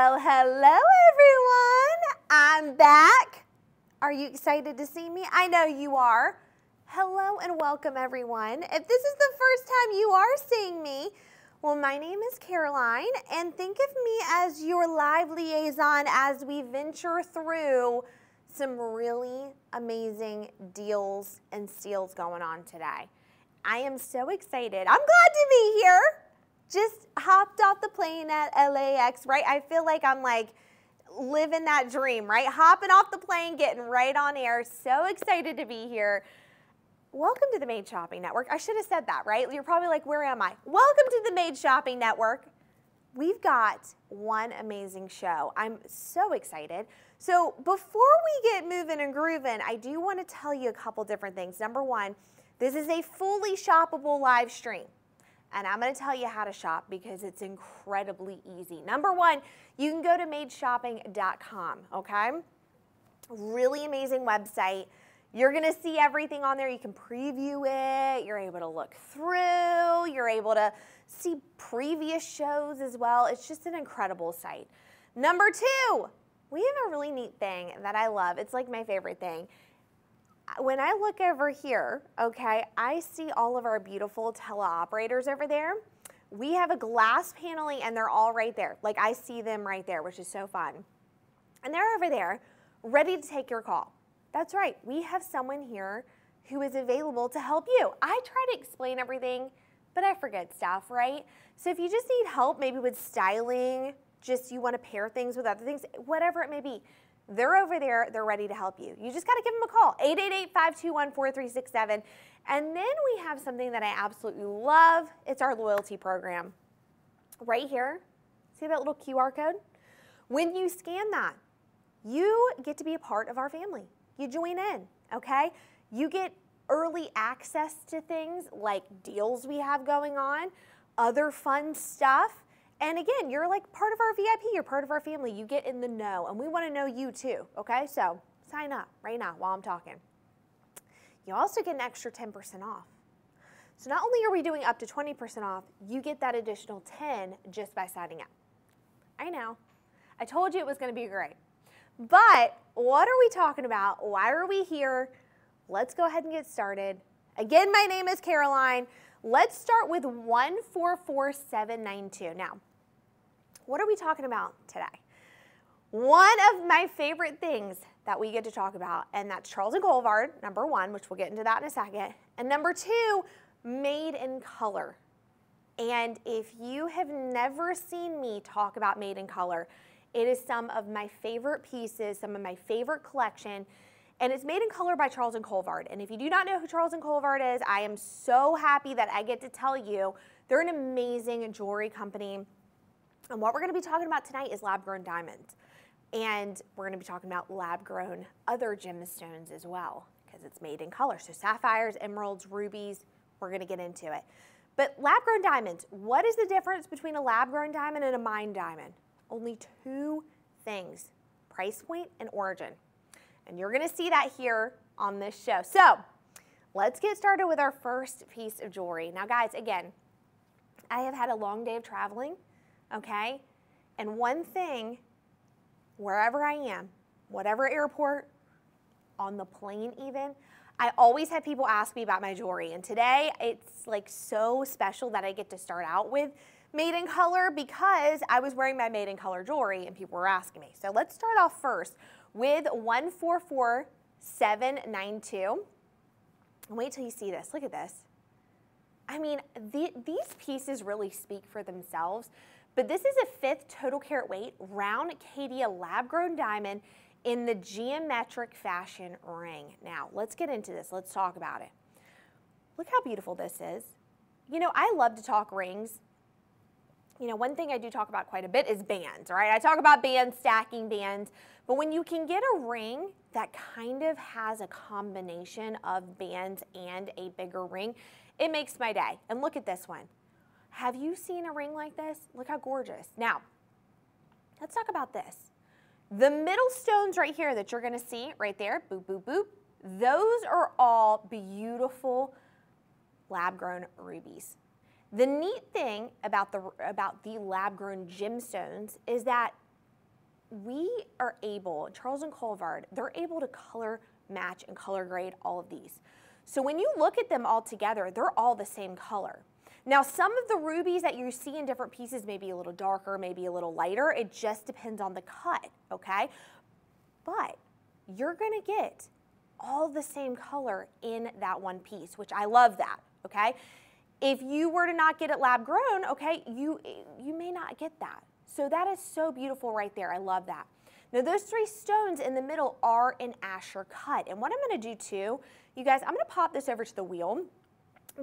Well, hello everyone. I'm back. Are you excited to see me? I know you are. Hello and welcome everyone. If this is the first time you are seeing me, well, my name is Caroline, and think of me as your live liaison as we venture through some really amazing deals and steals going on today. I am so excited. I'm glad to be here just hopped off the plane at LAX, right? I feel like I'm like living that dream, right? Hopping off the plane, getting right on air. So excited to be here. Welcome to the Made Shopping Network. I should have said that, right? You're probably like, where am I? Welcome to the Made Shopping Network. We've got one amazing show. I'm so excited. So before we get moving and grooving, I do want to tell you a couple different things. Number one, this is a fully shoppable live stream and I'm going to tell you how to shop because it's incredibly easy. Number one, you can go to madeshopping.com, okay? Really amazing website. You're going to see everything on there. You can preview it. You're able to look through. You're able to see previous shows as well. It's just an incredible site. Number two, we have a really neat thing that I love. It's like my favorite thing when I look over here, okay, I see all of our beautiful teleoperators over there. We have a glass paneling and they're all right there. Like I see them right there, which is so fun. And they're over there ready to take your call. That's right, we have someone here who is available to help you. I try to explain everything, but I forget stuff, right? So if you just need help maybe with styling, just you want to pair things with other things, whatever it may be, they're over there. They're ready to help you. You just got to give them a call, 888-521-4367. And then we have something that I absolutely love. It's our loyalty program. Right here, see that little QR code? When you scan that, you get to be a part of our family. You join in, okay? You get early access to things like deals we have going on, other fun stuff. And again, you're like part of our VIP, you're part of our family. You get in the know, and we want to know you too, okay? So sign up right now while I'm talking. You also get an extra 10% off. So not only are we doing up to 20% off, you get that additional 10 just by signing up. I know. I told you it was going to be great. But what are we talking about? Why are we here? Let's go ahead and get started. Again, my name is Caroline. Let's start with 144792. Now, what are we talking about today? One of my favorite things that we get to talk about, and that's Charles and Colvard, number one, which we'll get into that in a second. And number two, made in color. And if you have never seen me talk about made in color, it is some of my favorite pieces, some of my favorite collection. And it's made in color by Charles and Colvard. And if you do not know who Charles and Colvard is, I am so happy that I get to tell you they're an amazing jewelry company and what we're going to be talking about tonight is lab grown diamonds. And we're going to be talking about lab grown other gemstones as well because it's made in color. So sapphires, emeralds, rubies, we're going to get into it. But lab grown diamonds, what is the difference between a lab grown diamond and a mined diamond? Only two things, price point and origin. And you're going to see that here on this show. So let's get started with our first piece of jewelry. Now guys, again, I have had a long day of traveling okay? And one thing, wherever I am, whatever airport, on the plane even, I always have people ask me about my jewelry. And today it's like so special that I get to start out with made in color because I was wearing my made in color jewelry and people were asking me. So let's start off first with 144792. Wait till you see this. Look at this. I mean, the, these pieces really speak for themselves. But this is a fifth total carat weight round Caydia lab grown diamond in the geometric fashion ring. Now, let's get into this. Let's talk about it. Look how beautiful this is. You know, I love to talk rings. You know, one thing I do talk about quite a bit is bands, right? I talk about bands, stacking bands, but when you can get a ring that kind of has a combination of bands and a bigger ring, it makes my day. And look at this one. Have you seen a ring like this? Look how gorgeous. Now, let's talk about this. The middle stones right here that you're gonna see right there, boop, boop, boop, those are all beautiful lab-grown rubies. The neat thing about the, about the lab-grown gemstones is that we are able, Charles and Colvard, they're able to color match and color grade all of these. So when you look at them all together, they're all the same color. Now, some of the rubies that you see in different pieces may be a little darker, maybe a little lighter. It just depends on the cut, okay? But you're gonna get all the same color in that one piece, which I love that, okay? If you were to not get it lab grown, okay, you, you may not get that. So that is so beautiful right there. I love that. Now those three stones in the middle are an Asscher cut. And what I'm gonna do too, you guys, I'm gonna pop this over to the wheel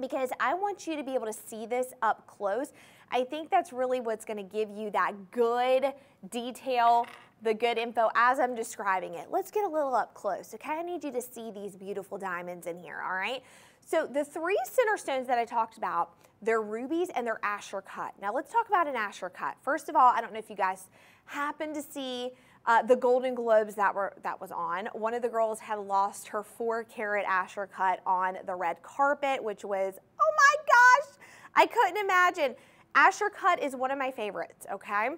because I want you to be able to see this up close. I think that's really what's gonna give you that good detail, the good info as I'm describing it. Let's get a little up close, okay? I need you to see these beautiful diamonds in here, all right? So the three center stones that I talked about, they're rubies and they're Asscher cut. Now let's talk about an Asscher cut. First of all, I don't know if you guys happen to see uh, the Golden Globes that were that was on. One of the girls had lost her four carat Asscher cut on the red carpet, which was, oh my gosh, I couldn't imagine. Asscher cut is one of my favorites, okay?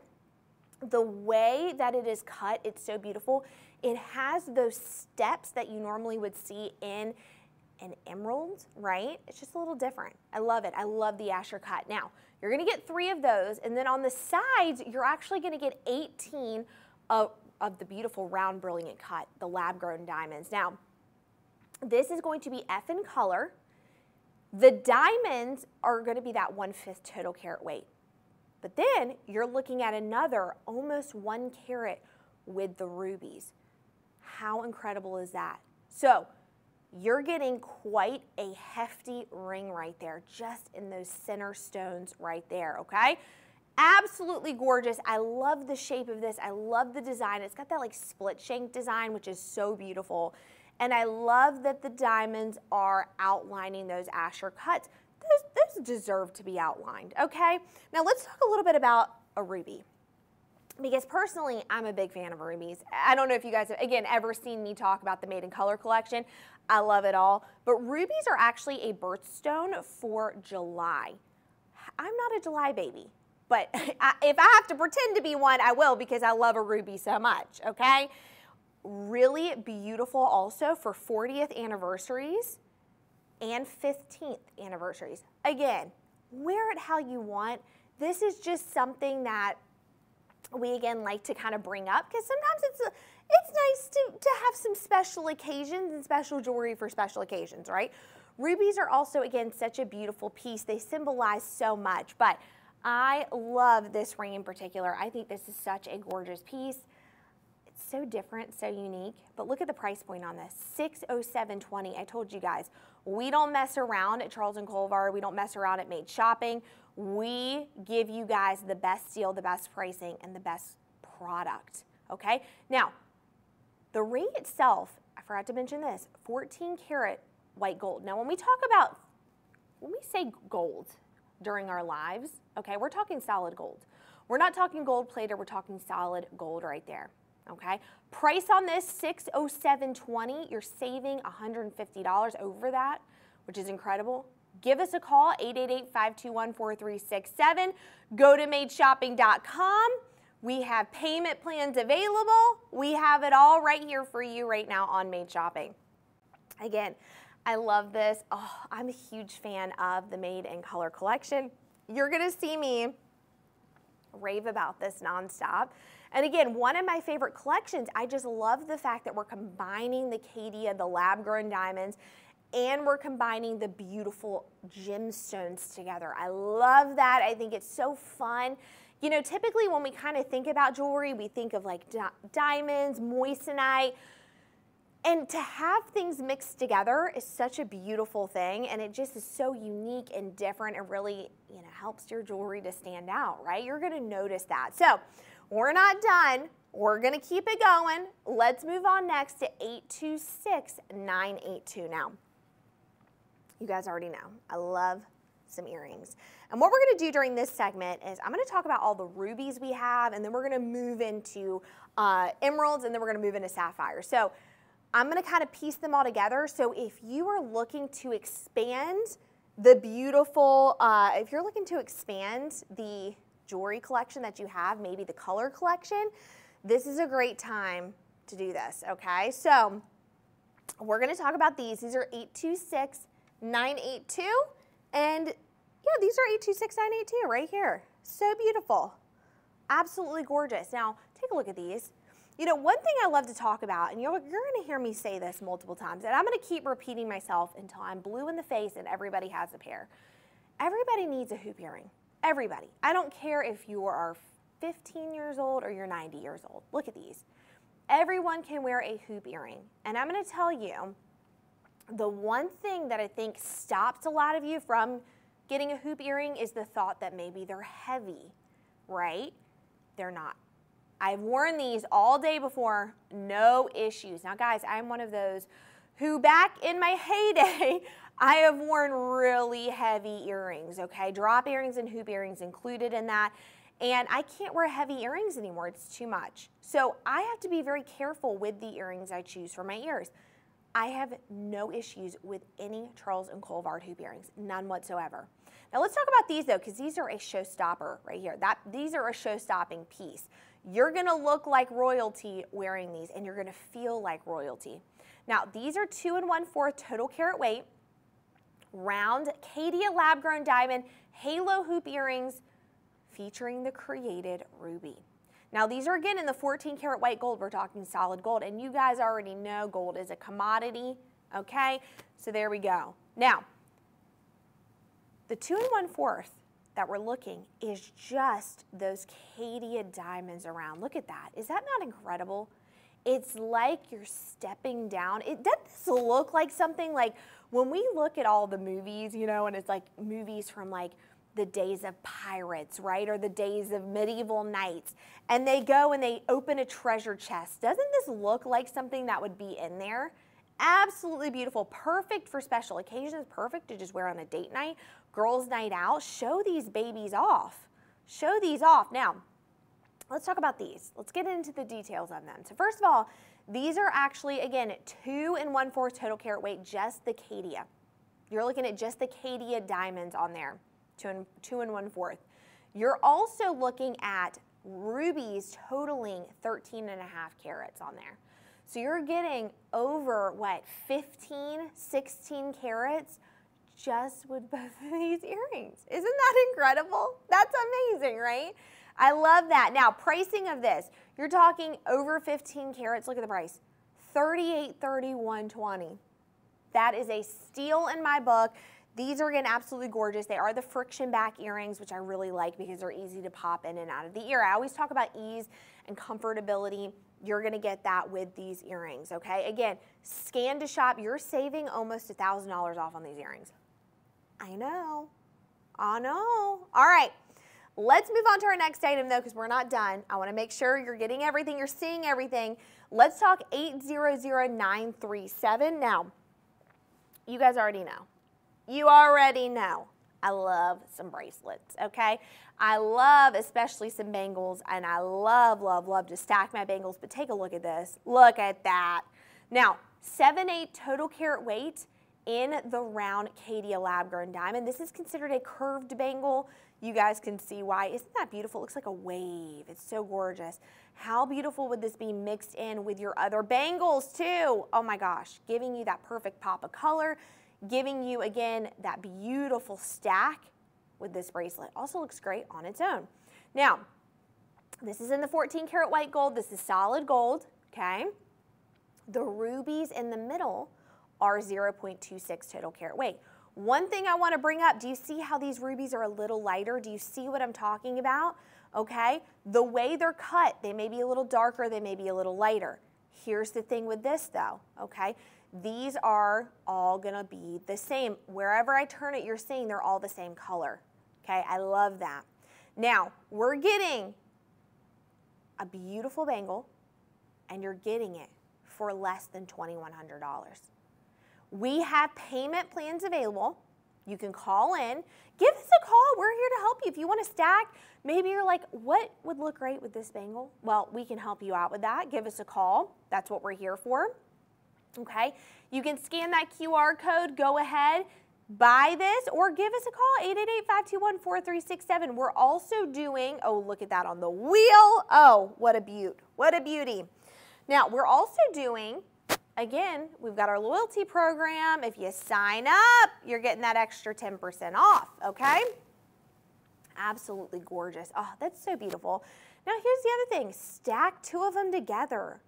The way that it is cut, it's so beautiful. It has those steps that you normally would see in an emerald, right? It's just a little different. I love it. I love the Asscher cut. Now, you're gonna get three of those, and then on the sides, you're actually gonna get 18 of, of the beautiful round brilliant cut, the lab grown diamonds. Now, this is going to be F in color. The diamonds are gonna be that one-fifth total carat weight. But then you're looking at another almost one carat with the rubies. How incredible is that? So you're getting quite a hefty ring right there, just in those center stones right there, okay? Absolutely gorgeous. I love the shape of this. I love the design. It's got that like split shank design, which is so beautiful. And I love that the diamonds are outlining those Asscher cuts. Those, those deserve to be outlined, okay? Now let's talk a little bit about a ruby because personally, I'm a big fan of rubies. I don't know if you guys have, again, ever seen me talk about the Made in Color collection. I love it all. But rubies are actually a birthstone for July. I'm not a July baby, but I, if I have to pretend to be one, I will because I love a ruby so much, okay? Really beautiful also for 40th anniversaries and 15th anniversaries. Again, wear it how you want. This is just something that we again like to kind of bring up because sometimes it's a, it's nice to, to have some special occasions and special jewelry for special occasions, right? Rubies are also, again, such a beautiful piece. They symbolize so much, but I love this ring in particular. I think this is such a gorgeous piece. It's so different, so unique, but look at the price point on this, 607.20. I told you guys, we don't mess around at Charles &. We don't mess around at Made Shopping. We give you guys the best deal, the best pricing, and the best product, okay? Now, the ring itself, I forgot to mention this, 14 karat white gold. Now when we talk about, when we say gold during our lives, okay, we're talking solid gold. We're not talking gold plated, we're talking solid gold right there. Okay, price on this 607.20. You're saving $150 over that, which is incredible. Give us a call 888-521-4367. Go to madeshopping.com we have payment plans available. We have it all right here for you right now on Made Shopping. Again, I love this. Oh, I'm a huge fan of the Made in Color collection. You're gonna see me rave about this nonstop. And again, one of my favorite collections, I just love the fact that we're combining the Caydia, the lab grown diamonds, and we're combining the beautiful gemstones together. I love that. I think it's so fun. You know, typically when we kind of think about jewelry, we think of like di diamonds, moissanite, and to have things mixed together is such a beautiful thing and it just is so unique and different and really, you know, helps your jewelry to stand out, right? You're gonna notice that. So we're not done. We're gonna keep it going. Let's move on next to 826-982 now. You guys already know, I love some earrings. And what we're gonna do during this segment is I'm gonna talk about all the rubies we have and then we're gonna move into uh, emeralds and then we're gonna move into sapphires. So I'm gonna kind of piece them all together. So if you are looking to expand the beautiful, uh, if you're looking to expand the jewelry collection that you have, maybe the color collection, this is a great time to do this, okay? So we're gonna talk about these. These are 826982, and yeah, these are 826982 right here. So beautiful, absolutely gorgeous. Now, take a look at these. You know, one thing I love to talk about, and you're, you're gonna hear me say this multiple times, and I'm gonna keep repeating myself until I'm blue in the face and everybody has a pair. Everybody needs a hoop earring. Everybody. I don't care if you are 15 years old or you're 90 years old. Look at these. Everyone can wear a hoop earring. And I'm gonna tell you, the one thing that I think stops a lot of you from getting a hoop earring is the thought that maybe they're heavy, right? They're not. I've worn these all day before, no issues. Now guys, I'm one of those who back in my heyday, I have worn really heavy earrings, okay? Drop earrings and hoop earrings included in that. And I can't wear heavy earrings anymore, it's too much. So I have to be very careful with the earrings I choose for my ears. I have no issues with any Charles and Colvard hoop earrings, none whatsoever. Now let's talk about these though, because these are a showstopper right here. That These are a show-stopping piece. You're gonna look like royalty wearing these and you're gonna feel like royalty. Now these are two and one fourth total carat weight, round Caydia lab grown diamond, halo hoop earrings featuring the created ruby. Now these are again in the 14 karat white gold, we're talking solid gold, and you guys already know gold is a commodity, okay? So there we go. Now, the two and one fourth that we're looking is just those Caydia diamonds around. Look at that. Is that not incredible? It's like you're stepping down. It doesn't this look like something like when we look at all the movies, you know, and it's like movies from like the days of pirates, right? Or the days of medieval knights. And they go and they open a treasure chest. Doesn't this look like something that would be in there? Absolutely beautiful. Perfect for special occasions. Perfect to just wear on a date night, girls' night out. Show these babies off. Show these off. Now, let's talk about these. Let's get into the details of them. So first of all, these are actually, again, two and one fourth total carat weight, just the Caydia. You're looking at just the Caydia diamonds on there, two and, two and one fourth. You're also looking at rubies totaling 13 and a half carats on there. So you're getting over, what, 15, 16 carats just with both of these earrings. Isn't that incredible? That's amazing, right? I love that. Now, pricing of this, you're talking over 15 carats. Look at the price. 38 31 20 That is a steal in my book. These are again absolutely gorgeous. They are the friction back earrings, which I really like because they're easy to pop in and out of the ear. I always talk about ease and comfortability. You're gonna get that with these earrings, okay? Again, scan to shop, you're saving almost $1,000 off on these earrings. I know, I know. All right, Let's move on to our next item though, because we're not done. I wanna make sure you're getting everything, you're seeing everything. Let's talk 800937. Now, you guys already know. You already know. I love some bracelets, okay? I love especially some bangles, and I love, love, love to stack my bangles, but take a look at this. Look at that. Now, 7-8 total carat weight in the round Caydia lab grown diamond. This is considered a curved bangle. You guys can see why. Isn't that beautiful? It looks like a wave. It's so gorgeous. How beautiful would this be mixed in with your other bangles too? Oh my gosh, giving you that perfect pop of color, giving you, again, that beautiful stack with this bracelet. Also looks great on its own. Now, this is in the 14 karat white gold. This is solid gold, okay? The rubies in the middle are 0.26 total carat weight. One thing I want to bring up, do you see how these rubies are a little lighter? Do you see what I'm talking about? Okay, the way they're cut, they may be a little darker, they may be a little lighter. Here's the thing with this though, okay? These are all gonna be the same. Wherever I turn it, you're seeing they're all the same color. Okay, I love that. Now, we're getting a beautiful bangle and you're getting it for less than $2,100. We have payment plans available. You can call in. Give us a call. We're here to help you. If you want to stack, maybe you're like, what would look great with this bangle? Well, we can help you out with that. Give us a call. That's what we're here for. Okay. You can scan that QR code. Go ahead. buy this or give us a call 888-521-4367 we're also doing oh look at that on the wheel oh what a beaut what a beauty now we're also doing again we've got our loyalty program. If you sign up you're getting that extra 10% off okay? Absolutely gorgeous. Oh that's so beautiful. Now here's the other thing. Stack two of them together.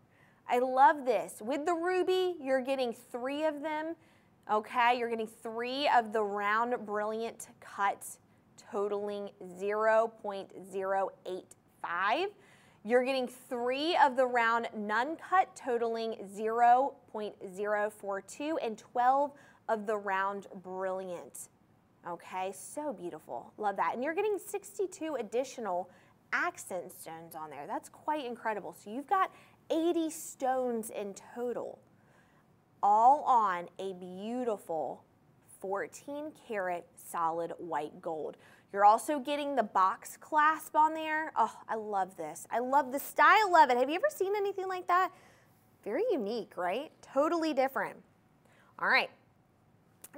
I love this. With the ruby you're getting three of them Okay, you're getting three of the round brilliant cuts totaling 0.085. You're getting three of the round none cut totaling 0.042 and 12 of the round brilliant. Okay, so beautiful. Love that. And you're getting 62 additional accent stones on there. That's quite incredible. So you've got 80 stones in total all on a beautiful 14 karat solid white gold. You're also getting the box clasp on there. Oh, I love this. I love the style of it. Have you ever seen anything like that? Very unique, right? Totally different. All right.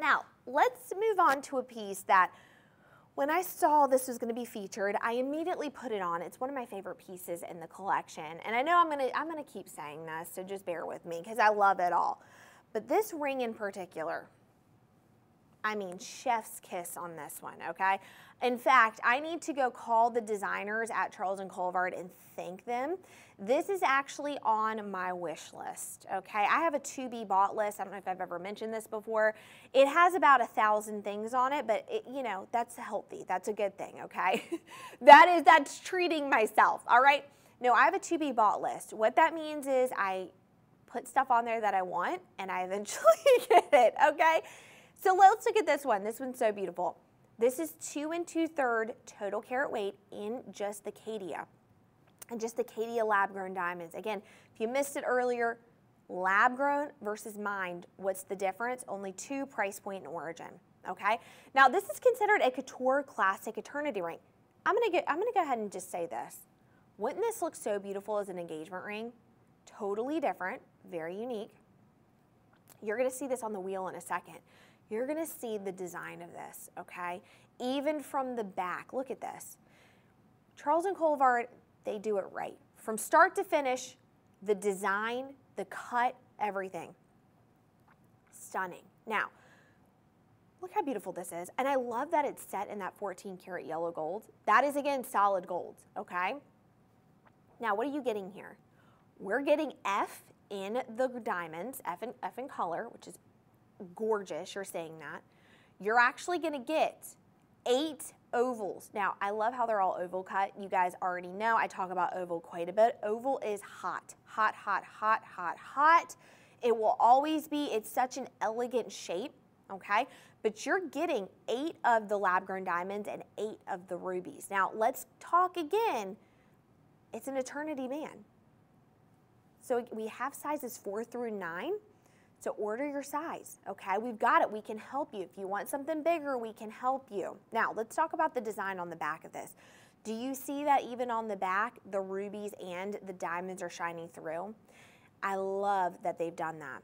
Now, let's move on to a piece that when I saw this was going to be featured, I immediately put it on. It's one of my favorite pieces in the collection. And I know I'm going to I'm to keep saying this, so just bear with me because I love it all. But this ring in particular, I mean, chef's kiss on this one, okay? In fact, I need to go call the designers at Charles & Colvard and thank them. This is actually on my wish list, okay? I have a to be bought list. I don't know if I've ever mentioned this before. It has about a thousand things on it, but it, you know, that's healthy. That's a good thing, okay? that is, that's treating myself, all right? No, I have a to be bought list. What that means is I put stuff on there that I want and I eventually get it, okay? So let's look at this one. This one's so beautiful. This is two and two third total carat weight in just the Caydia and just the Caydia lab grown diamonds. Again, if you missed it earlier, lab grown versus mined, what's the difference? Only two price point and origin, okay? Now this is considered a couture classic eternity ring. I'm gonna, get, I'm gonna go ahead and just say this. Wouldn't this look so beautiful as an engagement ring? Totally different, very unique. You're gonna see this on the wheel in a second. You're gonna see the design of this, okay? Even from the back, look at this. Charles and Colvard, they do it right. From start to finish, the design, the cut, everything. Stunning. Now, look how beautiful this is. And I love that it's set in that 14 karat yellow gold. That is, again, solid gold, okay? Now, what are you getting here? We're getting F in the diamonds, F in, F in color, which is gorgeous, you're saying that. You're actually gonna get eight ovals. Now, I love how they're all oval cut. You guys already know I talk about oval quite a bit. Oval is hot, hot, hot, hot, hot, hot. It will always be, it's such an elegant shape, okay? But you're getting eight of the lab grown diamonds and eight of the rubies. Now, let's talk again. It's an eternity man. So we have sizes four through nine. So order your size, okay? We've got it, we can help you. If you want something bigger, we can help you. Now, let's talk about the design on the back of this. Do you see that even on the back, the rubies and the diamonds are shining through? I love that they've done that.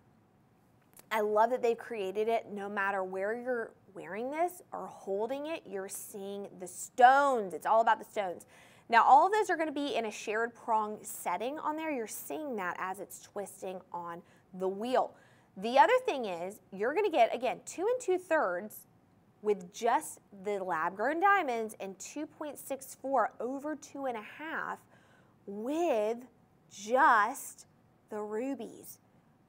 I love that they've created it no matter where you're wearing this or holding it, you're seeing the stones. It's all about the stones. Now all of those are gonna be in a shared prong setting on there. You're seeing that as it's twisting on the wheel. The other thing is you're gonna get, again, two and two thirds with just the lab grown diamonds and 2.64 over two and a half with just the rubies.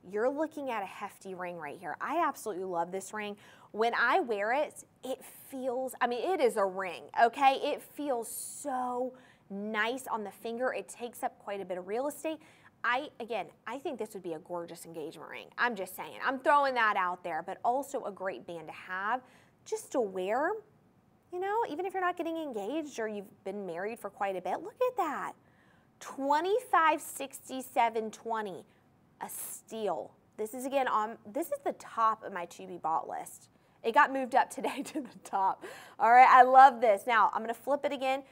You're looking at a hefty ring right here. I absolutely love this ring. When I wear it, it feels, I mean, it is a ring, okay? It feels so nice on the finger. It takes up quite a bit of real estate. I, again, I think this would be a gorgeous engagement ring. I'm just saying, I'm throwing that out there, but also a great band to have just to wear, you know, even if you're not getting engaged or you've been married for quite a bit. Look at that. 256720, a steal. This is again on, this is the top of my to be bought list. It got moved up today to the top. All right, I love this. Now, I'm gonna flip it again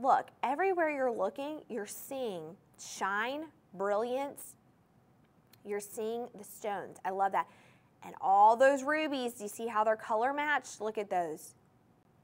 look, everywhere you're looking, you're seeing shine, brilliance, you're seeing the stones. I love that. And all those rubies, do you see how they're color matched? Look at those.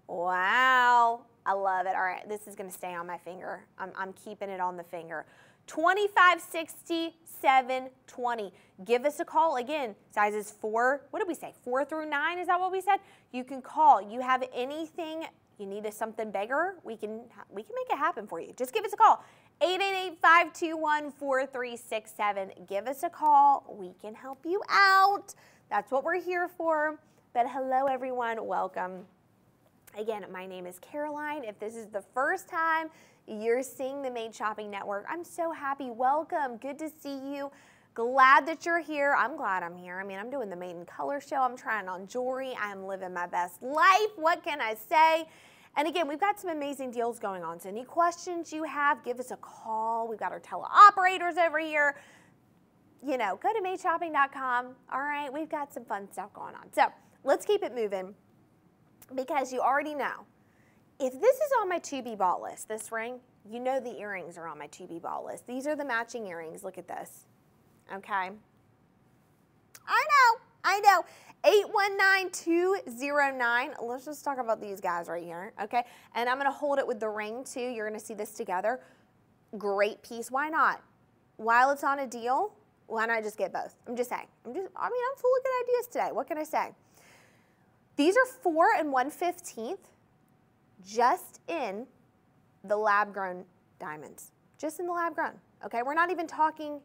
Wow, I love it. All right, this is gonna stay on my finger. I'm, I'm keeping it on the finger. 256720. Give us a call again. Sizes four, what did we say? Four through nine, is that what we said? You can call. You have anything, you need a, something bigger, we can, we can make it happen for you. Just give us a call. 888-521-4367. Give us a call. We can help you out. That's what we're here for. But hello, everyone. Welcome. Again, my name is Caroline. If this is the first time you're seeing the Made Shopping Network, I'm so happy. Welcome. Good to see you. Glad that you're here. I'm glad I'm here. I mean, I'm doing the Made in Color show. I'm trying on jewelry. I'm living my best life. What can I say? And again, we've got some amazing deals going on. So any questions you have, give us a call. We've got our teleoperators over here. You know, go to madeshopping.com. All right, we've got some fun stuff going on. So let's keep it moving because you already know. If this is on my to be bought list, this ring, you know the earrings are on my to be bought list. These are the matching earrings. Look at this. Okay. I know, I know. 819209. Let's just talk about these guys right here, okay? And I'm gonna hold it with the ring too. You're gonna see this together. Great piece, why not? While it's on a deal, why not just get both? I'm just saying. I'm just, I mean, I'm full of good ideas today. What can I say? These are four and one fifteenth just in the lab grown diamonds. Just in the lab grown, okay? We're not even talking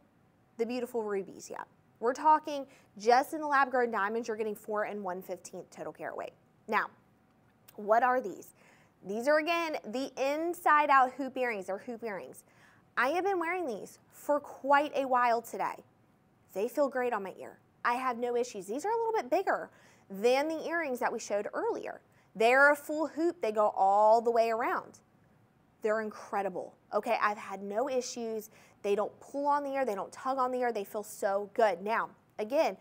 the beautiful rubies yet. We're talking just in the lab grown diamonds, you're getting 4 and 1 15th total carat weight. Now, what are these? These are again the inside out hoop earrings. They're hoop earrings. I have been wearing these for quite a while today. They feel great on my ear. I have no issues. These are a little bit bigger than the earrings that we showed earlier. They're a full hoop. They go all the way around. They're incredible. Okay, I've had no issues. They don't pull on the air, they don't tug on the air, they feel so good. Now, again,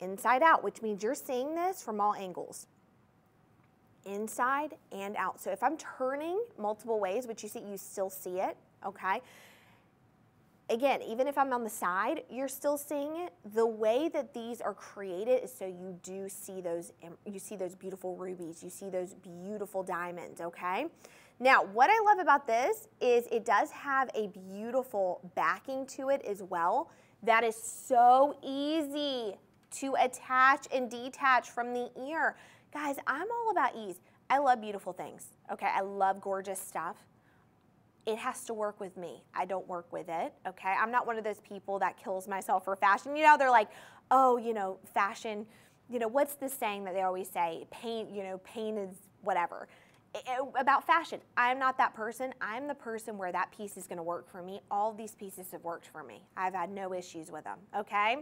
inside out, which means you're seeing this from all angles. Inside and out. So if I'm turning multiple ways, which you see, you still see it, okay? Again, even if I'm on the side, you're still seeing it. The way that these are created is so you do see those, you see those beautiful rubies, you see those beautiful diamonds, okay? Now, what I love about this is it does have a beautiful backing to it as well. That is so easy to attach and detach from the ear. Guys, I'm all about ease. I love beautiful things, okay? I love gorgeous stuff. It has to work with me. I don't work with it, okay? I'm not one of those people that kills myself for fashion. You know, they're like, oh, you know, fashion, you know, what's the saying that they always say? Pain, you know, pain is whatever about fashion. I'm not that person. I'm the person where that piece is going to work for me. All these pieces have worked for me. I've had no issues with them, okay?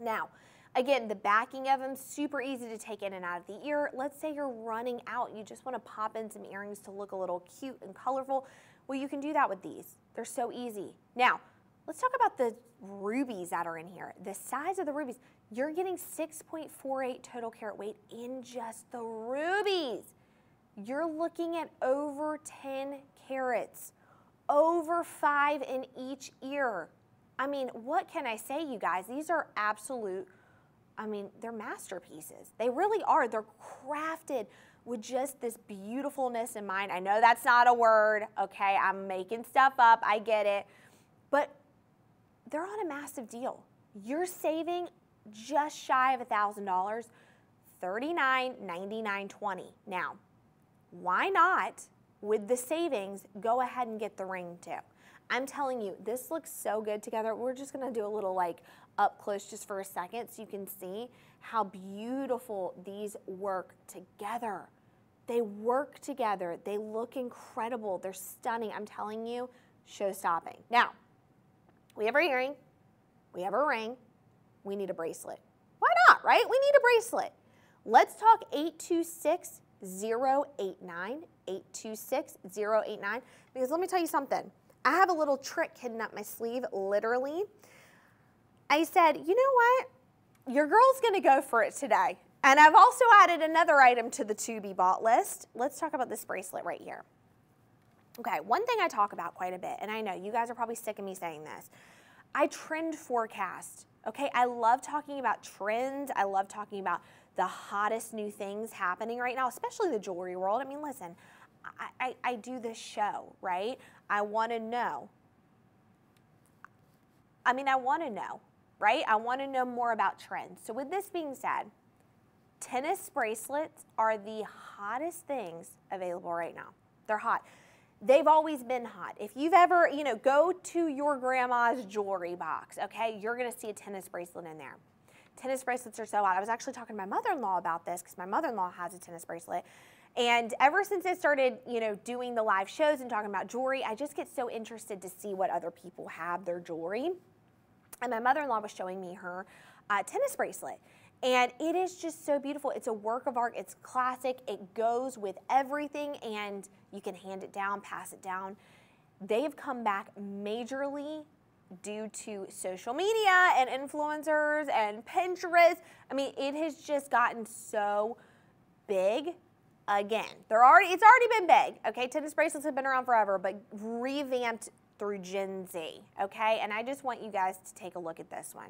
Now, again, the backing of them, super easy to take in and out of the ear. Let's say you're running out. You just want to pop in some earrings to look a little cute and colorful. Well, you can do that with these. They're so easy. Now, let's talk about the rubies that are in here. The size of the rubies. You're getting 6.48 total carat weight in just the rubies you're looking at over 10 carats, over five in each ear. I mean, what can I say, you guys? These are absolute, I mean, they're masterpieces. They really are. They're crafted with just this beautifulness in mind. I know that's not a word, okay? I'm making stuff up, I get it. But they're on a massive deal. You're saving just shy of a $1,000, $39.99.20. Now, why not, with the savings, go ahead and get the ring too? I'm telling you, this looks so good together. We're just gonna do a little like up close just for a second so you can see how beautiful these work together. They work together. They look incredible. They're stunning. I'm telling you, show stopping. Now, we have our earring, we have our ring, we need a bracelet. Why not, right? We need a bracelet. Let's talk 826 089 826 089 because let me tell you something. I have a little trick hidden up my sleeve, literally. I said, you know what? Your girl's gonna go for it today. And I've also added another item to the to be bought list. Let's talk about this bracelet right here. Okay, one thing I talk about quite a bit, and I know you guys are probably sick of me saying this. I trend forecast Okay, I love talking about trends. I love talking about the hottest new things happening right now, especially the jewelry world. I mean, listen, I, I, I do this show, right? I want to know. I mean, I want to know, right? I want to know more about trends. So, with this being said, tennis bracelets are the hottest things available right now. They're hot. They've always been hot. If you've ever, you know, go to your grandma's jewelry box, okay, you're gonna see a tennis bracelet in there. Tennis bracelets are so hot. I was actually talking to my mother-in-law about this because my mother-in-law has a tennis bracelet. And ever since I started, you know, doing the live shows and talking about jewelry, I just get so interested to see what other people have their jewelry. And my mother-in-law was showing me her uh, tennis bracelet. And it is just so beautiful. It's a work of art. It's classic. It goes with everything, and you can hand it down, pass it down. They have come back majorly due to social media and influencers and Pinterest. I mean, it has just gotten so big again. They're already it's already been big. Okay, tennis bracelets have been around forever, but revamped through Gen Z. Okay, and I just want you guys to take a look at this one.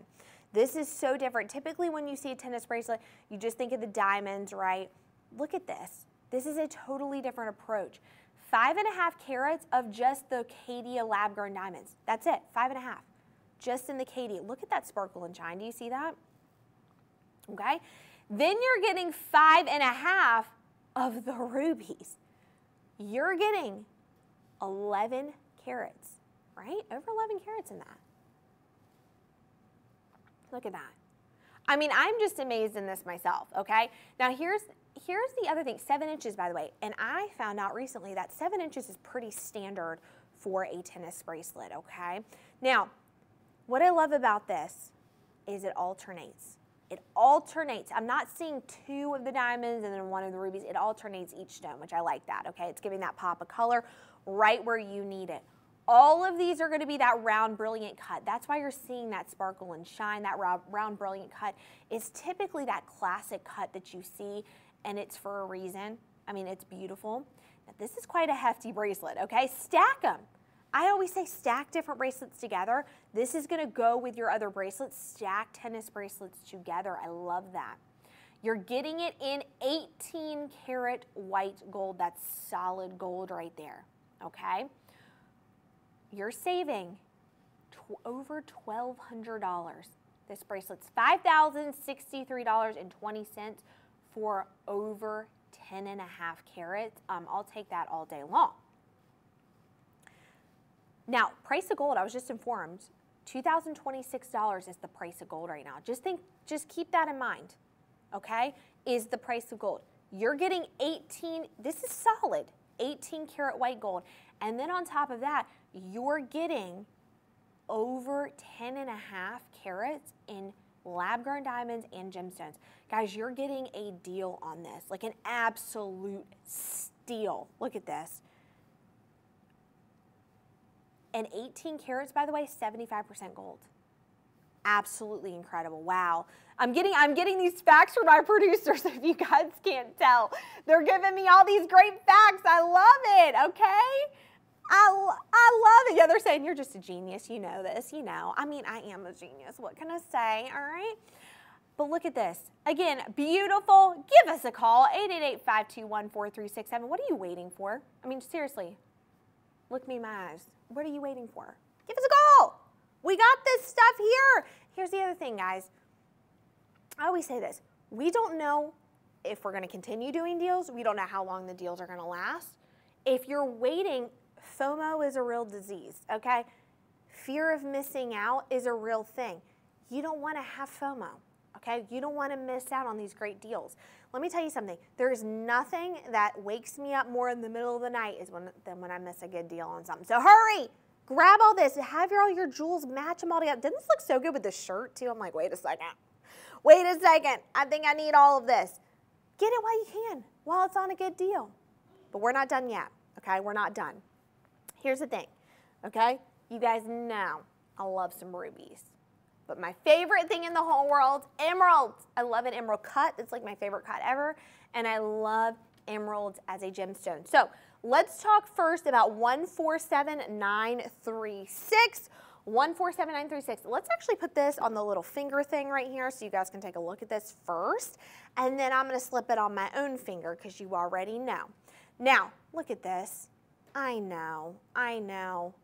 This is so different. Typically, when you see a tennis bracelet, you just think of the diamonds, right? Look at this. This is a totally different approach. Five and a half carats of just the Caydia lab grown diamonds. That's it, five and a half. Just in the Caydia. Look at that sparkle and shine. Do you see that? Okay. Then you're getting five and a half of the rubies. You're getting 11 carats, right? Over 11 carats in that. Look at that. I mean, I'm just amazed in this myself, okay? Now here's here's the other thing, seven inches by the way, and I found out recently that seven inches is pretty standard for a tennis bracelet, okay? Now, what I love about this is it alternates. It alternates. I'm not seeing two of the diamonds and then one of the rubies. It alternates each stone, which I like that, okay? It's giving that pop of color right where you need it. All of these are going to be that round, brilliant cut. That's why you're seeing that sparkle and shine, that round, brilliant cut. is typically that classic cut that you see, and it's for a reason. I mean, it's beautiful. Now, this is quite a hefty bracelet, okay? Stack them. I always say stack different bracelets together. This is gonna go with your other bracelets. Stack tennis bracelets together. I love that. You're getting it in 18 karat white gold. That's solid gold right there, okay? You're saving over $1,200. This bracelet's $5,063.20 for over 10 and a half carats. Um, I'll take that all day long. Now, price of gold, I was just informed, $2,026 is the price of gold right now. Just think, just keep that in mind, okay? Is the price of gold. You're getting 18, this is solid, 18 karat white gold. And then on top of that, you're getting over 10 and a half carats in lab grown diamonds and gemstones. Guys, you're getting a deal on this, like an absolute steal. Look at this. And 18 carats, by the way, 75% gold. Absolutely incredible. Wow. I'm getting I'm getting these facts from my producers if you guys can't tell. They're giving me all these great facts. I love it, okay? I, I love it. Yeah, they're saying you're just a genius. You know this. You know. I mean, I am a genius. What can I say? All right. But look at this. Again, beautiful. Give us a call, 888-521-4367. What are you waiting for? I mean, seriously, look me in my eyes. What are you waiting for? Give us a call. We got this stuff here. Here's the other thing, guys. I always say this. We don't know if we're going to continue doing deals. We don't know how long the deals are going to last. If you're waiting, FOMO is a real disease, okay? Fear of missing out is a real thing. You don't want to have FOMO, okay? You don't want to miss out on these great deals. Let me tell you something. There is nothing that wakes me up more in the middle of the night is when, than when I miss a good deal on something. So hurry, grab all this, have your, all your jewels, match them all together. Doesn't this look so good with the shirt too? I'm like, wait a second. Wait a second. I think I need all of this. Get it while you can, while it's on a good deal. But we're not done yet, okay? We're not done. Here's the thing, okay? You guys know I love some rubies. But my favorite thing in the whole world, emeralds. I love an emerald cut. It's like my favorite cut ever. And I love emeralds as a gemstone. So let's talk first about 147936. 147936. Let's actually put this on the little finger thing right here so you guys can take a look at this first. And then I'm going to slip it on my own finger because you already know. Now, look at this. I know, I know.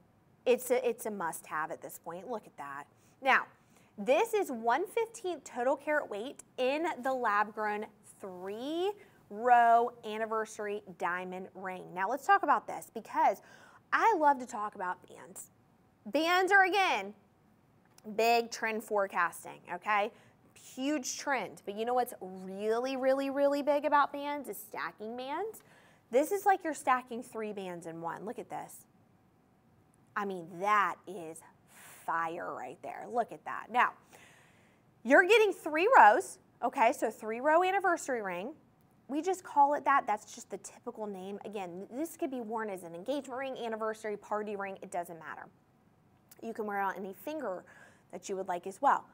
It's a, it's a must have at this point. Look at that. Now, this is 1 15th total carat weight in the lab grown three row anniversary diamond ring. Now let's talk about this because I love to talk about bands. Bands are again, big trend forecasting, okay? Huge trend. But you know what's really, really, really big about bands is stacking bands. This is like you're stacking three bands in one. Look at this. I mean, that is fire right there. Look at that. Now, you're getting three rows, okay? So three row anniversary ring. We just call it that. That's just the typical name. Again, this could be worn as an engagement ring, anniversary, party ring. It doesn't matter. You can wear it on any finger that you would like as well.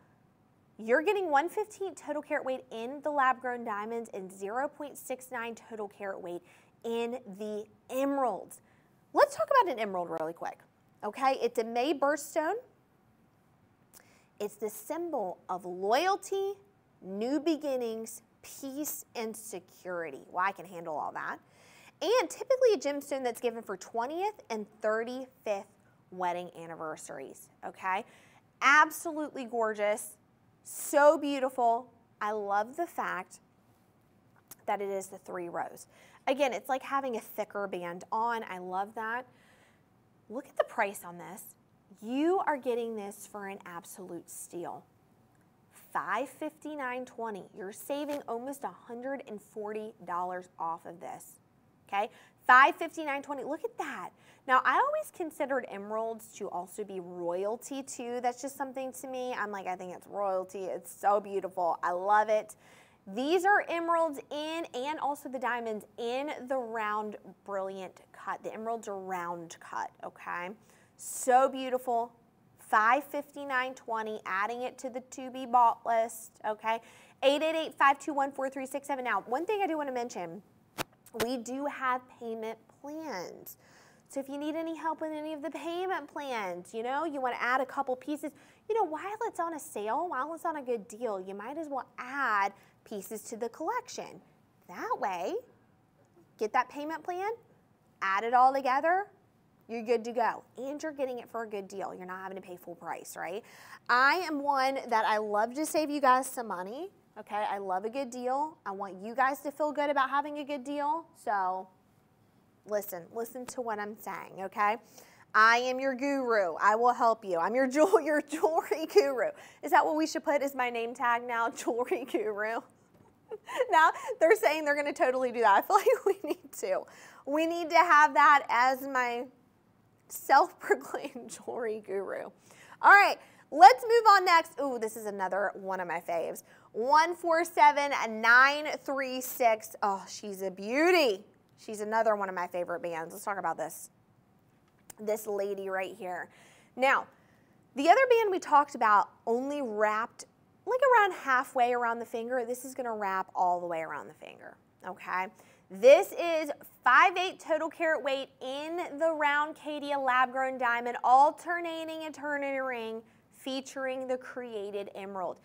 You're getting 115 total carat weight in the lab grown diamonds and 0.69 total carat weight in the emeralds. Let's talk about an emerald really quick. Okay, it's a May birthstone. It's the symbol of loyalty, new beginnings, peace, and security. Well, I can handle all that. And typically a gemstone that's given for 20th and 35th wedding anniversaries, okay? Absolutely gorgeous, so beautiful. I love the fact that it is the three rows. Again, it's like having a thicker band on. I love that. Look at the price on this. You are getting this for an absolute steal. $559.20. You're saving almost $140 off of this. Okay? $559.20. Look at that. Now, I always considered emeralds to also be royalty too. That's just something to me. I'm like, I think it's royalty. It's so beautiful. I love it. These are emeralds in and also the diamonds in the round brilliant cut. The emeralds are round cut, okay? So beautiful. 559.20, adding it to the to be bought list, okay? 888-521-4367. Now, one thing I do want to mention, we do have payment plans. So if you need any help with any of the payment plans, you know, you want to add a couple pieces, you know, while it's on a sale, while it's on a good deal, you might as well add pieces to the collection. That way, get that payment plan, add it all together, you're good to go. And you're getting it for a good deal. You're not having to pay full price, right? I am one that I love to save you guys some money. Okay, I love a good deal. I want you guys to feel good about having a good deal. So listen, listen to what I'm saying, okay? I am your guru. I will help you. I'm your jewel, your jewelry guru. Is that what we should put as my name tag now? Jewelry guru. now they're saying they're going to totally do that. I feel like we need to. We need to have that as my self-proclaimed jewelry guru. All right, let's move on next. Ooh, this is another one of my faves. 147936. Oh, she's a beauty. She's another one of my favorite bands. Let's talk about this. This lady right here. Now, the other band we talked about only wrapped like around halfway around the finger. This is going to wrap all the way around the finger, okay? This is 5'8 total carat weight in the round Caydia lab grown diamond, alternating eternity ring featuring the created emerald.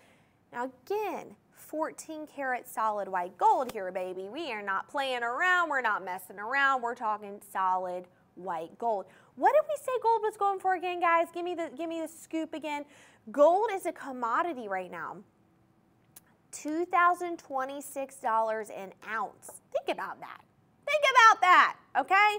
Now again, 14 karat solid white gold here, baby. We are not playing around. We're not messing around. We're talking solid white gold. What did we say gold was going for again, guys? Give me the, give me the scoop again. Gold is a commodity right now. $2,026 an ounce. Think about that. Think about that, okay?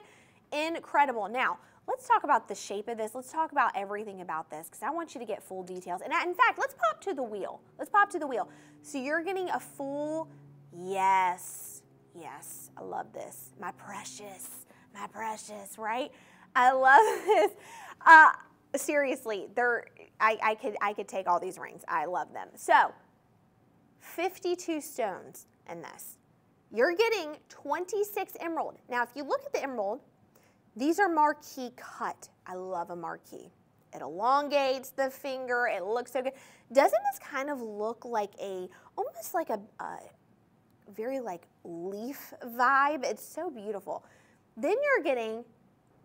Incredible. Now, let's talk about the shape of this. Let's talk about everything about this because I want you to get full details. And in fact, let's pop to the wheel. Let's pop to the wheel. So you're getting a full, yes, yes, I love this. My precious, my precious, right? I love this. Uh, seriously, they're, I, I, could, I could take all these rings. I love them. So 52 stones in this. You're getting 26 emerald. Now, if you look at the emerald, these are marquee cut. I love a marquee. It elongates the finger. It looks so good. Doesn't this kind of look like a, almost like a, a very like leaf vibe? It's so beautiful. Then you're getting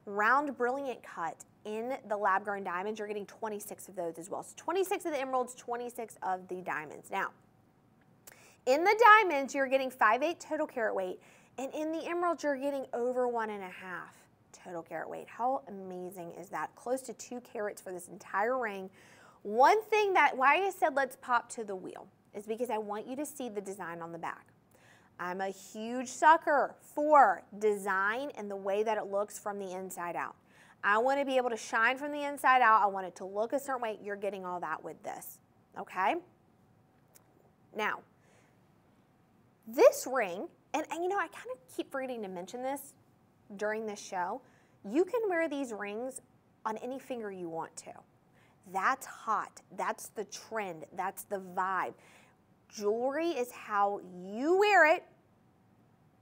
round brilliant cut in the lab grown diamonds, you're getting 26 of those as well. So 26 of the emeralds, 26 of the diamonds. Now, in the diamonds, you're getting 5.8 total carat weight, and in the emeralds, you're getting over one and a half total carat weight. How amazing is that? Close to two carats for this entire ring. One thing that, why I said let's pop to the wheel, is because I want you to see the design on the back. I'm a huge sucker for design and the way that it looks from the inside out. I want to be able to shine from the inside out. I want it to look a certain way. You're getting all that with this, okay? Now, this ring, and, and you know, I kind of keep forgetting to mention this during this show. You can wear these rings on any finger you want to. That's hot. That's the trend. That's the vibe. Jewelry is how you wear it,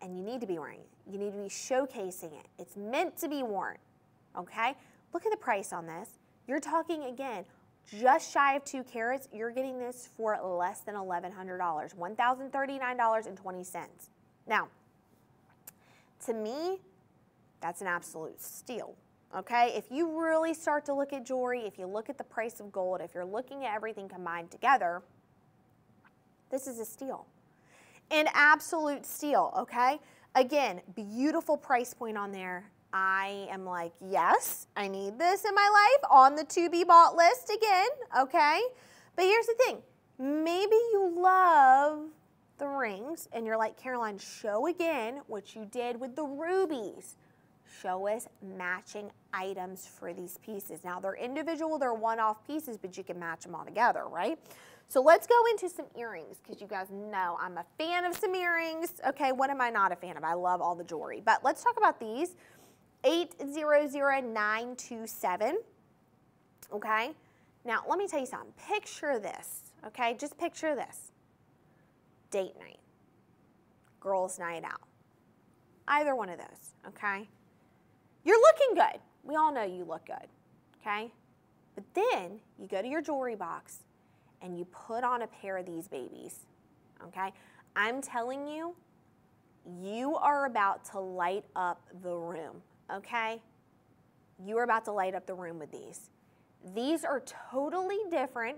and you need to be wearing it. You need to be showcasing it. It's meant to be worn, okay? Look at the price on this. You're talking, again, just shy of two carats. You're getting this for less than $1,100, $1,039.20. Now, to me, that's an absolute steal. Okay, if you really start to look at jewelry, if you look at the price of gold, if you're looking at everything combined together, this is a steal. An absolute steal, okay? Again, beautiful price point on there. I am like, yes, I need this in my life on the to be bought list again, okay? But here's the thing maybe you love the rings and you're like, Caroline, show again what you did with the rubies. Show us matching items for these pieces. Now, they're individual, they're one off pieces, but you can match them all together, right? So let's go into some earrings because you guys know I'm a fan of some earrings. Okay, what am I not a fan of? I love all the jewelry. But let's talk about these. 800927. Okay, now let me tell you something. Picture this, okay? Just picture this. Date night, girls' night out. Either one of those, okay? You're looking good. We all know you look good, okay? But then you go to your jewelry box and you put on a pair of these babies, okay? I'm telling you, you are about to light up the room, okay? You are about to light up the room with these. These are totally different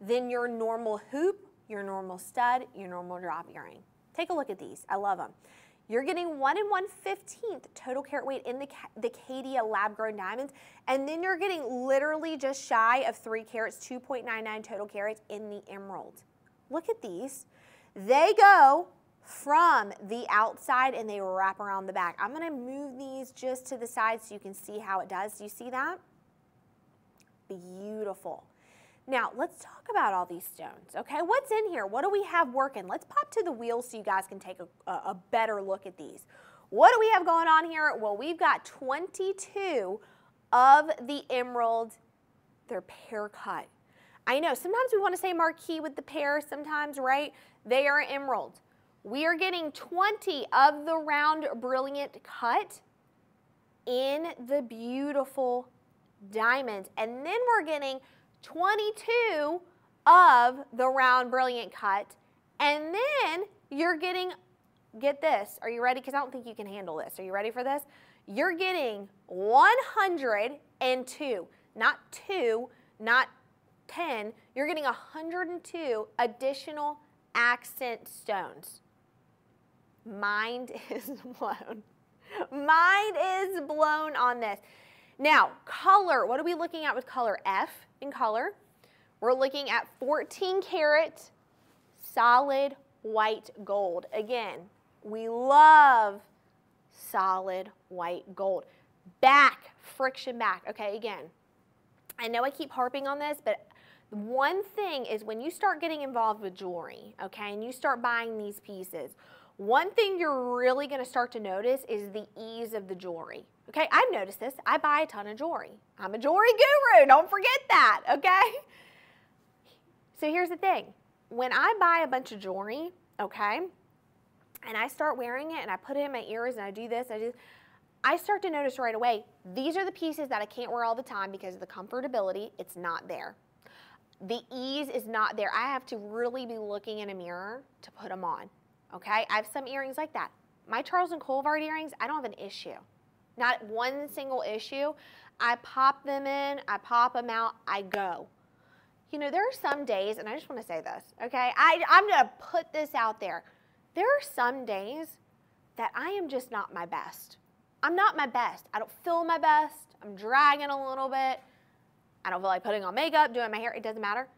than your normal hoop, your normal stud, your normal drop earring. Take a look at these. I love them. You're getting 1 and 1 15th total carat weight in the, the Caydia lab grown diamonds. And then you're getting literally just shy of 3 carats, 2.99 total carats in the emerald. Look at these. They go from the outside and they wrap around the back. I'm to move these just to the side so you can see how it does. Do you see that? Beautiful. Now, let's talk about all these stones, okay? What's in here? What do we have working? Let's pop to the wheel so you guys can take a, a better look at these. What do we have going on here? Well, we've got 22 of the emerald. They're pear cut. I know, sometimes we want to say marquee with the pear sometimes, right? They are emerald. We are getting 20 of the round brilliant cut in the beautiful diamond. And then we're getting 22 of the round brilliant cut. And then you're getting, get this, are you ready? Because I don't think you can handle this. Are you ready for this? You're getting 102, not two, not 10, you're getting 102 additional accent stones. Mind is blown. Mind is blown on this. Now, color, what are we looking at with color? F in color. We're looking at 14 karat solid white gold. Again, we love solid white gold. Back, friction back. Okay, again, I know I keep harping on this, but one thing is when you start getting involved with jewelry, okay, and you start buying these pieces, one thing you're really going to start to notice is the ease of the jewelry. Okay, I've noticed this. I buy a ton of jewelry. I'm a jewelry guru, don't forget that, okay? So here's the thing. When I buy a bunch of jewelry, okay, and I start wearing it and I put it in my ears and I do this, I do I start to notice right away, these are the pieces that I can't wear all the time because of the comfortability, it's not there. The ease is not there. I have to really be looking in a mirror to put them on, okay? I have some earrings like that. My Charles and Colvard earrings, I don't have an issue. not one single issue. I pop them in, I pop them out, I go. You know, there are some days, and I just want to say this, okay? I, I'm going to put this out there. There are some days that I am just not my best. I'm not my best. I don't feel my best. I'm dragging a little bit. I don't feel like putting on makeup, doing my hair. It doesn't matter.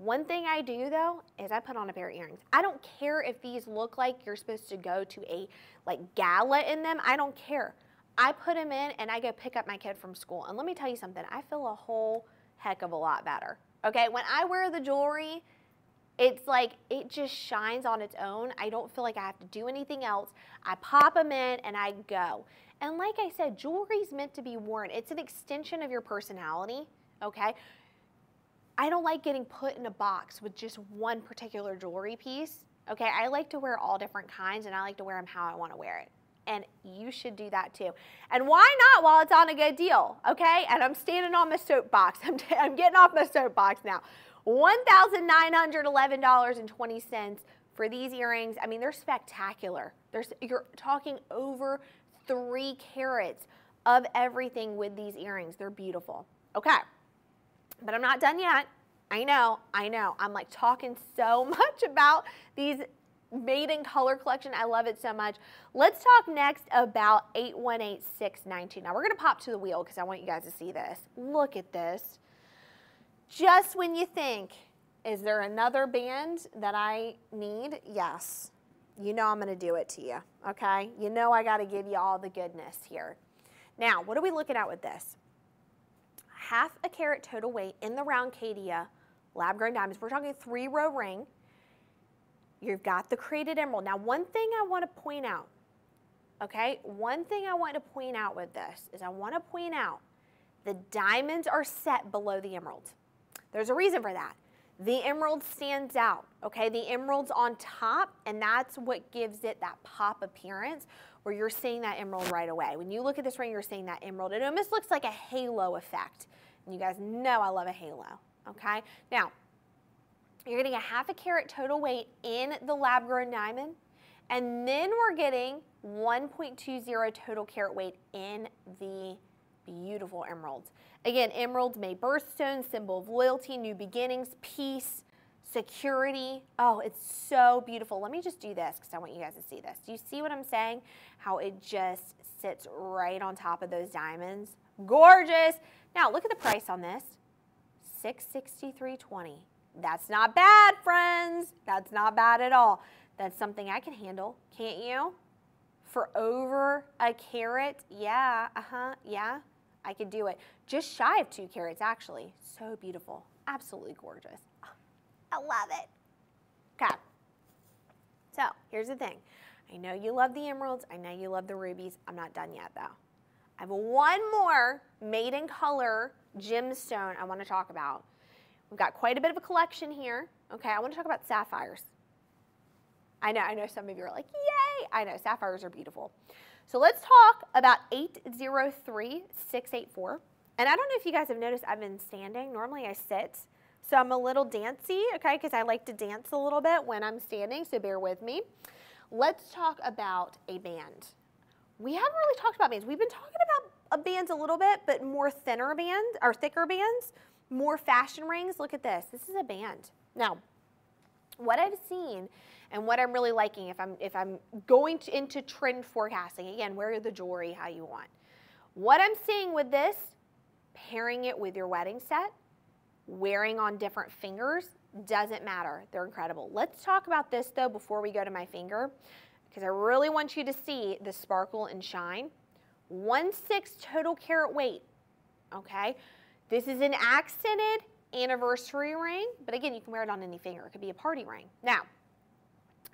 One thing I do though is I put on a pair of earrings. I don't care if these look like you're supposed to go to a like gala in them. I don't care. I put them in and I go pick up my kid from school. And let me tell you something, I feel a whole heck of a lot better. Okay, when I wear the jewelry, it's like it just shines on its own. I don't feel like I have to do anything else. I pop them in and I go. And like I said, jewelry is meant to be worn. It's an extension of your personality, okay? I don't like getting put in a box with just one particular jewelry piece. Okay, I like to wear all different kinds and I like to wear them how I want to wear it. And you should do that too. And why not while it's on a good deal? Okay, and I'm standing on my soapbox. I'm, I'm getting off my soapbox now. $1,911.20 for these earrings. I mean, they're spectacular. There's, you're talking over three carats of everything with these earrings. They're beautiful. Okay. But I'm not done yet. I know, I know. I'm like talking so much about these made in color collection. I love it so much. Let's talk next about 818692. Now we're going to pop to the wheel because I want you guys to see this. Look at this. Just when you think, is there another band that I need? Yes. You know I'm going to do it to you, okay? You know I got to give you all the goodness here. Now, what are we looking at with this? Half a carat total weight in the round Caydia lab grown diamonds. We're talking three row ring. You've got the created emerald. Now, one thing I want to point out, okay, one thing I want to point out with this is I want to point out the diamonds are set below the emerald. There's a reason for that. The emerald stands out, okay? The emerald's on top, and that's what gives it that pop appearance where you're seeing that emerald right away. When you look at this ring, you're seeing that emerald. It almost looks like a halo effect. And you guys know I love a halo, okay? Now, you're getting a half a carat total weight in the lab grown diamond. And then we're getting 1.20 total carat weight in the beautiful emeralds. Again, emeralds made birthstone, symbol of loyalty, new beginnings, peace, security. Oh, it's so beautiful. Let me just do this because I want you guys to see this. Do you see what I'm saying? How it just sits right on top of those diamonds. Gorgeous. Now, look at the price on this. 663.20. That's not bad, friends. That's not bad at all. That's something I can handle, can't you? For over a carat, yeah, uh-huh, yeah, I could do it. Just shy of two carats, actually. So beautiful, absolutely gorgeous. I love it. Okay. So here's the thing. I know you love the emeralds. I know you love the rubies. I'm not done yet though. I have one more made in color gemstone I want to talk about. We've got quite a bit of a collection here. Okay, I want to talk about sapphires. I know, I know some of you are like, yay! I know, sapphires are beautiful. So let's talk about 803684. And I don't know if you guys have noticed I've been standing. Normally I sit. So I'm a little dancey, okay, because I like to dance a little bit when I'm standing, so bear with me. Let's talk about a band. We haven't really talked about bands. We've been talking about a bands a little bit, but more thinner bands, or thicker bands, more fashion rings. Look at this. This is a band. Now, what I've seen and what I'm really liking if I'm if I'm going to, into trend forecasting, again, wear the jewelry how you want. What I'm seeing with this, pairing it with your wedding set, wearing on different fingers doesn't matter. They're incredible. Let's talk about this though before we go to my finger because I really want you to see the sparkle and shine. 1 6 total carat weight, okay? This is an accented anniversary ring, but again, you can wear it on any finger. It could be a party ring. Now,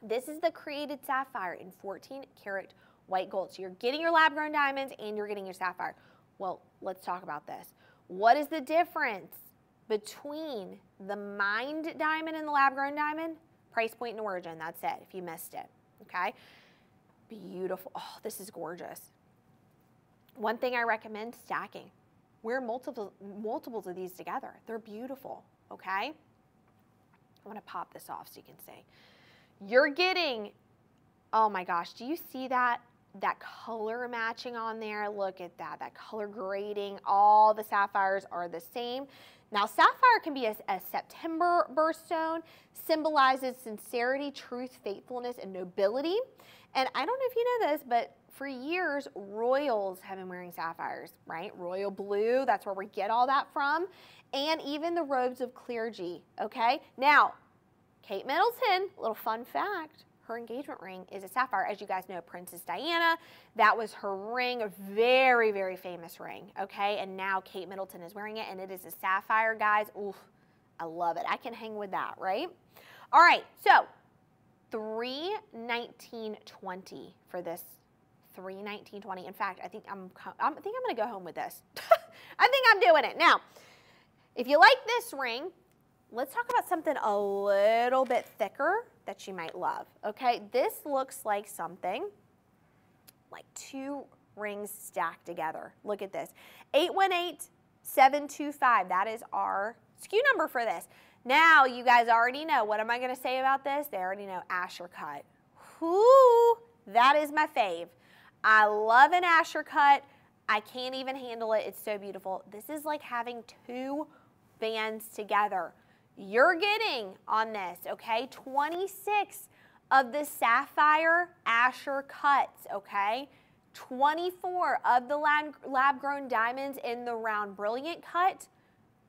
this is the created sapphire in 14 karat white gold. So you're getting your lab grown diamonds and you're getting your sapphire. Well, let's talk about this. What is the difference between the mined diamond and the lab grown diamond, price point and origin, that's it, if you missed it, okay? Beautiful, oh, this is gorgeous. One thing I recommend, stacking. Wear multiple, multiples of these together. They're beautiful, okay? I wanna pop this off so you can see. You're getting, oh my gosh, do you see that? That color matching on there. Look at that, that color grading. All the sapphires are the same. Now, sapphire can be a, a, September birthstone, symbolizes sincerity, truth, faithfulness, and nobility. And I don't know if you know this, but for years, royals have been wearing sapphires, right? Royal blue, that's where we get all that from. And even the robes of clergy, okay? Now, Kate Middleton, little fun fact, her engagement ring is a sapphire. As you guys know, Princess Diana, that was her ring, a very, very famous ring, okay? And now Kate Middleton is wearing it, and it is a sapphire, guys. Oof, I love it. I can hang with that, right? All right, so 319.20 for this 319.20. In fact, I think I'm, I think I'm going to go home with this. I think I'm doing it. Now, if you like this ring, let's talk about something a little bit thicker that you might love. Okay, this looks like something like two rings stacked together. Look at this. 818725, that is our SKU number for this. Now, you guys already know, what am I gonna say about this? They already know Asscher cut. Whoo, that is my fave. I love an Asscher cut. I can't even handle it, it's so beautiful. This is like having two bands together you're getting on this, okay? 26 of the Sapphire Asscher cuts, okay? 24 of the lab-grown diamonds in the round brilliant cut.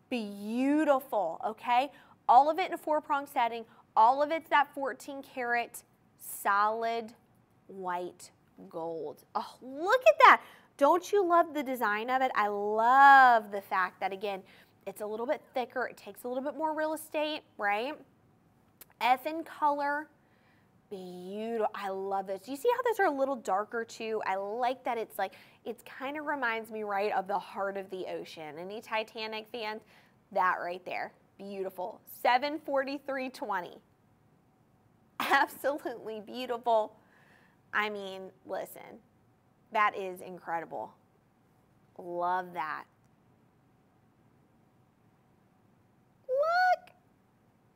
Beautiful, okay? All of it in a four-prong setting. All of it's that 14 karat solid white gold. Oh, look at that. Don't you love the design of it? I love the fact that, again, it's a little bit thicker. It takes a little bit more real estate, right? F in color. Beautiful. I love this. You see how those are a little darker too? I like that it's like, it kind of reminds me, right, of the heart of the ocean. Any Titanic fans? That right there. Beautiful. 743.20. Absolutely beautiful. I mean, listen, that is incredible. Love that.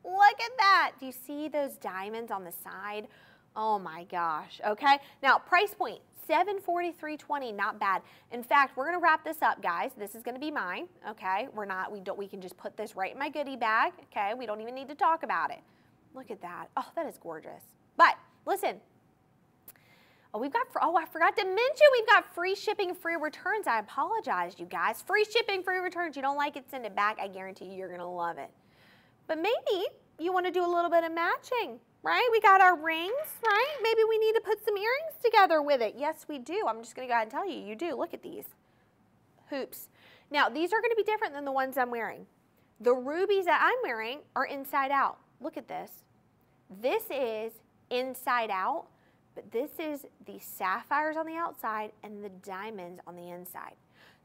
Look at that. Do you see those diamonds on the side? Oh my gosh, okay? Now, price point, 743.20, not bad. In fact, we're gonna wrap this up, guys. This is gonna be mine, okay? We're not, we don't, we can just put this right in my goodie bag, okay? We don't even need to talk about it. Look at that. Oh, that is gorgeous. But listen, Oh, we've got, oh, I forgot to mention we've got free shipping, free returns. I apologize, you guys. Free shipping, free returns. You don't like it, send it back. I guarantee you, you're going to love it. But maybe you want to do a little bit of matching, right? We got our rings, right? Maybe we need to put some earrings together with it. Yes, we do. I'm just going to go ahead and tell you, you do. Look at these hoops. Now, these are going to be different than the ones I'm wearing. The rubies that I'm wearing are inside out. Look at this. This is inside out, but this is the sapphires on the outside and the diamonds on the inside.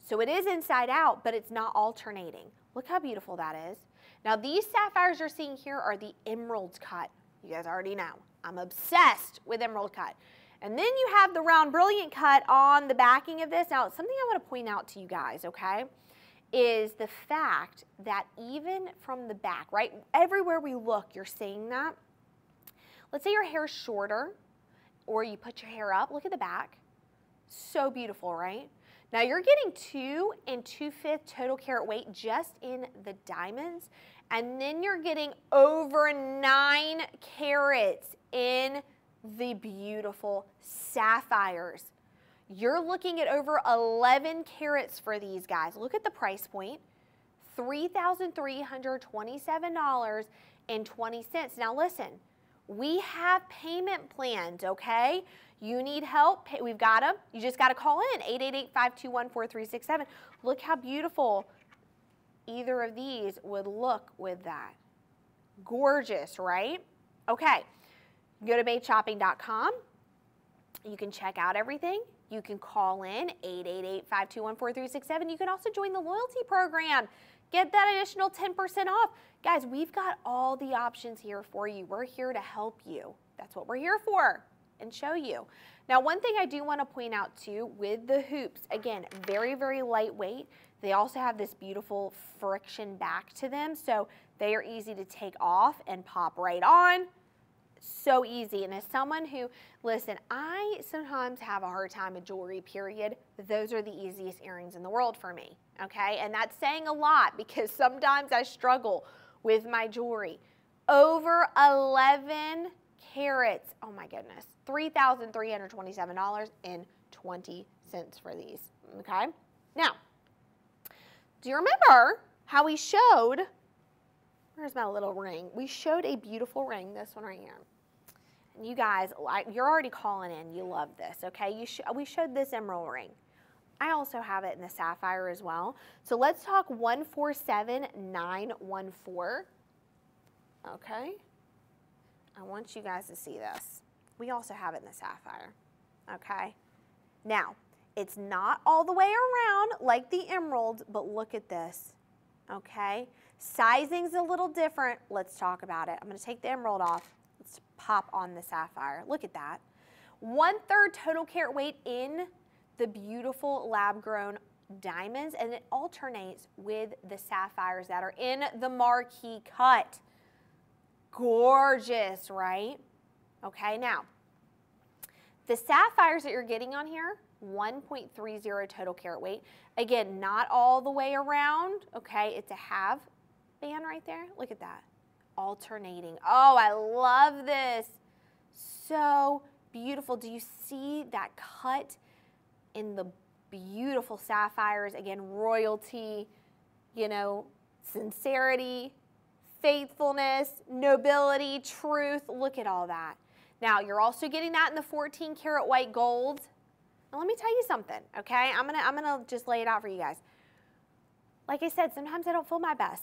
So it is inside out, but it's not alternating. Look how beautiful that is. Now these sapphires you're seeing here are the emerald cut. You guys already know. I'm obsessed with emerald cut. And then you have the round brilliant cut on the backing of this. Now, something I want to point out to you guys, okay, is the fact that even from the back, right, everywhere we look, you're seeing that. Let's say your hair's shorter or you put your hair up. Look at the back. So beautiful, right? Now you're getting two and two-fifth total carat weight just in the diamonds. And then you're getting over nine carats in the beautiful sapphires. You're looking at over 11 carats for these guys. Look at the price point, $3,327.20. Now listen, we have payment plans, okay? You need help, we've got them. You just got to call in, 888-521-4367. Look how beautiful either of these would look with that. Gorgeous, right? Okay, go to madeshopping.com. You can check out everything. You can call in 888-521-4367. You can also join the loyalty program. Get that additional 10% off. Guys, we've got all the options here for you. We're here to help you. That's what we're here for and show you. Now, one thing I do want to point out too with the hoops, again, very, very lightweight. They also have this beautiful friction back to them, so they are easy to take off and pop right on. so easy. And as someone who, listen, I sometimes have a hard time with jewelry, period. Those are the easiest earrings in the world for me, okay? And that's saying a lot because sometimes I struggle with my jewelry. Over 11 carats, oh my goodness, $3,327.20 for these, okay? Now, do you remember how we showed, where's my little ring? We showed a beautiful ring, this one right here. And you guys, you're already calling in, you love this, okay? You sh we showed this emerald ring. I also have it in the sapphire as well. So let's talk 147914. Okay. I want you guys to see this. We also have it in the sapphire. Okay. Now, it's not all the way around like the emerald, but look at this, okay? Sizing's a little different. Let's talk about it. I'm gonna take the emerald off. Let's pop on the sapphire. Look at that. One third total carat weight in the beautiful lab grown diamonds and it alternates with the sapphires that are in the marquee cut. Gorgeous, right? Okay, now, the sapphires that you're getting on here 1.30 total carat weight. Again, not all the way around, okay? It's a half band right there. Look at that. Alternating. Oh, I love this. So beautiful. Do you see that cut in the beautiful sapphires? Again, royalty, you know, sincerity, faithfulness, nobility, truth. Look at all that. Now, you're also getting that in the 14 karat white gold. Now let me tell you something, okay? I'm gonna, I'm gonna just lay it out for you guys. Like I said, sometimes I don't feel my best.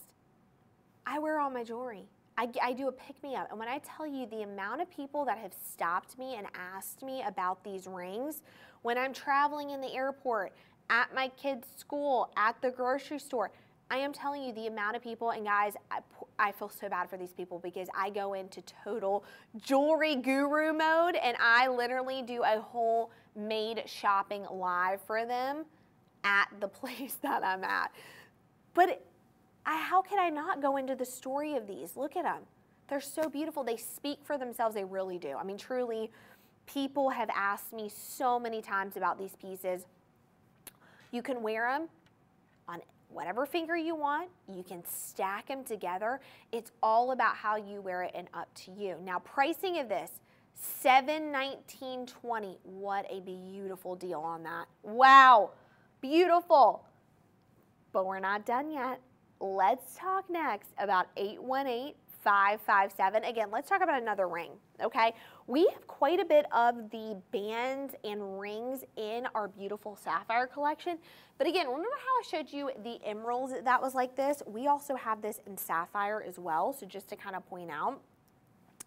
I wear all my jewelry. I, I do a pick-me-up. And when I tell you the amount of people that have stopped me and asked me about these rings, when I'm traveling in the airport, at my kids' school, at the grocery store, I am telling you the amount of people, and guys, I, I, feel so bad for these people because I go into total jewelry guru mode and I literally do a whole made shopping live for them at the place that I'm at. But I, how can I not go into the story of these? Look at them. They're so beautiful. They speak for themselves. They really do. I mean, truly, people have asked me so many times about these pieces. You can wear them whatever finger you want. You can stack them together. It's all about how you wear it and up to you. Now, pricing of this, Seven nineteen twenty. What a beautiful deal on that. Wow, beautiful. But we're not done yet. Let's talk next about 818 557. Again, let's talk about another ring, okay? We have quite a bit of the bands and rings in our beautiful sapphire collection. But again, remember how I showed you the emeralds that was like this? We also have this in sapphire as well. So just to kind of point out,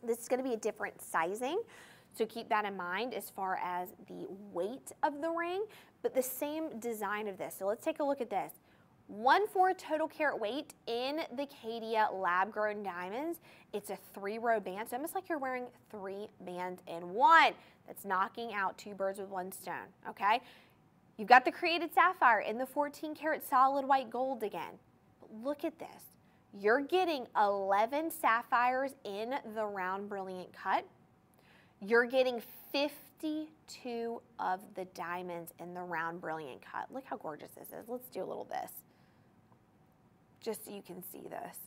this is going to be a different sizing. So keep that in mind as far as the weight of the ring, but the same design of this. So let's take a look at this. One four total carat weight in the Caydia lab grown diamonds. It's a three row band, so almost like you're wearing three bands in one. That's knocking out two birds with one stone, okay? You've got the created sapphire in the 14 karat solid white gold again. But look at this you're getting 11 sapphires in the round brilliant cut. You're getting 52 of the diamonds in the round brilliant cut. Look how gorgeous this is. Let's do a little this, just so you can see this.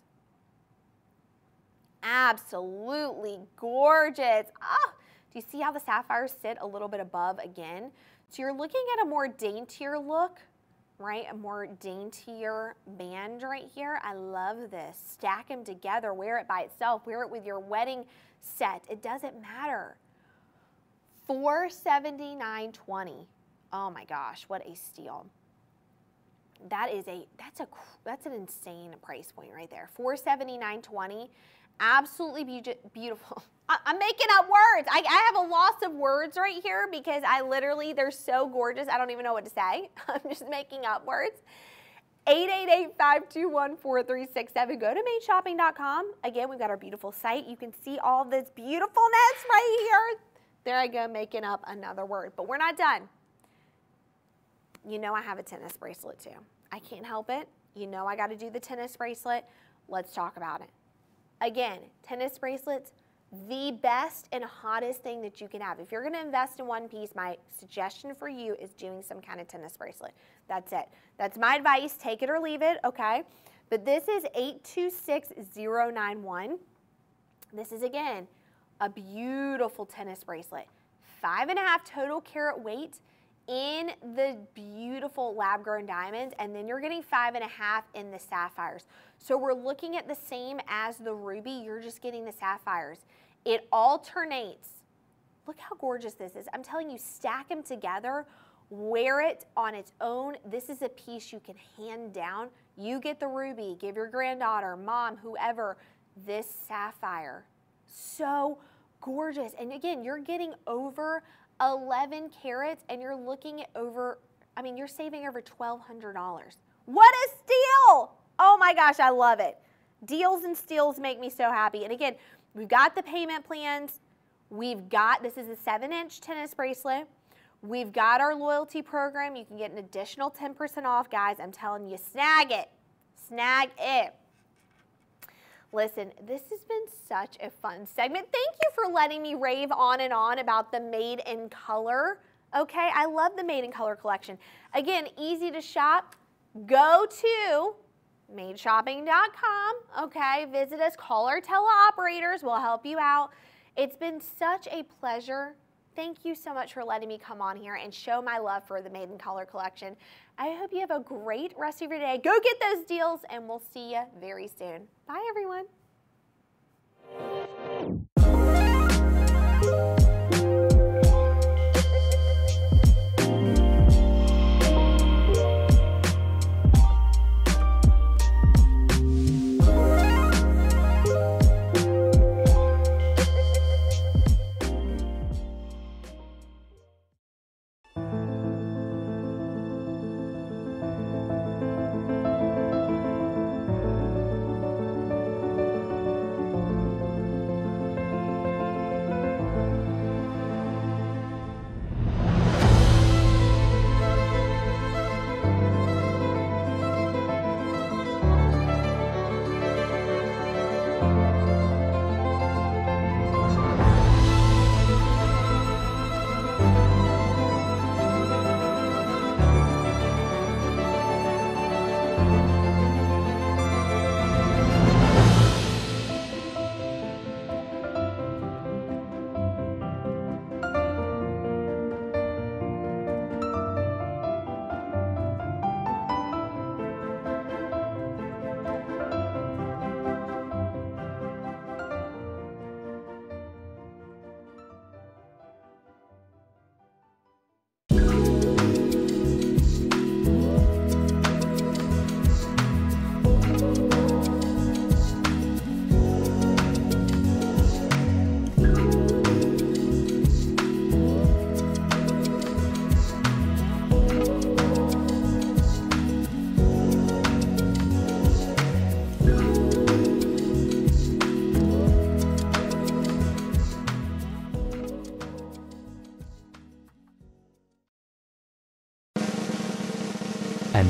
Absolutely gorgeous. Ah, do you see how the sapphires sit a little bit above again? So you're looking at a more daintier look right? A more daintier band right here. I love this. Stack them together, wear it by itself, wear it with your wedding set. It doesn't matter. 479.20. Oh my gosh, what a steal. That is a that's a that's an insane price point right there. 479.20. Absolutely be beautiful. I, am making up words. I, I, have a loss of words right here because I literally, they're so gorgeous. I don't even know what to say. I'm just making up words. 888-521-4367. Go to madeshopping.com. Again, we've got our beautiful site. You can see all this beautifulness right here. There I go, making up another word. But we're not done. You know I have a tennis bracelet too. I can't help it. You know I got to do the tennis bracelet. Let's talk about it. Again, tennis bracelets, the best and hottest thing that you can have. If you're gonna invest in one piece, my suggestion for you is doing some kind of tennis bracelet. That's it. That's my advice. Take it or leave it, okay? But this is 826091. This is again, a beautiful tennis bracelet. Five and a half total carat weight in the beautiful lab grown diamonds and then you're getting five and a half in the sapphires. So we're looking at the same as the ruby, you're just getting the sapphires. It alternates. Look how gorgeous this is. I'm telling you, stack them together, wear it on its own. This is a piece you can hand down. You get the ruby, give your granddaughter, mom, whoever, this sapphire. So gorgeous. And again, you're getting over 11 carats and you're looking at over, I mean, you're saving over $1,200. What a steal! Oh my gosh, I love it. Deals and steals make me so happy. And again, we've got the payment plans. We've got, this is a seven inch tennis bracelet. We've got our loyalty program. You can get an additional 10% off, guys. I'm telling you, snag it. Snag it. Listen, this has been such a fun segment. Thank you for letting me rave on and on about the Made in Color. Okay, I love the Made in Color collection. Again, easy to shop. Go to madeshopping.com. Okay, visit us, call our teleoperators, we'll help you out. It's been such a pleasure. Thank you so much for letting me come on here and show my love for the Made in Color collection. I hope you have a great rest of your day. Go get those deals and we'll see you very soon. Bye everyone.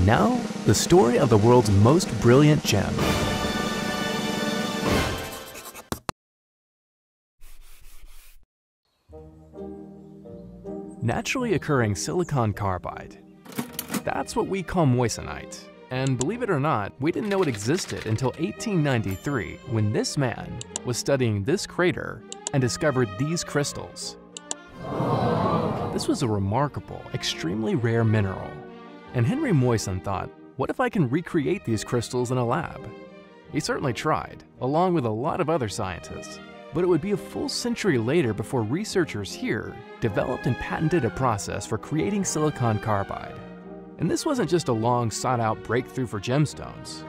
Now, the story of the world's most brilliant gem. Naturally occurring silicon carbide. That's what we call moissanite. And believe it or not, we didn't know it existed until 1893 when this man was studying this crater and discovered these crystals. This was a remarkable, extremely rare mineral. And Henry Moissan thought, what if I can recreate these crystals in a lab? He certainly tried, along with a lot of other scientists. But it would be a full century later before researchers here developed and patented a process for creating silicon carbide. And this wasn't just a long sought out breakthrough for gemstones.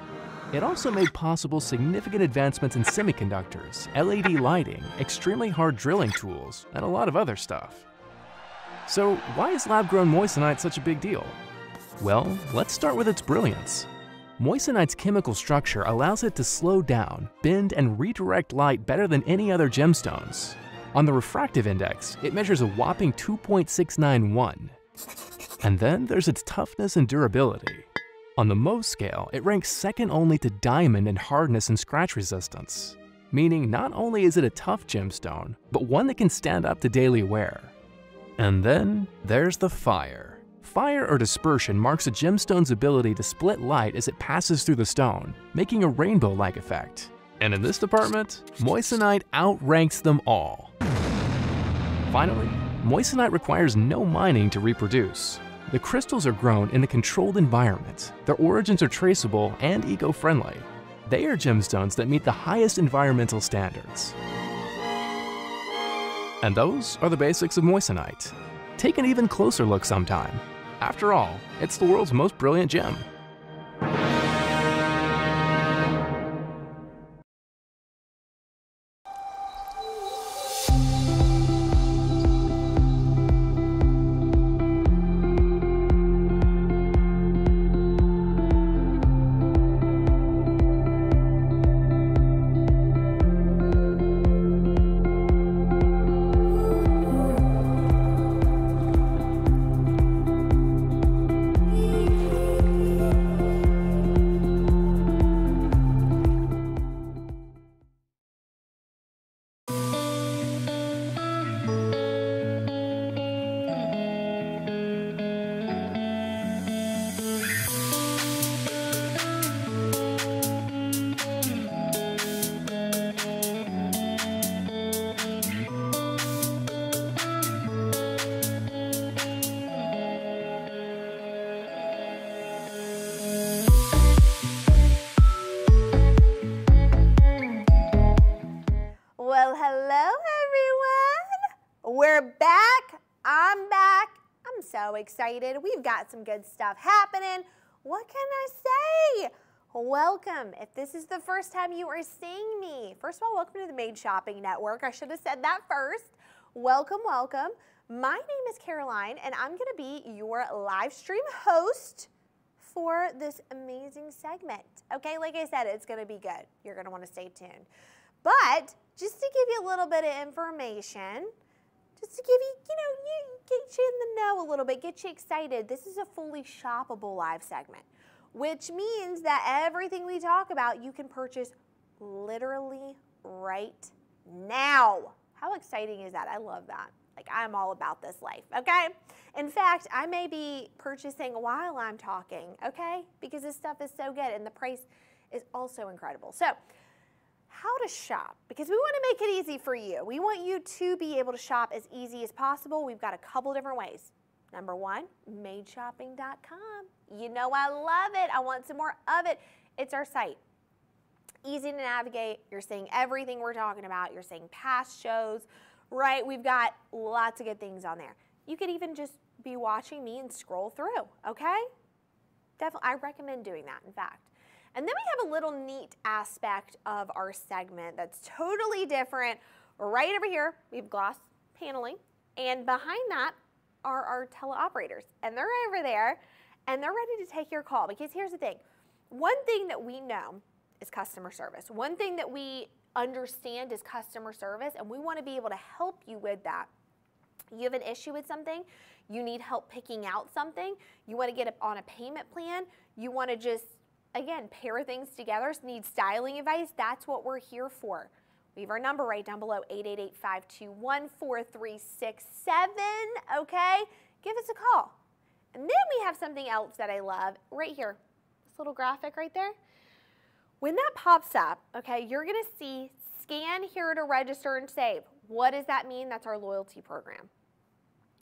It also made possible significant advancements in semiconductors, LED lighting, extremely hard drilling tools, and a lot of other stuff. So why is lab-grown moissanite such a big deal? Well, let's start with its brilliance. Moissanite's chemical structure allows it to slow down, bend, and redirect light better than any other gemstones. On the refractive index, it measures a whopping 2.691. And then there's its toughness and durability. On the Mohs scale, it ranks second only to diamond in hardness and scratch resistance. meaning not only is it a tough gemstone, but one that can stand up to daily wear. And then there's the fire. Fire or dispersion marks a gemstone's ability to split light as it passes through the stone, making a rainbow-like effect. And in this department, moissanite outranks them all. Finally, moissanite requires no mining to reproduce. The crystals are grown in a controlled environment, their origins are traceable and eco-friendly. They are gemstones that meet the highest environmental standards. And those are the basics of moissanite. Take an even closer look sometime. After all, it's the world's most brilliant gem. Excited. We've got some good stuff happening. What can I say? Welcome. If this is the first time you are seeing me, first of all, welcome to the Made Shopping Network. I should have said that first. Welcome, welcome. My name is Caroline, and I'm going to be your live stream host for this amazing segment. Okay, like I said, it's going to be good. You're going to want to stay tuned. But just to give you a little bit of information, just to give you, you know, you, get you in the know a little bit, get you excited. This is a fully shoppable live segment, which means that everything we talk about you can purchase literally right now. How exciting is that? I love that. Like, I'm all about this life, okay? In fact, I may be purchasing while I'm talking, okay? Because this stuff is so good and the price is also incredible. So, how to shop because we want to make it easy for you. We want you to be able to shop as easy as possible. We've got a couple different ways. Number one, madeshopping.com. You know I love it. I want some more of it. It's our site. Easy to navigate. You're seeing everything we're talking about. You're seeing past shows, right? We've got lots of good things on there. You could even just be watching me and scroll through, okay? Definitely, I recommend doing that, in fact. And then we have a little neat aspect of our segment that's totally different. Right over here, we have gloss paneling, and behind that are our teleoperators. And they're over there, and they're ready to take your call. Because here's the thing one thing that we know is customer service. One thing that we understand is customer service, and we want to be able to help you with that. You have an issue with something, you need help picking out something, you want to get on a payment plan, you want to just again, pair things together, need styling advice, that's what we're here for. We have our number right down below, 888-521-4367, okay? Give us a call. And then we have something else that I love right here, this little graphic right there. When that pops up, okay, you're gonna see scan here to register and save. What does that mean? That's our loyalty program.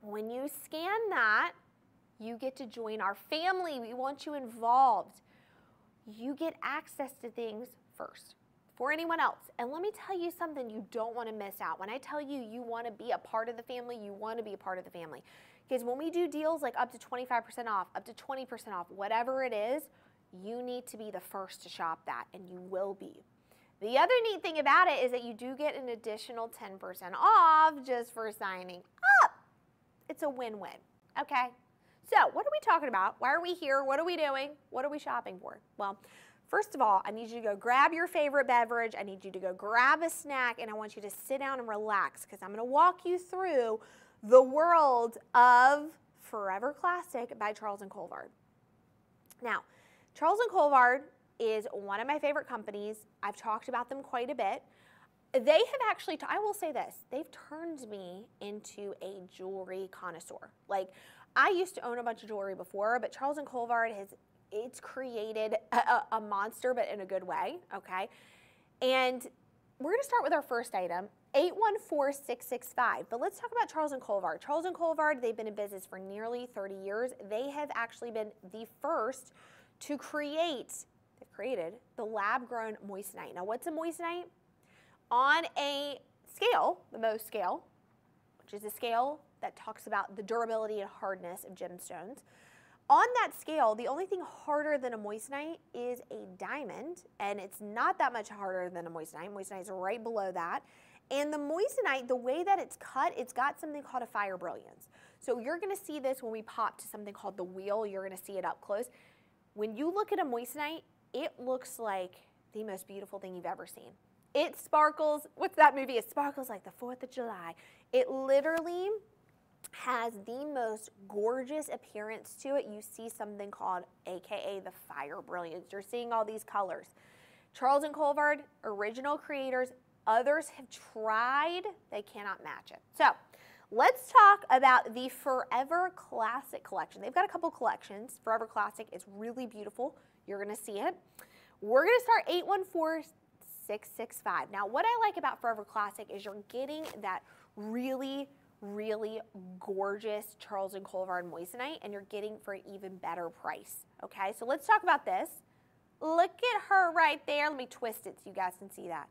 When you scan that, you get to join our family. We want you involved you get access to things first for anyone else. And let me tell you something you don't want to miss out. When I tell you you want to be a part of the family, you want to be a part of the family. Because when we do deals like up to 25% off, up to 20% off, whatever it is, you need to be the first to shop that, and you will be. The other neat thing about it is that you do get an additional 10% off just for signing up. It's a win win, okay? So, what are we talking about? Why are we here? What are we doing? What are we shopping for? Well, first of all, I need you to go grab your favorite beverage. I need you to go grab a snack, and I want you to sit down and relax because I'm going to walk you through the world of Forever Classic by Charles and Colvard. Now, Charles and Colvard is one of my favorite companies. I've talked about them quite a bit. they have actually, I will say this, they've turned me into a jewelry connoisseur. Like, I used to own a bunch of jewelry before, but Charles and Colvard has, it's created a, a, monster, but in a good way, okay? And we're gonna start with our first item, 814665. But let's talk about Charles and Colvard. Charles and Colvard, they've been in business for nearly 30 years. They have actually been the first to create, they've created the lab-grown moissanite. Now, what's a moissanite? On a scale, the Mohs scale, which is a scale that talks about the durability and hardness of gemstones, on that scale, the only thing harder than a moissanite is a diamond, and it's not that much harder than a moissanite. Moissanite is right below that. And the moissanite, the way that it's cut, it's got something called a fire brilliance. So you're gonna see this when we pop to something called the wheel, you're gonna see it up close. When you look at a moissanite, it looks like the most beautiful thing you've ever seen. It sparkles, what's that movie? It sparkles like the 4th of July. It literally has the most gorgeous appearance to it. You see something called AKA the fire brilliance. You're seeing all these colors. Charles and Colvard, original creators, others have tried, they cannot match it. So let's talk about the Forever Classic collection. They've got a couple collections. Forever Classic is really beautiful. You're gonna see it. We're gonna start 814665. Now what I like about Forever Classic is you're getting that really really gorgeous Charles and Colvard moissanite and you're getting for an even better price. Okay, so let's talk about this. Look at her right there. Let me twist it so you guys can see that.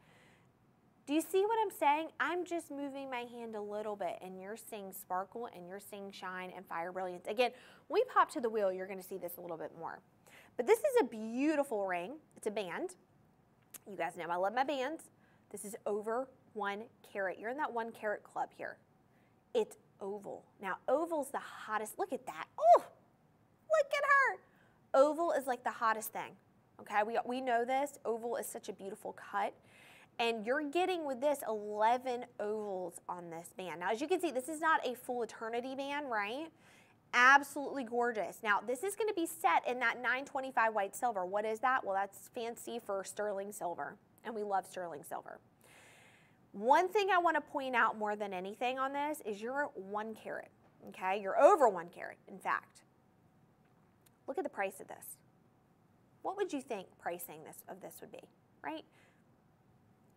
Do you see what I'm saying? I'm just moving my hand a little bit and you're seeing sparkle and you're seeing shine and fire brilliance. Again, when we pop to the wheel, you're gonna see this a little bit more. But this is a beautiful ring. It's a band. You guys know I love my bands. This is over one carat. You're in that one carat club here. It's oval. Now, oval's the hottest. Look at that. Oh, look at her. Oval is like the hottest thing. Okay, we, we know this. Oval is such a beautiful cut. And you're getting with this 11 ovals on this band. Now, as you can see, this is not a full eternity band, right? Absolutely gorgeous. Now, this is gonna be set in that 925 white silver. What is that? Well, that's fancy for sterling silver, and we love sterling silver. One thing I want to point out more than anything on this is you're one carat, okay? You're over one carat, in fact. Look at the price of this. What would you think pricing this of this would be, right?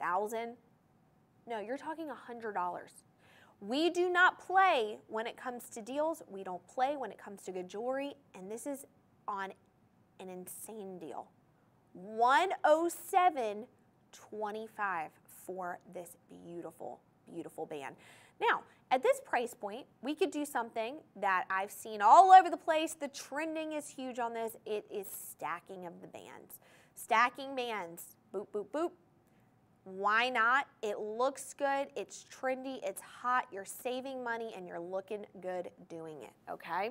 Thousand? No, you're talking a hundred dollars. We do not play when it comes to deals. We don't play when it comes to good jewelry, and this is on an insane deal. 107.25 for this beautiful, beautiful band. Now, at this price point, we could do something that I've seen all over the place. The trending is huge on this. It is stacking of the bands. Stacking bands, boop, boop, boop. Why not? It looks good, it's trendy, it's hot, you're saving money, and you're looking good doing it, okay?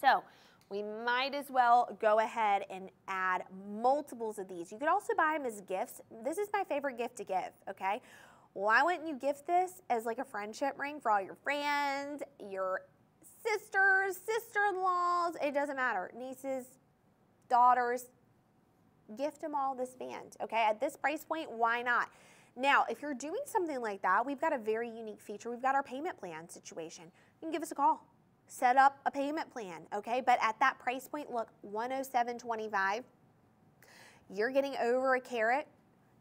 So, we might as well go ahead and add multiples of these. You could also buy them as gifts. This is my favorite gift to give, okay? Why wouldn't you gift this as like a friendship ring for all your friends, your sisters, sister-in-laws, it doesn't matter, nieces, daughters, gift them all this band, okay? At this price point, why not? Now, if you're doing something like that, we've got a very unique feature. We've got our payment plan situation. You can give us a call set up a payment plan, okay? But at that price point, look, 107.25, you're getting over a carat,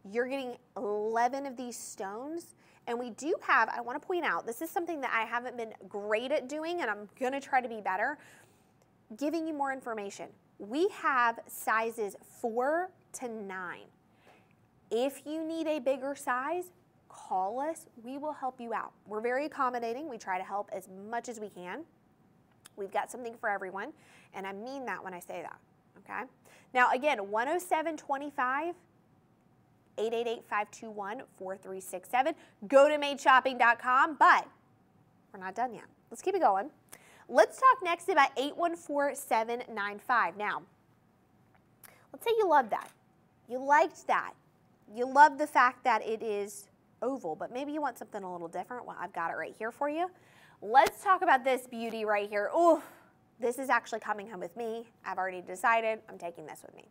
you're getting 11 of these stones, and we do have, I wanna point out, this is something that I haven't been great at doing, and I'm gonna try to be better, giving you more information. We have sizes four to nine. If you need a bigger size, call us. We will help you out. We're very accommodating. We try to help as much as we can. We've got something for everyone, and I mean that when I say that, okay? Now, again, 10725 888-521-4367. Go to madeshopping.com, but we're not done yet. Let's keep it going. Let's talk next about 814795. Now, let's say you love that. You liked that. You love the fact that it is oval, but maybe you want something a little different. Well, I've got it right here for you. Let's talk about this beauty right here. Oh, this is actually coming home with me. I've already decided I'm taking this with me.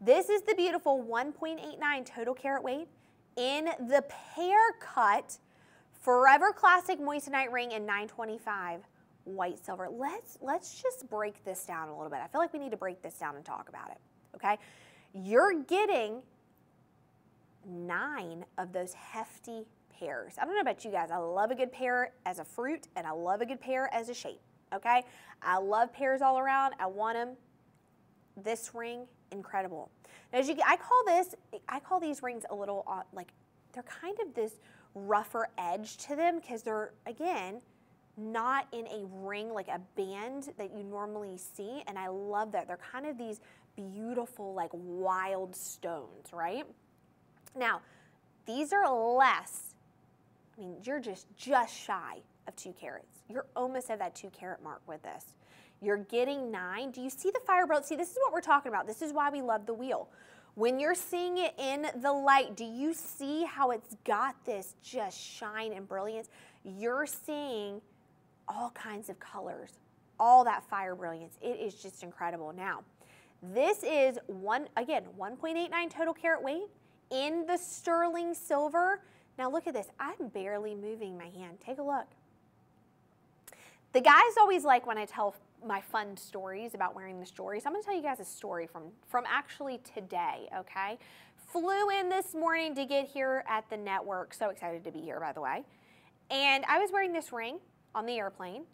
This is the beautiful 1.89 total carat weight, in the pear cut Forever Classic Moissanite ring in 925 white silver. Let's, let's just break this down a little bit. I feel like we need to break this down and talk about it, okay? You're getting nine of those hefty pears. I don't know about you guys. I love a good pear as a fruit and I love a good pear as a shape, okay? I love pears all around. I want them. This ring, incredible. Now, as you, I call this, I call these rings a little uh, like, they're kind of this rougher edge to them because they're, again, not in a ring like a band that you normally see. And I love that. They're kind of these beautiful, like wild stones, right? Now, these are less, I mean, you're just, just shy of two carats. You're almost at that two carat mark with this. You're getting nine. Do you see the fire belt? See, this is what we're talking about. This is why we love the wheel. When you're seeing it in the light, do you see how it's got this just shine and brilliance? You're seeing all kinds of colors, all that fire brilliance. It is just incredible. Now, this is one, again, 1.89 total carat weight in the sterling silver. Now look at this, I'm barely moving my hand. Take a look. The guys always like when I tell my fun stories about wearing the jewelry. So I'm gonna tell you guys a story from, from actually today, okay? Flew in this morning to get here at the network. So excited to be here, by the way. And I was wearing this ring on the airplane.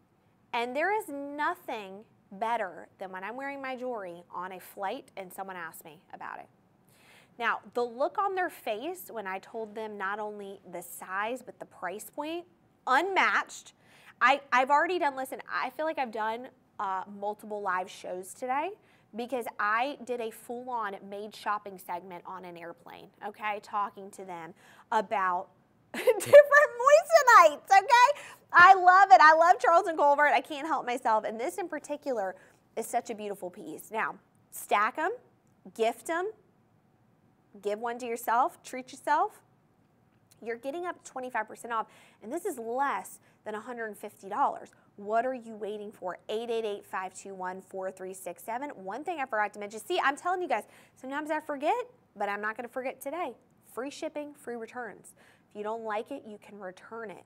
And there is nothing better than when I'm wearing my jewelry on a flight and someone asks me about it. Now, the look on their face when I told them not only the size, but the price point, unmatched. I, I've already done, listen, I feel like I've done uh, multiple live shows today because I did a full on made shopping segment on an airplane, okay, talking to them about different moissanites, okay? I love it. I love Charles and Colvard. I can't help myself. And this in particular is such a beautiful piece. Now, stack them, gift them, give one to yourself, treat yourself. You're getting up 25% off, and this is less than $150. What are you waiting for? 888-521-4367. One thing I forgot to mention, see, I'm telling you guys, sometimes I forget, but I'm not gonna forget today. Free shipping, free returns. If you don't like it, you can return it.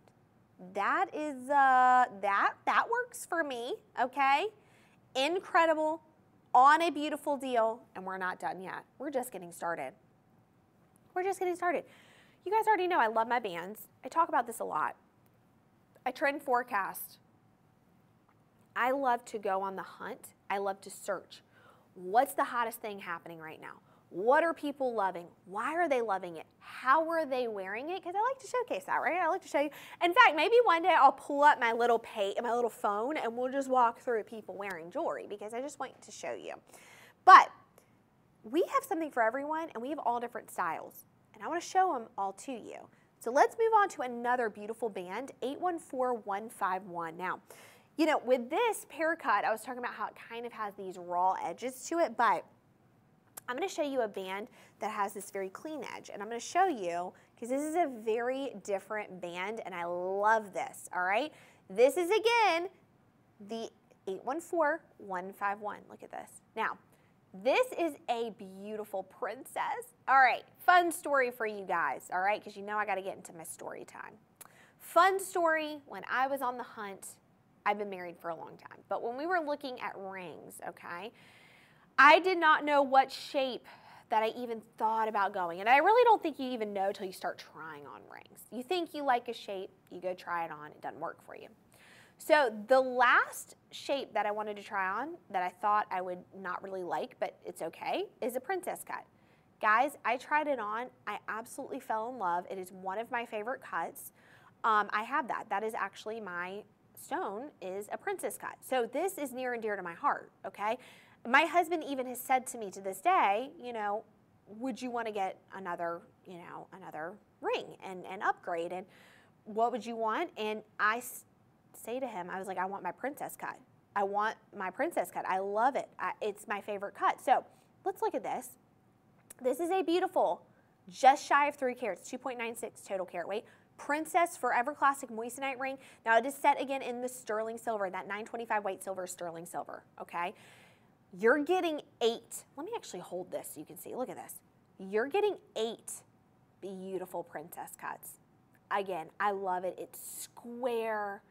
That is, uh, that, that works for me, okay? Incredible, on a beautiful deal, and we're not done yet. We're just getting started. We're just getting started. You guys already know I love my bands. I talk about this a lot. I trend forecast. I love to go on the hunt. I love to search. What's the hottest thing happening right now? What are people loving? Why are they loving it? How are they wearing it? Because I like to showcase that, right? I like to show you. In fact, maybe one day I'll pull up my little pay, my little phone, and we'll just walk through people wearing jewelry because I just want to show you. But we have something for everyone, and we have all different styles, and I want to show them all to you. So let's move on to another beautiful band, 814151. Now, you know, with this pear cut, I was talking about how it kind of has these raw edges to it, but I'm going to show you a band that has this very clean edge. And I'm going to show you, because this is a very different band, and I love this, all right? This is, again, the 814151. Look at this. Now, this is a beautiful princess. All right, fun story for you guys, all right? Because you know I got to get into my story time. Fun story, when I was on the hunt, I've been married for a long time, but when we were looking at rings, okay, I did not know what shape that I even thought about going. And I really don't think you even know till you start trying on rings. You think you like a shape, you go try it on, it doesn't work for you. So the last shape that I wanted to try on that I thought I would not really like, but it's okay, is a princess cut. Guys, I tried it on. I absolutely fell in love. It is one of my favorite cuts. Um, I have that. That is actually my stone is a princess cut. So this is near and dear to my heart, okay? My husband even has said to me to this day, you know, would you want to get another, you know, another ring and, and upgrade? And what would you want? And I say to him, I was like, I want my princess cut. I want my princess cut. I love it. I, it's my favorite cut. So let's look at this. This is a beautiful, just shy of three carats, 2.96 total carat weight, Princess Forever Classic Moissanite ring. Now it is set again in the sterling silver, that 925 white silver sterling silver, okay? You're getting eight. Let me actually hold this so you can see. Look at this. You're getting eight beautiful princess cuts. Again, I love it. It's square.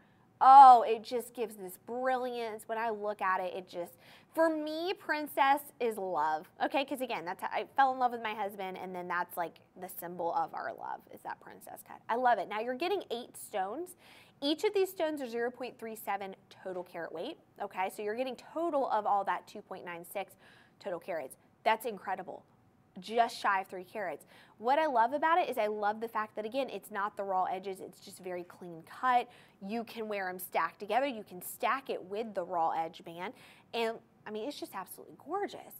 Oh, it just gives this brilliance. When I look at it, it just, for me, princess is love. Okay, because again, that's how I fell in love with my husband, and then that's like the symbol of our love is that princess cut. I love it. Now you're getting eight stones. Each of these stones are 0.37 total carat weight. Okay, so you're getting total of all that 2.96 total carats. That's incredible just shy of three carats. What I love about it is I love the fact that again, it's not the raw edges, it's just very clean cut. You can wear them stacked together. You can stack it with the raw edge band. And I mean, it's just absolutely gorgeous.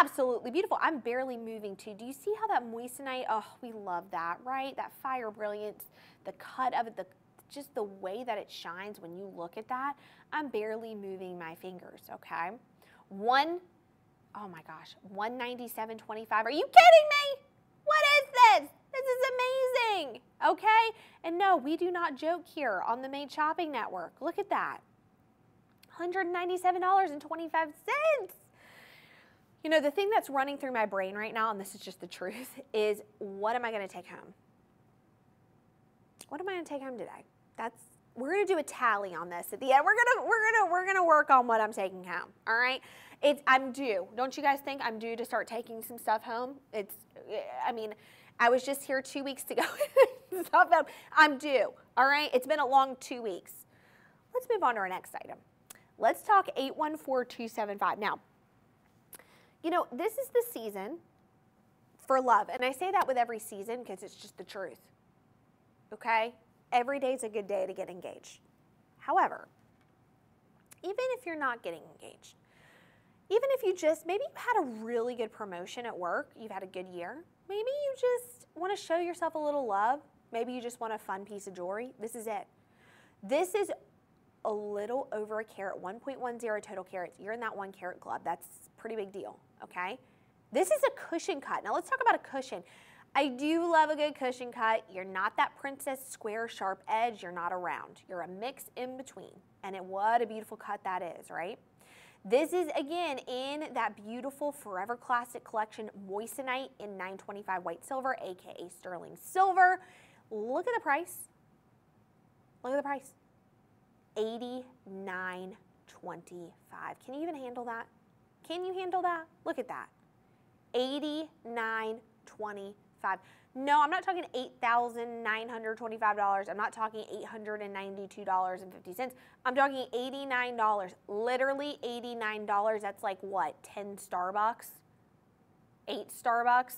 Absolutely beautiful. I'm barely moving too. Do you see how that moissanite, oh, we love that, right? That fire brilliance, the cut of it, the just the way that it shines when you look at that. I'm barely moving my fingers, okay? One oh my gosh, 197.25. Are you kidding me? What is this? This is amazing. Okay? And no, we do not joke here on the Made Shopping Network. Look at that. $197.25. You know, the thing that's running through my brain right now, and this is just the truth, is what am I going to take home? What am I going to take home today? That's we're to do a tally on this at the end. We're to we're to we're to work on what I'm taking home. All right? It's I'm due. Don't you guys think I'm due to start taking some stuff home? It's I mean, I was just here 2 weeks ago. I'm due. All right? It's been a long 2 weeks. Let's move on to our next item. Let's talk 814275. Now, you know, this is the season for love. And I say that with every season because it's just the truth. Okay? Every day is a good day to get engaged. However, even if you're not getting engaged, even if you just, maybe you had a really good promotion at work, you've had a good year, maybe you just want to show yourself a little love, maybe you just want a fun piece of jewelry, this is it. This is a little over a carat, 1.10 total carats. You're in that one carat club. That's pretty big deal, okay? This is a cushion cut. Now let's talk about a cushion. I do love a good cushion cut. You're not that princess square sharp edge. You're not a round. You're a mix in between. And it, what a beautiful cut that is, right? This is, again, in that beautiful Forever Classic Collection Moissanite in 925 white silver, aka sterling silver. Look at the price. Look at the price. 89.25. Can you even handle that? Can you handle that? Look at that. 89.25 No, I'm not talking $8,925. I'm not talking $892.50. I'm talking $89. Literally $89. That's like what? 10 Starbucks? 8 Starbucks?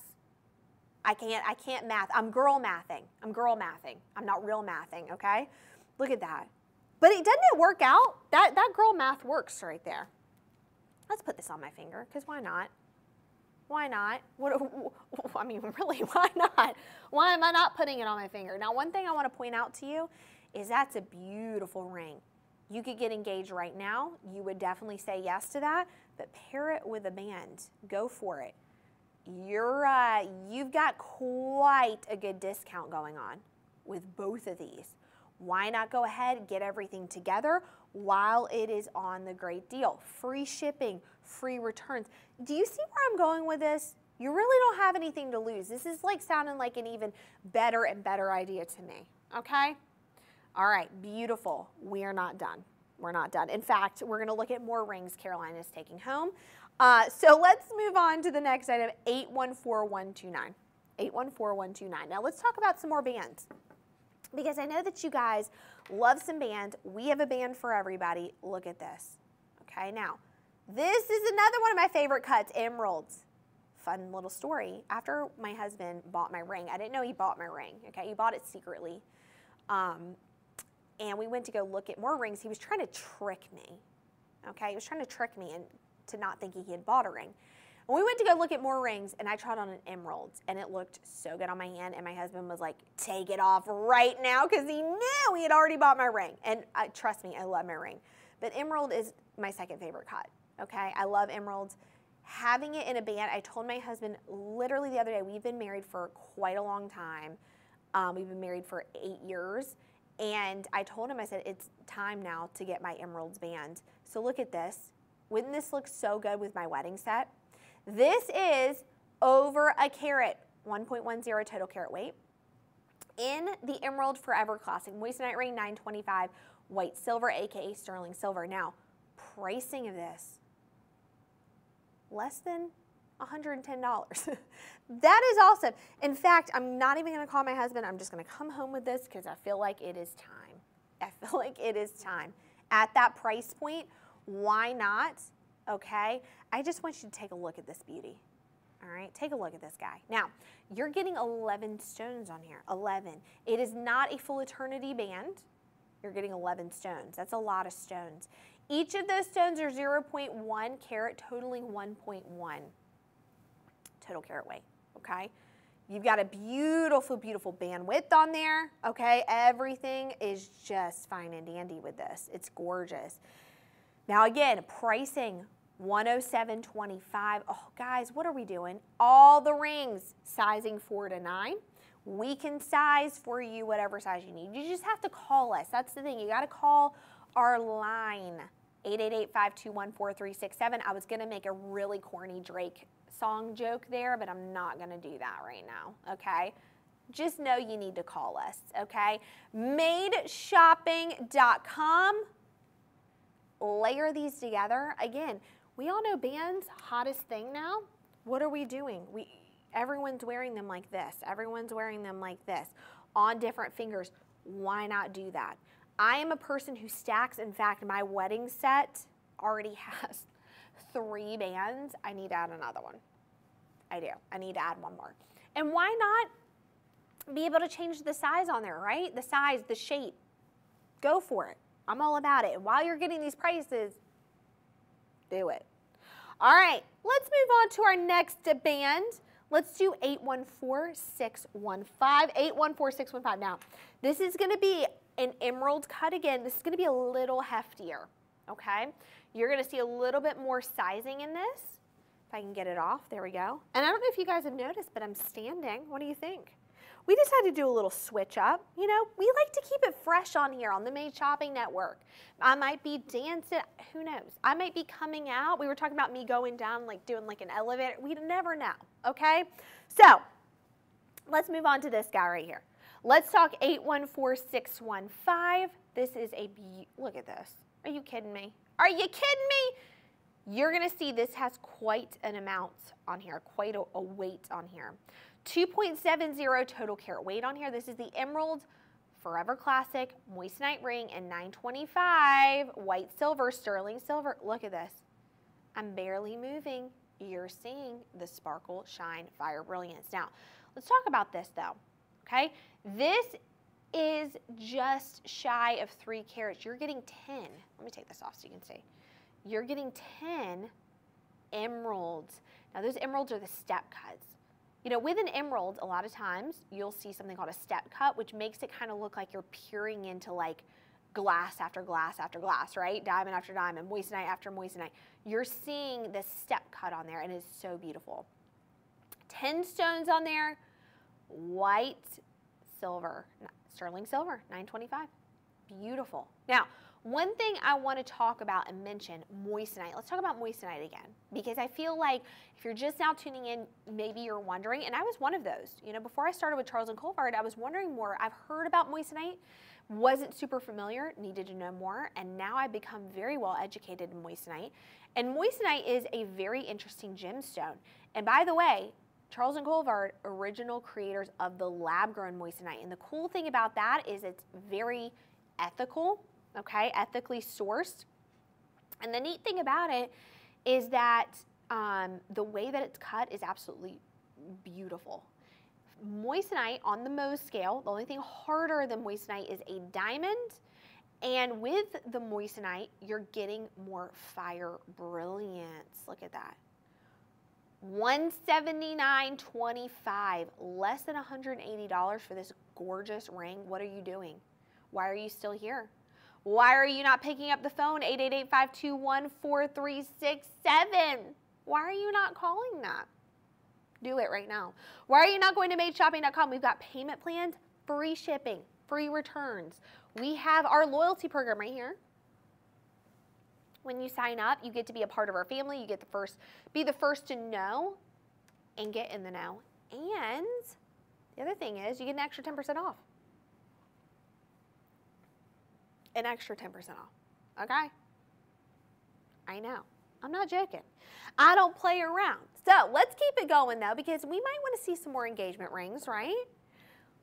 I can't I can't math. I'm girl mathing. I'm girl mathing. I'm not real mathing, okay? Look at that. But it doesn't it work out? That that girl math works right there. Let's put this on my finger, because why not? Why not? What, I mean, really, why not? Why am I not putting it on my finger? Now, one thing I want to point out to you is that's a beautiful ring. You could get engaged right now. You would definitely say yes to that, but pair it with a band. Go for it. You're, uh, you've got quite a good discount going on with both of these. Why not go ahead, and get everything together while it is on the great deal? Free shipping, free returns. Do you see where I'm going with this? You really don't have anything to lose. This is like sounding like an even better and better idea to me, okay? All right, beautiful. We are not done. We're not done. In fact, we're gonna look at more rings Caroline is taking home. Uh, so let's move on to the next item, 814129. 814129. Now let's talk about some more bands because I know that you guys love some band. We have a band for everybody. Look at this. Okay, now this is another one of my favorite cuts, emeralds. Fun little story. After my husband bought my ring, I didn't know he bought my ring, okay? He bought it secretly. Um, and we went to go look at more rings. He was trying to trick me, okay? He was trying to trick me into not thinking he had bought a ring. And we went to go look at more rings, and I tried on an emerald, and it looked so good on my hand. And my husband was like, "Take it off right now," because he knew he had already bought my ring. And uh, trust me, I love my ring. But emerald is my second favorite cut okay? I love emeralds. Having it in a band, I told my husband literally the other day, we've been married for quite a long time. Um, we've been married for eight years. And I told him, I said, it's time now to get my emeralds band. So look at this. Wouldn't this look so good with my wedding set? This is over a carat, 1.10 total carat weight. In the Emerald Forever Classic, moissanite ring 925, white silver, aka sterling silver. Now, pricing of this, less than $110. that is awesome. In fact, I'm not even gonna call my husband. I'm just gonna come home with this because I feel like it is time. I feel like it is time. At that price point, why not? Okay, I just want you to take a look at this beauty. All right, take a look at this guy. Now, you're getting 11 stones on here, 11. It is not a full eternity band. You're getting 11 stones. That's a lot of stones. Each of those stones are 0.1 carat, totaling 1.1 total carat weight, okay? You've got a beautiful, beautiful bandwidth on there, okay? Everything is just fine and dandy with this. It's gorgeous. Now again, pricing 107.25. Oh, guys, what are we doing? All the rings sizing 4 to 9. We can size for you whatever size you need. You just have to call us. That's the thing. You got to call our line. 888-521-4367. I was going to make a really corny Drake song joke there, but I'm not going to do that right now, okay? Just know you need to call us, okay? MadeShopping.com. Layer these together. Again, we all know bands, hottest thing now. What are we doing? We everyone's wearing them like this. Everyone's wearing them like this on different fingers. Why not do that? I am a person who stacks. In fact, my wedding set already has three bands. I need to add another one. I do. I need to add one more. And why not be able to change the size on there, right? The size, the shape. Go for it. I'm all about it. While you're getting these prices, do it. All right, let's move on to our next band. Let's do 814615. 814615. Now, this is going to be an emerald cut again. This is going to be a little heftier, okay? You're going to see a little bit more sizing in this. If I can get it off, there we go. And I don't know if you guys have noticed, but I'm standing. What do you think? We decided to do a little switch up. You know, we like to keep it fresh on here on the Made Shopping Network. I might be dancing, who knows? I might be coming out. We were talking about me going down, like doing like an elevator. We never know, okay? So let's move on to this guy right here. Let's talk 814615. This is a, look at this. Are you kidding me? Are you kidding me? You're gonna see this has quite an amount on here, quite a, a weight on here. 2.70 total carat weight on here. This is the Emerald Forever Classic Moissanite Ring and 925 white silver, sterling silver. Look at this. I'm barely moving. You're seeing the sparkle, shine, fire, brilliance. Now, let's talk about this though, okay? This is just shy of three carats. You're getting 10. Let me take this off so you can see. You're getting 10 emeralds. Now, those emeralds are the step cuts. You know, with an emerald, a lot of times you'll see something called a step cut, which makes it kind of look like you're peering into like glass after glass after glass, right? Diamond after diamond, moissanite after moissanite. You're seeing this step cut on there and it's so beautiful. 10 stones on there, white, silver, sterling silver, 925. Beautiful. Now, one thing I want to talk about and mention, moissanite. Let's talk about moissanite again because I feel like if you're just now tuning in, maybe you're wondering, and I was one of those. You know, before I started with Charles and Colvard, I was wondering more. I've heard about moissanite, wasn't super familiar, needed to know more, and now I've become very well educated in moissanite. And moissanite is a very interesting gemstone. And by the way, Charles and Colvard, original creators of the lab-grown moissanite. And the cool thing about that is it's very ethical okay, ethically sourced. And the neat thing about it is that um, the way that it's cut is absolutely beautiful. Moissanite on the Mohs scale, the only thing harder than moissanite is a diamond. And with the moissanite, you're getting more fire brilliance. Look at that. 179.25, less than $180 for this gorgeous ring. What are you doing? Why are you still here? Why are you not picking up the phone? 888-521-4367. Why are you not calling that? Do it right now. Why are you not going to madeshopping.com? We've got payment plans, free shipping, free returns. We have our loyalty program right here. When you sign up, you get to be a part of our family. You get the first, be the first to know and get in the know And the other thing is you get an extra 10% off. An extra 10% off. Okay? I know. I'm not joking. I don't play around. So let's keep it going though, because we might want to see some more engagement rings, right?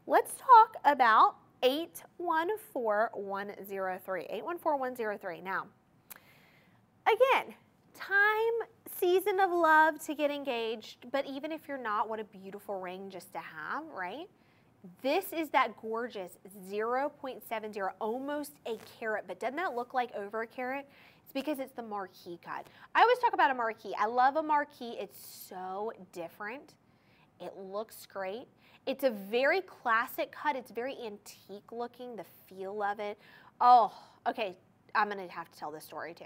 Let's talk about 814103. 814103. Now, again, time, season of love to get engaged, but even if you're not, what a beautiful ring just to have, right? This is that gorgeous 0.70, almost a carat, but doesn't that look like over a carat? It's because it's the marquee cut. I always talk about a marquee. I love a marquee. It's so different. It looks great. It's a very classic cut. It's very antique looking, the feel of it. Oh, okay, I'm gonna have to tell this story too.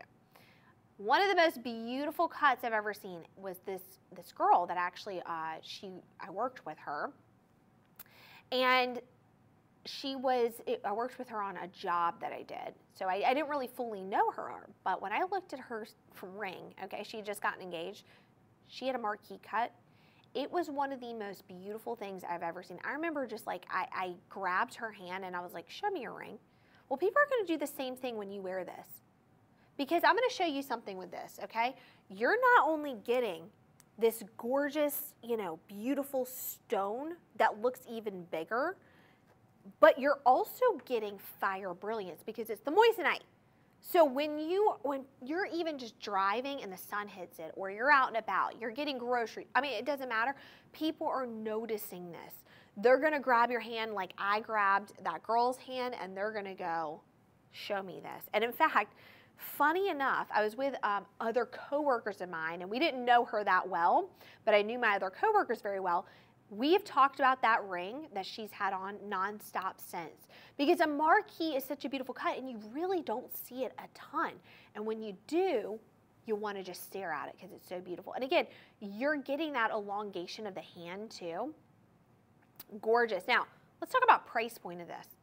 One of the most beautiful cuts I've ever seen was this, this girl that actually, uh, she, I worked with her. And she was, it, I worked with her on a job that I did. So I, I, didn't really fully know her, but when I looked at her from ring, okay, she had just gotten engaged, she had a marquee cut it was one of the most beautiful things I've ever seen. I remember just like I, I grabbed her hand and I was like, show me your ring. Well, people are going to do the same thing when you wear this. Because I'm going to show you something with this, okay? You're not only getting this gorgeous, you know, beautiful stone that looks even bigger, but you're also getting fire brilliance because it's the moissanite. So when you when you're even just driving and the sun hits it or you're out and about, you're getting groceries. I mean, it doesn't matter. People are noticing this. They're going to grab your hand like I grabbed that girl's hand and they're going to go, "Show me this." And in fact, funny enough, I was with um, other coworkers of mine and we didn't know her that well, but I knew my other coworkers very well. We've talked about that ring that she's had on nonstop since because a marquee is such a beautiful cut and you really don't see it a ton. And when you do, you want to just stare at it because it's so beautiful. And again, you're getting that elongation of the hand too. Gorgeous. Now, let's talk about price point of this.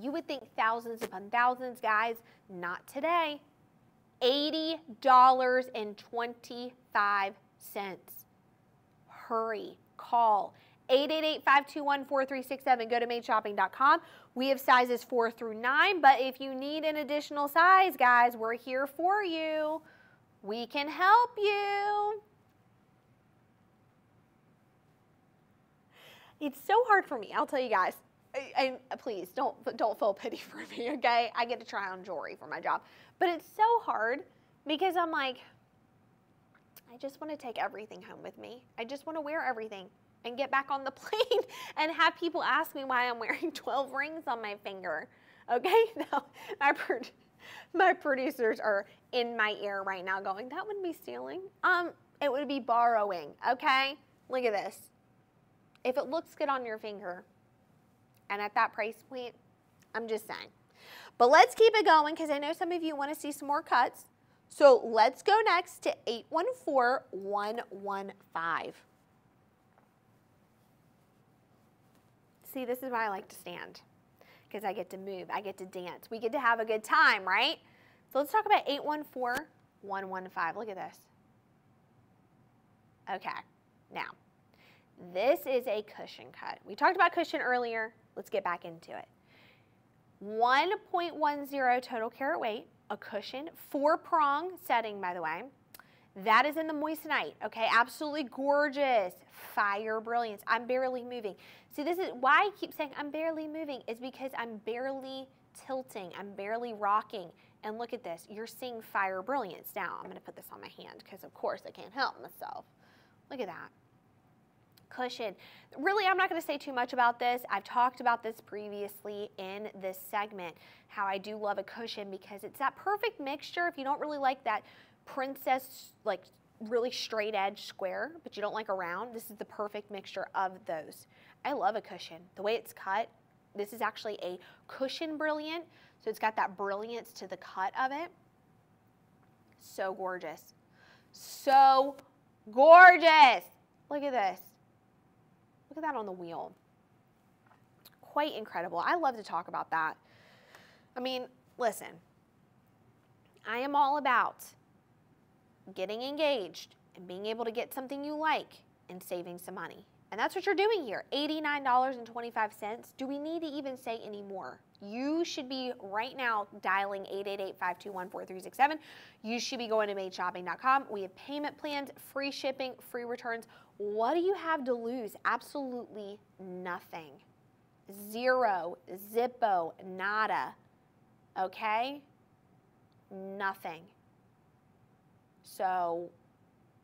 You would think thousands upon thousands, guys. Not today. $80.25. Hurry call 888-521-4367. Go to madeshopping.com. We have sizes 4 through 9, but if you need an additional size, guys, we're here for you. We can help you. It's so hard for me, I'll tell you guys. And please don't don't feel pity for me, okay? I get to try on jewelry for my job. But it's so hard because I'm like, I just want to take everything home with me. I just want to wear everything and get back on the plane and have people ask me why I'm wearing 12 rings on my finger. Okay? Now, my, my producers are in my ear right now going, that wouldn't be stealing. Um, it would be borrowing, okay? Look at this. If it looks good on your finger and at that price point, I'm just saying. But let's keep it going because I know some of you want to see some more cuts. So let's go next to 814115. See, this is why I like to stand because I get to move, I get to dance. We get to have a good time, right? So let's talk about 814115. Look at this. Okay, now, this is a cushion cut. We talked about cushion earlier. Let's get back into it. 1.10 total carat weight, a cushion, four prong setting, by the way. That is in the moissanite, okay? Absolutely gorgeous. Fire brilliance. I'm barely moving. See, this is why I keep saying I'm barely moving is because I'm barely tilting. I'm barely rocking. And look at this. You're seeing fire brilliance. Now, I'm going to put this on my hand because, of course, I can't help myself. Look at that. Cushion. Really, I'm not going to say too much about this. I've talked about this previously in this segment, how I do love a cushion because it's that perfect mixture. If you don't really like that princess, like really straight edge square, but you don't like a round, this is the perfect mixture of those. I love a cushion. The way it's cut, this is actually a cushion brilliant, so it's got that brilliance to the cut of it. So gorgeous. So gorgeous. Look at this. Look at that on the wheel. Quite incredible. I love to talk about that. I mean, listen, I am all about getting engaged and being able to get something you like and saving some money. And that's what you're doing here, $89.25. Do we need to even say any more? You should be right now dialing 888-521-4367. You should be going to madeshopping.com. We have payment plans, free shipping, free returns. What do you have to lose? Absolutely nothing. Zero, zippo, nada. Okay? Nothing. So,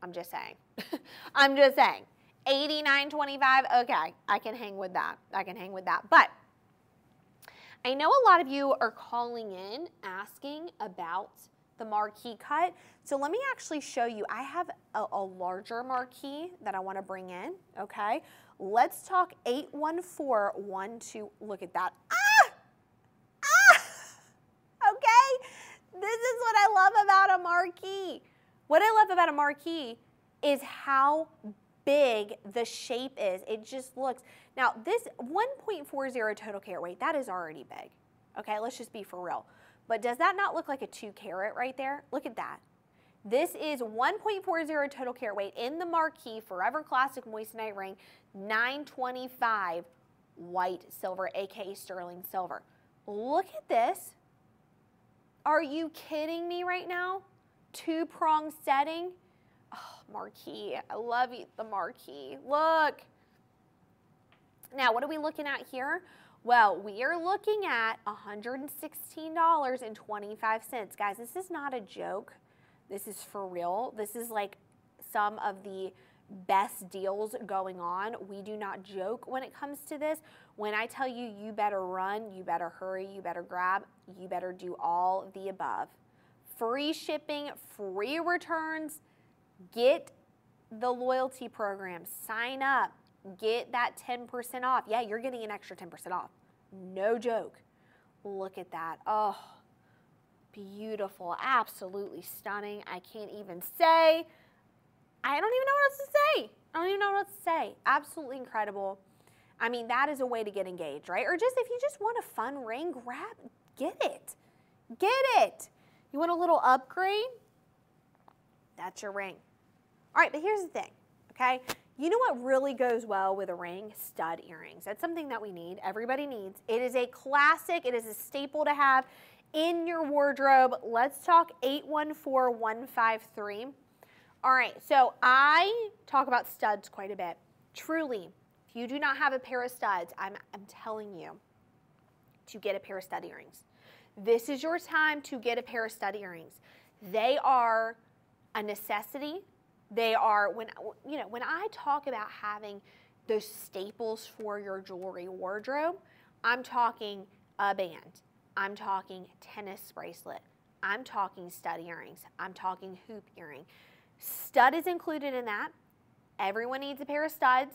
I'm just saying. I'm just saying. 89.25. Okay, I can hang with that. I can hang with that. But I know a lot of you are calling in asking about the marquee cut. So let me actually show you. I have a, a larger marquee that I want to bring in, okay? Let's talk 81412. Look at that. Ah! Ah! Okay? This is what I love about a marquee. What I love about a marquee is how big the shape is. It just looks, now this 1.40 total carat weight, that is already big. Okay, let's just be for real. But does that not look like a two carat right there? Look at that. This is 1.40 total carat weight in the marquee Forever Classic Moissanite ring, 925 white silver, aka sterling silver. Look at this. Are you kidding me right now? Two prong setting. Oh, marquee. I love the marquee. Look. Now, what are we looking at here? Well, we are looking at $116.25. Guys, this is not a joke. This is for real. This is like some of the best deals going on. We do not joke when it comes to this. When I tell you, you better run, you better hurry, you better grab, you better do all the above. Free shipping, free returns, get the loyalty program, sign up, get that 10% off. Yeah, you're getting an extra 10% off. No joke. Look at that. Oh, beautiful. Absolutely stunning. I can't even say. I don't even know what else to say. I don't even know what else to say. Absolutely incredible. I mean, that is a way to get engaged, right? Or just if you just want a fun ring, grab, get it. Get it. You want a little upgrade? That's your ring. All right, but here's the thing, okay? You know what really goes well with a ring? Stud earrings. That's something that we need, everybody needs. It is a classic, it is a staple to have in your wardrobe. Let's talk 814153. All right, so I talk about studs quite a bit. Truly, if you do not have a pair of studs, I'm, I'm telling you to get a pair of stud earrings. This is your time to get a pair of stud earrings. They are a necessity they are when you know when I talk about having those staples for your jewelry wardrobe, I'm talking a band. I'm talking tennis bracelet. I'm talking stud earrings. I'm talking hoop earring. Stud is included in that. Everyone needs a pair of studs.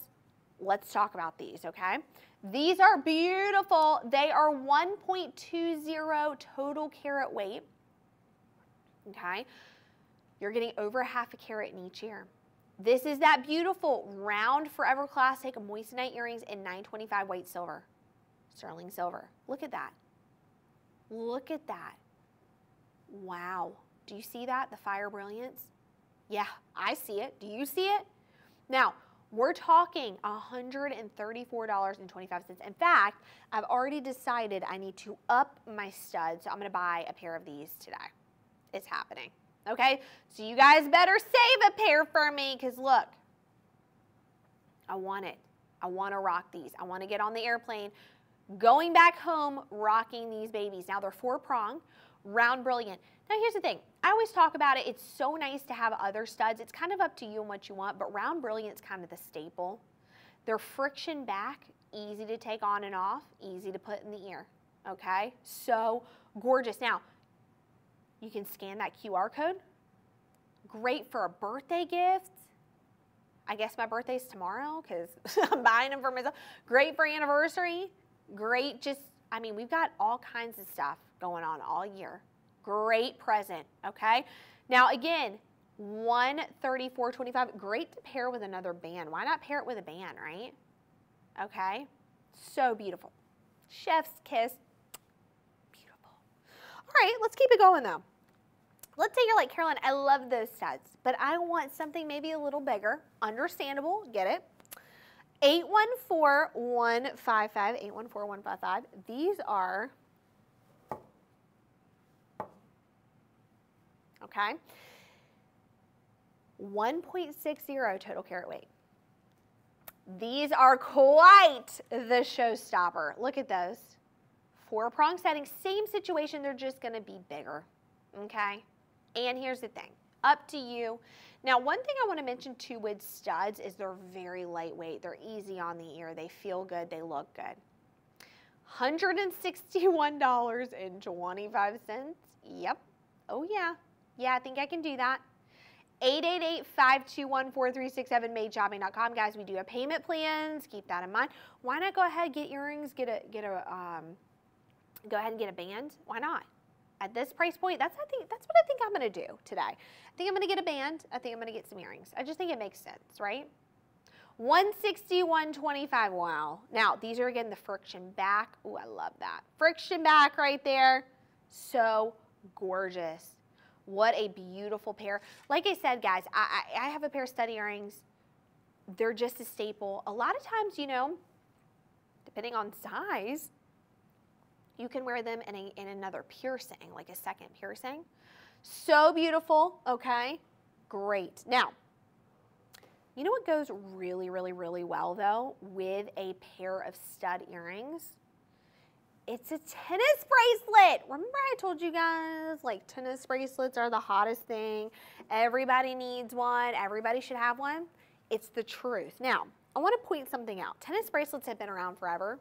Let's talk about these, okay? These are beautiful. They are 1.20 total carat weight, okay? You're getting over half a carat in each ear. This is that beautiful round Forever Classic moissanite earrings in 925 white silver, sterling silver. Look at that. Look at that. Wow. Do you see that? The fire brilliance? Yeah, I see it. Do you see it? Now, we're talking $134.25. In fact, I've already decided I need to up my studs, so I'm going to buy a pair of these today. It's happening. Okay, so you guys better save a pair for me because look, I want it. I want to rock these. I want to get on the airplane, going back home, rocking these babies. Now they're four prong, round brilliant. Now here's the thing. I always talk about it. It's so nice to have other studs. It's kind of up to you and what you want, but round brilliant is kind of the staple. They're friction back, easy to take on and off, easy to put in the ear. Okay, so gorgeous. Now, you can scan that QR code. Great for a birthday gift. I guess my birthday's tomorrow because I'm buying them for myself. Great for anniversary. Great just, I mean, we've got all kinds of stuff going on all year. Great present, okay? Now again, 134.25, great to pair with another band. Why not pair it with a band, right? Okay, so beautiful. Chef's kiss, all right, let's keep it going though. Let's say you're like Caroline, I love those studs, but I want something maybe a little bigger. Understandable, get it? 814155, 814155. These are, okay, 1.60 total carat weight. These are quite the showstopper. Look at those. Four prong setting, same situation, they're just gonna be bigger, okay? And here's the thing, up to you. Now, one thing I wanna mention too with studs is they're very lightweight. They're easy on the ear. They feel good, they look good. $161.25. Yep. Oh yeah. Yeah, I think I can do that. 888-521-4367 madeshopping.com guys we do have payment plans keep that in mind why not go ahead get earrings get a get a um, go ahead and get a band why not? At this price point that's I think that's what I think I'm gonna do today. I think I'm gonna get a band I think I'm gonna get some earrings. I just think it makes sense right? 161.25 wow. Now these are again the friction back. Oh I love that. Friction back right there. So gorgeous. What a beautiful pair. Like I said, guys, I, I, I have a pair of stud earrings. They're just a staple. A lot of times, you know, depending on size, you can wear them in, a, in another piercing, like a second piercing. So beautiful, okay? Great. Now, you know what goes really, really, really well though with a pair of stud earrings? It's a tennis bracelet. Remember I told you guys like tennis bracelets are the hottest thing. Everybody needs one. Everybody should have one. It's the truth. Now, I want to point something out. Tennis bracelets have been around forever.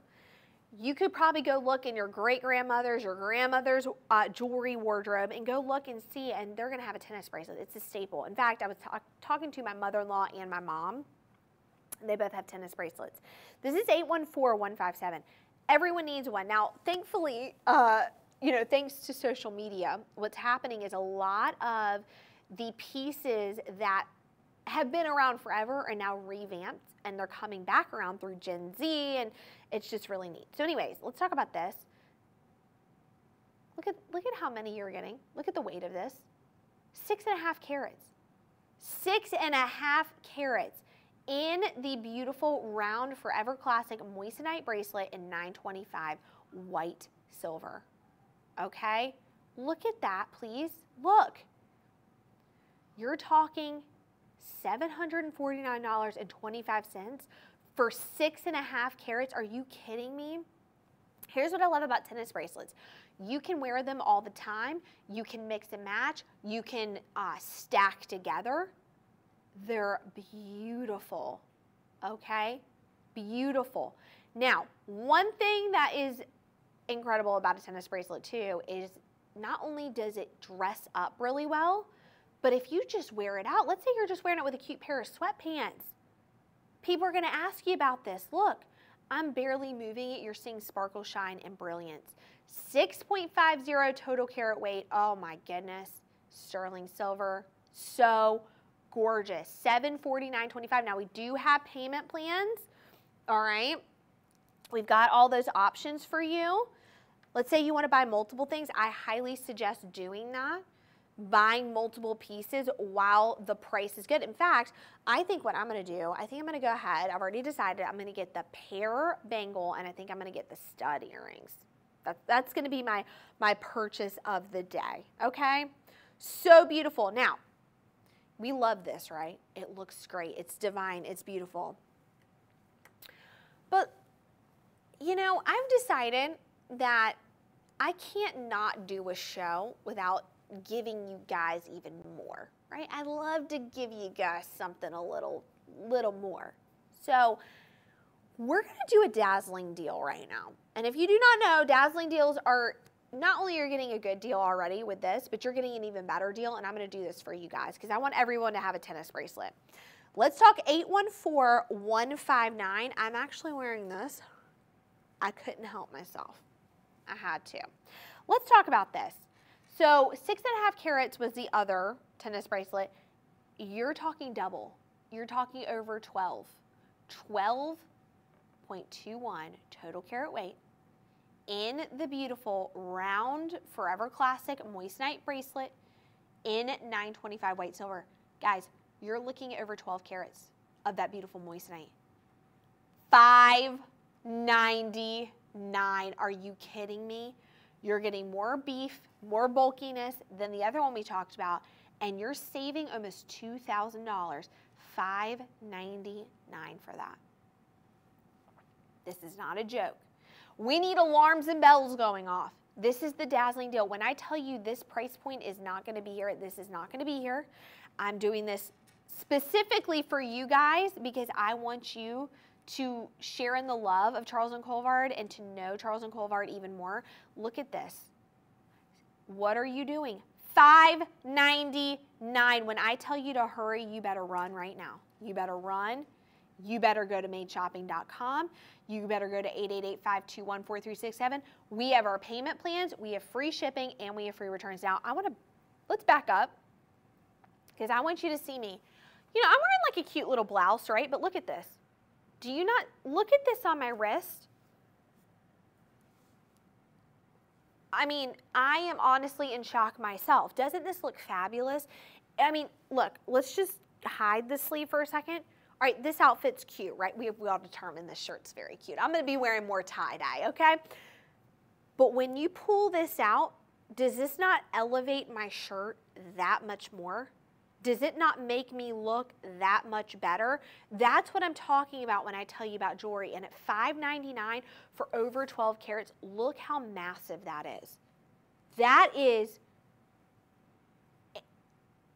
You could probably go look in your great grandmother's, your grandmother's uh, jewelry wardrobe and go look and see, and they're to have a tennis bracelet. It's a staple. In fact, I was talk talking to my mother in law and my mom. And they both have tennis bracelets. This is 814157 everyone needs one. Now, thankfully, uh, you know, thanks to social media, what's happening is a lot of the pieces that have been around forever are now revamped and they're coming back around through Gen Z and it's just really neat. So anyways, let's talk about this. Look at, look at how many you're getting. Look at the weight of this. Six and a half carats. Six and a half carats in the beautiful round Forever Classic Moissanite bracelet in 925 white silver. Okay, look at that, please. Look, you're talking $749.25 for six and a half carats. Are you kidding me? Here's what I love about tennis bracelets. You can wear them all the time. You can mix and match. You can uh, stack together. They're beautiful, okay? Beautiful. Now, one thing that is incredible about a tennis bracelet too is not only does it dress up really well, but if you just wear it out, let's say you're just wearing it with a cute pair of sweatpants, people are gonna ask you about this. Look, I'm barely moving it. You're seeing sparkle, shine, and brilliance. 6.50 total carat weight. Oh my goodness. Sterling silver. So gorgeous. $749.25. Now we do have payment plans. All right. We've got all those options for you. Let's say you want to buy multiple things. I highly suggest doing that. Buying multiple pieces while the price is good. In fact, I think what I'm going to do, I think I'm going to go ahead. I've already decided I'm going to get the pair bangle and I think I'm going to get the stud earrings. That, that's going to be my, my purchase of the day. Okay? So beautiful. Now, we love this, right? It looks great. It's divine. It's beautiful. But, you know, I've decided that I can't not do a show without giving you guys even more, right? I love to give you guys something a little, little more. So we're to do a dazzling deal right now. And if you do not know, dazzling deals are not only you're you getting a good deal already with this, but you're getting an even better deal. And I'm going to do this for you guys because I want everyone to have a tennis bracelet. Let's talk 814159. I'm actually wearing this. I couldn't help myself. I had to. Let's talk about this. So six and a half carats was the other tennis bracelet. You're talking double. You're talking over 12. 12.21 total carat weight in the beautiful round Forever Classic Moissanite bracelet in 925 white silver. Guys, you're looking at over 12 carats of that beautiful moissanite. 599. Are you kidding me? You're getting more beef, more bulkiness than the other one we talked about, and you're saving almost $2,000. 599 for that. This is not a joke. We need alarms and bells going off. This is the dazzling deal. When I tell you this price point is not going to be here, this is not going to be here. I'm doing this specifically for you guys because I want you to share in the love of Charles and Colvard and to know Charles and Colvard even more. Look at this. What are you doing? 599. When I tell you to hurry, you better run right now. You better run. You better go to madeshopping.com. You better go to 888-521-4367. We have our payment plans, we have free shipping, and we have free returns. Now, I want to, let's back up because I want you to see me. You know, I'm wearing like a cute little blouse, right? But look at this. Do you not, look at this on my wrist. I mean, I am honestly in shock myself. Doesn't this look fabulous? I mean, look, let's just hide the sleeve for a second. All right, this outfit's cute, right? We, we all determined this shirt's very cute. I'm gonna be wearing more tie-dye, okay? But when you pull this out, does this not elevate my shirt that much more? Does it not make me look that much better? That's what I'm talking about when I tell you about jewelry. And at $5.99 for over 12 carats, look how massive that is. That is,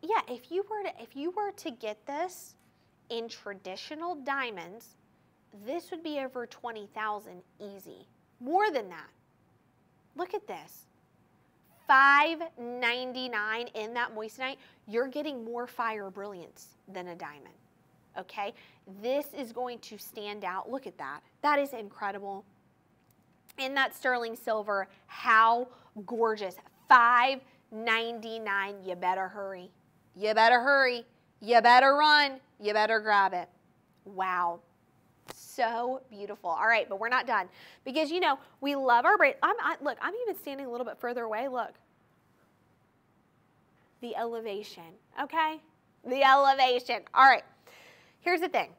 yeah, if you were to, if you were to get this in traditional diamonds, this would be over 20,000 easy. More than that. Look at this. $5.99 in that moissanite, you're getting more fire brilliance than a diamond. Okay? This is going to stand out. Look at that. That is incredible. In that sterling silver, how gorgeous. $5.99. You better hurry. You better hurry. You better run. You better grab it. Wow. So beautiful. All right, but we're not done because you know we love our braid. I'm I, look. I'm even standing a little bit further away. Look, the elevation. Okay, the elevation. All right. Here's the thing.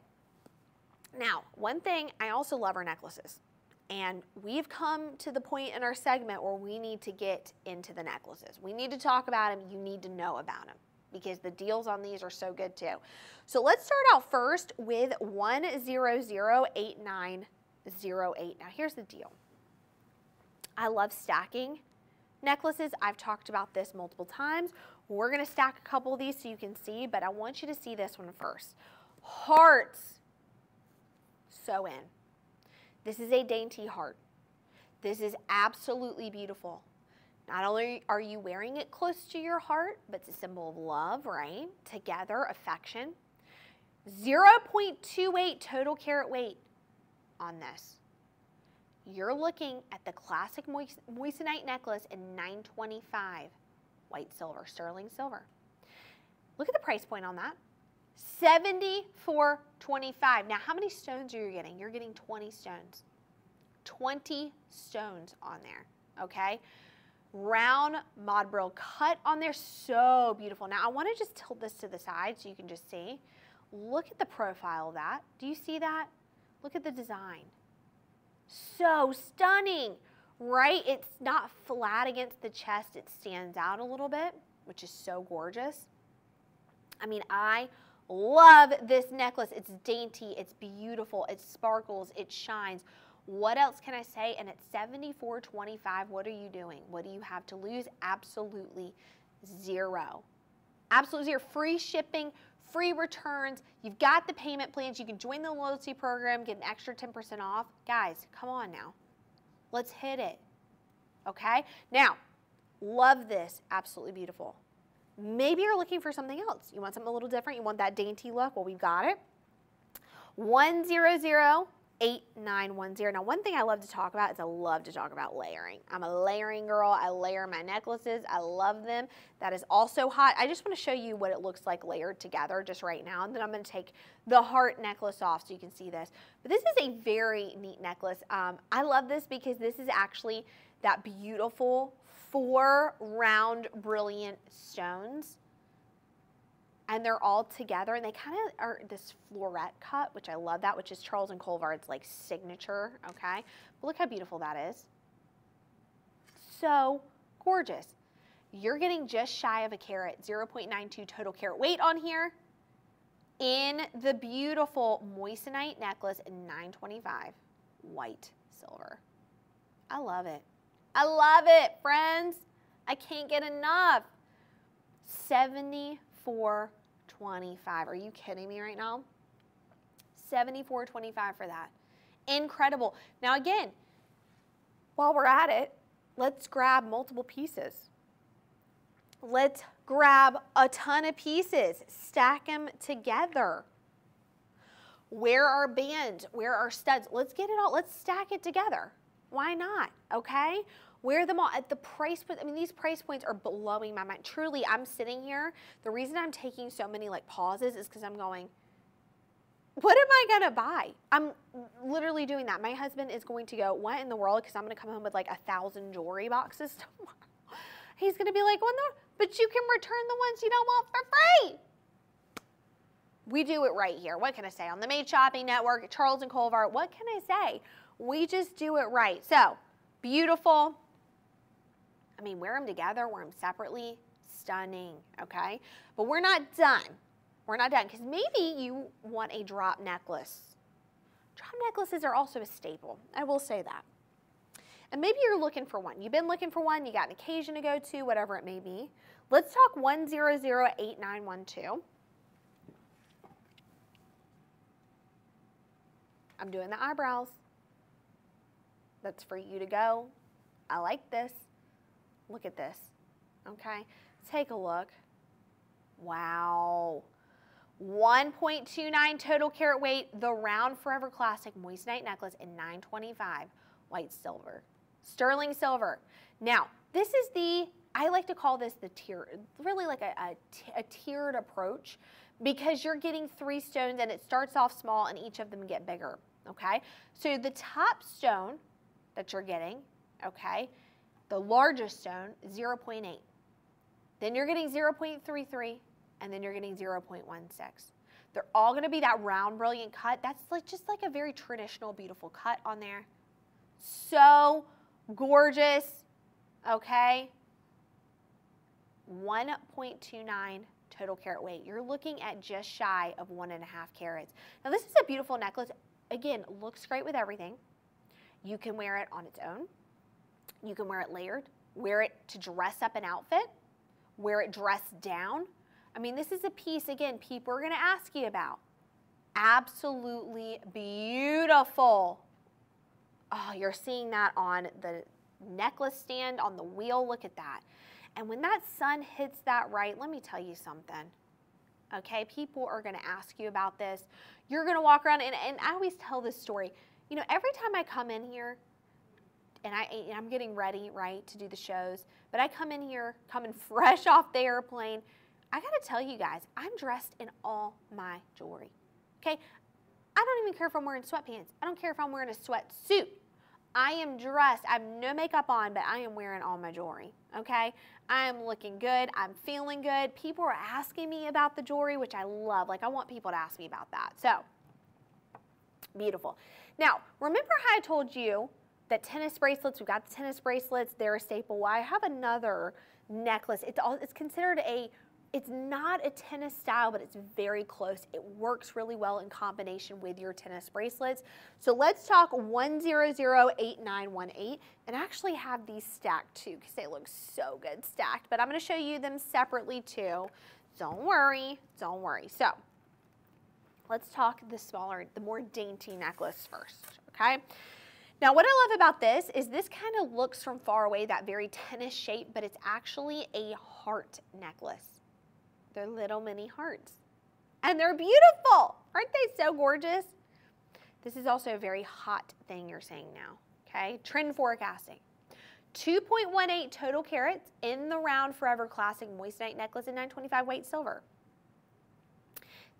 Now, one thing I also love our necklaces. And we've come to the point in our segment where we need to get into the necklaces. We need to talk about them. You need to know about them because the deals on these are so good too. So let's start out first with 1008908. Now here's the deal. I love stacking necklaces. I've talked about this multiple times. We're gonna stack a couple of these so you can see, but I want you to see this one first. Hearts, so in. This is a dainty heart. This is absolutely beautiful. Not only are you wearing it close to your heart, but it's a symbol of love, right? Together, affection. 0.28 total carat weight on this. You're looking at the classic moissanite necklace in 925 white silver, sterling silver. Look at the price point on that. 74.25. Now, how many stones are you getting? You're getting 20 stones. 20 stones on there, okay? Round mod brill cut on there. So beautiful. Now I want to just tilt this to the side so you can just see. Look at the profile of that. Do you see that? Look at the design. So stunning, right? It's not flat against the chest. It stands out a little bit, which is so gorgeous. I mean, I love this necklace. It's dainty, it's beautiful, it sparkles, it shines. What else can I say? And at 74.25, what are you doing? What do you have to lose? Absolutely zero. Absolutely zero. Free shipping, free returns. You've got the payment plans. You can join the loyalty program, get an extra 10% off. Guys, come on now. Let's hit it. Okay? Now, love this. Absolutely beautiful. Maybe you're looking for something else. You want something a little different. You want that dainty look. Well, we've got it. 100 8910. Now, one thing I love to talk about is I love to talk about layering. I'm a layering girl. I layer my necklaces. I love them. That is also hot. I just want to show you what it looks like layered together just right now. And then I'm going to take the heart necklace off so you can see this. But this is a very neat necklace. Um, I love this because this is actually that beautiful four round brilliant stones and they're all together and they kind of are this floret cut, which I love that, which is Charles and Colvard's like signature, okay? But look how beautiful that is. So gorgeous. You're getting just shy of a carat, 0.92 total carat weight on here in the beautiful moissanite necklace in 925 white silver. I love it. I love it, friends. I can't get enough. 74 25. Are you kidding me right now? 74.25 for that. Incredible. Now again, while we're at it, let's grab multiple pieces. Let's grab a ton of pieces, stack them together. Where are bands? Where are studs? Let's get it all, let's stack it together. Why not? Okay? Wear them all at the price point. I mean, these price points are blowing my mind. Truly, I'm sitting here. The reason I'm taking so many like pauses is because I'm going, what am I gonna buy? I'm literally doing that. My husband is going to go, what in the world? Because I'm gonna come home with like a thousand jewelry boxes tomorrow. He's gonna be like, well, no, but you can return the ones you don't want for free. We do it right here. What can I say? On the Made Shopping Network, Charles and Colvard, what can I say? We just do it right. So, beautiful, I mean, wear them together, wear them separately, stunning, okay? But we're not done. We're not done because maybe you want a drop necklace. Drop necklaces are also a staple. I will say that. And maybe you're looking for one. You've been looking for one, you got an occasion to go to, whatever it may be. Let's talk 1008912. I'm doing the eyebrows. That's for you to go. I like this. Look at this, okay? Take a look. Wow. 1.29 total carat weight, the round forever classic moissanite necklace in 925 white silver. Sterling silver. Now, this is the, I like to call this the tier, really like a, a, a tiered approach because you're getting three stones and it starts off small and each of them get bigger, okay? So the top stone that you're getting, okay, the largest stone, 0.8. Then you're getting 0.33, and then you're getting 0.16. They're all gonna be that round, brilliant cut. That's like just like a very traditional, beautiful cut on there. So gorgeous, okay? 1.29 total carat weight. You're looking at just shy of one and a half carats. Now this is a beautiful necklace. Again, looks great with everything. You can wear it on its own. You can wear it layered, wear it to dress up an outfit, wear it dressed down. I mean, this is a piece, again, people are gonna ask you about. Absolutely beautiful. Oh, you're seeing that on the necklace stand, on the wheel, look at that. And when that sun hits that right, let me tell you something. Okay, people are gonna ask you about this. You're gonna walk around, and, and I always tell this story. You know, every time I come in here, and I, I'm getting ready, right, to do the shows. But I come in here, coming fresh off the airplane. I gotta tell you guys, I'm dressed in all my jewelry. Okay? I don't even care if I'm wearing sweatpants. I don't care if I'm wearing a sweatsuit. I am dressed. I have no makeup on, but I am wearing all my jewelry. Okay? I am looking good. I'm feeling good. People are asking me about the jewelry, which I love. Like, I want people to ask me about that. So, beautiful. Now, remember how I told you that tennis bracelets, we've got the tennis bracelets, they're a staple. I have another necklace. It's, all, it's considered a, it's not a tennis style, but it's very close. It works really well in combination with your tennis bracelets. So let's talk 1008918 and I actually have these stacked too because they look so good stacked. But I'm gonna show you them separately too. Don't worry, don't worry. So let's talk the smaller, the more dainty necklace first, okay? Now what I love about this is this kind of looks from far away that very tennis shape, but it's actually a heart necklace. They're little mini hearts. And they're beautiful. Aren't they so gorgeous? This is also a very hot thing you're saying now, okay? Trend forecasting. 2.18 total carats in the round forever classic moissanite necklace in 925 weight silver.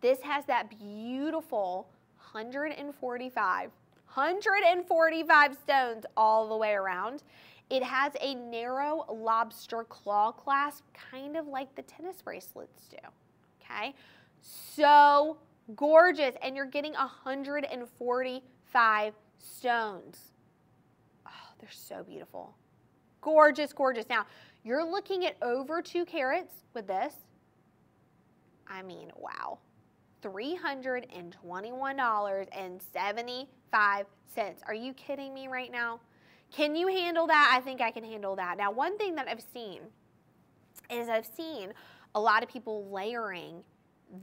This has that beautiful 145 145 stones all the way around. It has a narrow lobster claw clasp, kind of like the tennis bracelets do. okay? So gorgeous, and you're getting 145 stones. Oh, they're so beautiful. Gorgeous, gorgeous. Now, you're looking at over two carats with this. I mean, wow. $321.75. Are you kidding me right now? Can you handle that? I think I can handle that. Now, one thing that I've seen is I've seen a lot of people layering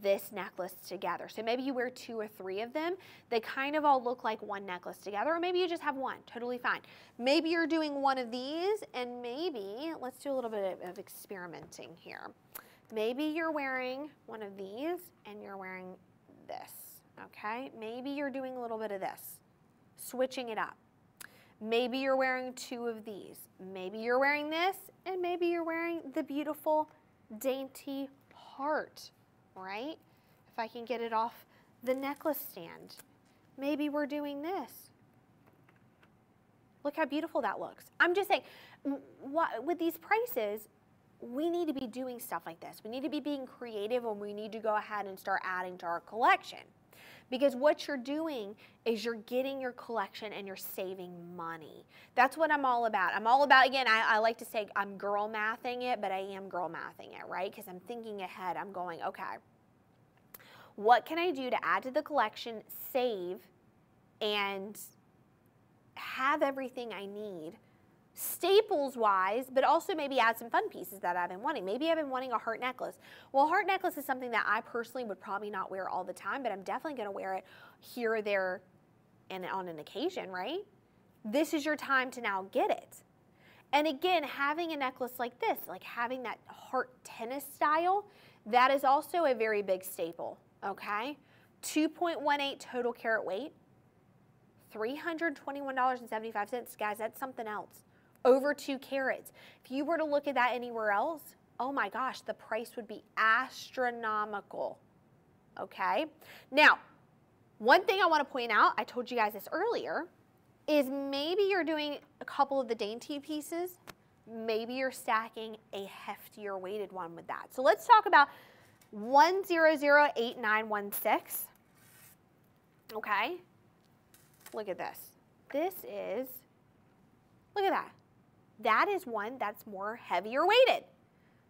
this necklace together. So maybe you wear two or three of them. They kind of all look like one necklace together, or maybe you just have one, totally fine. Maybe you're doing one of these, and maybe, let's do a little bit of experimenting here. Maybe you're wearing one of these and you're wearing this, okay? Maybe you're doing a little bit of this, switching it up. Maybe you're wearing two of these. Maybe you're wearing this, and maybe you're wearing the beautiful, dainty heart, right? If I can get it off the necklace stand. Maybe we're doing this. Look how beautiful that looks. I'm just saying, what, with these prices, we need to be doing stuff like this. We need to be being creative and we need to go ahead and start adding to our collection. Because what you're doing is you're getting your collection and you're saving money. That's what I'm all about. I'm all about, again, I, I like to say I'm girl mathing it, but I am girl mathing it, right? Because I'm thinking ahead. I'm going, okay, what can I do to add to the collection, save, and have everything I need staples wise, but also maybe add some fun pieces that I've been wanting. Maybe I've been wanting a heart necklace. Well, heart necklace is something that I personally would probably not wear all the time, but I'm definitely going to wear it here or there and on an occasion, right? This is your time to now get it. And again, having a necklace like this, like having that heart tennis style, that is also a very big staple, okay? 2.18 total carat weight, $321.75. Guys, that's something else over two carats. If you were to look at that anywhere else, oh my gosh, the price would be astronomical. Okay? Now, one thing I want to point out, I told you guys this earlier, is maybe you're doing a couple of the dainty pieces, maybe you're stacking a heftier weighted one with that. So let's talk about 1008916. Okay? Look at this. This is, look at that. That is one that's more heavier weighted.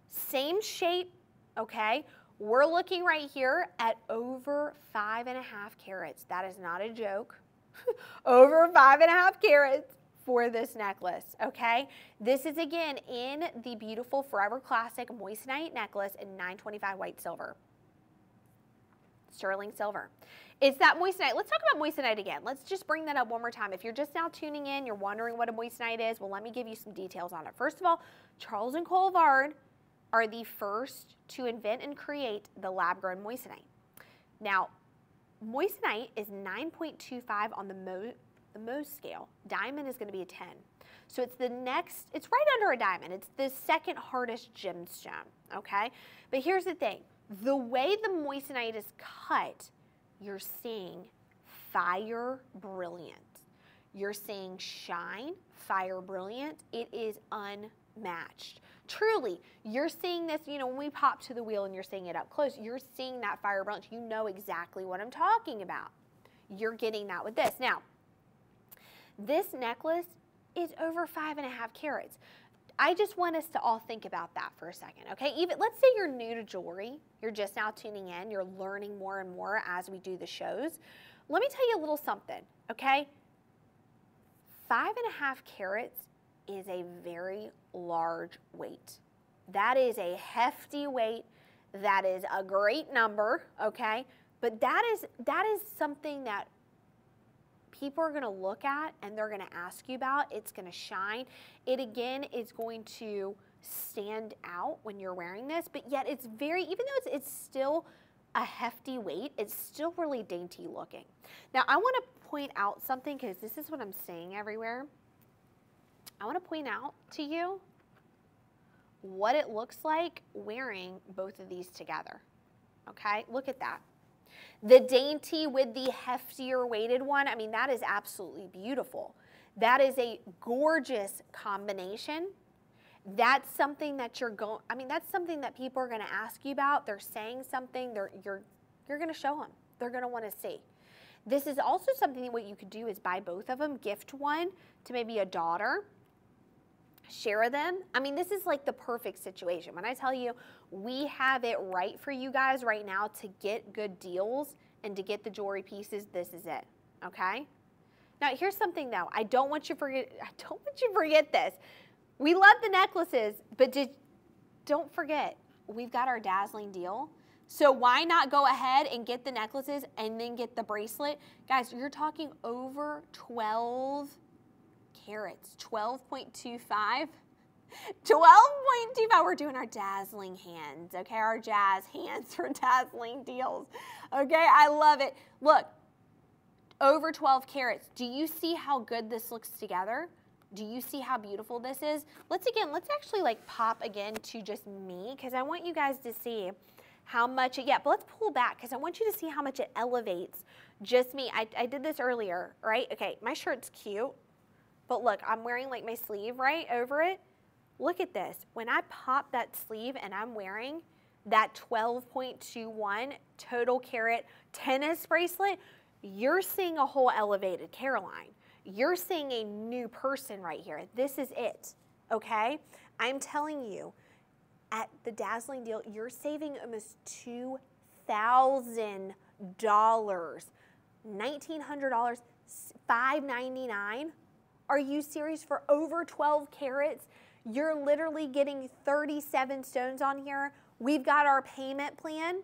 Same shape, okay? We're looking right here at over five and a half carats. That is not a joke. over five and a half carats for this necklace, okay? This is again in the beautiful Forever Classic Moissanite necklace in 925 white silver. Sterling silver. It's that moissanite. Let's talk about moissanite again. Let's just bring that up one more time. If you're just now tuning in, you're wondering what a moissanite is, well, let me give you some details on it. First of all, Charles and Colvard are the first to invent and create the lab-grown moissanite. Now, moissanite is 9.25 on the Mohs, the Mohs scale. Diamond is going to be a 10. So it's the next, it's right under a diamond. It's the second hardest gemstone, okay? But here's the thing. The way the moissanite is cut you're seeing fire brilliant. You're seeing shine, fire brilliant. It is unmatched. Truly, you're seeing this, you know, when we pop to the wheel and you're seeing it up close, you're seeing that fire brilliant. You know exactly what I'm talking about. You're getting that with this. Now, this necklace is over five and a half carats. I just want us to all think about that for a second, okay? Even let's say you're new to jewelry, you're just now tuning in, you're learning more and more as we do the shows. Let me tell you a little something, okay? Five and a half carats is a very large weight. That is a hefty weight. That is a great number, okay? But that is that is something that people are going to look at and they're going to ask you about. It's going to shine. It again is going to stand out when you're wearing this, but yet it's very, even though it's, it's still a hefty weight, it's still really dainty looking. Now I want to point out something because this is what I'm saying everywhere. I want to point out to you what it looks like wearing both of these together. Okay, look at that. The dainty with the heftier weighted one, I mean, that is absolutely beautiful. That is a gorgeous combination. that's something that you're going I mean that's something that people are going to ask you about. They're saying something, they're you're you're going to show them. They're going to want to see. This is also something that what you could do is buy both of them, gift one to maybe a daughter, share them. I mean, this is like the perfect situation. When I tell you we have it right for you guys right now to get good deals and to get the jewelry pieces, this is it. Okay? Now, here's something though. I don't want you forget I don't want you forget this. We love the necklaces, but did, don't forget, we've got our dazzling deal. So why not go ahead and get the necklaces and then get the bracelet? Guys, you're talking over 12 carats, 12.25. 12.25, we're doing our dazzling hands, okay? Our jazz hands for dazzling deals, okay? I love it. Look, over 12 carats. Do you see how good this looks together? Do you see how beautiful this is? Let's again, let's actually like pop again to just me because I want you guys to see how much it, yeah, but let's pull back because I want you to see how much it elevates just me. I, I did this earlier, right? Okay, my shirt's cute, but look, I'm wearing like my sleeve, right, over it. Look at this. When I pop that sleeve and I'm wearing that 12.21 total carat tennis bracelet, you're seeing a whole elevated Caroline you're seeing a new person right here. This is it, okay? I'm telling you, at the dazzling deal, you're saving almost $2,000. $1,900, 599. Are you serious? For over 12 carats, you're literally getting 37 stones on here. We've got our payment plan.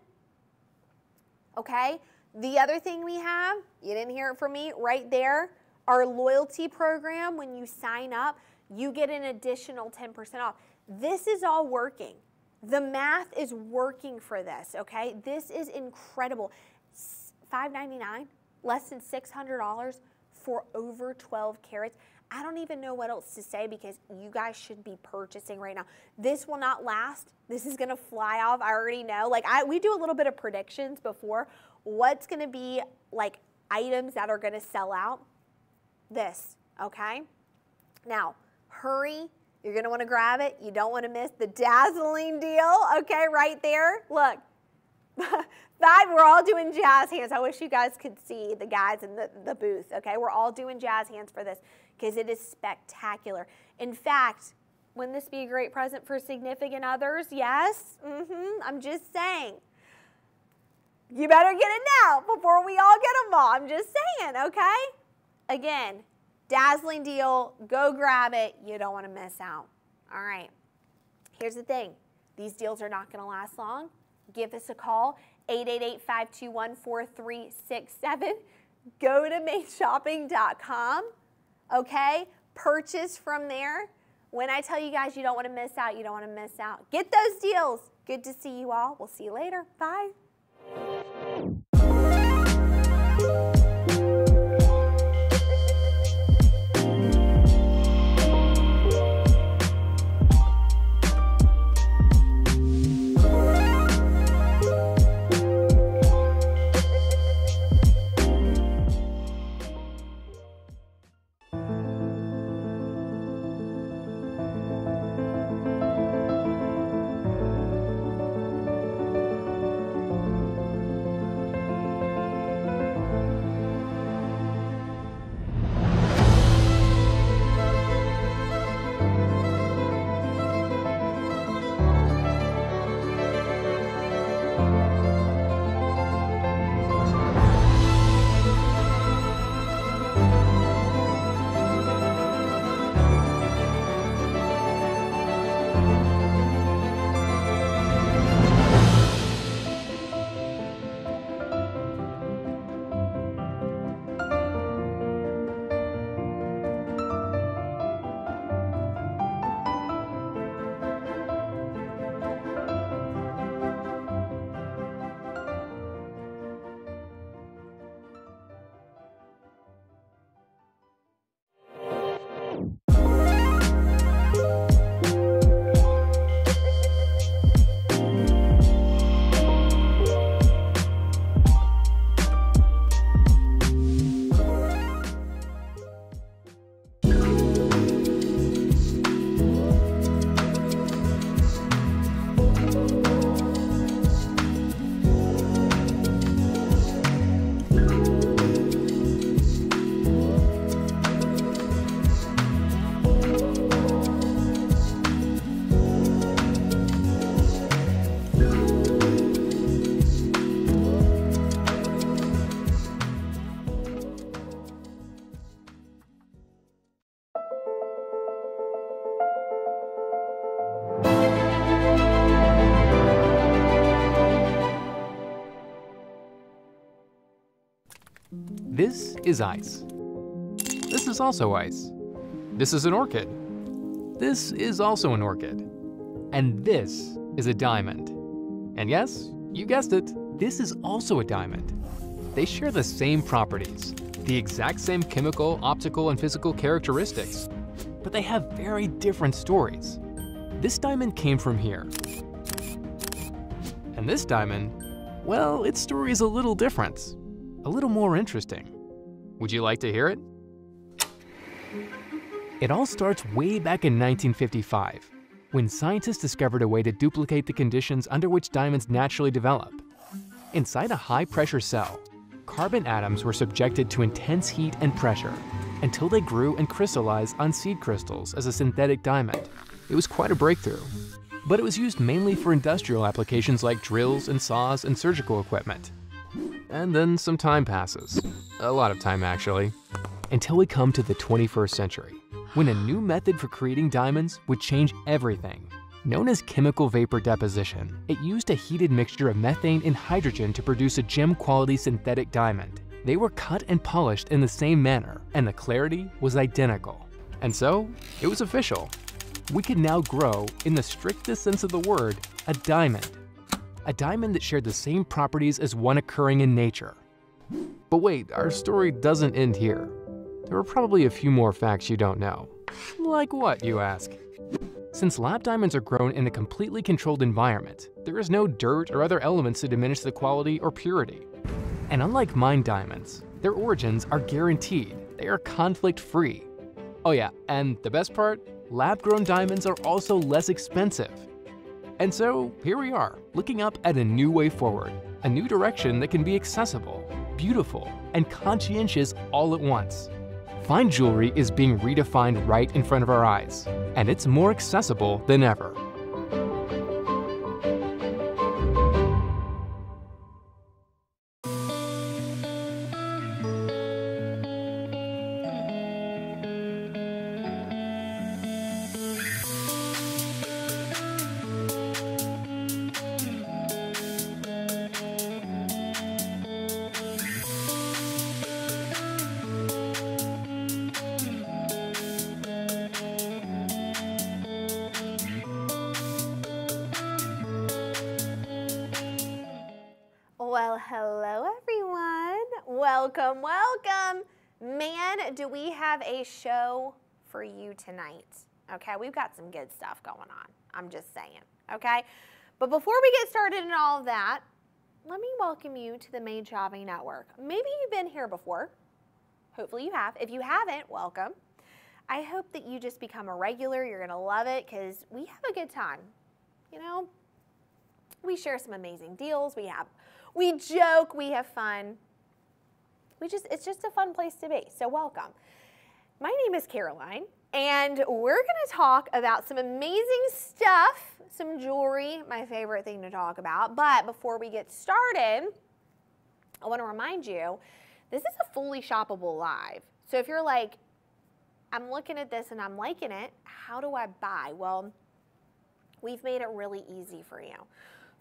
Okay? The other thing we have, you didn't hear it from me, right there, our loyalty program, when you sign up, you get an additional 10% off. This is all working. The math is working for this, okay? This is incredible. $5.99, less than $600 for over 12 carats. I don't even know what else to say because you guys should be purchasing right now. This will not last. This is gonna fly off. I already know. Like I, we do a little bit of predictions before. What's gonna be like items that are gonna sell out? this, okay? Now, hurry. You're going to want to grab it. You don't want to miss the dazzling deal, okay, right there. Look, five, we're all doing jazz hands. I wish you guys could see the guys in the, the booth, okay? We're all doing jazz hands for this because it is spectacular. In fact, wouldn't this be a great present for significant others? Yes? Mm-hmm. I'm just saying. You better get it now before we all get them all. I'm just saying, okay? Again, dazzling deal. Go grab it. You don't want to miss out. All right. Here's the thing. These deals are not going to last long. Give us a call, 888-521-4367. Go to madeshopping.com, okay? Purchase from there. When I tell you guys you don't want to miss out, you don't want to miss out. Get those deals. Good to see you all. We'll see you later. Bye. Is ice. This is also ice. This is an orchid. This is also an orchid. And this is a diamond. And yes, you guessed it, this is also a diamond. They share the same properties, the exact same chemical, optical, and physical characteristics, but they have very different stories. This diamond came from here. And this diamond, well, its story is a little different, a little more interesting. Would you like to hear it? It all starts way back in 1955, when scientists discovered a way to duplicate the conditions under which diamonds naturally develop. Inside a high-pressure cell, carbon atoms were subjected to intense heat and pressure until they grew and crystallized on seed crystals as a synthetic diamond. It was quite a breakthrough. But it was used mainly for industrial applications like drills and saws and surgical equipment. And then some time passes. A lot of time, actually. Until we come to the 21st century, when a new method for creating diamonds would change everything. Known as chemical vapor deposition, it used a heated mixture of methane and hydrogen to produce a gem-quality synthetic diamond. They were cut and polished in the same manner, and the clarity was identical. And so, it was official. We could now grow, in the strictest sense of the word, a diamond. A diamond that shared the same properties as one occurring in nature. But wait, our story doesn't end here. There are probably a few more facts you don't know. Like what, you ask? Since lab diamonds are grown in a completely controlled environment, there is no dirt or other elements to diminish the quality or purity. And unlike mine diamonds, their origins are guaranteed. They are conflict-free. Oh yeah, and the best part? Lab-grown diamonds are also less expensive. And so, here we are, looking up at a new way forward, a new direction that can be accessible, beautiful, and conscientious all at once. Fine jewelry is being redefined right in front of our eyes, and it's more accessible than ever. Welcome, welcome. Man, do we have a show for you tonight? Okay, we've got some good stuff going on. I'm just saying, okay? But before we get started in all of that, let me welcome you to the Made Shopping Network. Maybe you've been here before. Hopefully you have. If you haven't, welcome. I hope that you just become a regular. You're going to love it because we have a good time. You know, we share some amazing deals. We have we joke, we have fun. We just it's just a fun place to be. So welcome. My name is Caroline and we're going to talk about some amazing stuff, some jewelry, my favorite thing to talk about. But before we get started, I want to remind you this is a fully shoppable live. So if you're like I'm looking at this and I'm liking it, how do I buy? Well, we've made it really easy for you.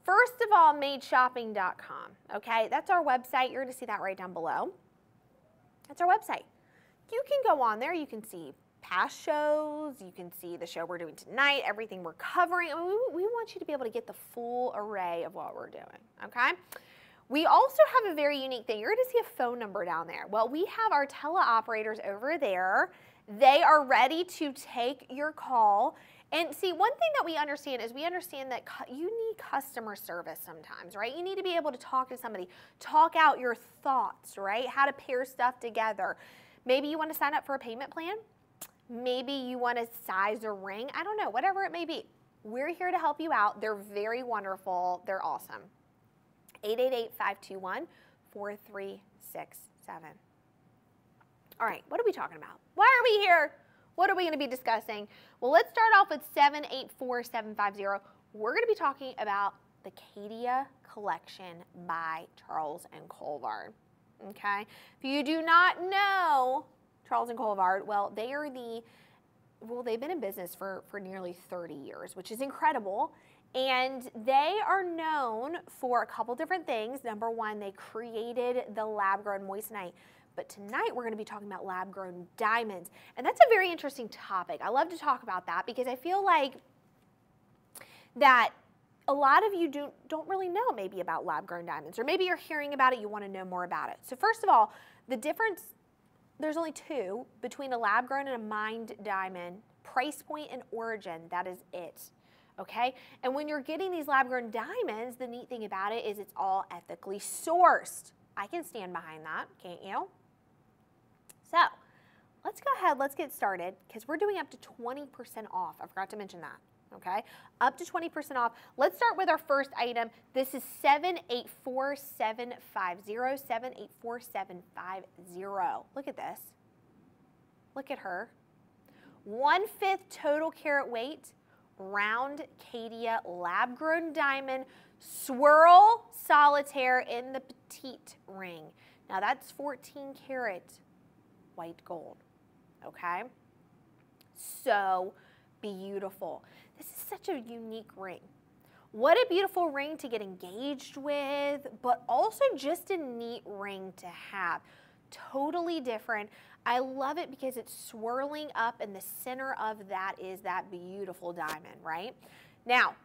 First of all, madeshopping.com, okay? That's our website. You're gonna see that right down below. That's our website. You can go on there, you can see past shows, you can see the show we're doing tonight, everything we're covering. I mean, we, we want you to be able to get the full array of what we're doing, okay? We also have a very unique thing. You're gonna see a phone number down there. Well, we have our teleoperators over there. They are ready to take your call and see, one thing that we understand is we understand that you need customer service sometimes, right? You need to be able to talk to somebody, talk out your thoughts, right? How to pair stuff together. Maybe you want to sign up for a payment plan. Maybe you want to size a ring. I don't know, whatever it may be. We're here to help you out. They're very wonderful. They're awesome. 888 521 4367. All right, what are we talking about? Why are we here? What are we going to be discussing? Well, let's start off with 784750. We're going to be talking about the Caydia Collection by Charles and Colvard. Okay? If you do not know Charles and Colvard, well, they are the well, they've been in business for, for nearly 30 years, which is incredible. And they are known for a couple different things. Number one, they created the lab grown moissanite But tonight we're going to be talking about lab grown diamonds. And that's a very interesting topic. I love to talk about that because I feel like that a lot of you do, don't really know maybe about lab grown diamonds, or maybe you're hearing about it, you want to know more about it. So, first of all, the difference there's only two between a lab grown and a mined diamond price point and origin. That is it. Okay? And when you're getting these lab grown diamonds, the neat thing about it is it's all ethically sourced. I can stand behind that, can't you? So, let's go ahead, let's get started because we're doing up to 20% off. I forgot to mention that okay? Up to 20% off. Let's start with our first item. This is 784750, 784750. Look at this. Look at her. One-fifth total carat weight, round Caydia lab-grown diamond, swirl solitaire in the petite ring. Now that's 14 karat white gold, okay? So beautiful. This is such a unique ring. What a beautiful ring to get engaged with, but also just a neat ring to have. Totally different. I love it because it's swirling up and the center of that is that beautiful diamond, right? Now,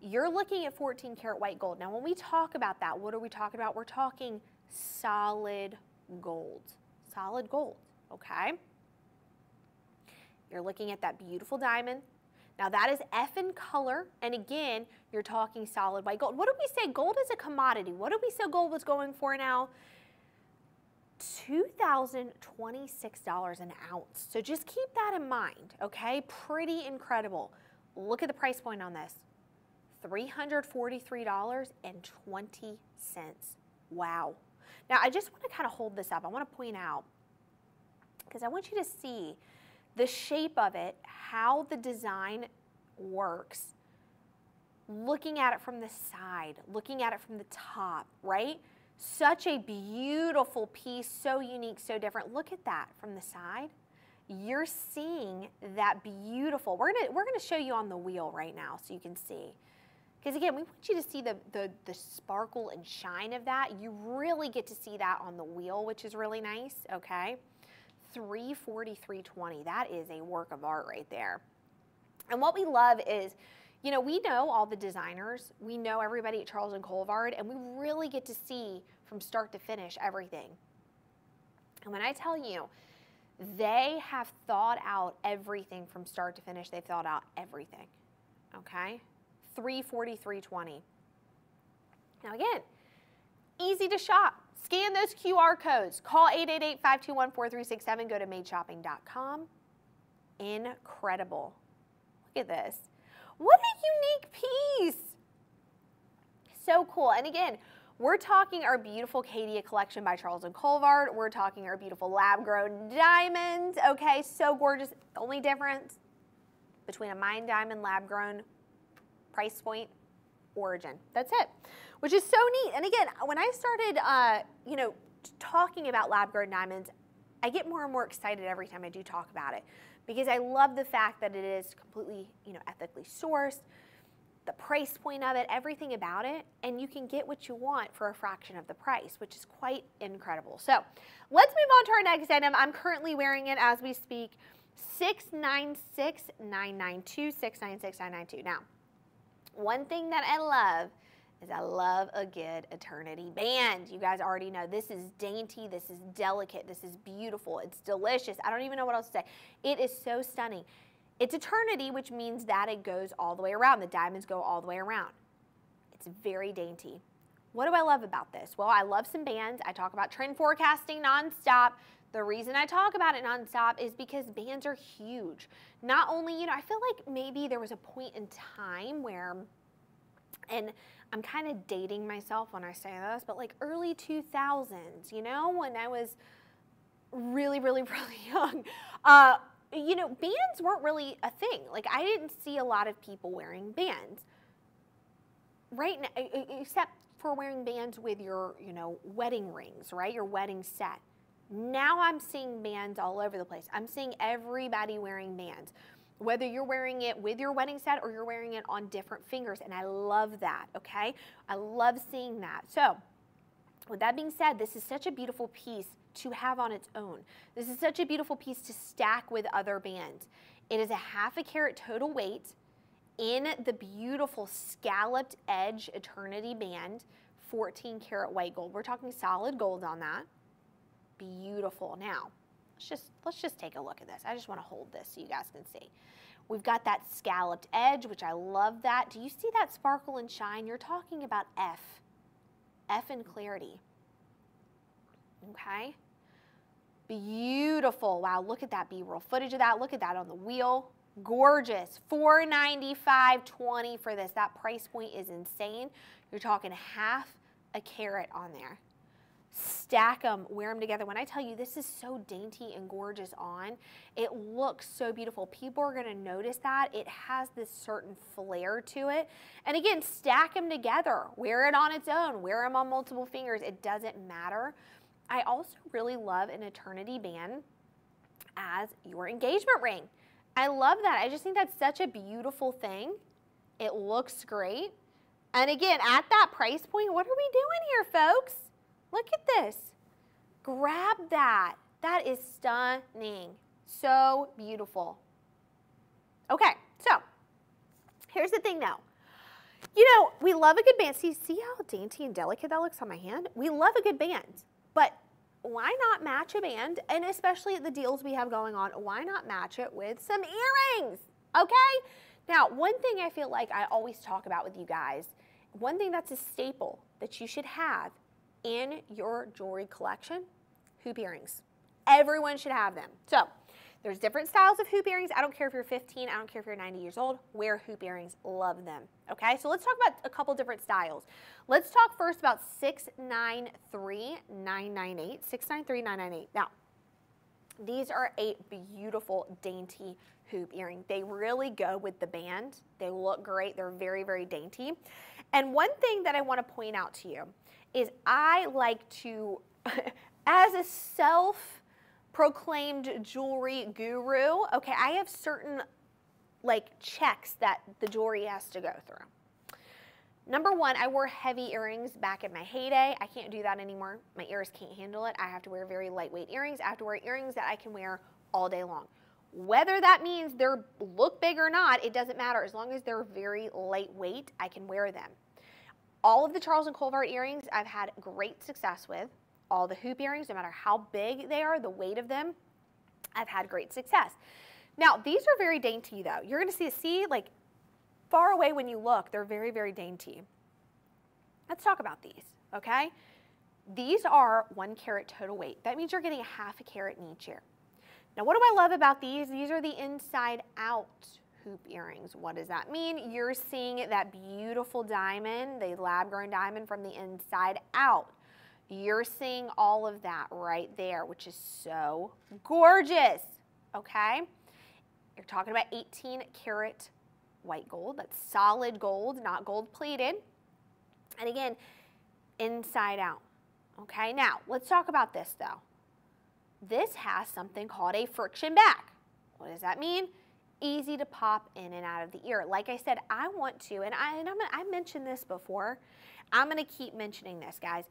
you're looking at 14 karat white gold. Now, when we talk about that, what are we talking about? We're talking solid gold. Solid gold, okay? You're looking at that beautiful diamond, now that is F in color, and again, you're talking solid white gold. What did we say? Gold is a commodity. What did we say gold was going for now? $2,026 an ounce. So just keep that in mind, okay? Pretty incredible. Look at the price point on this. $343.20. Wow. Now, I just want to kind of hold this up. I want to point out, because I want you to see the shape of it, how the design works, looking at it from the side, looking at it from the top, right? Such a beautiful piece, so unique, so different. Look at that from the side. You're seeing that beautiful. We're gonna we're gonna show you on the wheel right now so you can see. Because again, we want you to see the, the, the sparkle and shine of that. You really get to see that on the wheel, which is really nice, okay? 343.20. That is a work of art right there. And what we love is, you know, we know all the designers, we know everybody at Charles and Colvard, and we really get to see from start to finish everything. And when I tell you, they have thought out everything from start to finish. They've thought out everything. Okay? 343.20. Now again, easy to shop. Scan those QR codes. Call 888-521-4367. Go to madeshopping.com. Incredible. Look at this. What a unique piece. So cool. And again, we're talking our beautiful Caydia collection by Charles and Colvard. We're talking our beautiful lab-grown diamonds. Okay, so gorgeous. The only difference between a mine diamond lab-grown price point origin. That's it which is so neat. And again, when I started, uh, you know, talking about lab grown diamonds, I get more and more excited every time I do talk about it because I love the fact that it is completely, you know, ethically sourced, the price point of it, everything about it, and you can get what you want for a fraction of the price, which is quite incredible. So let's move on to our next item. I'm currently wearing it as we speak. 696992, 696992. Now, one thing that I love is I love a good eternity band. You guys already know this is dainty, this is delicate, this is beautiful, it's delicious. I don't even know what else to say. It is so stunning. It's eternity, which means that it goes all the way around. The diamonds go all the way around. It's very dainty. What do I love about this? Well, I love some bands. I talk about trend forecasting nonstop. The reason I talk about it nonstop is because bands are huge. Not only, you know, I feel like maybe there was a point in time where, and I'm kind of dating myself when I say this, but like early 2000s, you know, when I was really, really, really young, uh, you know, bands weren't really a thing. Like I didn't see a lot of people wearing bands. Right now, except for wearing bands with your, you know, wedding rings, right? Your wedding set. Now I'm seeing bands all over the place. I'm seeing everybody wearing bands whether you're wearing it with your wedding set or you're wearing it on different fingers. And I love that, okay? I love seeing that. So with that being said, this is such a beautiful piece to have on its own. This is such a beautiful piece to stack with other bands. It is a half a carat total weight in the beautiful scalloped edge eternity band, 14 karat white gold. We're talking solid gold on that. Beautiful. Now, let's just, let's just take a look at this. I just want to hold this so you guys can see. We've got that scalloped edge, which I love that. Do you see that sparkle and shine? You're talking about F. F in clarity. Okay? Beautiful. Wow, look at that B-roll footage of that. Look at that on the wheel. Gorgeous. $495.20 for this. That price point is insane. You're talking half a carat on there stack them, wear them together. When I tell you this is so dainty and gorgeous on, it looks so beautiful. People are gonna notice that. It has this certain flair to it. And again, stack them together. Wear it on its own, wear them on multiple fingers. It doesn't matter. I also really love an eternity band as your engagement ring. I love that. I just think that's such a beautiful thing. It looks great. And again, at that price point, what are we doing here, folks? Look at this. Grab that. That is stunning. So beautiful. Okay, so here's the thing though. You know, we love a good band. See, see how dainty and delicate that looks on my hand? We love a good band, but why not match a band? And especially the deals we have going on, why not match it with some earrings? Okay? Now, one thing I feel like I always talk about with you guys, one thing that's a staple that you should have in your jewelry collection, hoop earrings. Everyone should have them. So there's different styles of hoop earrings. I don't care if you're 15, I don't care if you're 90 years old, wear hoop earrings, love them. Okay, so let's talk about a couple different styles. Let's talk first about 693998, 693998. Now, these are a beautiful, dainty hoop earring. They really go with the band. They look great. They're very, very dainty. And one thing that I want to point out to you is I like to, as a self proclaimed jewelry guru, okay, I have certain like checks that the jewelry has to go through. Number one, I wore heavy earrings back in my heyday. I can't do that anymore. My ears can't handle it. I have to wear very lightweight earrings. I have to wear earrings that I can wear all day long. Whether that means they look big or not, it doesn't matter. As long as they're very lightweight, I can wear them. All of the Charles and Colvard earrings I've had great success with. All the hoop earrings, no matter how big they are, the weight of them, I've had great success. Now, these are very dainty though. You're gonna see, see like far away when you look, they're very, very dainty. Let's talk about these, okay? These are one carat total weight. That means you're getting a half a carat in each ear. Now, what do I love about these? These are the inside out hoop earrings. What does that mean? You're seeing that beautiful diamond, the lab grown diamond from the inside out. You're seeing all of that right there, which is so gorgeous, okay? You're talking about 18 karat white gold. That's solid gold, not gold plated. And again, inside out. Okay, now let's talk about this though. This has something called a friction back. What does that mean? Easy to pop in and out of the ear. Like I said, I want to, and I, and I mentioned this before. I'm to keep mentioning this, guys.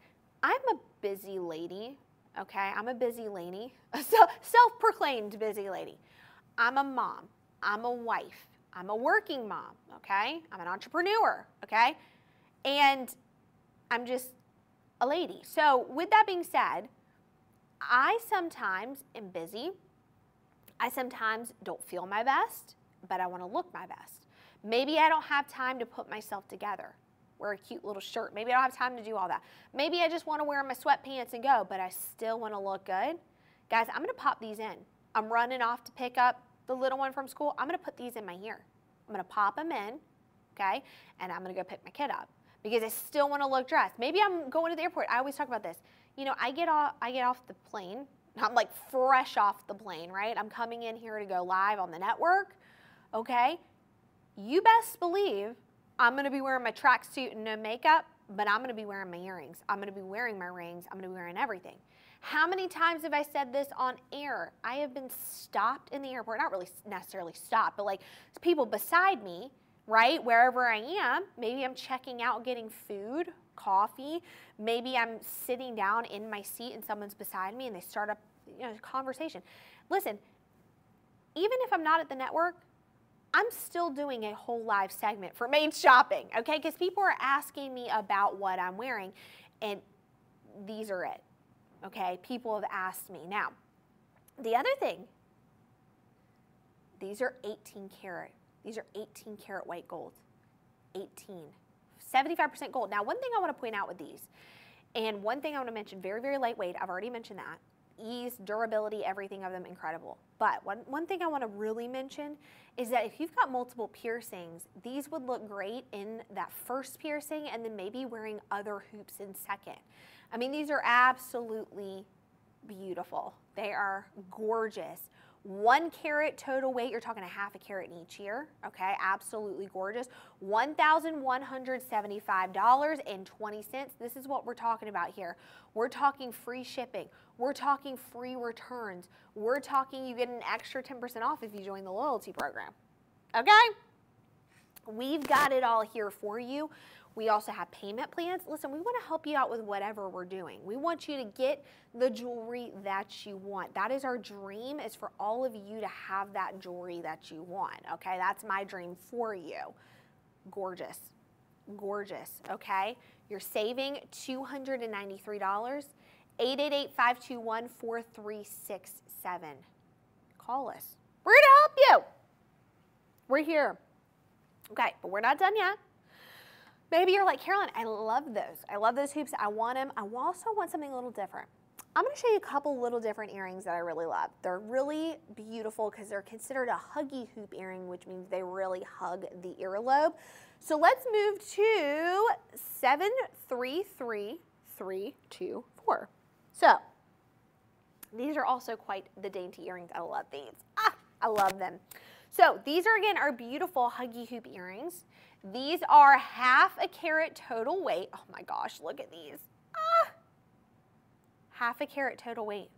I'm a busy lady, okay? I'm a busy lady, a self-proclaimed busy lady. I'm a mom. I'm a wife. I'm a working mom, okay? I'm an entrepreneur, okay? And I'm just a lady. So with that being said, I sometimes am busy. I sometimes don't feel my best, but I want to look my best. Maybe I don't have time to put myself together, wear a cute little shirt. Maybe I don't have time to do all that. Maybe I just want to wear my sweatpants and go, but I still want to look good. Guys, I'm going to pop these in. I'm running off to pick up the little one from school. I'm going to put these in my ear. I'm going to pop them in, okay? And I'm going to go pick my kid up because I still want to look dressed. Maybe I'm going to the airport. I always talk about this. You know, I get off I get off the plane I'm like fresh off the plane, right? I'm coming in here to go live on the network, okay? You best believe I'm gonna be wearing my tracksuit and no makeup, but I'm gonna be wearing my earrings. I'm gonna be wearing my rings. I'm gonna be wearing everything. How many times have I said this on air? I have been stopped in the airport, not really necessarily stopped, but like people beside me, right? Wherever I am, maybe I'm checking out getting food coffee. Maybe I'm sitting down in my seat and someone's beside me and they start up you know, a conversation. Listen, even if I'm not at the network, I'm still doing a whole live segment for Made Shopping, okay? Because people are asking me about what I'm wearing, and these are it, okay? People have asked me. Now, the other thing, these are 18 karat. These are 18 karat white gold. 18. 75% gold. Now, one thing I want to point out with these, and one thing I want to mention, very, very lightweight, I've already mentioned that. Ease, durability, everything of them incredible. But one, one thing I want to really mention is that if you've got multiple piercings, these would look great in that first piercing and then maybe wearing other hoops in second. I mean, these are absolutely beautiful. They are gorgeous. One carat total weight, you're talking a half a carat in each ear, okay? Absolutely gorgeous. $1,175.20. This is what we're talking about here. We're talking free shipping. We're talking free returns. We're talking you get an extra 10% off if you join the loyalty program, okay? We've got it all here for you. We also have payment plans. Listen, we want to help you out with whatever we're doing. We want you to get the jewelry that you want. That is our dream is for all of you to have that jewelry that you want. Okay, that's my dream for you. Gorgeous, gorgeous, okay? You're saving $293. 888-521-4367. Call us. We're going to help you. We're here. Okay, but we're not done yet. Maybe you're like, Carolyn, I love those. I love those hoops. I want them. I also want something a little different. I'm going to show you a couple little different earrings that I really love. They're really beautiful because they're considered a huggy hoop earring, which means they really hug the earlobe. So let's move to 733324. So these are also quite the dainty earrings. I love these. Ah, I love them. So these are again our beautiful huggy hoop earrings. These are half a carat total weight. Oh my gosh, look at these. Ah, half a carat total weight.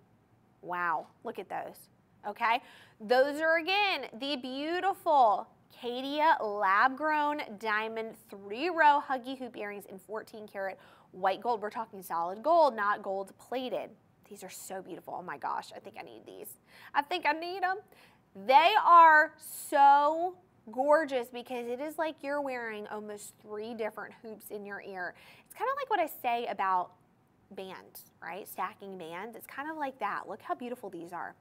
Wow, look at those. Okay, those are again the beautiful Caydia lab grown diamond three row huggy hoop earrings in 14 karat white gold. We're talking solid gold, not gold plated. These are so beautiful. Oh my gosh, I think I need these. I think I need them. They are so gorgeous because it is like you're wearing almost three different hoops in your ear. It's kind of like what I say about bands, right? Stacking bands. It's kind of like that. Look how beautiful these are.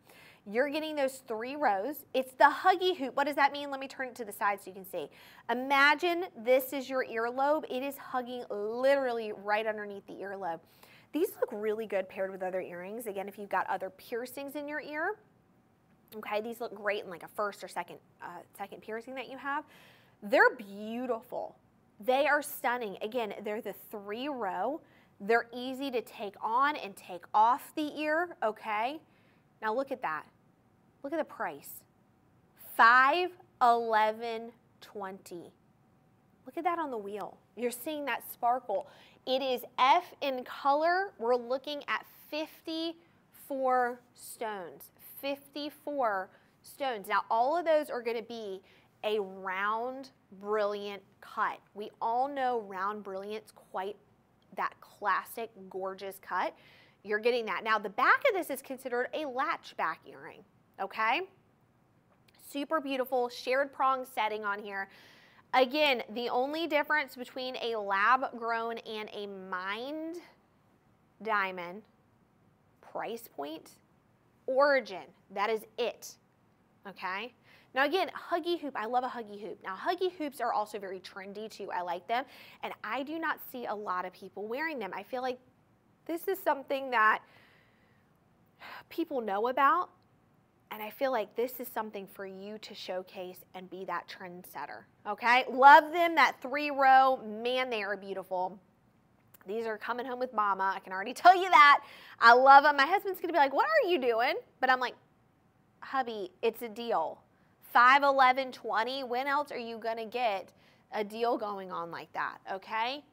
You're getting those three rows. It's the huggy hoop. What does that mean? Let me turn it to the side so you can see. Imagine this is your earlobe. It is hugging literally right underneath the earlobe. These look really good paired with other earrings. Again, if you've got other piercings in your ear, Okay, these look great in like a first or second, uh, second piercing that you have. They're beautiful. They are stunning. Again, they're the three row. They're easy to take on and take off the ear, okay? Now look at that. Look at the price. Five eleven twenty. Look at that on the wheel. You're seeing that sparkle. It is F in color. We're looking at 54 stones. 54 stones. Now, all of those are going to be a round, brilliant cut. We all know round brilliant's quite that classic, gorgeous cut. You're getting that. Now, the back of this is considered a latch back earring, okay? Super beautiful, shared prong setting on here. Again, the only difference between a lab grown and a mined diamond price point origin. That is it. Okay? Now again, huggy hoop, I love a huggy hoop. Now huggy hoops are also very trendy too. I like them. And I do not see a lot of people wearing them. I feel like this is something that people know about. And I feel like this is something for you to showcase and be that trendsetter. Okay? Love them, that three row. Man, they are beautiful. These are coming home with mama. I can already tell you that. I love them. My husband's going to be like, what are you doing? But I'm like, hubby, it's a deal. 5, 11, 20. When else are you going to get a deal going on like that? Okay?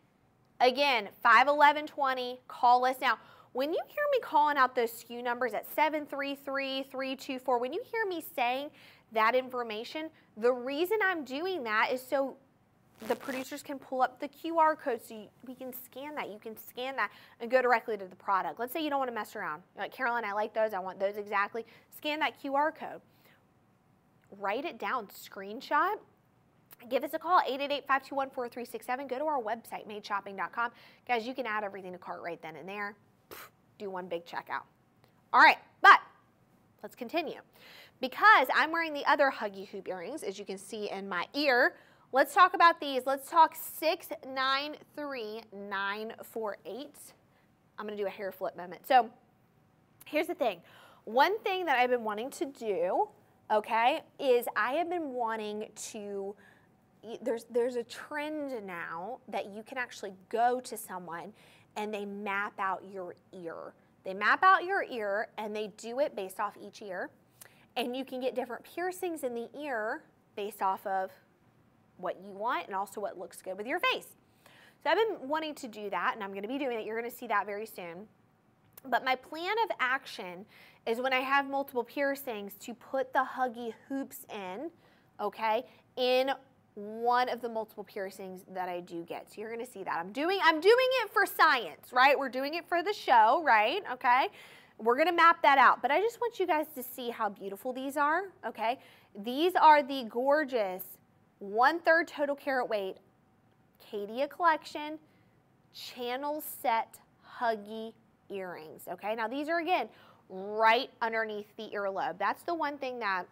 Again, 5, 11, 20. Call us now. When you hear me calling out those SKU numbers at 733324, when you hear me saying that information, the reason I'm doing that is so the producers can pull up the QR code so you, we can scan that. You can scan that and go directly to the product. Let's say you don't want to mess around. You're like, Caroline, I like those. I want those exactly. Scan that QR code. Write it down, screenshot. Give us a call, 888-521-4367. Go to our website, madeshopping.com. Guys, you can add everything to cart right then and there. Do one big checkout. All right, but let's continue. Because I'm wearing the other Huggy Hoop earrings, as you can see in my ear, Let's talk about these. Let's talk 693948. I'm going to do a hair flip moment. So here's the thing. One thing that I've been wanting to do, okay, is I have been wanting to there's there's a trend now that you can actually go to someone and they map out your ear. They map out your ear and they do it based off each ear. And you can get different piercings in the ear based off of what you want and also what looks good with your face. So I've been wanting to do that and I'm gonna be doing it. You're gonna see that very soon. But my plan of action is when I have multiple piercings to put the Huggy hoops in, okay, in one of the multiple piercings that I do get. So you're gonna see that. I'm doing, I'm doing it for science, right? We're doing it for the show, right? Okay. We're gonna map that out, but I just want you guys to see how beautiful these are, okay? These are the gorgeous one third total carat weight, Caydia collection, channel set huggy earrings. Okay, now these are again right underneath the earlobe. That's the one thing that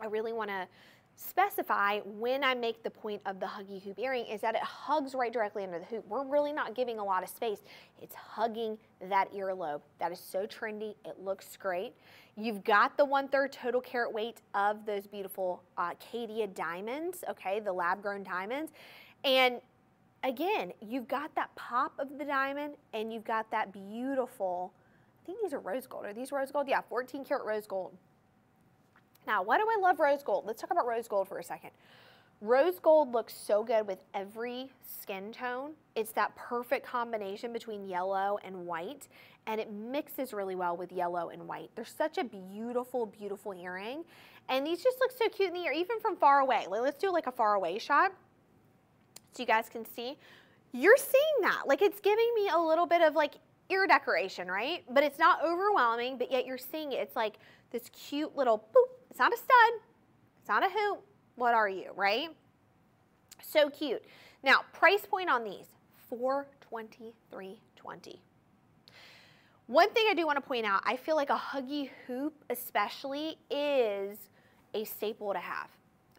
I really want to specify when I make the point of the huggy hoop earring is that it hugs right directly under the hoop. We're really not giving a lot of space. It's hugging that earlobe. That is so trendy. It looks great. You've got the one third total carat weight of those beautiful uh, Caydia diamonds, okay, the lab grown diamonds. And again, you've got that pop of the diamond and you've got that beautiful, I think these are rose gold. Are these rose gold? Yeah, 14 karat rose gold. Now, why do I love rose gold? Let's talk about rose gold for a second. Rose gold looks so good with every skin tone. It's that perfect combination between yellow and white, and it mixes really well with yellow and white. They're such a beautiful, beautiful earring. And these just look so cute in the ear, even from far away. Let's do like a far away shot so you guys can see. You're seeing that. Like it's giving me a little bit of like ear decoration, right? But it's not overwhelming, but yet you're seeing it. It's like this cute little boop. It's not a stud. It's not a hoop. What are you, right? So cute. Now, price point on these, 423.20. One thing I do want to point out, I feel like a Huggy hoop especially is a staple to have,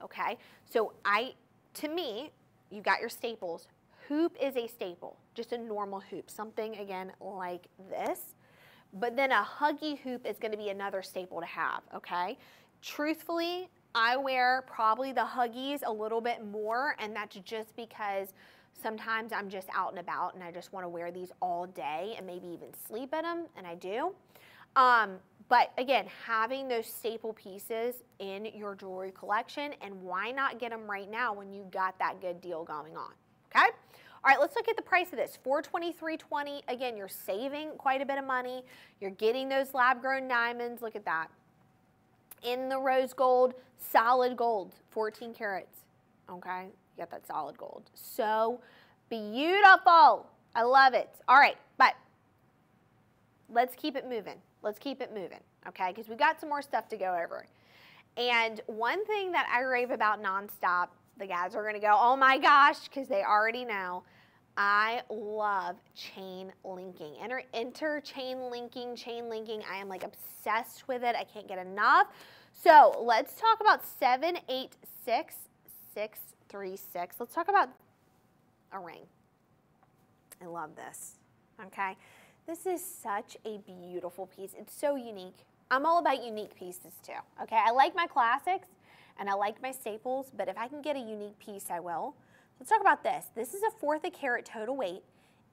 okay? So I, to me, you've got your staples. Hoop is a staple, just a normal hoop, something again like this. But then a Huggy hoop is gonna be another staple to have, okay? Truthfully, I wear probably the Huggies a little bit more and that's just because Sometimes I'm just out and about and I just want to wear these all day and maybe even sleep in them, and I do. Um, but again, having those staple pieces in your jewelry collection, and why not get them right now when you got that good deal going on, okay? All right, let's look at the price of this. 423.20. Again, you're saving quite a bit of money. You're getting those lab-grown diamonds. Look at that. In the rose gold, solid gold, 14 carats. Okay, you got that solid gold. So beautiful. I love it. All right, but let's keep it moving. Let's keep it moving, okay? Because we've got some more stuff to go over. And one thing that I rave about nonstop, the guys are gonna go, oh my gosh, because they already know, I love chain linking. Enter, enter chain linking, chain linking. I am like obsessed with it. I can't get enough. So let's talk about 786 three, six. Let's talk about a ring. I love this, okay? This is such a beautiful piece. It's so unique. I'm all about unique pieces too, okay? I like my classics and I like my staples, but if I can get a unique piece, I will. Let's talk about this. This is a fourth a carat total weight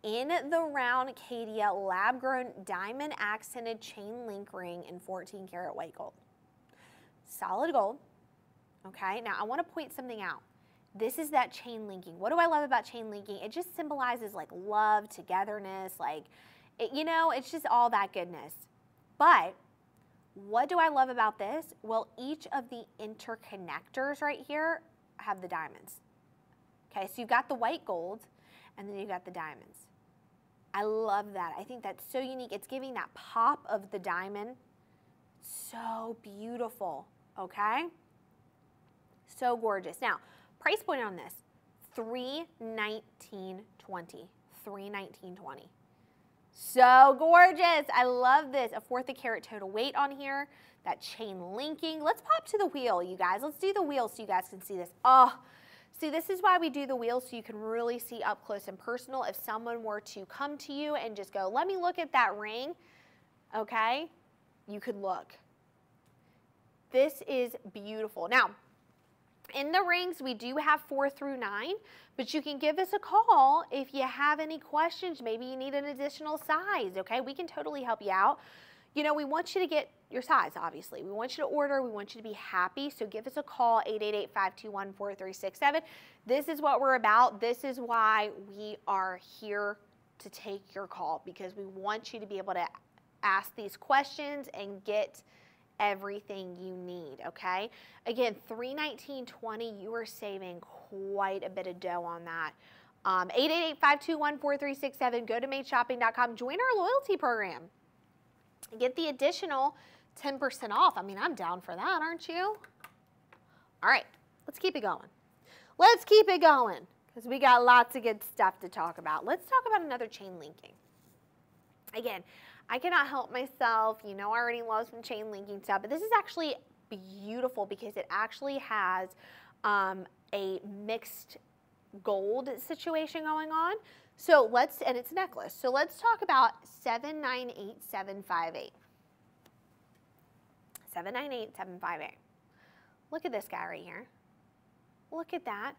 in the round Caydia lab grown diamond accented chain link ring in 14 karat white gold. Solid gold, okay? Now I wanna point something out. This is that chain linking. What do I love about chain linking? It just symbolizes like love, togetherness, like, it, you know, it's just all that goodness. But what do I love about this? Well, each of the interconnectors right here have the diamonds. Okay, so you've got the white gold and then you've got the diamonds. I love that. I think that's so unique. It's giving that pop of the diamond. So beautiful, okay? So gorgeous. Now, price point on this, 319.20. 319.20. So gorgeous. I love this. A fourth of carat total weight on here. That chain linking. Let's pop to the wheel, you guys. Let's do the wheel so you guys can see this. Oh, see, this is why we do the wheel so you can really see up close and personal. If someone were to come to you and just go, let me look at that ring, okay, you could look. This is beautiful. Now, in the rings, we do have four through nine, but you can give us a call if you have any questions. Maybe you need an additional size, okay? We can totally help you out. You know, we want you to get your size, obviously. We want you to order. We want you to be happy. So give us a call, 888-521-4367. This is what we're about. This is why we are here to take your call because we want you to be able to ask these questions and get everything you need, okay? Again, 319.20, you are saving quite a bit of dough on that. Um, 888-521-4367, go to madeshopping.com, join our loyalty program. Get the additional 10% off. I mean, I'm down for that, aren't you? All right, let's keep it going. Let's keep it going because we got lots of good stuff to talk about. Let's talk about another chain linking. Again, I cannot help myself. You know, I already love some chain linking stuff, but this is actually beautiful because it actually has um, a mixed gold situation going on. So let's, and it's a necklace. So let's talk about 798758. 798758. Look at this guy right here. Look at that.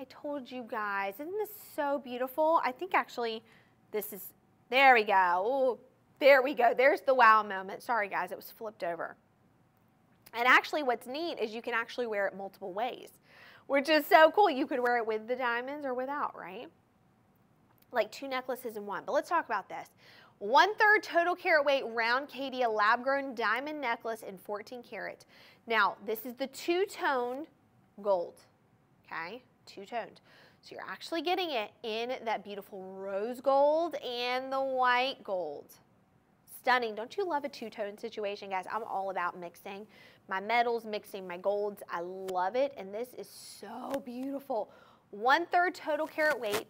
I told you guys, isn't this so beautiful? I think actually this is, there we go. Ooh, there we go. There's the wow moment. Sorry guys, it was flipped over. And actually what's neat is you can actually wear it multiple ways, which is so cool. You could wear it with the diamonds or without, right? Like two necklaces in one. But let's talk about this. One third total carat weight round Caydia lab grown diamond necklace in 14 karat. Now, this is the two-toned gold, okay? Two-toned. So you're actually getting it in that beautiful rose gold and the white gold. Stunning. Don't you love a two-tone situation, guys? I'm all about mixing my metals, mixing my golds. I love it, and this is so beautiful. One-third total carat weight,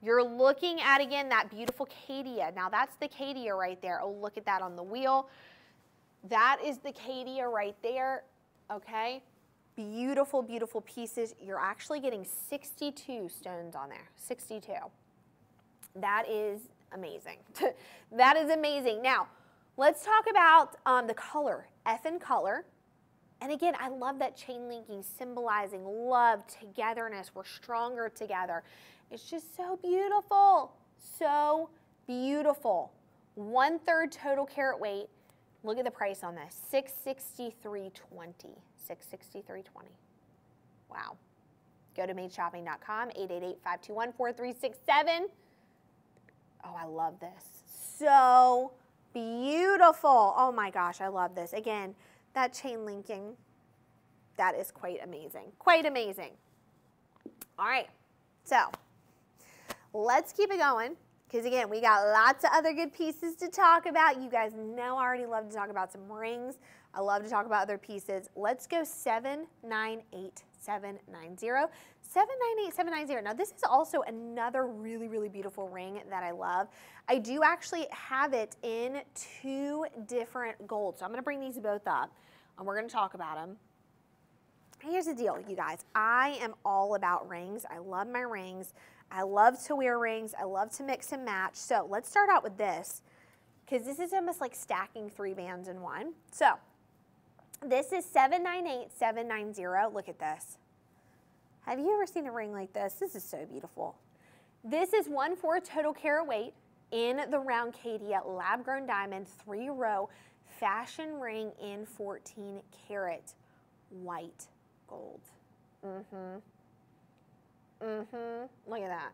you're looking at, again, that beautiful Caydia. Now, that's the Caydia right there. Oh, look at that on the wheel. That is the Caydia right there, okay? Beautiful, beautiful pieces. You're actually getting 62 stones on there, 62. That is amazing. that is amazing. Now, let's talk about um, the color, F in color. And again, I love that chain linking symbolizing love, togetherness. We're stronger together. It's just so beautiful. So beautiful. One third total carat weight. Look at the price on this. 663.20. 663.20. Wow. Go to madeshopping.com, 888-521-4367. Oh, I love this. So beautiful. Oh my gosh, I love this. Again, that chain linking, that is quite amazing. Quite amazing. All right, so let's keep it going because again, we got lots of other good pieces to talk about. You guys know I already love to talk about some rings. I love to talk about other pieces. Let's go 798790. 798790. Now this is also another really, really beautiful ring that I love. I do actually have it in two different golds. So I'm gonna bring these both up and we're gonna talk about them. Here's the deal, you guys. I am all about rings. I love my rings. I love to wear rings. I love to mix and match. So let's start out with this because this is almost like stacking three bands in one. So this is 798790. Look at this. Have you ever seen a ring like this? This is so beautiful. This is 1 4 total carat weight in the round Caydia lab grown diamond three row fashion ring in 14 karat white gold. Mm-hmm. Mm-hmm. Look at that.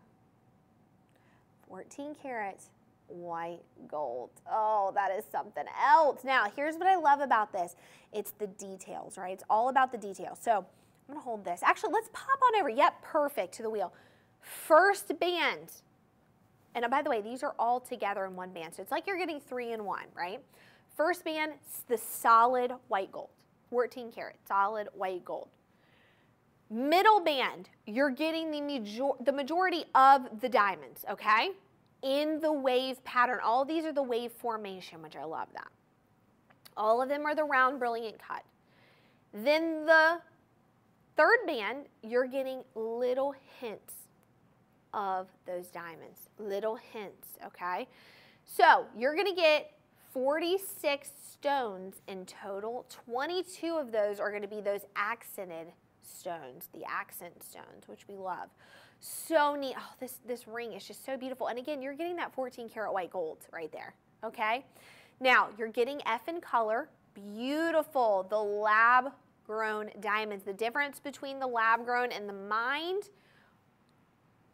14 karat white gold. Oh, that is something else. Now, here's what I love about this. It's the details, right? It's all about the details. So I'm gonna hold this. Actually, let's pop on over. Yep, perfect to the wheel. First band, and uh, by the way, these are all together in one band. So it's like you're getting three in one, right? First band, the solid white gold, 14 karat, solid white gold. Middle band, you're getting the, major the majority of the diamonds, okay? In the wave pattern. All these are the wave formation, which I love that. All of them are the round brilliant cut. Then the third band, you're getting little hints of those diamonds, little hints, okay? So you're gonna get 46 stones in total. 22 of those are gonna be those accented stones, the accent stones, which we love. So neat. Oh, this, this ring is just so beautiful. And again, you're getting that 14 karat white gold right there, okay? Now, you're getting F in color. Beautiful. The lab grown diamonds. The difference between the lab grown and the mined,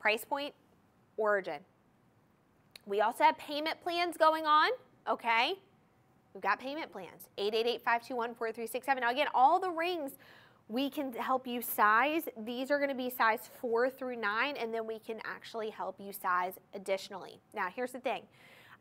price point, origin. We also have payment plans going on, okay? We've got payment plans, 888-521-4367. Now again, all the rings we can help you size. These are gonna be size four through nine, and then we can actually help you size additionally. Now, here's the thing.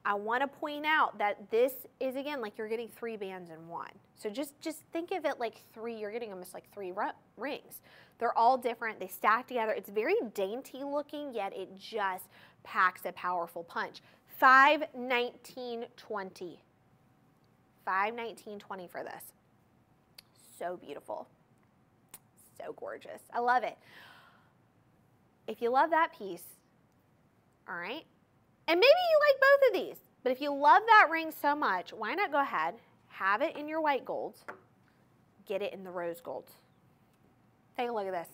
I want to point out that this is again like you're getting three bands in one. So just just think of it like three. You're getting almost like three rings. They're all different. They stack together. It's very dainty looking, yet it just packs a powerful punch. Five nineteen twenty. Five nineteen twenty for this. So beautiful. So gorgeous. I love it. If you love that piece, all right, and maybe you like both of these, but if you love that ring so much, why not go ahead, have it in your white gold, get it in the rose gold. Take a look at this.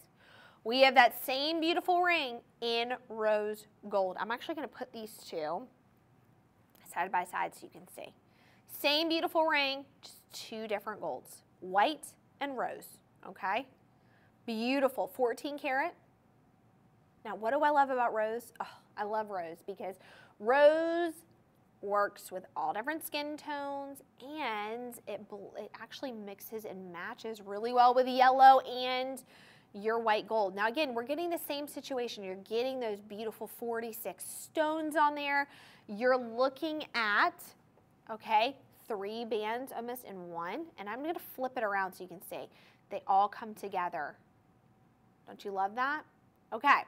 We have that same beautiful ring in rose gold. I'm actually going to put these two side by side so you can see. Same beautiful ring, just two different golds, white and rose, okay? Beautiful, 14 karat. Now, what do I love about rose? Oh, I love rose because Rose works with all different skin tones and it, it actually mixes and matches really well with yellow and your white gold. Now again, we're getting the same situation. You're getting those beautiful 46 stones on there. You're looking at, okay, three bands almost in one. And I'm gonna flip it around so you can see. They all come together. Don't you love that? Okay.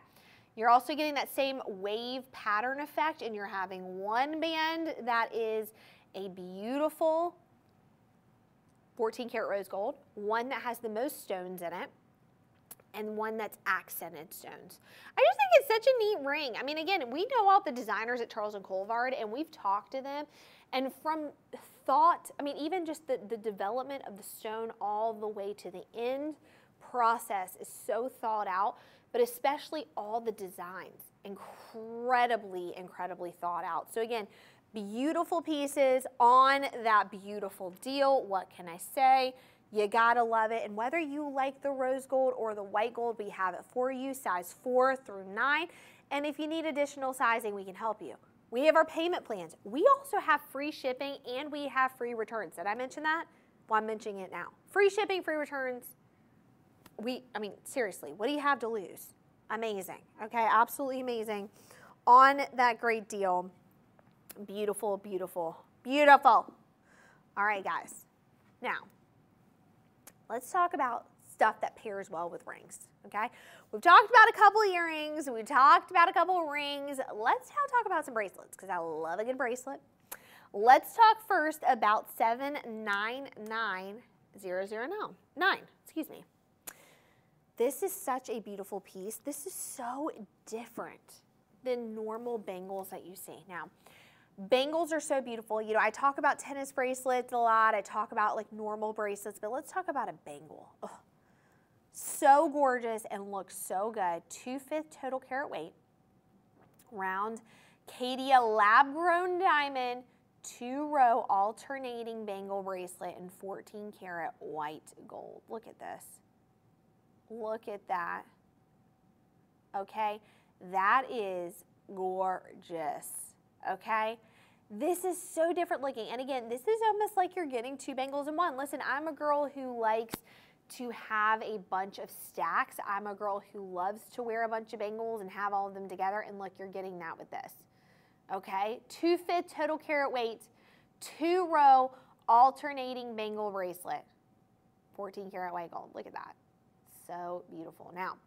You're also getting that same wave pattern effect and you're having one band that is a beautiful 14 karat rose gold, one that has the most stones in it, and one that's accented stones. I just think it's such a neat ring. I mean, again, we know all the designers at Charles & Colvard and we've talked to them and from thought, I mean, even just the, the development of the stone all the way to the end process is so thought out but especially all the designs, incredibly, incredibly thought out. So again, beautiful pieces on that beautiful deal. What can I say? You gotta love it. And whether you like the rose gold or the white gold, we have it for you, size four through nine. And if you need additional sizing, we can help you. We have our payment plans. We also have free shipping and we have free returns. Did I mention that? Well, I'm mentioning it now. Free shipping, free returns, we, I mean, seriously, what do you have to lose? Amazing, okay, absolutely amazing. On that great deal, beautiful, beautiful, beautiful. All right, guys, now, let's talk about stuff that pairs well with rings, okay? We've talked about a couple earrings, we've talked about a couple rings. Let's now talk about some bracelets, because I love a good bracelet. Let's talk first about 799009, excuse me. This is such a beautiful piece. This is so different than normal bangles that you see. Now, bangles are so beautiful. You know, I talk about tennis bracelets a lot. I talk about like normal bracelets, but let's talk about a bangle. Ugh. So gorgeous and looks so good. Two-fifth total carat weight. Round Caydia lab-grown diamond, two-row alternating bangle bracelet in 14 karat white gold. Look at this. Look at that. Okay? That is gorgeous. Okay? This is so different looking. And again, this is almost like you're getting two bangles in one. Listen, I'm a girl who likes to have a bunch of stacks. I'm a girl who loves to wear a bunch of bangles and have all of them together. And look, you're getting that with this. Okay, two fifth total carat weight, two row alternating bangle bracelet. 14 karat white gold. Look at that. So beautiful. Now,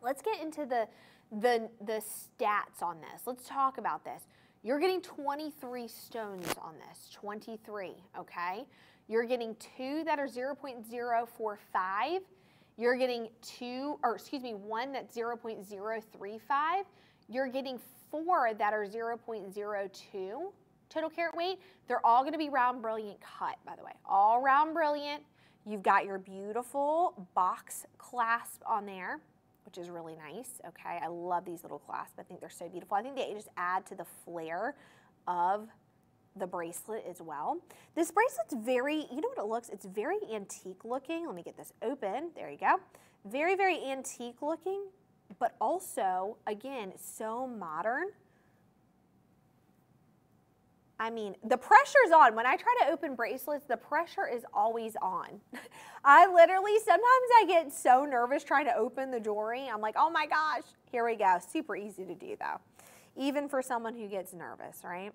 let's get into the, the, the stats on this. Let's talk about this. You're getting 23 stones on this, 23, okay? You're getting two that are 0.045. You're getting two, or excuse me, one that's 0.035. You're getting four that are 0.02 total carat weight. They're all gonna be round brilliant cut, by the way. All round brilliant. You've got your beautiful box clasp on there, which is really nice, okay? I love these little clasps. I think they're so beautiful. I think they just add to the flair of the bracelet as well. This bracelet's very, you know what it looks? It's very antique looking. Let me get this open. There you go. Very, very antique looking, but also, again, so modern. I mean, the pressure's on. When I try to open bracelets, the pressure is always on. I literally, sometimes I get so nervous trying to open the jewelry. I'm like, oh my gosh, here we go. Super easy to do though, even for someone who gets nervous, right?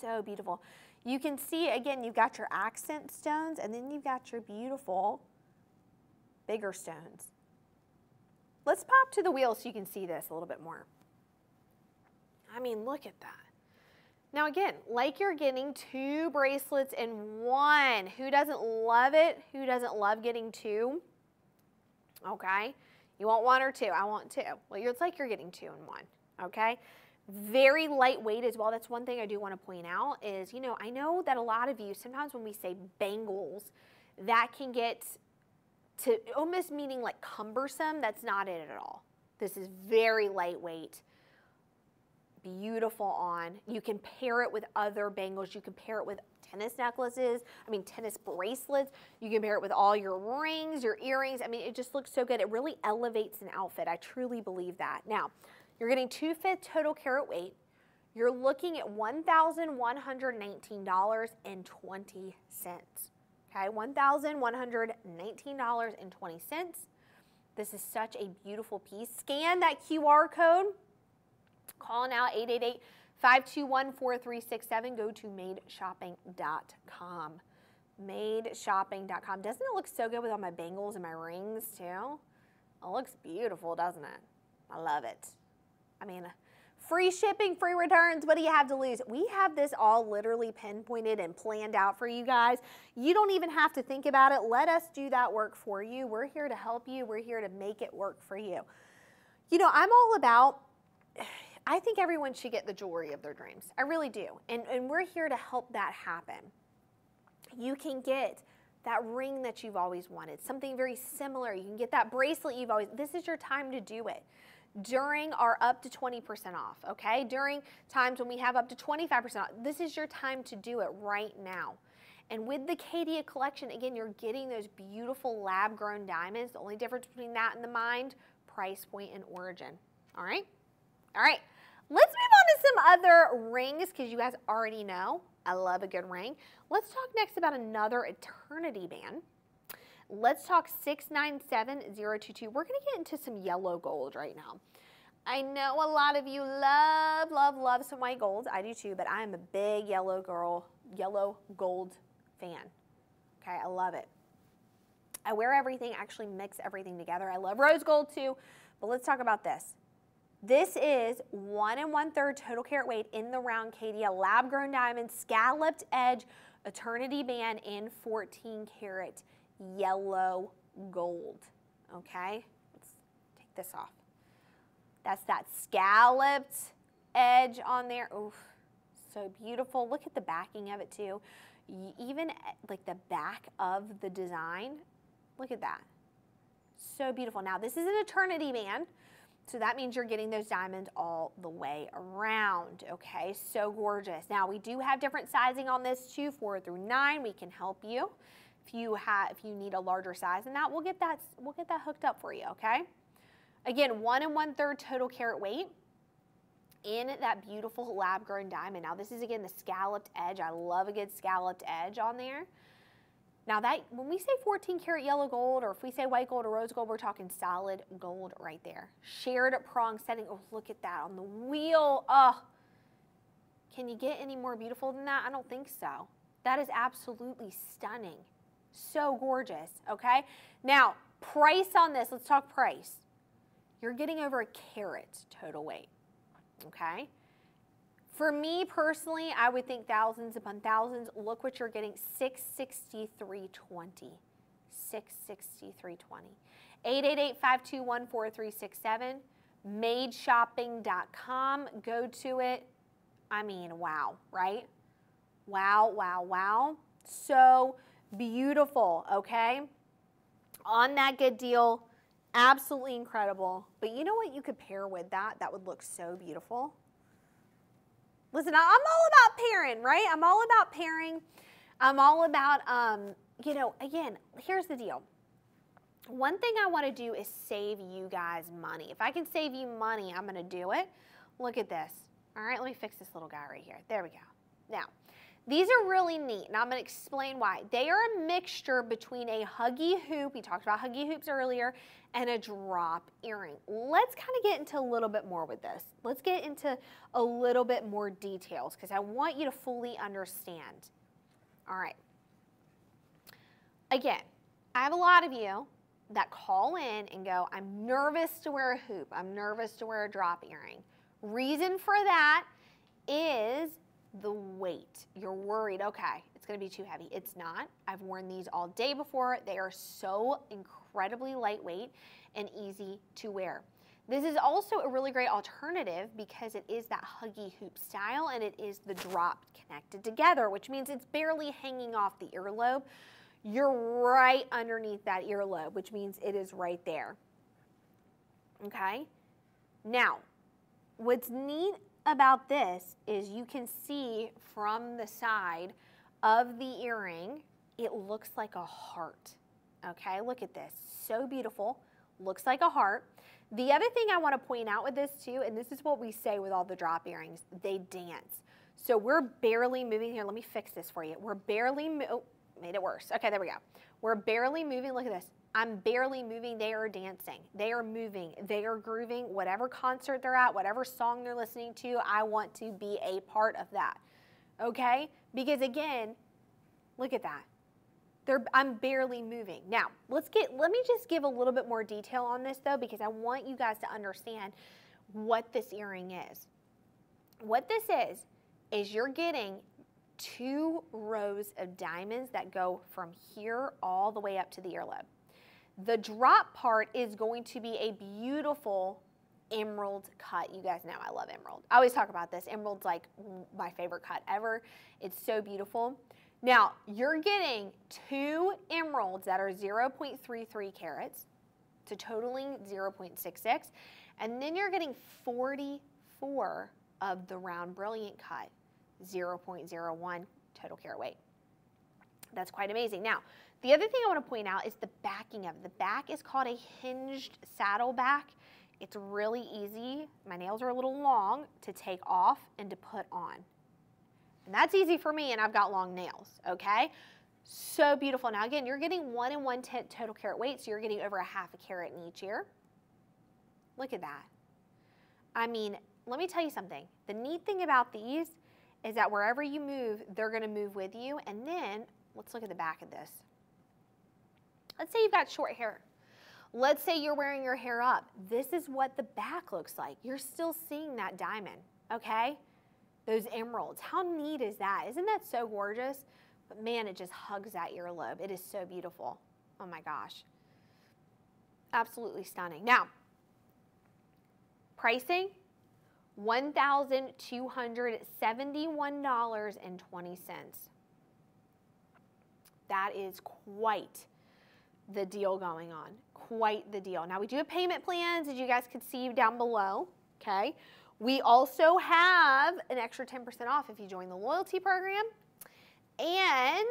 So beautiful. You can see, again, you've got your accent stones and then you've got your beautiful bigger stones. Let's pop to the wheel so you can see this a little bit more. I mean, look at that. Now again, like you're getting two bracelets in one. Who doesn't love it? Who doesn't love getting two? Okay. You want one or two? I want two. Well, it's like you're getting two in one. Okay. Very lightweight as well. That's one thing I do want to point out is, you know, I know that a lot of you, sometimes when we say bangles, that can get to almost meaning like cumbersome. That's not it at all. This is very lightweight beautiful on. You can pair it with other bangles. You can pair it with tennis necklaces, I mean tennis bracelets. You can pair it with all your rings, your earrings. I mean, it just looks so good. It really elevates an outfit. I truly believe that. Now, you're getting two fifth total carat weight. You're looking at $1,119.20. Okay, $1,119.20. This is such a beautiful piece. Scan that QR code Call now 888 521 4367. Go to madeshopping.com. Madeshopping.com. Doesn't it look so good with all my bangles and my rings too? It looks beautiful, doesn't it? I love it. I mean, free shipping, free returns. What do you have to lose? We have this all literally pinpointed and planned out for you guys. You don't even have to think about it. Let us do that work for you. We're here to help you. We're here to make it work for you. You know, I'm all about I think everyone should get the jewelry of their dreams. I really do. And, and we're here to help that happen. You can get that ring that you've always wanted, something very similar. You can get that bracelet you've always, this is your time to do it during our up to 20% off, okay? During times when we have up to 25% off, this is your time to do it right now. And with the Caydia collection, again, you're getting those beautiful lab grown diamonds. The only difference between that and the mind, price point and origin, all right? All right. Let's move on to some other rings because you guys already know I love a good ring. Let's talk next about another eternity band. Let's talk 697022. We're going to get into some yellow gold right now. I know a lot of you love, love, love some white gold. I do too, but I am a big yellow girl, yellow gold fan. Okay, I love it. I wear everything, actually mix everything together. I love rose gold too, but let's talk about this. This is one and one third total carat weight in the round Caydia lab grown diamond, scalloped edge, eternity band in 14 karat yellow gold. Okay, let's take this off. That's that scalloped edge on there. Oof, so beautiful. Look at the backing of it too. Even eh, like the back of the design, look at that. So beautiful. Now this is an eternity band. So that means you're getting those diamonds all the way around, okay? So gorgeous. Now we do have different sizing on this too, four through nine. We can help you. If you have, if you need a larger size than that, we'll get that, we'll get that hooked up for you, okay? Again, one and one third total carat weight in that beautiful lab grown diamond. Now this is again the scalloped edge. I love a good scalloped edge on there. Now that when we say 14 karat yellow gold or if we say white gold or rose gold, we're talking solid gold right there. Shared prong setting. Oh, look at that on the wheel. Oh, can you get any more beautiful than that? I don't think so. That is absolutely stunning. So gorgeous, okay? Now, price on this, let's talk price. You're getting over a carat total weight, okay? For me personally, I would think thousands upon thousands. Look what you're getting, 663.20. 663.20. 888-521-4367. Madeshopping.com. Go to it. I mean, wow, right? Wow, wow, wow. So beautiful, okay? On that good deal, absolutely incredible. But you know what you could pair with that that would look so beautiful? Listen, I'm all about pairing, right? I'm all about pairing. I'm all about, um, you know, again, here's the deal. One thing I want to do is save you guys money. If I can save you money, I'm going to do it. Look at this. All right, let me fix this little guy right here. There we go. Now, these are really neat, and I'm going to explain why. They are a mixture between a huggy hoop, we talked about huggy hoops earlier, and a drop earring. Let's kind of get into a little bit more with this. Let's get into a little bit more details because I want you to fully understand. All right. Again, I have a lot of you that call in and go, I'm nervous to wear a hoop. I'm nervous to wear a drop earring. Reason for that is the weight. You're worried, okay, it's gonna be too heavy. It's not. I've worn these all day before. They are so incredibly lightweight and easy to wear. This is also a really great alternative because it is that huggy hoop style and it is the drop connected together, which means it's barely hanging off the earlobe. You're right underneath that earlobe, which means it is right there. Okay? Now, what's neat about this is you can see from the side of the earring, it looks like a heart. Okay, look at this. So beautiful. Looks like a heart. The other thing I want to point out with this too, and this is what we say with all the drop earrings, they dance. So we're barely moving here. Let me fix this for you. We're barely, oh, made it worse. Okay, there we go. We're barely moving. Look at this. I'm barely moving. They are dancing. They are moving. They are grooving. Whatever concert they're at, whatever song they're listening to, I want to be a part of that. Okay? Because again, look at that. They're, I'm barely moving. Now, let's get, let me just give a little bit more detail on this though, because I want you guys to understand what this earring is. What this is, is you're getting two rows of diamonds that go from here all the way up to the earlobe. The drop part is going to be a beautiful emerald cut. You guys know I love emerald. I always talk about this. Emerald's like my favorite cut ever. It's so beautiful. Now, you're getting two emeralds that are 0.33 carats, to totaling 0.66, and then you're getting 44 of the round brilliant cut, 0.01 total carat weight. That's quite amazing. Now, the other thing I want to point out is the backing of it. The back is called a hinged saddle back. It's really easy. My nails are a little long to take off and to put on. And that's easy for me and I've got long nails, okay? So beautiful. Now again, you're getting one and one tenth total carat weight, so you're getting over a half a carat in each ear. Look at that. I mean, let me tell you something. The neat thing about these is that wherever you move, they're gonna move with you. And then, let's look at the back of this. Let's say you've got short hair. Let's say you're wearing your hair up. This is what the back looks like. You're still seeing that diamond, okay? Those emeralds. How neat is that? Isn't that so gorgeous? But man, it just hugs that earlobe. It is so beautiful. Oh my gosh. Absolutely stunning. Now, pricing, $1,271.20. That is quite the deal going on. Quite the deal. Now we do have payment plans, as you guys can see down below, okay? We also have an extra 10% off if you join the loyalty program. And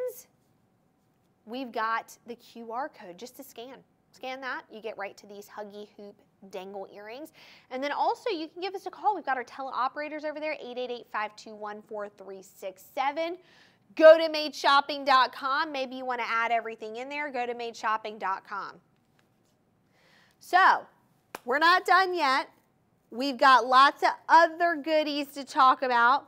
we've got the QR code just to scan. Scan that, you get right to these Huggy Hoop dangle earrings. And then also you can give us a call. We've got our teleoperators over there, 888-521-4367. Go to madeshopping.com. Maybe you want to add everything in there. Go to madeshopping.com. So, we're not done yet. We've got lots of other goodies to talk about.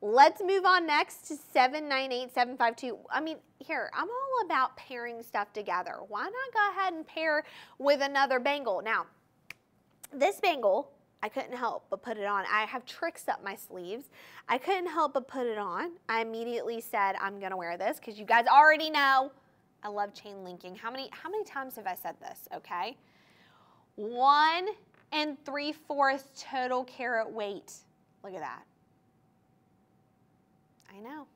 Let's move on next to 798752. I mean, here, I'm all about pairing stuff together. Why not go ahead and pair with another bangle? Now, this bangle, I couldn't help but put it on. I have tricks up my sleeves. I couldn't help but put it on. I immediately said, I'm gonna wear this because you guys already know I love chain linking. How many, how many times have I said this, okay? One and three fourths total carat weight. Look at that. I know.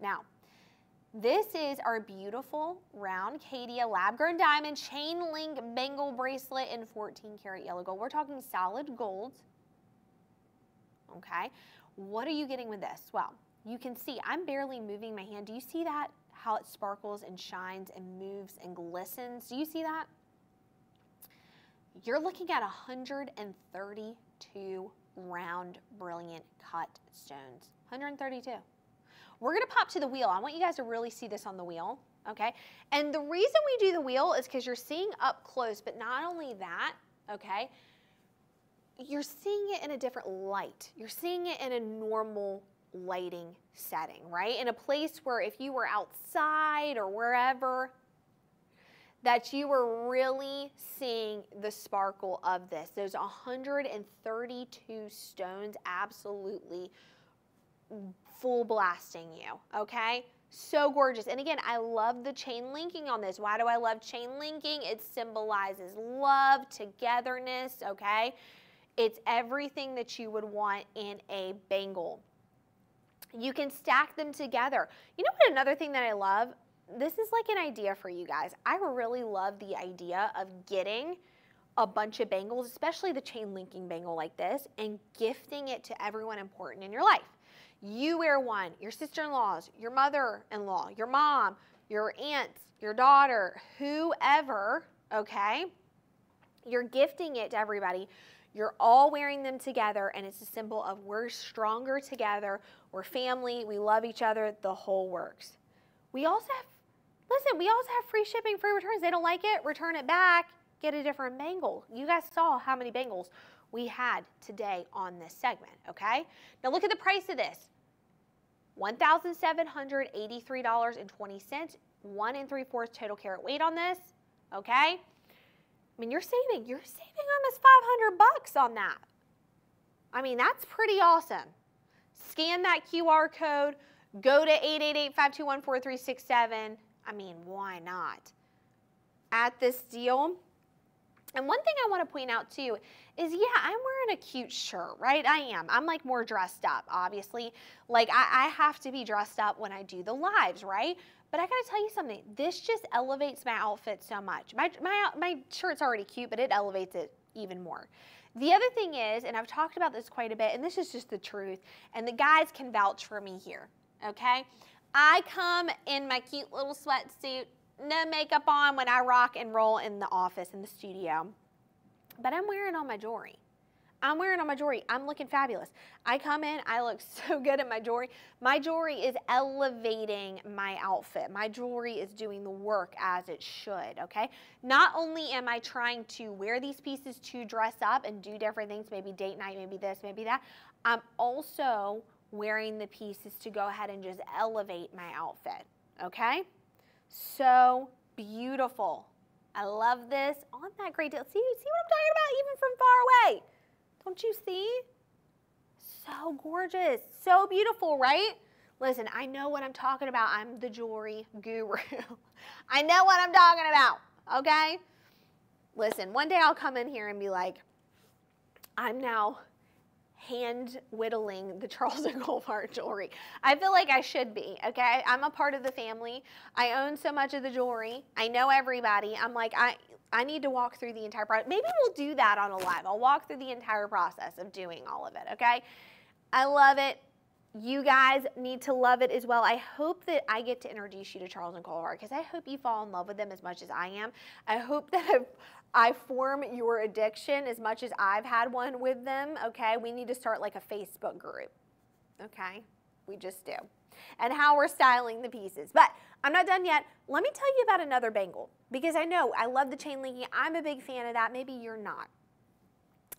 Now, this is our beautiful round Caydia lab grown diamond chain link bangle bracelet in 14 karat yellow gold. We're talking solid gold. Okay. What are you getting with this? Well, you can see I'm barely moving my hand. Do you see that? How it sparkles and shines and moves and glistens. Do you see that? You're looking at 132 round brilliant cut stones. 132. We're gonna pop to the wheel. I want you guys to really see this on the wheel, okay? And the reason we do the wheel is because you're seeing up close, but not only that, okay? You're seeing it in a different light. You're seeing it in a normal lighting setting, right? In a place where if you were outside or wherever, that you were really seeing the sparkle of this. Those 132 stones absolutely full blasting you, okay? So gorgeous. And again, I love the chain linking on this. Why do I love chain linking? It symbolizes love, togetherness, okay? It's everything that you would want in a bangle. You can stack them together. You know what another thing that I love? This is like an idea for you guys. I really love the idea of getting a bunch of bangles, especially the chain linking bangle like this, and gifting it to everyone important in your life. You wear one, your sister-in-laws, your mother-in-law, your mom, your aunts, your daughter, whoever, okay? You're gifting it to everybody. You're all wearing them together, and it's a symbol of we're stronger together, we're family, we love each other, the whole works. We also have, listen, we also have free shipping, free returns. They don't like it, return it back, get a different bangle. You guys saw how many bangles we had today on this segment, okay? Now look at the price of this. $1,783.20, one and three fourths total carat weight on this, okay? I mean, you're saving, you're saving almost 500 bucks on that. I mean, that's pretty awesome. Scan that QR code, go to 888-521-4367. I mean, why not? At this deal, and one thing I want to point out too is, yeah, I'm wearing a cute shirt, right? I am. I'm like more dressed up, obviously. Like I, I have to be dressed up when I do the lives, right? But I gotta tell you something. This just elevates my outfit so much. My my my shirt's already cute, but it elevates it even more. The other thing is, and I've talked about this quite a bit, and this is just the truth, and the guys can vouch for me here. Okay, I come in my cute little sweatsuit no makeup on when I rock and roll in the office, in the studio. But I'm wearing all my jewelry. I'm wearing all my jewelry. I'm looking fabulous. I come in, I look so good at my jewelry. My jewelry is elevating my outfit. My jewelry is doing the work as it should, okay? Not only am I trying to wear these pieces to dress up and do different things, maybe date night, maybe this, maybe that, I'm also wearing the pieces to go ahead and just elevate my outfit, okay? So beautiful. I love this on that great deal. See, see what I'm talking about even from far away? Don't you see? So gorgeous, so beautiful, right? Listen, I know what I'm talking about. I'm the jewelry guru. I know what I'm talking about, okay? Listen, one day I'll come in here and be like, I'm now hand whittling the Charles and Colvard jewelry. I feel like I should be, okay? I'm a part of the family. I own so much of the jewelry. I know everybody. I'm like, I, I need to walk through the entire process. Maybe we'll do that on a live. I'll walk through the entire process of doing all of it, okay? I love it. You guys need to love it as well. I hope that I get to introduce you to Charles and Colvard because I hope you fall in love with them as much as I am. I hope that I've I form your addiction as much as I've had one with them, okay? We need to start like a Facebook group, okay? We just do. and how we're styling the pieces. But I'm not done yet. Let me tell you about another bangle because I know I love the chain linking. I'm a big fan of that. Maybe you're not.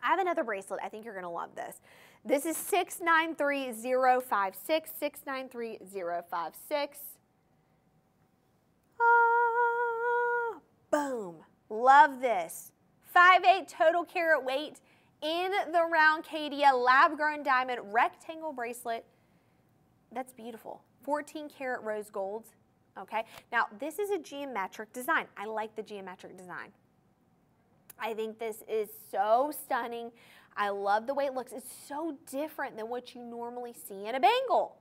I have another bracelet. I think you're going to love this. This is 693056, 693056. Ah, boom. Love this. 5'8 total carat weight in the round Caydia lab grown diamond rectangle bracelet. That's beautiful. 14 karat rose gold. Okay, now this is a geometric design. I like the geometric design. I think this is so stunning. I love the way it looks. It's so different than what you normally see in a bangle.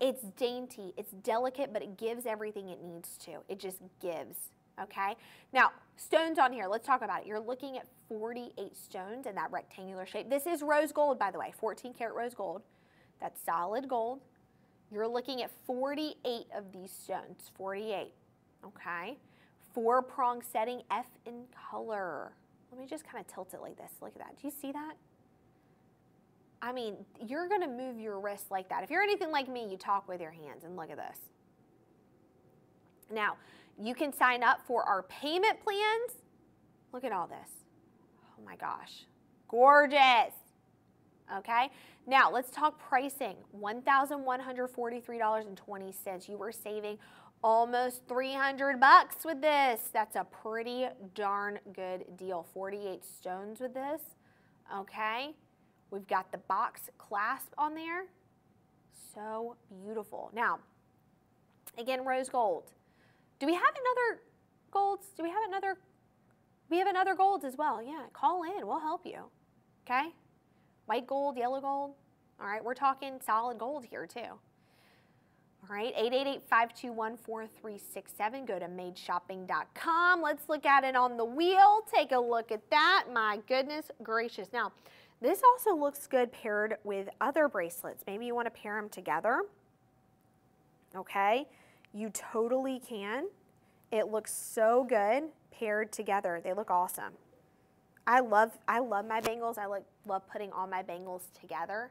It's dainty, it's delicate, but it gives everything it needs to. It just gives, okay? Now, stones on here, let's talk about it. You're looking at 48 stones in that rectangular shape. This is rose gold, by the way, 14 karat rose gold. That's solid gold. You're looking at 48 of these stones, 48, okay? Four prong setting, F in color. Let me just kind of tilt it like this. Look at that. Do you see that? I mean, you're going to move your wrist like that. If you're anything like me, you talk with your hands, and look at this. Now, you can sign up for our payment plans. Look at all this. Oh my gosh. Gorgeous. Okay. Now, let's talk pricing. $1,143.20. You were saving almost 300 bucks with this. That's a pretty darn good deal. 48 stones with this. Okay. We've got the box clasp on there. So beautiful. Now, again, rose gold. Do we have another golds? Do we have another? We have another golds as well. Yeah, call in. We'll help you. Okay? White gold, yellow gold. All right, we're talking solid gold here too. All right, 888-521-4367. Go to madeshopping.com. Let's look at it on the wheel. Take a look at that. My goodness gracious. Now, this also looks good paired with other bracelets. Maybe you want to pair them together. Okay, you totally can. It looks so good paired together. They look awesome. I love I love my bangles. I like love putting all my bangles together.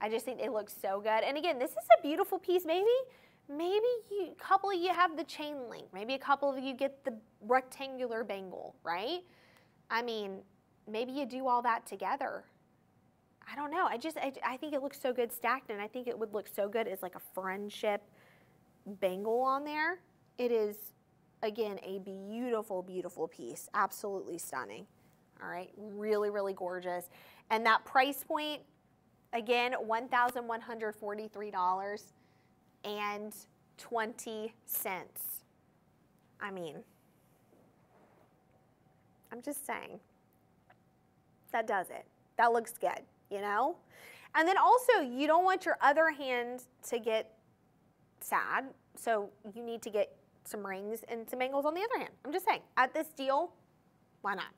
I just think they look so good. And again, this is a beautiful piece. Maybe maybe you, a couple of you have the chain link. Maybe a couple of you get the rectangular bangle, right? I mean, maybe you do all that together. I don't know. I just, I, I think it looks so good stacked, and I think it would look so good as like a friendship bangle on there. It is, again, a beautiful, beautiful piece. Absolutely stunning. All right, really, really gorgeous. And that price point, again, $1,143 and 20 cents. I mean, I'm just saying that does it. That looks good, you know? And then also, you don't want your other hand to get sad, so you need to get some rings and some bangles on the other hand. I'm just saying, at this deal, why not?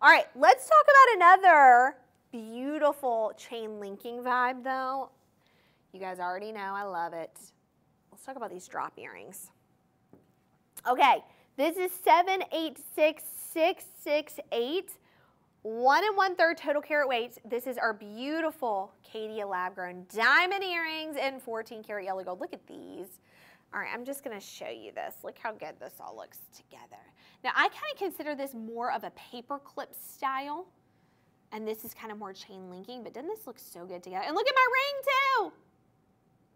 All right, let's talk about another beautiful chain linking vibe though. You guys already know I love it. Let's talk about these drop earrings. Okay, this is 786668. One and one third total carat weights. This is our beautiful Caydia lab grown diamond earrings in 14 karat yellow gold. Look at these. All right, I'm just gonna show you this. Look how good this all looks together. Now I kind of consider this more of a paper clip style. And this is kind of more chain linking, but doesn't this look so good together? And look at my ring too.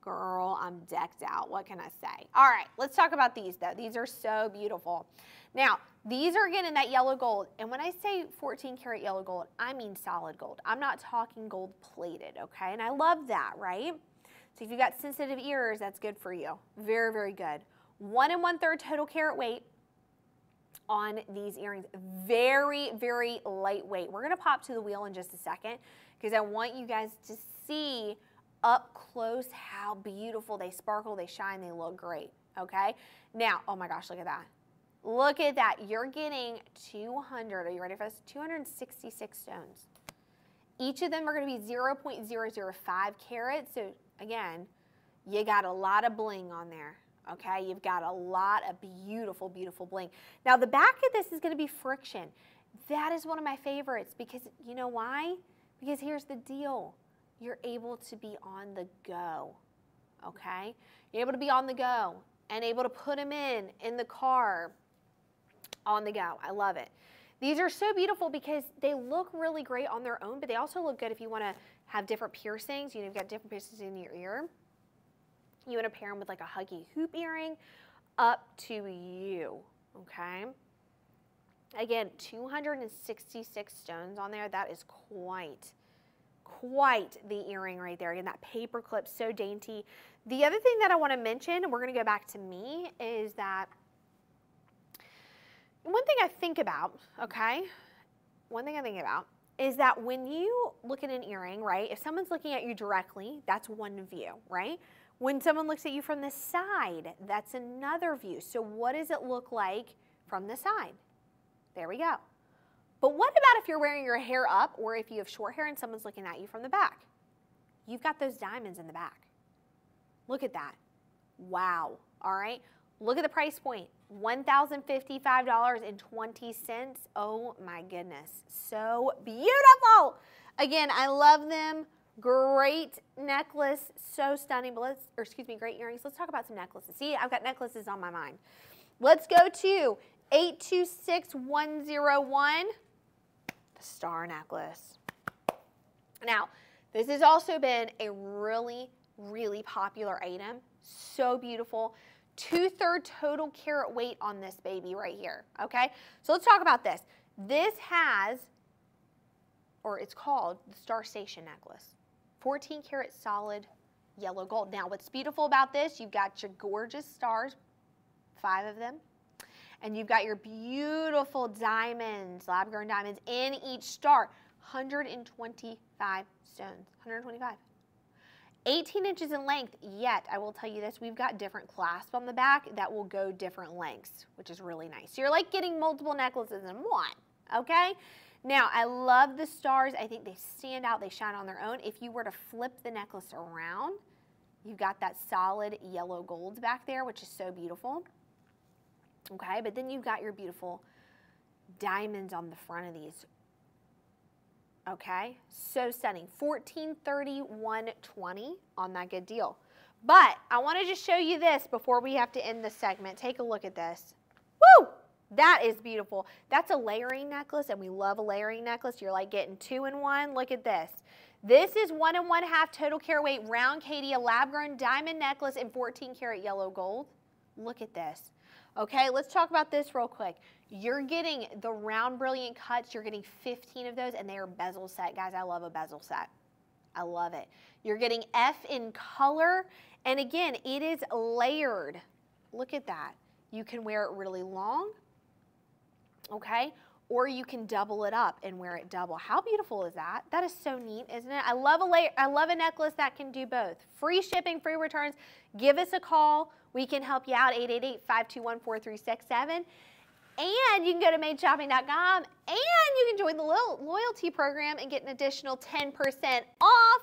Girl, I'm decked out. What can I say? All right, let's talk about these though. These are so beautiful. Now, these are again in that yellow gold. And when I say 14 karat yellow gold, I mean solid gold. I'm not talking gold plated, okay? And I love that, right? So if you've got sensitive ears, that's good for you. Very, very good. One and one third total carat weight on these earrings. Very, very lightweight. We're gonna pop to the wheel in just a second because I want you guys to see up close how beautiful they sparkle, they shine, they look great, okay? Now, oh my gosh, look at that. Look at that. You're getting 200, are you ready for this? 266 stones. Each of them are going to be 0.005 carats. So again, you got a lot of bling on there. Okay, you've got a lot of beautiful, beautiful bling. Now the back of this is going to be friction. That is one of my favorites because you know why? Because here's the deal. You're able to be on the go. okay? You're able to be on the go and able to put them in, in the car, on the go. I love it. These are so beautiful because they look really great on their own, but they also look good if you want to have different piercings. You know, you've got different piercings in your ear. You want to pair them with like a huggy hoop earring. Up to you, okay? Again, 266 stones on there. That is quite, quite the earring right there. Again, that paper clip, so dainty. The other thing that I want to mention, and we're going to go back to me, is that one thing I think about, okay, one thing I think about is that when you look at an earring, right, if someone's looking at you directly, that's one view, right? When someone looks at you from the side, that's another view. So what does it look like from the side? There we go. But what about if you're wearing your hair up or if you have short hair and someone's looking at you from the back? You've got those diamonds in the back. Look at that. Wow. All right. Look at the price point. $1,055.20. Oh my goodness. So beautiful. Again, I love them. Great necklace. So stunning. But let's, or excuse me, great earrings. Let's talk about some necklaces. See, I've got necklaces on my mind. Let's go to 826101, the star necklace. Now, this has also been a really, really popular item. So beautiful. Two-third total carat weight on this baby right here, okay? So let's talk about this. This has, or it's called the Star Station necklace. 14 karat solid yellow gold. Now, what's beautiful about this, you've got your gorgeous stars, five of them, and you've got your beautiful diamonds, lab-grown diamonds in each star. 125 stones, 125. 18 inches in length, yet I will tell you this, we've got different clasps on the back that will go different lengths, which is really nice. So you're like getting multiple necklaces in one, okay? Now, I love the stars. I think they stand out, they shine on their own. If you were to flip the necklace around, you've got that solid yellow gold back there, which is so beautiful. Okay, but then you've got your beautiful diamonds on the front of these. Okay, so stunning. 1431.20 on that good deal. But I want to just show you this before we have to end the segment. Take a look at this. Woo! That is beautiful. That's a layering necklace, and we love a layering necklace. You're like getting two in one. Look at this. This is one and one half total carat weight round Caydia lab-grown diamond necklace in 14 karat yellow gold. Look at this. Okay, let's talk about this real quick. You're getting the round brilliant cuts. You're getting 15 of those, and they are bezel set. Guys, I love a bezel set. I love it. You're getting F in color, and again, it is layered. Look at that. You can wear it really long, okay? Or you can double it up and wear it double. How beautiful is that? That is so neat, isn't it? I love a layer, I love a necklace that can do both. Free shipping, free returns. Give us a call. We can help you out, 888-521-4367. And you can go to madeshopping.com and you can join the loyalty program and get an additional 10% off.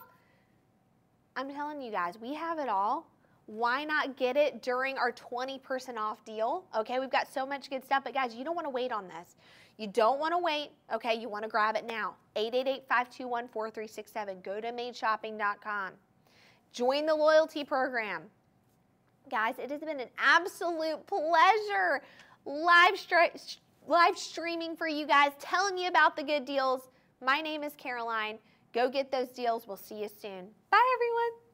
I'm telling you guys, we have it all. Why not get it during our 20% off deal? Okay, we've got so much good stuff, but guys, you don't want to wait on this. You don't want to wait, okay? You want to grab it now. 888-521-4367. Go to madeshopping.com. Join the loyalty program. Guys, it has been an absolute pleasure live, live streaming for you guys, telling you about the good deals. My name is Caroline. Go get those deals. We'll see you soon. Bye, everyone.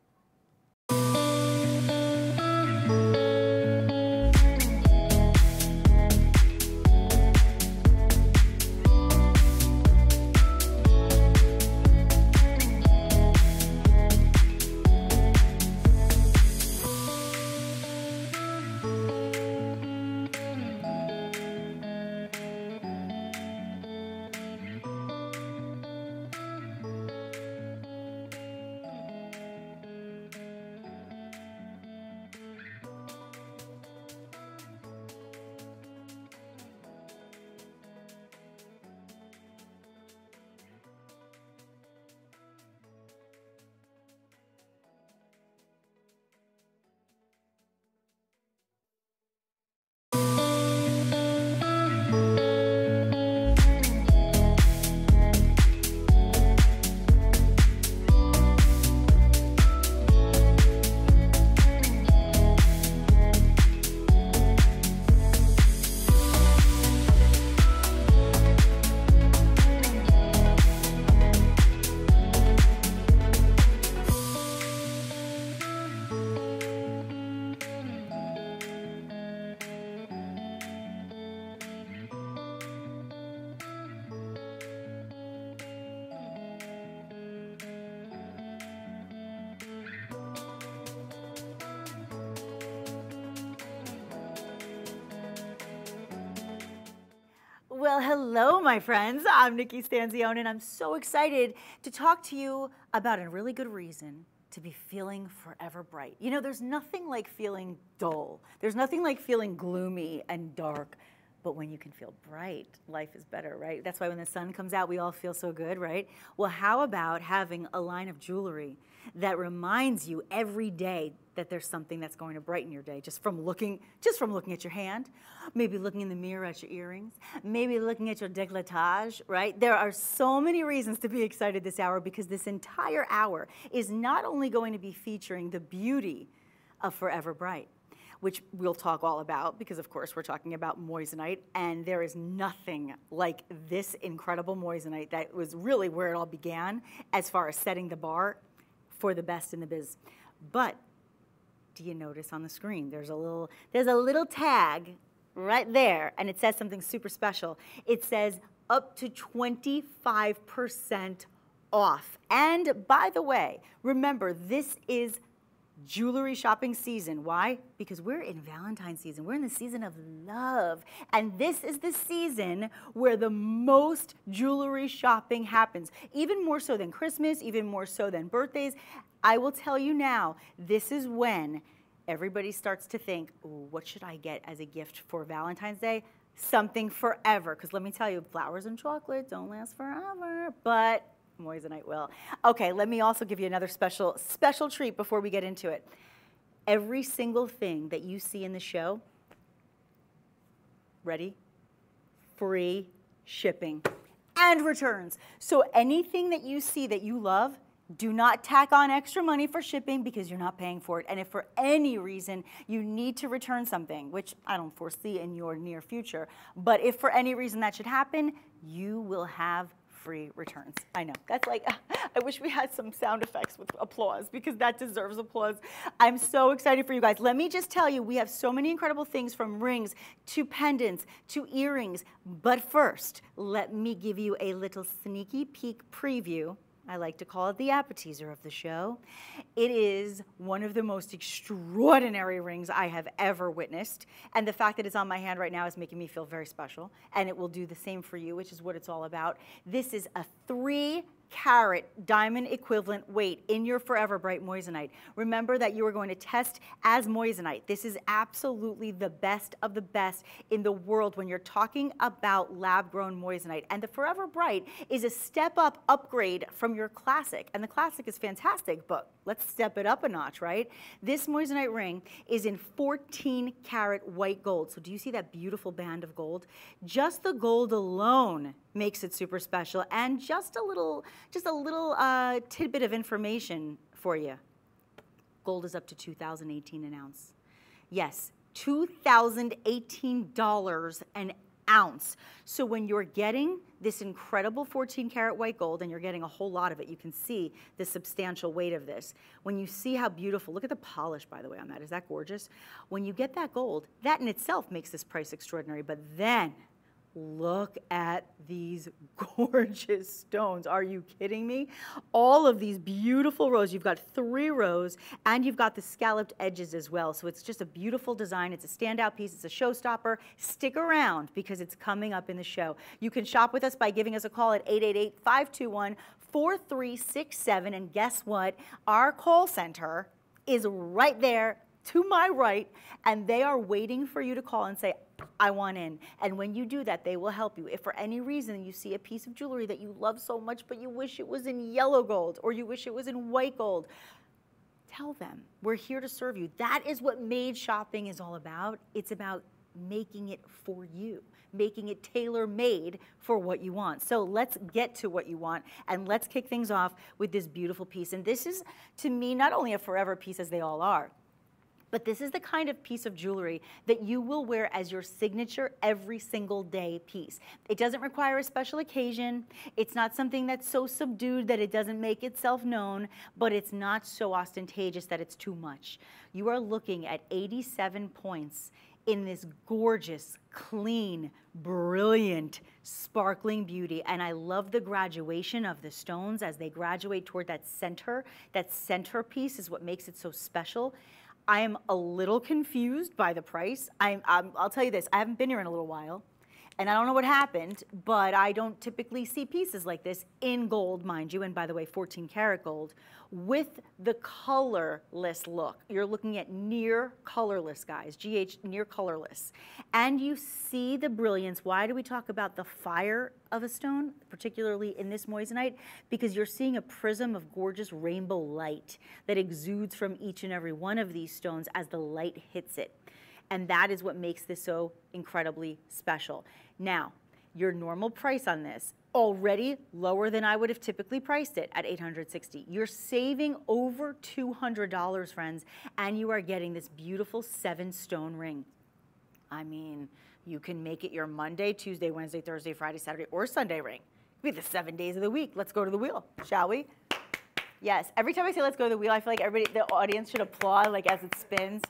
My friends. I'm Nikki Stanzione, and I'm so excited to talk to you about a really good reason to be feeling forever bright. You know, there's nothing like feeling dull. There's nothing like feeling gloomy and dark. But when you can feel bright, life is better, right? That's why when the sun comes out, we all feel so good, right? Well, how about having a line of jewelry that reminds you every day that there's something that's going to brighten your day just from looking just from looking at your hand maybe looking in the mirror at your earrings maybe looking at your décolletage right? There are so many reasons to be excited this hour because this entire hour is not only going to be featuring the beauty of forever bright which we'll talk all about because of course we're talking about moissanite and there is nothing like this incredible moissanite that was really where it all began as far as setting the bar for the best in the biz. But do you notice on the screen? There's a little, there's a little tag right there, and it says something super special. It says up to 25% off. And by the way, remember, this is jewelry shopping season. Why? Because we're in Valentine's season. We're in the season of love. And this is the season where the most jewelry shopping happens, even more so than Christmas, even more so than birthdays. I will tell you now, this is when everybody starts to think, what should I get as a gift for Valentine's Day? Something forever. Because let me tell you, flowers and chocolate don't last forever. But moissanite will. Okay, let me also give you another special, special treat before we get into it. Every single thing that you see in the show, ready? Free shipping and returns. So anything that you see that you love, do not tack on extra money for shipping because you're not paying for it. And if for any reason you need to return something, which I don't foresee in your near future, but if for any reason that should happen, you will have free returns. I know. That's like, I wish we had some sound effects with applause because that deserves applause. I'm so excited for you guys. Let me just tell you, we have so many incredible things from rings to pendants to earrings. But first, let me give you a little sneaky peek preview I like to call it the appetizer of the show. It is one of the most extraordinary rings I have ever witnessed. And the fact that it's on my hand right now is making me feel very special. And it will do the same for you, which is what it's all about. This is a three carat diamond equivalent weight in your Forever Bright Moissanite. Remember that you are going to test as Moissanite. This is absolutely the best of the best in the world when you're talking about lab-grown Moissanite. And the Forever Bright is a step-up upgrade from your Classic. And the Classic is fantastic, but let's step it up a notch, right? This Moissanite ring is in 14 karat white gold. So do you see that beautiful band of gold? Just the gold alone makes it super special. And just a little, just a little uh, tidbit of information for you. Gold is up to 2018 an ounce. Yes, $2,018 an ounce. So when you're getting this incredible 14 karat white gold, and you're getting a whole lot of it, you can see the substantial weight of this. When you see how beautiful, look at the polish, by the way, on that. Is that gorgeous? When you get that gold, that in itself makes this price extraordinary. But then Look at these gorgeous stones. Are you kidding me? All of these beautiful rows. You've got three rows and you've got the scalloped edges as well. So it's just a beautiful design. It's a standout piece. It's a showstopper. Stick around because it's coming up in the show. You can shop with us by giving us a call at 888-521-4367. And guess what? Our call center is right there to my right, and they are waiting for you to call and say, I want in. And when you do that, they will help you. If for any reason you see a piece of jewelry that you love so much, but you wish it was in yellow gold or you wish it was in white gold, tell them. We're here to serve you. That is what made shopping is all about. It's about making it for you, making it tailor made for what you want. So let's get to what you want and let's kick things off with this beautiful piece. And this is, to me, not only a forever piece as they all are, but this is the kind of piece of jewelry that you will wear as your signature every single day piece. It doesn't require a special occasion. It's not something that's so subdued that it doesn't make itself known, but it's not so ostentatious that it's too much. You are looking at 87 points in this gorgeous, clean, brilliant, sparkling beauty. And I love the graduation of the stones as they graduate toward that center. That centerpiece is what makes it so special. I am a little confused by the price. I'm, I'm, I'll tell you this, I haven't been here in a little while. And I don't know what happened, but I don't typically see pieces like this in gold, mind you, and by the way, 14 karat gold, with the colorless look. You're looking at near colorless, guys, GH near colorless. And you see the brilliance. Why do we talk about the fire of a stone, particularly in this moissanite? Because you're seeing a prism of gorgeous rainbow light that exudes from each and every one of these stones as the light hits it. And that is what makes this so incredibly special. Now, your normal price on this already lower than I would have typically priced it at 860. You're saving over $200, friends, and you are getting this beautiful seven stone ring. I mean, you can make it your Monday, Tuesday, Wednesday, Thursday, Friday, Saturday, or Sunday ring. Be the seven days of the week. Let's go to the wheel, shall we? Yes, every time I say let's go to the wheel, I feel like everybody, the audience should applaud like as it spins.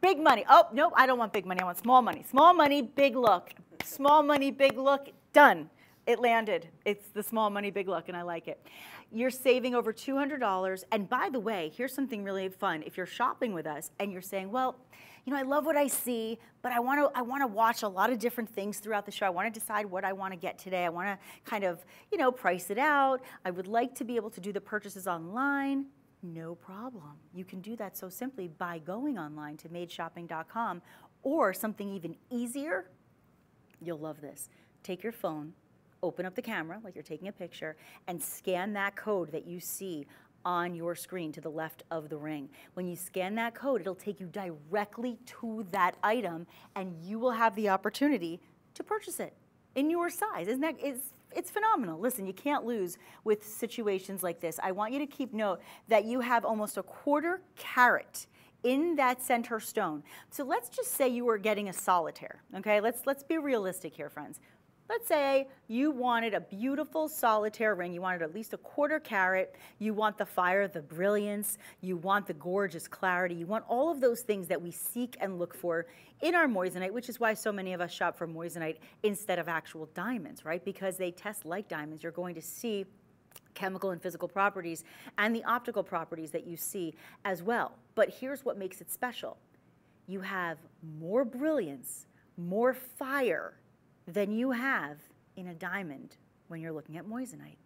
Big money. Oh, nope, I don't want big money. I want small money. Small money, big look. Small money, big look. Done. It landed. It's the small money, big look, and I like it. You're saving over $200. And by the way, here's something really fun. If you're shopping with us and you're saying, well, you know, I love what I see, but I want to I want to watch a lot of different things throughout the show. I want to decide what I want to get today. I want to kind of, you know, price it out. I would like to be able to do the purchases online. No problem. You can do that so simply by going online to madeshopping.com or something even easier. You'll love this. Take your phone, open up the camera like you're taking a picture, and scan that code that you see on your screen to the left of the ring. When you scan that code, it'll take you directly to that item and you will have the opportunity to purchase it in your size. Isn't that, it's, it's phenomenal. Listen, you can't lose with situations like this. I want you to keep note that you have almost a quarter carat in that center stone. So let's just say you were getting a solitaire, okay? Let's, let's be realistic here, friends. Let's say you wanted a beautiful solitaire ring. You wanted at least a quarter carat. You want the fire, the brilliance. You want the gorgeous clarity. You want all of those things that we seek and look for in our moissanite, which is why so many of us shop for moissanite instead of actual diamonds, right? Because they test like diamonds. You're going to see chemical and physical properties and the optical properties that you see as well. But here's what makes it special. You have more brilliance, more fire, than you have in a diamond when you're looking at moissanite.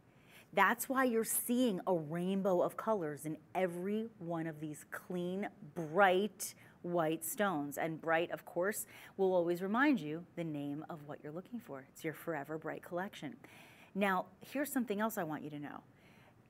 That's why you're seeing a rainbow of colors in every one of these clean, bright white stones. And bright, of course, will always remind you the name of what you're looking for. It's your Forever Bright collection. Now, here's something else I want you to know.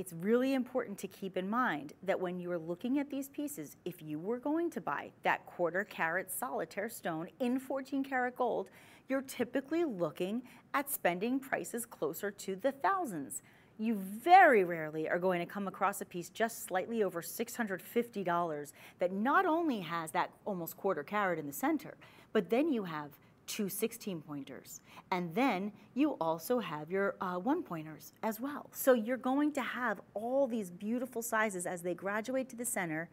It's really important to keep in mind that when you are looking at these pieces, if you were going to buy that quarter carat solitaire stone in 14 karat gold, you're typically looking at spending prices closer to the thousands. You very rarely are going to come across a piece just slightly over $650 that not only has that almost quarter carat in the center, but then you have two 16 pointers. And then you also have your uh, one pointers as well. So you're going to have all these beautiful sizes as they graduate to the center,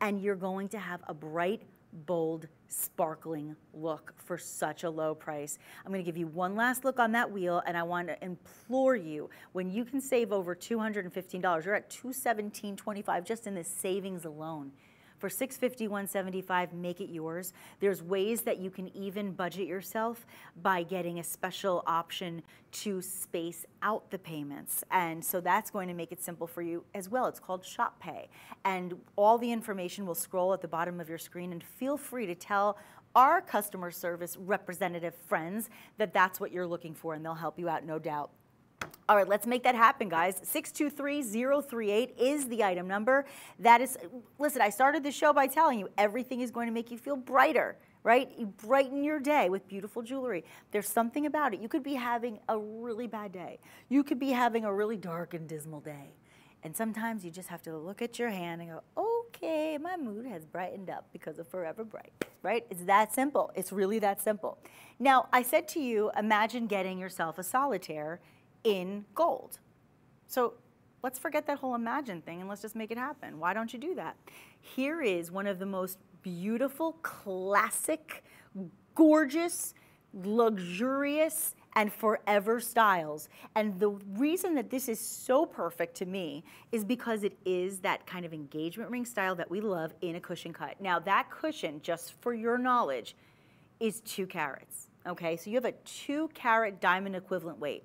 and you're going to have a bright bold, sparkling look for such a low price. I'm gonna give you one last look on that wheel and I want to implore you, when you can save over $215, you're at $217.25 just in the savings alone. For $650, $175, make it yours. There's ways that you can even budget yourself by getting a special option to space out the payments. And so that's going to make it simple for you as well. It's called Shop Pay. And all the information will scroll at the bottom of your screen and feel free to tell our customer service representative friends that that's what you're looking for and they'll help you out, no doubt. All right, let's make that happen, guys. 623038 is the item number. That is, listen, I started the show by telling you everything is going to make you feel brighter, right? You brighten your day with beautiful jewelry. There's something about it. You could be having a really bad day. You could be having a really dark and dismal day. And sometimes you just have to look at your hand and go, okay, my mood has brightened up because of Forever Bright, right? It's that simple. It's really that simple. Now, I said to you, imagine getting yourself a solitaire in gold. So let's forget that whole imagine thing and let's just make it happen. Why don't you do that? Here is one of the most beautiful, classic, gorgeous, luxurious, and forever styles. And the reason that this is so perfect to me is because it is that kind of engagement ring style that we love in a cushion cut. Now that cushion, just for your knowledge, is two carats. Okay, so you have a two carat diamond equivalent weight.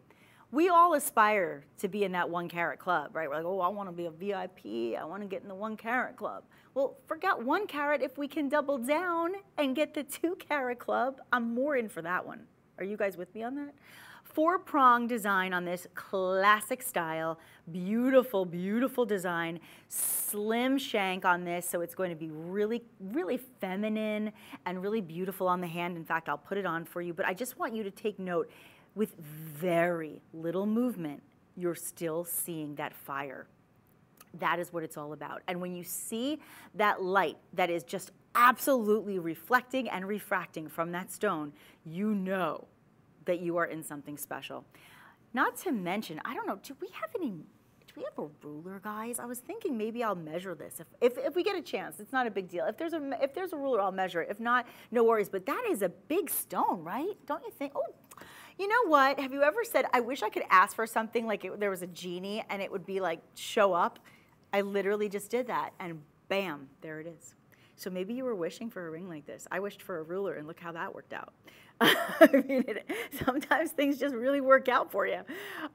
We all aspire to be in that one carat club, right? We're like, oh, I want to be a VIP. I want to get in the one carat club. Well, forget one carat. If we can double down and get the two carat club, I'm more in for that one. Are you guys with me on that? Four prong design on this classic style. Beautiful, beautiful design. Slim shank on this, so it's going to be really, really feminine and really beautiful on the hand. In fact, I'll put it on for you, but I just want you to take note with very little movement, you're still seeing that fire. That is what it's all about. And when you see that light that is just absolutely reflecting and refracting from that stone, you know that you are in something special. Not to mention, I don't know, do we have any, do we have a ruler, guys? I was thinking maybe I'll measure this. If, if, if we get a chance, it's not a big deal. If there's a, if there's a ruler, I'll measure it. If not, no worries. But that is a big stone, right? Don't you think? Oh, you know what? Have you ever said, I wish I could ask for something like it, there was a genie and it would be like, show up? I literally just did that and bam, there it is. So maybe you were wishing for a ring like this. I wished for a ruler and look how that worked out. I mean, it, sometimes things just really work out for you.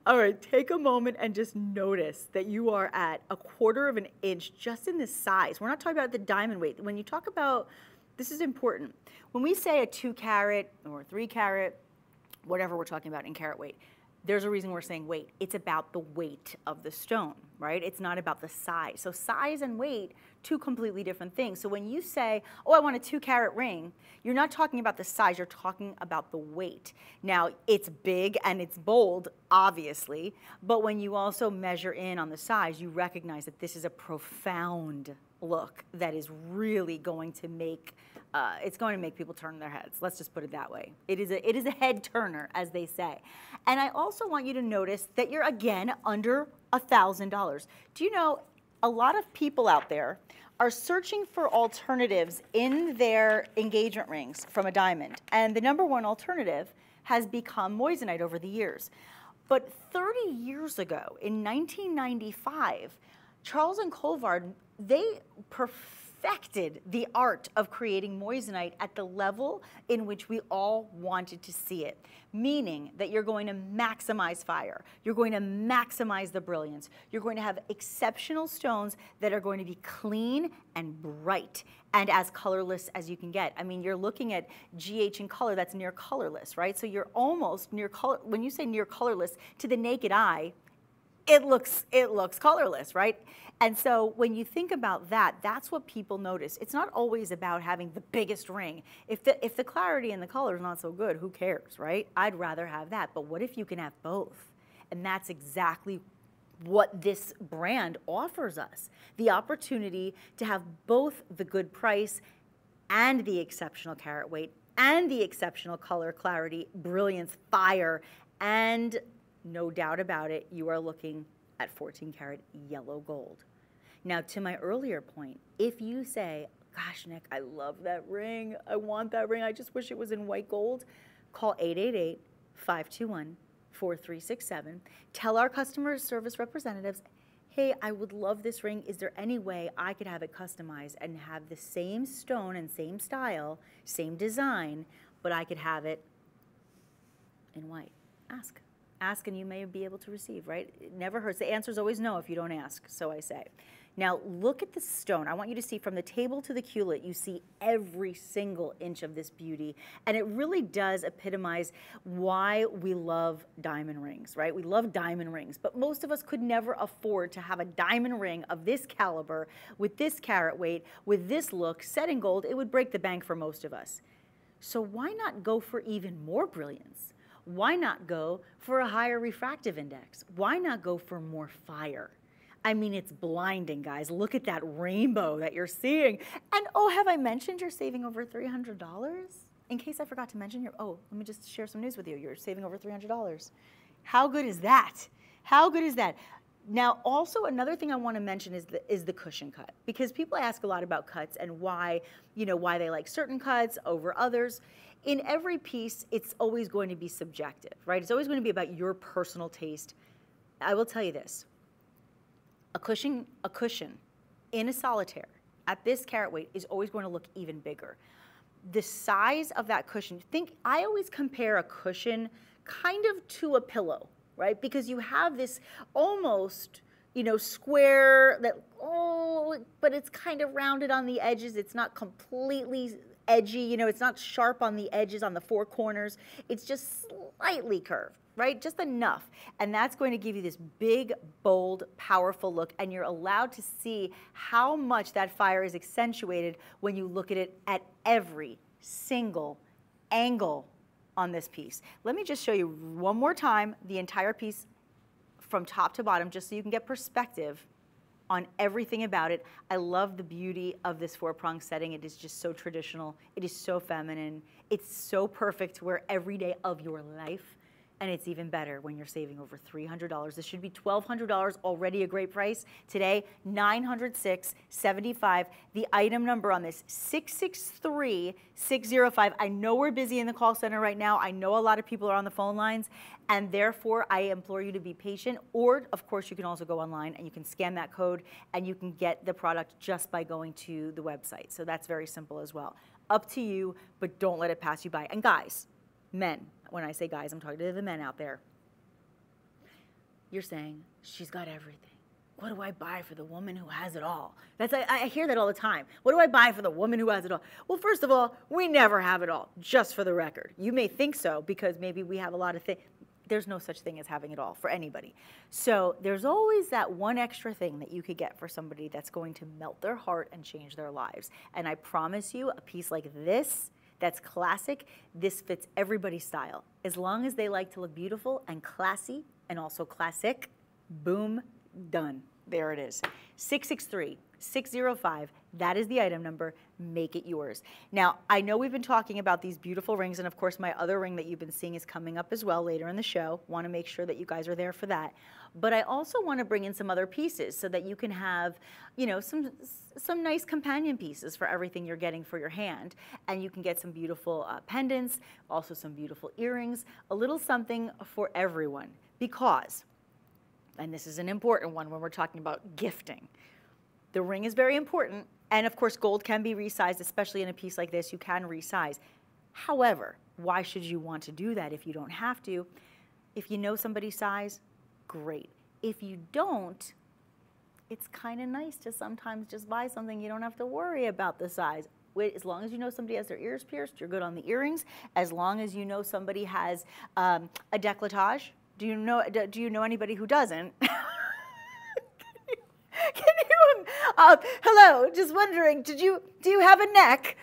All right, take a moment and just notice that you are at a quarter of an inch just in this size. We're not talking about the diamond weight. When you talk about, this is important. When we say a two carat or three carat, whatever we're talking about in carat weight, there's a reason we're saying weight. It's about the weight of the stone, right? It's not about the size. So size and weight, two completely different things. So when you say, oh, I want a two carat ring, you're not talking about the size, you're talking about the weight. Now, it's big and it's bold, obviously, but when you also measure in on the size, you recognize that this is a profound look that is really going to make uh, it's going to make people turn their heads. Let's just put it that way. It is a it is a head turner, as they say. And I also want you to notice that you're again under a thousand dollars. Do you know a lot of people out there are searching for alternatives in their engagement rings from a diamond, and the number one alternative has become moissanite over the years. But 30 years ago, in 1995, Charles and Colvard they perfected the art of creating moissanite at the level in which we all wanted to see it, meaning that you're going to maximize fire, you're going to maximize the brilliance, you're going to have exceptional stones that are going to be clean and bright and as colorless as you can get. I mean, you're looking at GH in color that's near colorless, right? So you're almost near color, when you say near colorless, to the naked eye, it looks it looks colorless, right? And so when you think about that, that's what people notice. It's not always about having the biggest ring. If the if the clarity and the color is not so good, who cares, right? I'd rather have that. But what if you can have both? And that's exactly what this brand offers us. The opportunity to have both the good price and the exceptional carat weight and the exceptional color clarity, brilliance, fire, and no doubt about it, you are looking at 14 karat yellow gold. Now, to my earlier point, if you say, gosh, Nick, I love that ring. I want that ring. I just wish it was in white gold. Call 888 521 4367. Tell our customer service representatives, hey, I would love this ring. Is there any way I could have it customized and have the same stone and same style, same design, but I could have it in white? Ask ask and you may be able to receive, right? It never hurts. The answer is always no if you don't ask, so I say. Now look at the stone. I want you to see from the table to the culet, you see every single inch of this beauty. And it really does epitomize why we love diamond rings, right? We love diamond rings, but most of us could never afford to have a diamond ring of this caliber, with this carat weight, with this look, set in gold. It would break the bank for most of us. So why not go for even more brilliance? Why not go for a higher refractive index? Why not go for more fire? I mean, it's blinding, guys. Look at that rainbow that you're seeing. And oh, have I mentioned you're saving over $300? In case I forgot to mention, you're, oh, let me just share some news with you. You're saving over $300. How good is that? How good is that? Now, also another thing I want to mention is the is the cushion cut because people ask a lot about cuts and why you know why they like certain cuts over others in every piece, it's always going to be subjective, right? It's always going to be about your personal taste. I will tell you this. A cushion, a cushion in a solitaire at this carat weight is always going to look even bigger. the size of that cushion, think, I always compare a cushion kind of to a pillow, right? Because you have this almost, you know, square that, oh, but it's kind of rounded on the edges. It's not completely edgy, you know, it's not sharp on the edges, on the four corners. It's just slightly curved right? Just enough. And that's going to give you this big, bold, powerful look. And you're allowed to see how much that fire is accentuated when you look at it at every single angle on this piece. Let me just show you one more time the entire piece from top to bottom, just so you can get perspective on everything about it. I love the beauty of this four-prong setting. It is just so traditional. It is so feminine. It's so perfect to wear every day of your life. And it's even better when you're saving over $300. This should be $1,200, already a great price. Today, $906.75. The item number on this, 663-605. I know we're busy in the call center right now. I know a lot of people are on the phone lines. And therefore, I implore you to be patient. Or, of course, you can also go online and you can scan that code and you can get the product just by going to the website. So that's very simple as well. Up to you, but don't let it pass you by. And guys, men, when I say guys, I'm talking to the men out there. You're saying, she's got everything. What do I buy for the woman who has it all? That's I, I hear that all the time. What do I buy for the woman who has it all? Well, first of all, we never have it all, just for the record. You may think so because maybe we have a lot of things. There's no such thing as having it all for anybody. So there's always that one extra thing that you could get for somebody that's going to melt their heart and change their lives. And I promise you, a piece like this that's classic, this fits everybody's style. As long as they like to look beautiful and classy and also classic, boom, done. There it is. 663 605. That is the item number. Make it yours. Now, I know we've been talking about these beautiful rings, and of course, my other ring that you've been seeing is coming up as well later in the show. Want to make sure that you guys are there for that. But I also want to bring in some other pieces so that you can have, you know, some some nice companion pieces for everything you're getting for your hand. And you can get some beautiful uh, pendants, also some beautiful earrings, a little something for everyone. Because, and this is an important one when we're talking about gifting, the ring is very important. And of course, gold can be resized, especially in a piece like this, you can resize. However, why should you want to do that if you don't have to? If you know somebody's size, great. If you don't, it's kind of nice to sometimes just buy something you don't have to worry about the size. As long as you know somebody has their ears pierced, you're good on the earrings. As long as you know somebody has um, a décolletage, do you know? Do you know anybody who doesn't? Can you? Uh, hello, just wondering. Did you? Do you have a neck?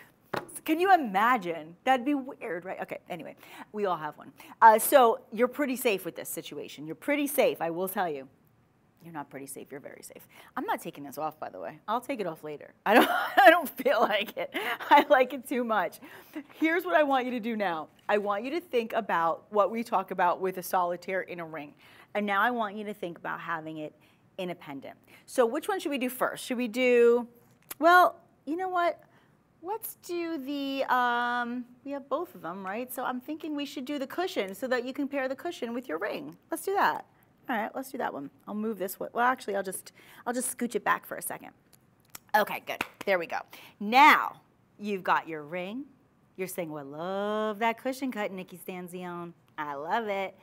Can you imagine? That'd be weird, right? Okay, anyway, we all have one. Uh, so you're pretty safe with this situation. You're pretty safe, I will tell you. You're not pretty safe, you're very safe. I'm not taking this off, by the way. I'll take it off later. I don't, I don't feel like it. I like it too much. Here's what I want you to do now. I want you to think about what we talk about with a solitaire in a ring. And now I want you to think about having it in a pendant. So which one should we do first? Should we do, well, you know what? Let's do the, um, we have both of them, right? So I'm thinking we should do the cushion so that you can pair the cushion with your ring. Let's do that. All right, let's do that one. I'll move this way. Well, actually, I'll just, I'll just scooch it back for a second. Okay, good. There we go. Now, you've got your ring. You're saying, well, I love that cushion cut, Nikki Stanzione. I love it.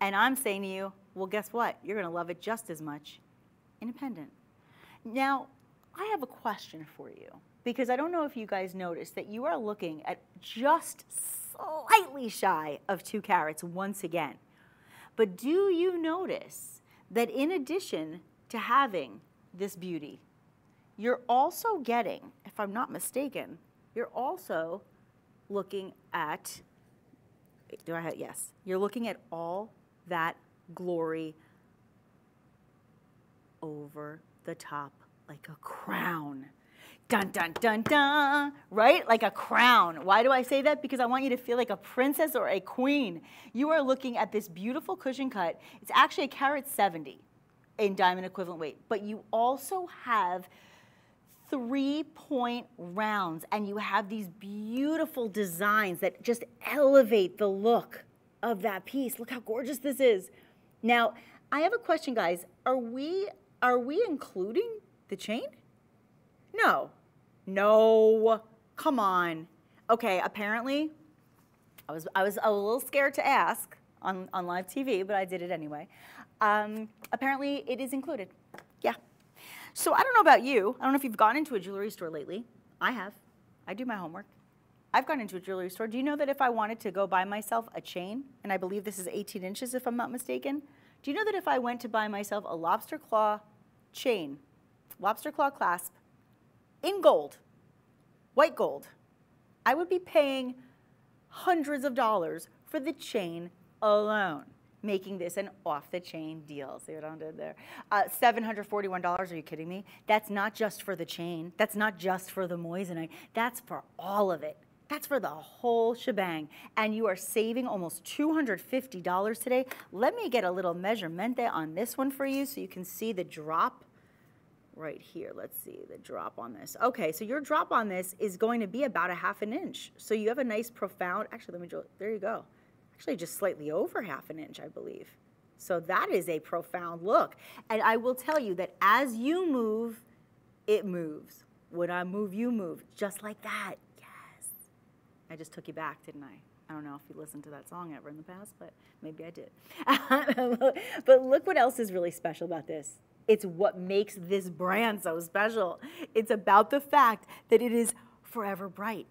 And I'm saying to you, well, guess what? You're going to love it just as much independent. Now, I have a question for you because I don't know if you guys noticed that you are looking at just slightly shy of two carats once again. But do you notice that in addition to having this beauty, you're also getting, if I'm not mistaken, you're also looking at, do I have, yes, you're looking at all that glory over the top like a crown dun, dun, dun, dun, right? Like a crown. Why do I say that? Because I want you to feel like a princess or a queen. You are looking at this beautiful cushion cut. It's actually a carat 70 in diamond equivalent weight, but you also have three point rounds and you have these beautiful designs that just elevate the look of that piece. Look how gorgeous this is. Now, I have a question, guys. Are we, are we including the chain? No, no, come on. Okay, apparently, I was, I was a little scared to ask on, on live TV, but I did it anyway. Um, apparently, it is included. Yeah. So I don't know about you. I don't know if you've gone into a jewelry store lately. I have. I do my homework. I've gone into a jewelry store. Do you know that if I wanted to go buy myself a chain, and I believe this is 18 inches if I'm not mistaken, do you know that if I went to buy myself a lobster claw chain, lobster claw clasp, in gold, white gold, I would be paying hundreds of dollars for the chain alone, making this an off the chain deal. See what I did there? Uh, $741, are you kidding me? That's not just for the chain. That's not just for the moissanite. That's for all of it. That's for the whole shebang. And you are saving almost $250 today. Let me get a little measurement on this one for you so you can see the drop right here. Let's see the drop on this. Okay, so your drop on this is going to be about a half an inch. So you have a nice profound, actually, let me there you go. Actually, just slightly over half an inch, I believe. So that is a profound look. And I will tell you that as you move, it moves. When I move, you move, just like that. I just took you back, didn't I? I don't know if you listened to that song ever in the past, but maybe I did. but look what else is really special about this. It's what makes this brand so special. It's about the fact that it is forever bright.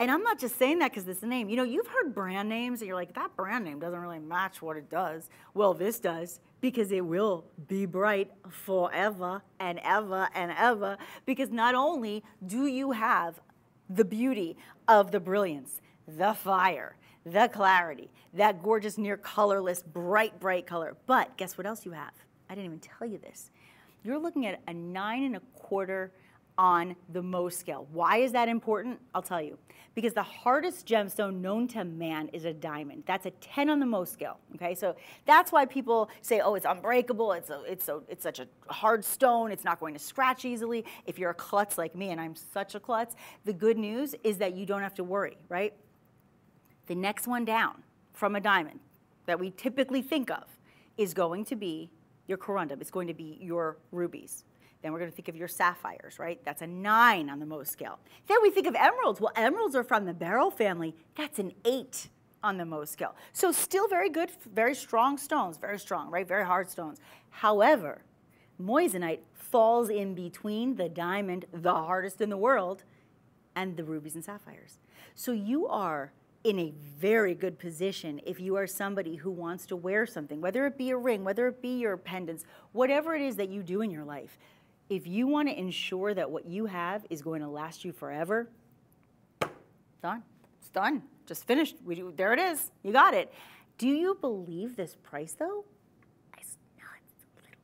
And I'm not just saying that because it's a name. You know, you've heard brand names and you're like, that brand name doesn't really match what it does. Well, this does because it will be bright forever and ever and ever. Because not only do you have the beauty of the brilliance, the fire, the clarity, that gorgeous, near colorless, bright, bright color, but guess what else you have? I didn't even tell you this. You're looking at a nine and a quarter on the Mohs scale. Why is that important? I'll tell you. Because the hardest gemstone known to man is a diamond. That's a 10 on the Mohs scale. Okay, so that's why people say, "Oh, it's unbreakable. It's a, it's a, it's such a hard stone. It's not going to scratch easily." If you're a klutz like me, and I'm such a klutz, the good news is that you don't have to worry. Right? The next one down from a diamond that we typically think of is going to be your corundum. It's going to be your rubies. Then we're going to think of your sapphires, right? That's a nine on the Mohs scale. Then we think of emeralds. Well, emeralds are from the beryl family. That's an eight on the Mohs scale. So still very good, very strong stones, very strong, right? Very hard stones. However, moissanite falls in between the diamond, the hardest in the world, and the rubies and sapphires. So you are in a very good position if you are somebody who wants to wear something, whether it be a ring, whether it be your pendants, whatever it is that you do in your life if you want to ensure that what you have is going to last you forever, done. It's done. Just finished. We there it is. You got it. Do you believe this price though? It's nuts. It's a little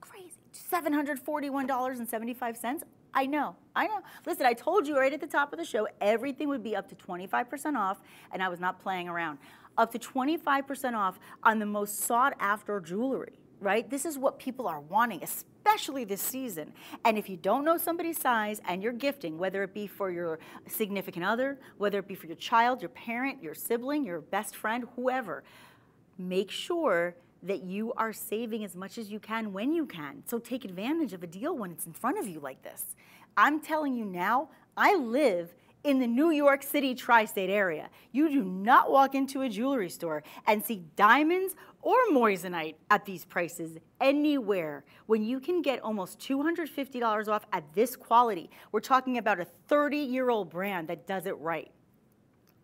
crazy. It's crazy. $741.75. I know. I know. Listen, I told you right at the top of the show, everything would be up to 25% off, and I was not playing around. Up to 25% off on the most sought after jewelry right? This is what people are wanting, especially this season. And if you don't know somebody's size and you're gifting, whether it be for your significant other, whether it be for your child, your parent, your sibling, your best friend, whoever, make sure that you are saving as much as you can when you can. So take advantage of a deal when it's in front of you like this. I'm telling you now, I live in the New York City tri state area. You do not walk into a jewelry store and see diamonds or moissanite at these prices anywhere when you can get almost $250 off at this quality. We're talking about a 30 year old brand that does it right.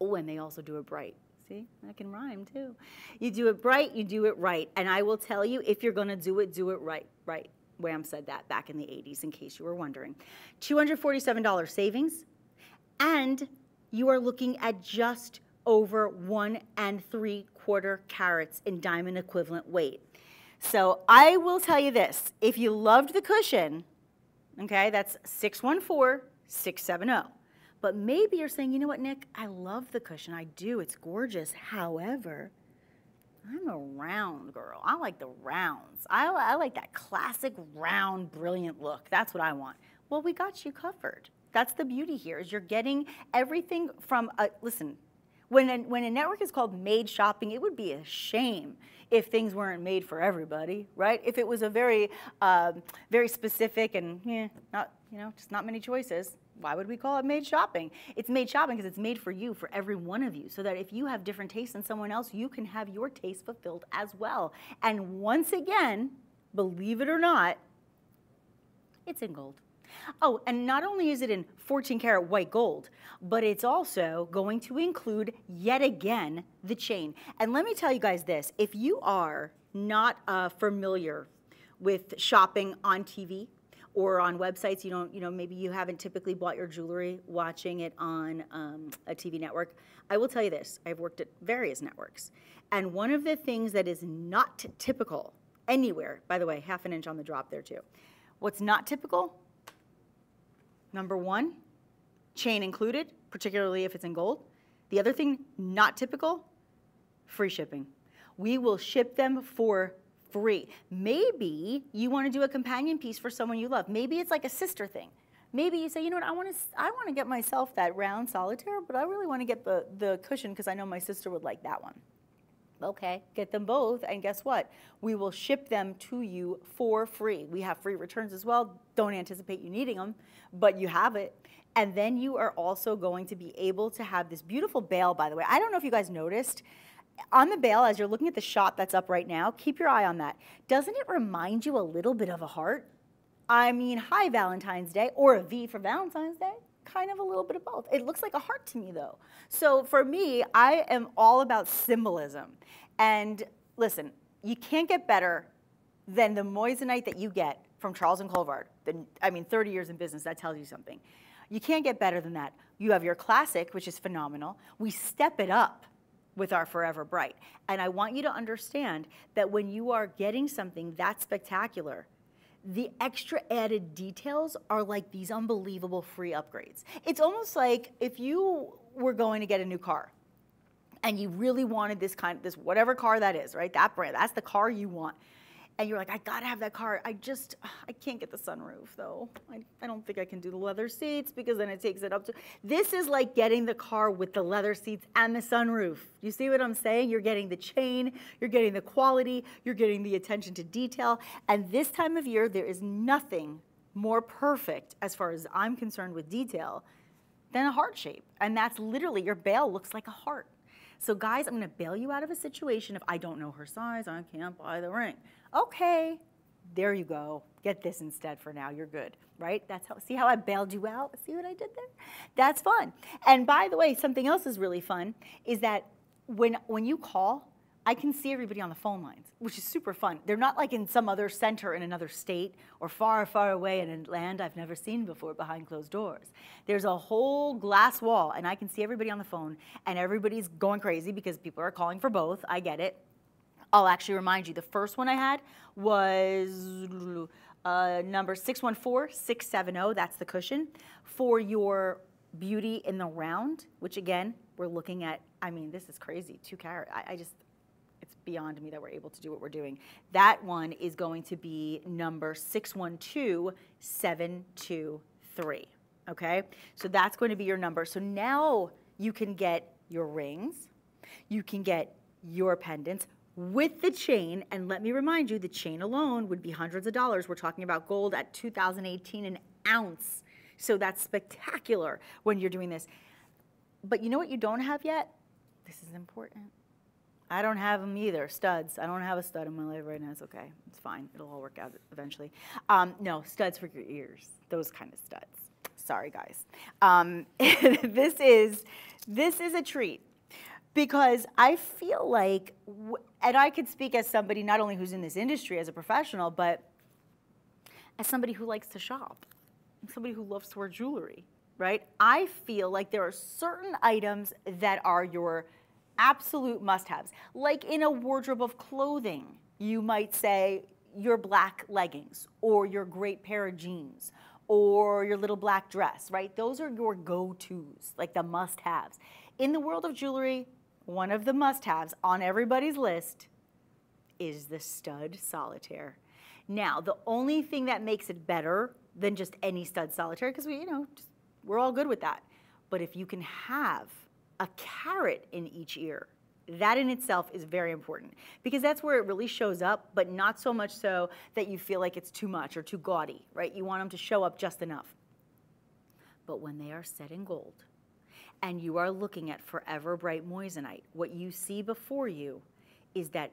Oh, and they also do it bright. See, that can rhyme too. You do it bright, you do it right. And I will tell you, if you're gonna do it, do it right, right. Wham said that back in the 80s, in case you were wondering. $247 savings, and you are looking at just over one and three quarter carats in diamond equivalent weight. So I will tell you this, if you loved the cushion, okay, that's 614 670. But maybe you're saying, you know what, Nick, I love the cushion. I do. It's gorgeous. However, I'm a round girl. I like the rounds. I, I like that classic round, brilliant look. That's what I want. Well, we got you covered. That's the beauty here is you're getting everything from a, listen, when a, when a network is called made shopping, it would be a shame if things weren't made for everybody, right? If it was a very, um, very specific and yeah, not, you know, just not many choices. why would we call it made shopping? It's made shopping because it's made for you, for every one of you, so that if you have different tastes than someone else, you can have your taste fulfilled as well. And once again, believe it or not, it's in gold. Oh, and not only is it in 14 karat white gold, but it's also going to include yet again the chain. And let me tell you guys this, if you are not uh, familiar with shopping on TV, or on websites you don't you know maybe you haven't typically bought your jewelry watching it on um, a tv network i will tell you this i've worked at various networks. And one of the things that is not typical anywhere by the way half an inch on the drop there too. What's not typical number one chain included particularly if it's in gold the other thing not typical free shipping we will ship them for free. Maybe you want to do a companion piece for someone you love. Maybe it's like a sister thing. Maybe you say, you know what, I want to, I want to get myself that round solitaire, but I really want to get the, the cushion because I know my sister would like that one. Okay, get them both, and guess what? We will ship them to you for free. We have free returns as well. Don't anticipate you needing them, but you have it. And then you are also going to be able to have this beautiful bail, by the way. I don't know if you guys noticed, on the bail, as you're looking at the shot that's up right now, keep your eye on that. Doesn't it remind you a little bit of a heart? I mean, hi Valentine's Day, or a V for Valentine's Day. Kind of a little bit of both. It looks like a heart to me though. So for me, I am all about symbolism. And listen, you can't get better than the moissanite that you get from Charles and Colvard. I mean, 30 years in business, that tells you something. You can't get better than that. You have your classic, which is phenomenal. We step it up with our Forever Bright. And I want you to understand that when you are getting something that spectacular, the extra added details are like these unbelievable free upgrades. It's almost like if you were going to get a new car and you really wanted this kind, of this whatever car that is, right? That brand, that's the car you want and you're like, I gotta have that car. I just, I can't get the sunroof though. I, I don't think I can do the leather seats because then it takes it up to. This is like getting the car with the leather seats and the sunroof. You see what I'm saying? You're getting the chain, you're getting the quality, you're getting the attention to detail. And this time of year, there is nothing more perfect as far as I'm concerned with detail than a heart shape. And that's literally, your bail looks like a heart. So guys, I'm gonna bail you out of a situation if I don't know her size, I can't buy the ring okay, there you go. Get this instead for now. You're good, right? That's how. See how I bailed you out? See what I did there? That's fun. And by the way, something else is really fun is that when when you call, I can see everybody on the phone lines, which is super fun. They're not like in some other center in another state or far, far away in a land I've never seen before behind closed doors. There's a whole glass wall, and I can see everybody on the phone, and everybody's going crazy because people are calling for both. I get it. I'll actually remind you, the first one I had was uh, number 614670, that's the cushion, for your beauty in the round, which again, we're looking at, I mean, this is crazy, two carat. I, I just, it's beyond me that we're able to do what we're doing. That one is going to be number 612723, okay? So that's going to be your number. So now you can get your rings, you can get your pendants, with the chain, and let me remind you, the chain alone would be hundreds of dollars. We're talking about gold at 2018 an ounce. So that's spectacular when you're doing this. But you know what you don't have yet? This is important. I don't have them either, studs. I don't have a stud in my life right now. It's okay. It's fine. It'll all work out eventually. Um, no, studs for your ears. Those kind of studs. Sorry, guys. Um, this is this is a treat because I feel like, and I could speak as somebody not only who's in this industry as a professional, but as somebody who likes to shop, somebody who loves to wear jewelry, right? I feel like there are certain items that are your absolute must-haves. Like in a wardrobe of clothing, you might say your black leggings or your great pair of jeans or your little black dress, right? Those are your go-tos, like the must-haves. In the world of jewelry, one of the must-haves on everybody's list is the stud solitaire. Now, the only thing that makes it better than just any stud solitaire, because we, you know, just, we're all good with that. But if you can have a carat in each ear, that in itself is very important because that's where it really shows up, but not so much so that you feel like it's too much or too gaudy, right? You want them to show up just enough. But when they are set in gold and you are looking at Forever Bright Moissanite, what you see before you is that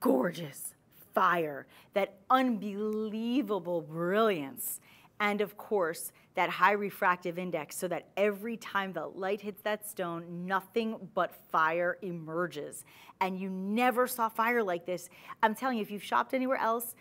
gorgeous fire, that unbelievable brilliance, and of course, that high refractive index so that every time the light hits that stone, nothing but fire emerges. And you never saw fire like this. I'm telling you, if you've shopped anywhere else,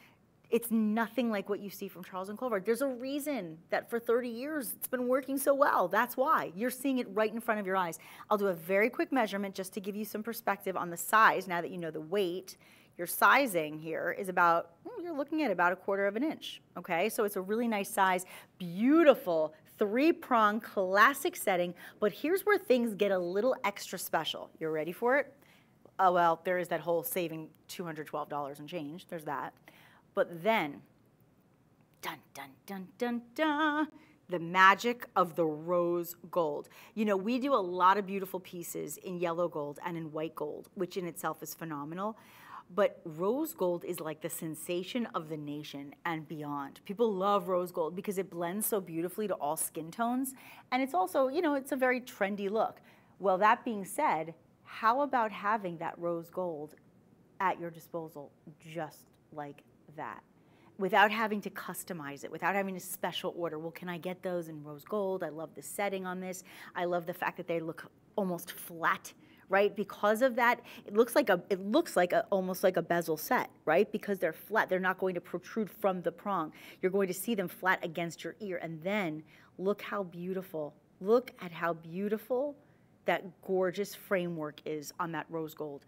it's nothing like what you see from Charles and Colvard. There's a reason that for 30 years it's been working so well. That's why. You're seeing it right in front of your eyes. I'll do a very quick measurement just to give you some perspective on the size now that you know the weight your sizing here is about, hmm, you're looking at about a quarter of an inch, okay? So it's a really nice size, beautiful, three-prong classic setting, but here's where things get a little extra special. You're ready for it? Oh, well, there is that whole saving $212 and change, there's that. But then, dun, dun, dun, dun, dun, the magic of the rose gold. You know, we do a lot of beautiful pieces in yellow gold and in white gold, which in itself is phenomenal. But rose gold is like the sensation of the nation and beyond. People love rose gold because it blends so beautifully to all skin tones. And it's also, you know, it's a very trendy look. Well, that being said, how about having that rose gold at your disposal just like that? Without having to customize it, without having a special order. Well, can I get those in rose gold? I love the setting on this. I love the fact that they look almost flat right? Because of that, it looks like a it looks like a almost like a bezel set, right? Because they're flat, they're not going to protrude from the prong. You're going to see them flat against your ear, and then look how beautiful. Look at how beautiful that gorgeous framework is on that rose gold.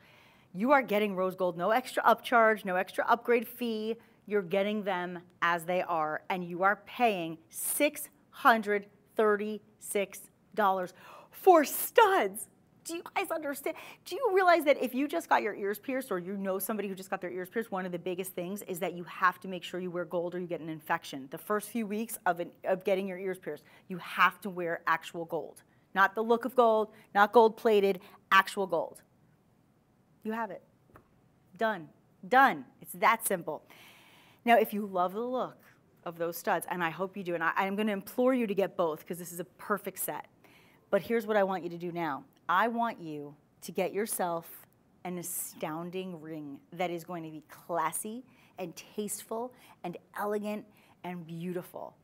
You are getting rose gold, no extra upcharge, no extra upgrade fee. You're getting them as they are, and you are paying $636 for studs do you guys understand? Do you realize that if you just got your ears pierced or you know somebody who just got their ears pierced, one of the biggest things is that you have to make sure you wear gold or you get an infection. The first few weeks of, an, of getting your ears pierced, you have to wear actual gold. Not the look of gold, not gold plated, actual gold. You have it. Done. Done. It's that simple. Now, if you love the look of those studs, and I hope you do, and I, I'm going to implore you to get both because this is a perfect set. But here's what I want you to do now. I want you to get yourself an astounding ring that is going to be classy and tasteful and elegant and beautiful.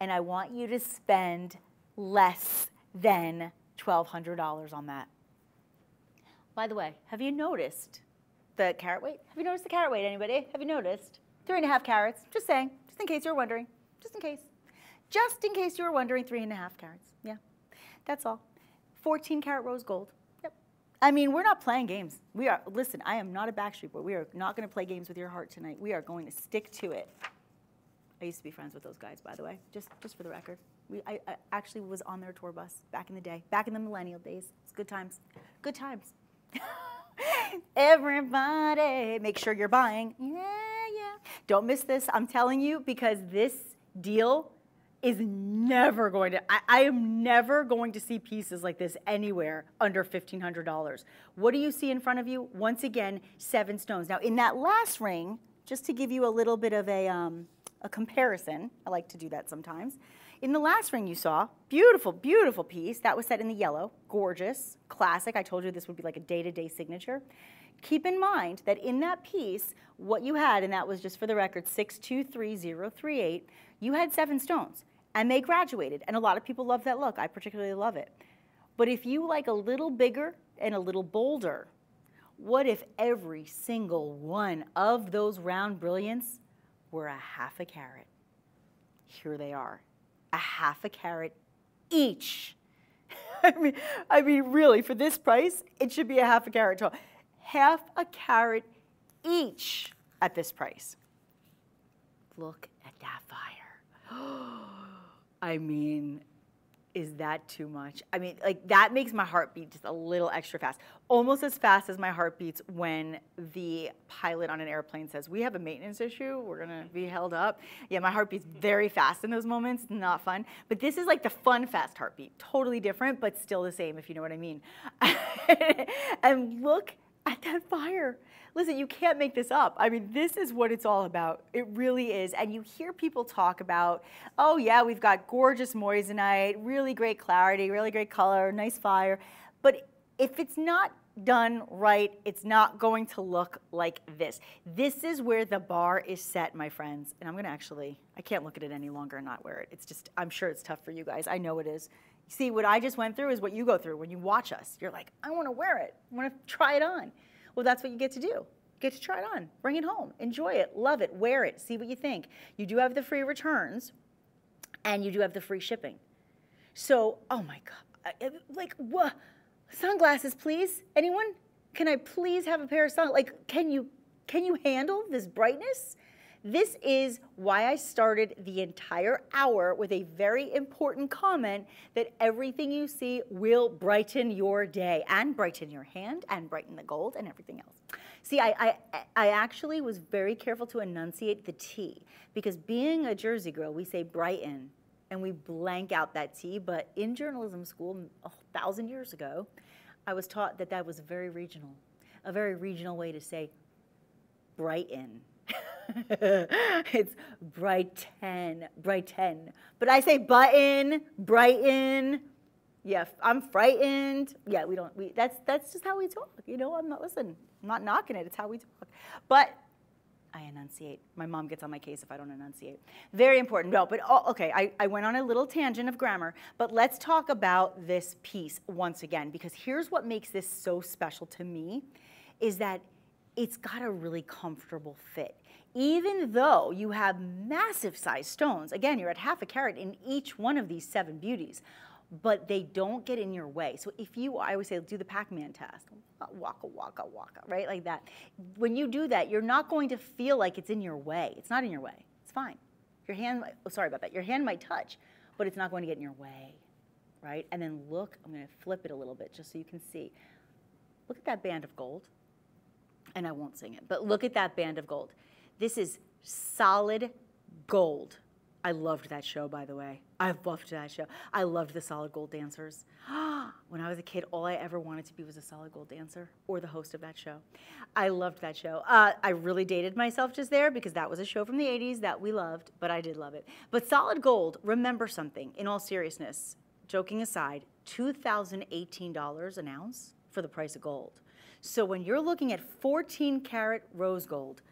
And I want you to spend less than $1,200 on that. By the way, have you noticed the carat weight? Have you noticed the carat weight, anybody? Have you noticed? Three and a half carats, just saying, just in case you're wondering, just in case. Just in case you were wondering, three and a half carats, yeah. That's all. 14 carat rose gold. Yep. I mean, we're not playing games. We are, listen, I am not a Backstreet Boy. We are not going to play games with your heart tonight. We are going to stick to it. I used to be friends with those guys, by the way, just, just for the record. We, I, I actually was on their tour bus back in the day, back in the millennial days. It's good times. Good times. Everybody, make sure you're buying. Yeah, yeah. Don't miss this. I'm telling you because this deal is never going to, I, I, am never going to see pieces like this anywhere under $1,500. What do you see in front of you? Once again, seven stones. Now, in that last ring, just to give you a little bit of a, um, a comparison, I like to do that sometimes. In the last ring you saw, beautiful, beautiful piece. That was set in the yellow, gorgeous, classic. I told you this would be like a day-to-day -day signature. Keep in mind that in that piece, what you had, and that was just for the record, 623038, you had seven stones and they graduated. And a lot of people love that look. I particularly love it. But if you like a little bigger and a little bolder, what if every single one of those round brilliants were a half a carat? Here they are, a half a carat each. I mean, I mean, really, for this price, it should be a half a carat tall. Half a carat each at this price. Look at that fire. I mean, is that too much? I mean, like that makes my heart beat just a little extra fast. Almost as fast as my heart beats when the pilot on an airplane says, we have a maintenance issue, we're gonna be held up. Yeah, my heart beats very fast in those moments, not fun. But this is like the fun fast heartbeat, totally different, but still the same, if you know what I mean. and look at that fire. Listen, you can't make this up. I mean, this is what it's all about. It really is. And you hear people talk about, oh, yeah, we've got gorgeous moissanite, really great clarity, really great color, nice fire. But if it's not done right, it's not going to look like this. This is where the bar is set, my friends. And I'm gonna actually, I can't look at it any longer and not wear it. It's just, I'm sure it's tough for you guys. I know it is. See, what I just went through is what you go through when you watch us. You're like, I wanna wear it. I wanna try it on. Well, that's what you get to do. Get to try it on. Bring it home. Enjoy it. Love it. Wear it. See what you think. You do have the free returns and you do have the free shipping. So, oh my God. Like, what? Sunglasses, please. Anyone? Can I please have a pair of sunglasses? Like, can you can you handle this brightness? This is why I started the entire hour with a very important comment that everything you see will brighten your day and brighten your hand and brighten the gold and everything else. See, I, I, I actually was very careful to enunciate the T because being a Jersey girl, we say brighten and we blank out that T. But in journalism school, a thousand years ago, I was taught that that was very regional, a very regional way to say brighten. it's brighten, brighten. But I say button, brighten. Yeah, I'm frightened. Yeah, we don't. We that's that's just how we talk. You know, I'm not listen. I'm not knocking it. It's how we talk. But I enunciate. My mom gets on my case if I don't enunciate. Very important. No, but oh, okay, I, I went on a little tangent of grammar, but let's talk about this piece once again, because here's what makes this so special to me, is that it's got a really comfortable fit. Even though you have massive sized stones, again, you're at half a carat in each one of these seven beauties, but they don't get in your way. So if you, I always say, do the Pac-Man test, waka, waka, waka, right, like that. When you do that, you're not going to feel like it's in your way. It's not in your way. It's fine. Your hand, oh, sorry about that. Your hand might touch, but it's not going to get in your way, right? And then look, I'm going to flip it a little bit just so you can see. Look at that band of gold. And I won't sing it, but look at that band of gold. This is solid gold. I loved that show, by the way. I loved that show. I loved the solid gold dancers. when I was a kid, all I ever wanted to be was a solid gold dancer or the host of that show. I loved that show. Uh, I really dated myself just there because that was a show from the 80s that we loved, but I did love it. But solid gold, remember something, in all seriousness, joking aside, $2,018 an ounce for the price of gold. So when you're looking at 14 karat rose gold,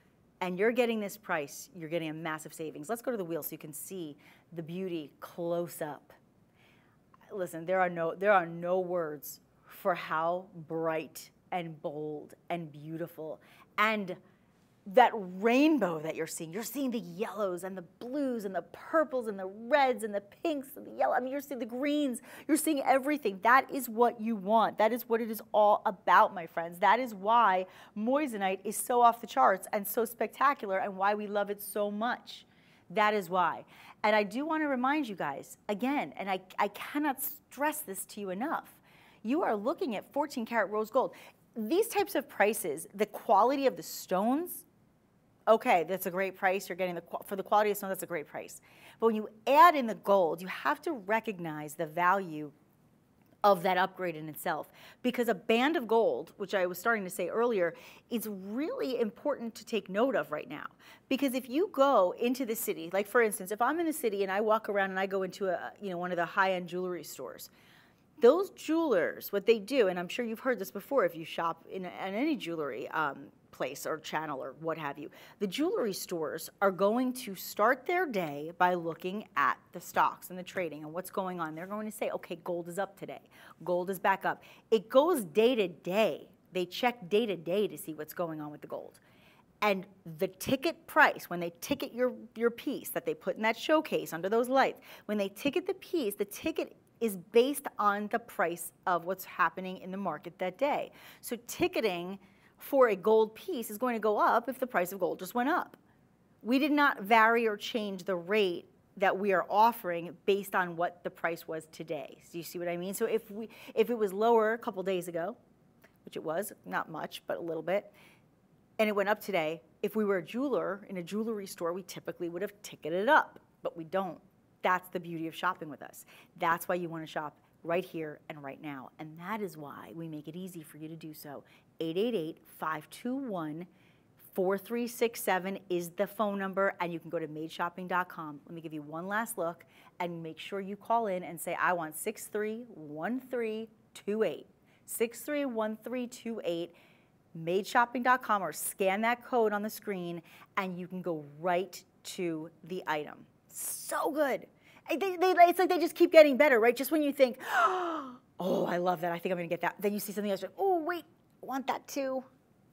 and you're getting this price, you're getting a massive savings. Let's go to the wheel so you can see the beauty close up. Listen, there are no, there are no words for how bright and bold and beautiful and that rainbow that you're seeing. You're seeing the yellows and the blues and the purples and the reds and the pinks and the yellow. I mean, you're seeing the greens. You're seeing everything. That is what you want. That is what it is all about, my friends. That is why moissanite is so off the charts and so spectacular and why we love it so much. That is why. And I do want to remind you guys, again, and I, I cannot stress this to you enough, you are looking at 14 karat rose gold. These types of prices, the quality of the stones, okay, that's a great price. You're getting the for the quality of stone, that's a great price. But when you add in the gold, you have to recognize the value of that upgrade in itself. Because a band of gold, which I was starting to say earlier, is really important to take note of right now. Because if you go into the city, like for instance, if I'm in the city and I walk around and I go into a, you know, one of the high-end jewelry stores, those jewelers, what they do, and I'm sure you've heard this before if you shop in, in any jewelry um, place or channel or what have you, the jewelry stores are going to start their day by looking at the stocks and the trading and what's going on. They're going to say, okay, gold is up today, gold is back up. It goes day to day. They check day to day to see what's going on with the gold. And the ticket price, when they ticket your, your piece that they put in that showcase under those lights, when they ticket the piece, the ticket is based on the price of what's happening in the market that day. So ticketing for a gold piece is going to go up if the price of gold just went up. We did not vary or change the rate that we are offering based on what the price was today. Do you see what I mean? So if we if it was lower a couple days ago, which it was, not much, but a little bit, and it went up today, if we were a jeweler in a jewelry store, we typically would have ticketed it up, but we don't. That's the beauty of shopping with us. That's why you want to shop right here and right now. And that is why we make it easy for you to do so. 888 521 4367 is the phone number, and you can go to madeshopping.com. Let me give you one last look and make sure you call in and say, I want 631328. 631328 madeshopping.com or scan that code on the screen and you can go right to the item. So good. They, they, it's like they just keep getting better, right? Just when you think, oh, I love that. I think I'm going to get that. Then you see something else. Like, oh, wait, I want that too.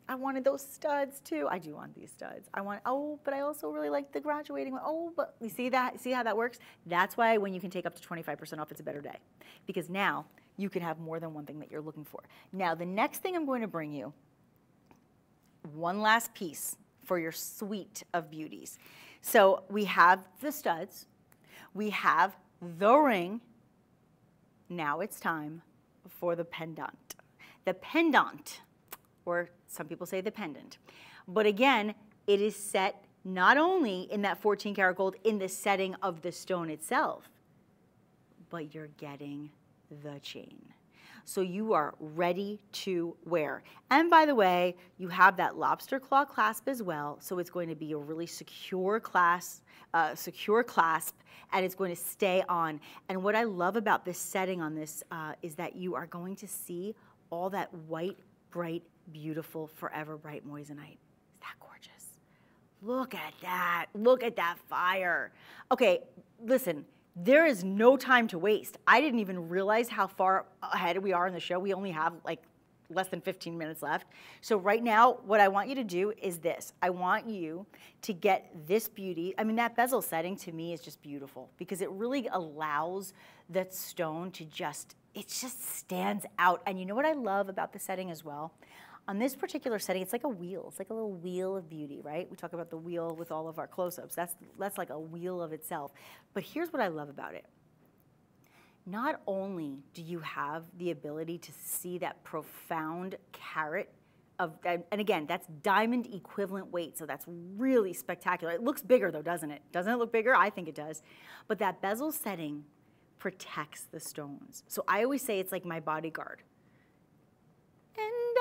I wanted those studs too. I do want these studs. I want, oh, but I also really like the graduating one. Oh, but you see that? See how that works? That's why when you can take up to 25% off, it's a better day. Because now you can have more than one thing that you're looking for. Now, the next thing I'm going to bring you, one last piece for your suite of beauties. So we have the studs, we have the ring. Now it's time for the pendant. The pendant, or some people say the pendant. But again, it is set not only in that 14 karat gold in the setting of the stone itself, but you're getting the chain. So you are ready to wear. And by the way, you have that lobster claw clasp as well. So it's going to be a really secure clasp, uh, secure clasp, and it's going to stay on. And what I love about this setting on this uh, is that you are going to see all that white, bright, beautiful, forever bright moissanite. Is that gorgeous? Look at that. Look at that fire. Okay, listen, there is no time to waste. I didn't even realize how far ahead we are in the show. We only have like less than 15 minutes left. So right now, what I want you to do is this. I want you to get this beauty. I mean, that bezel setting to me is just beautiful because it really allows that stone to just, it just stands out. And you know what I love about the setting as well? On this particular setting, it's like a wheel. It's like a little wheel of beauty, right? We talk about the wheel with all of our close-ups. That's, that's like a wheel of itself. But here's what I love about it. Not only do you have the ability to see that profound carat of, and again, that's diamond equivalent weight, so that's really spectacular. It looks bigger though, doesn't it? Doesn't it look bigger? I think it does. But that bezel setting protects the stones. So I always say it's like my bodyguard. And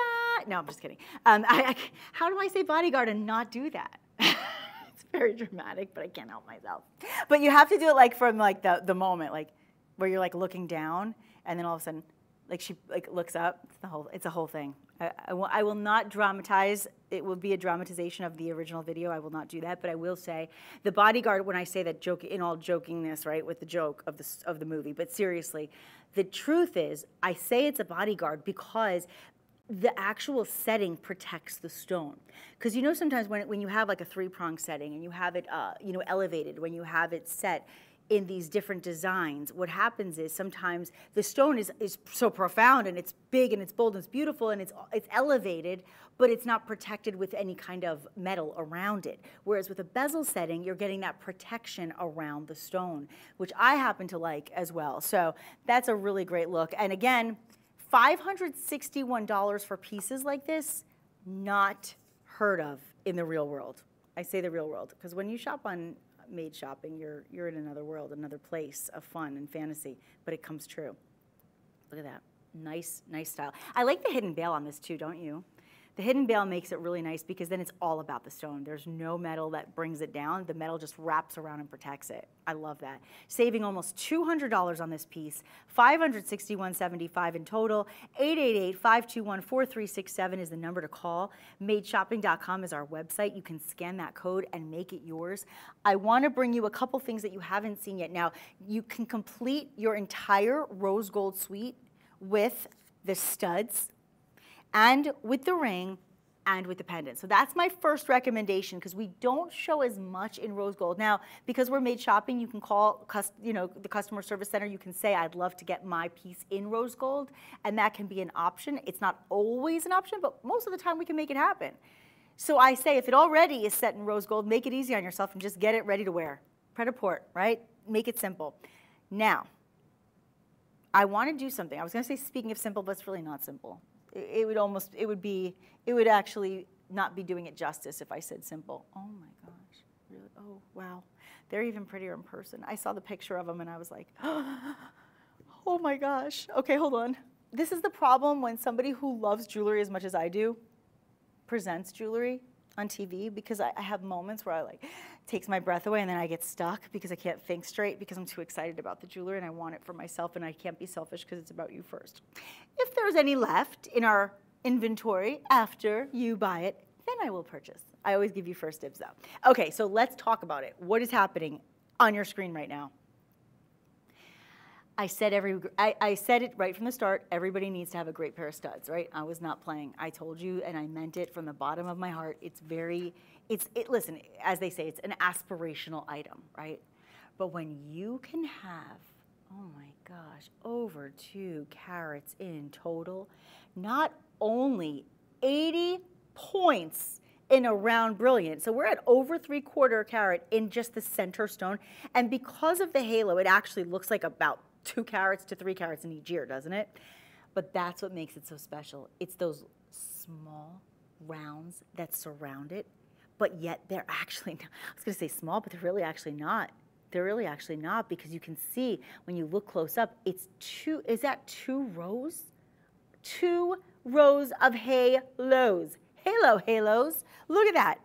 no, I'm just kidding. Um, I, I, how do I say bodyguard and not do that? it's very dramatic, but I can't help myself. But you have to do it like from like the, the moment, like where you're like looking down, and then all of a sudden, like she like looks up. It's the whole. It's a whole thing. I, I, will, I will not dramatize. It will be a dramatization of the original video. I will not do that. But I will say the bodyguard. When I say that joke, in all jokingness, right, with the joke of the of the movie, but seriously, the truth is, I say it's a bodyguard because the actual setting protects the stone. Because you know sometimes when, when you have like a three-prong setting and you have it uh, you know, elevated, when you have it set in these different designs, what happens is sometimes the stone is, is so profound and it's big and it's bold and it's beautiful and it's, it's elevated, but it's not protected with any kind of metal around it. Whereas with a bezel setting, you're getting that protection around the stone, which I happen to like as well. So that's a really great look. And again, $561 for pieces like this, not heard of in the real world. I say the real world because when you shop on Made Shopping, you're, you're in another world, another place of fun and fantasy, but it comes true. Look at that. Nice, nice style. I like the hidden bail on this too, don't you? The hidden bail makes it really nice because then it's all about the stone. There's no metal that brings it down. The metal just wraps around and protects it. I love that. Saving almost $200 on this piece, $561.75 in total. 888-521-4367 is the number to call. Madeshopping.com is our website. You can scan that code and make it yours. I want to bring you a couple things that you haven't seen yet. Now, you can complete your entire rose gold suite with the studs and with the ring and with the pendant. So that's my first recommendation because we don't show as much in rose gold. Now, because we're made shopping, you can call you know, the customer service center. You can say, I'd love to get my piece in rose gold, and that can be an option. It's not always an option, but most of the time we can make it happen. So I say, if it already is set in rose gold, make it easy on yourself and just get it ready to wear. Pret-a-port, right? Make it simple. Now, I want to do something. I was going to say speaking of simple, but it's really not simple it would almost, it would be, it would actually not be doing it justice if I said simple. Oh my gosh, really? Oh, wow. They're even prettier in person. I saw the picture of them and I was like, oh my gosh. Okay, hold on. This is the problem when somebody who loves jewelry as much as I do presents jewelry on TV because I, I have moments where I like takes my breath away and then I get stuck because I can't think straight because I'm too excited about the jewelry and I want it for myself and I can't be selfish because it's about you first. If there's any left in our inventory after you buy it, then I will purchase. I always give you first dibs though. Okay, so let's talk about it. What is happening on your screen right now? I said every I, I, said it right from the start. Everybody needs to have a great pair of studs, right? I was not playing. I told you, and I meant it from the bottom of my heart. It's very, it's it. Listen, as they say, it's an aspirational item, right? But when you can have, oh my gosh, over two carats in total, not only 80 points in a round brilliant. So we're at over three quarter carat in just the center stone. And because of the halo, it actually looks like about two carats to three carats in each ear, doesn't it? But that's what makes it so special. It's those small rounds that surround it, but yet they're actually, I was gonna say small, but they're really actually not. They're really actually not because you can see when you look close up, it's two, is that two rows? Two rows of halos. Halo halos. Look at that.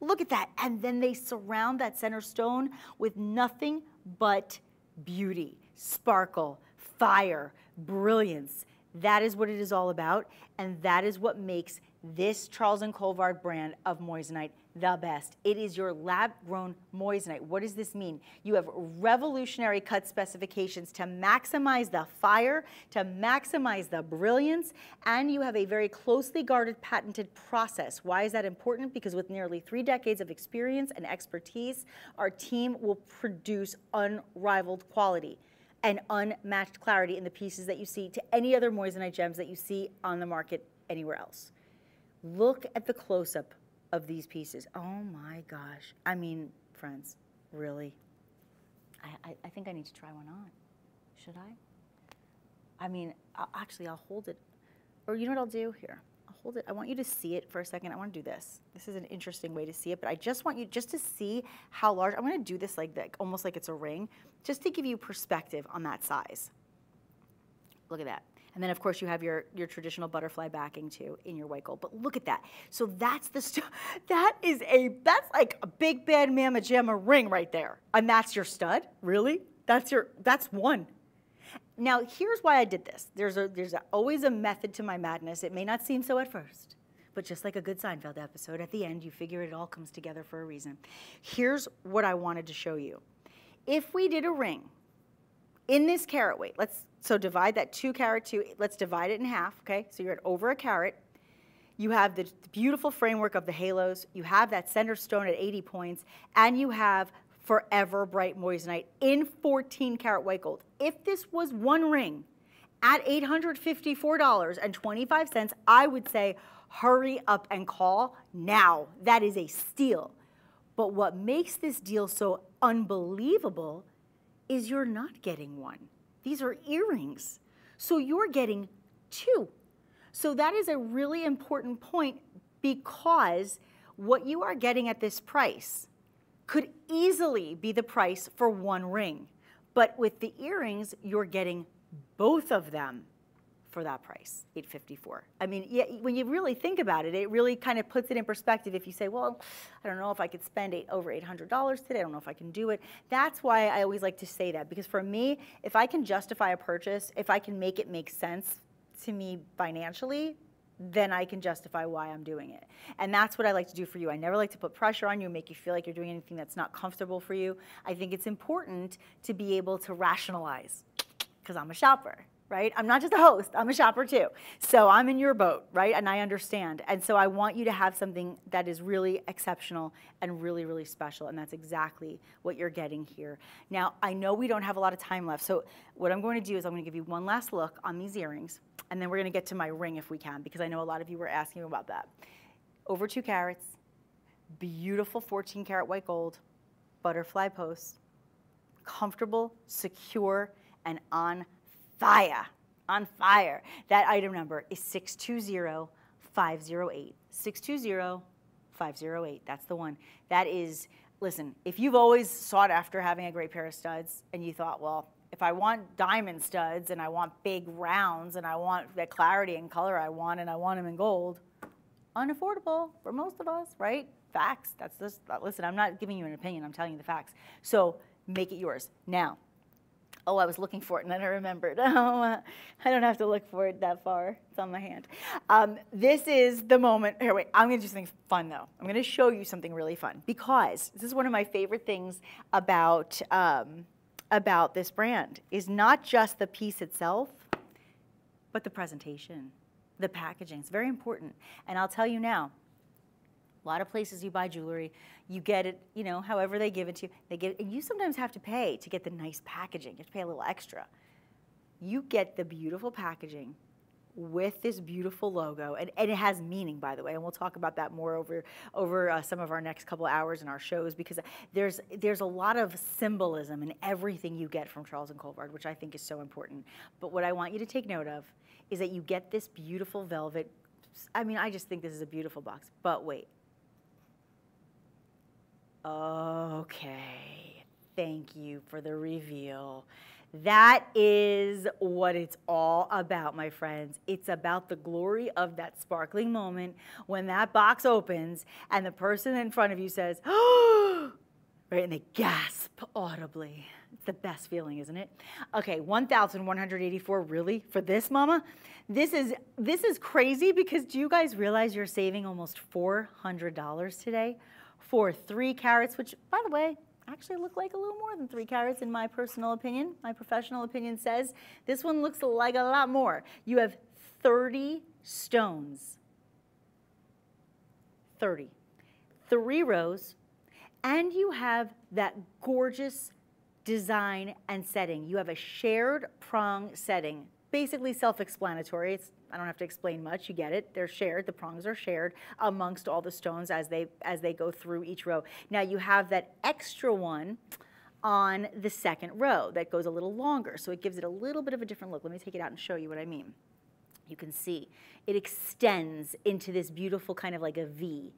Look at that. And then they surround that center stone with nothing but beauty sparkle, fire, brilliance. That is what it is all about, and that is what makes this Charles and Colvard brand of moissanite the best. It is your lab-grown moissanite. What does this mean? You have revolutionary cut specifications to maximize the fire, to maximize the brilliance, and you have a very closely guarded patented process. Why is that important? Because with nearly three decades of experience and expertise, our team will produce unrivaled quality and unmatched clarity in the pieces that you see to any other moissanite gems that you see on the market anywhere else. Look at the close-up of these pieces. Oh my gosh. I mean, friends, really? I, I, I think I need to try one on. Should I? I mean, I'll, actually, I'll hold it. Or you know what I'll do? Here, I'll hold it. I want you to see it for a second. I want to do this. This is an interesting way to see it, but I just want you just to see how large. I'm going to do this like that, almost like it's a ring just to give you perspective on that size. Look at that. And then, of course, you have your, your traditional butterfly backing too in your white gold. But look at that. So that's the, that is a, that's like a big bad mama jamma ring right there. And that's your stud? Really? That's your, that's one. Now, here's why I did this. There's, a, there's a, always a method to my madness. It may not seem so at first, but just like a good Seinfeld episode, at the end, you figure it all comes together for a reason. Here's what I wanted to show you. If we did a ring in this carat weight, let's so divide that two carat two, let's divide it in half, okay? So you're at over a carat. You have the beautiful framework of the halos. You have that center stone at 80 points, and you have forever bright moissanite in 14 karat white gold. If this was one ring at $854.25, I would say hurry up and call now. That is a steal. But what makes this deal so unbelievable is you're not getting one. These are earrings. So you're getting two. So that is a really important point because what you are getting at this price could easily be the price for one ring. But with the earrings, you're getting both of them for that price, 854. I mean, yeah, when you really think about it, it really kind of puts it in perspective if you say, well, I don't know if I could spend eight, over $800 today, I don't know if I can do it. That's why I always like to say that, because for me, if I can justify a purchase, if I can make it make sense to me financially, then I can justify why I'm doing it. And that's what I like to do for you. I never like to put pressure on you, make you feel like you're doing anything that's not comfortable for you. I think it's important to be able to rationalize, because I'm a shopper right? I'm not just a host, I'm a shopper too. So I'm in your boat, right? And I understand. And so I want you to have something that is really exceptional and really, really special. And that's exactly what you're getting here. Now, I know we don't have a lot of time left. So what I'm going to do is I'm going to give you one last look on these earrings. And then we're going to get to my ring if we can, because I know a lot of you were asking about that. Over two carats, beautiful 14 karat white gold, butterfly post, comfortable, secure, and on fire, on fire. That item number is 620508. 620508, that's the one. That is, listen, if you've always sought after having a great pair of studs and you thought, well, if I want diamond studs and I want big rounds and I want the clarity and color I want and I want them in gold, unaffordable for most of us, right? Facts. That's this. Listen, I'm not giving you an opinion. I'm telling you the facts. So make it yours now. Oh, I was looking for it and then I remembered. Oh, I don't have to look for it that far. It's on my hand. Um, this is the moment. Here, wait. I'm going to do something fun though. I'm going to show you something really fun because this is one of my favorite things about um, about this brand is not just the piece itself, but the presentation, the packaging. It's very important. And I'll tell you now, a lot of places you buy jewelry, you get it, you know, however they give it to you. They give, and you sometimes have to pay to get the nice packaging. You have to pay a little extra. You get the beautiful packaging with this beautiful logo, and, and it has meaning, by the way, and we'll talk about that more over over uh, some of our next couple hours in our shows because there's there's a lot of symbolism in everything you get from Charles and Colvard, which I think is so important. But what I want you to take note of is that you get this beautiful velvet. I mean, I just think this is a beautiful box. But wait, Okay, thank you for the reveal. That is what it's all about, my friends. It's about the glory of that sparkling moment when that box opens and the person in front of you says, oh, right, and they gasp audibly. It's the best feeling, isn't it? Okay, 1,184 really for this, mama? This is this is crazy because do you guys realize you're saving almost $400 today? For three carats, which, by the way, actually look like a little more than three carats in my personal opinion. My professional opinion says this one looks like a lot more. You have 30 stones. 30. Three rows, and you have that gorgeous design and setting. You have a shared prong setting, basically self-explanatory. It's I don't have to explain much. You get it. They're shared. The prongs are shared amongst all the stones as they as they go through each row. Now you have that extra one on the second row that goes a little longer. So it gives it a little bit of a different look. Let me take it out and show you what I mean. You can see it extends into this beautiful kind of like a V,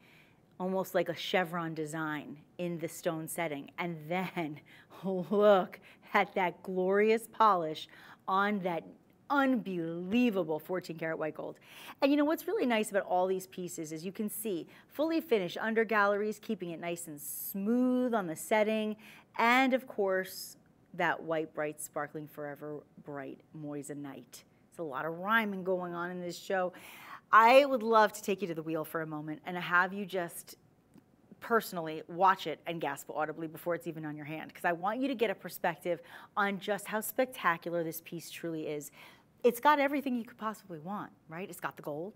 almost like a chevron design in the stone setting. And then look at that glorious polish on that unbelievable 14 karat white gold. And you know what's really nice about all these pieces is you can see fully finished under galleries, keeping it nice and smooth on the setting. And of course, that white, bright, sparkling, forever bright moissanite. It's a lot of rhyming going on in this show. I would love to take you to the wheel for a moment and have you just personally watch it and gasp audibly before it's even on your hand because I want you to get a perspective on just how spectacular this piece truly is it's got everything you could possibly want, right? It's got the gold,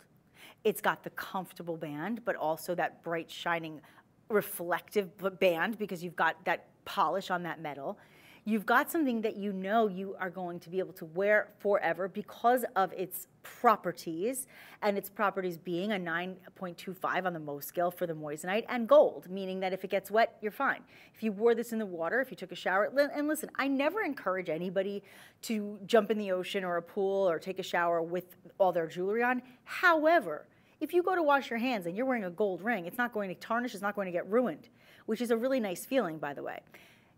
it's got the comfortable band, but also that bright, shining, reflective band because you've got that polish on that metal you've got something that you know you are going to be able to wear forever because of its properties, and its properties being a 9.25 on the Mohs scale for the moissanite, and gold, meaning that if it gets wet, you're fine. If you wore this in the water, if you took a shower, and listen, I never encourage anybody to jump in the ocean or a pool or take a shower with all their jewelry on. However, if you go to wash your hands and you're wearing a gold ring, it's not going to tarnish, it's not going to get ruined, which is a really nice feeling, by the way.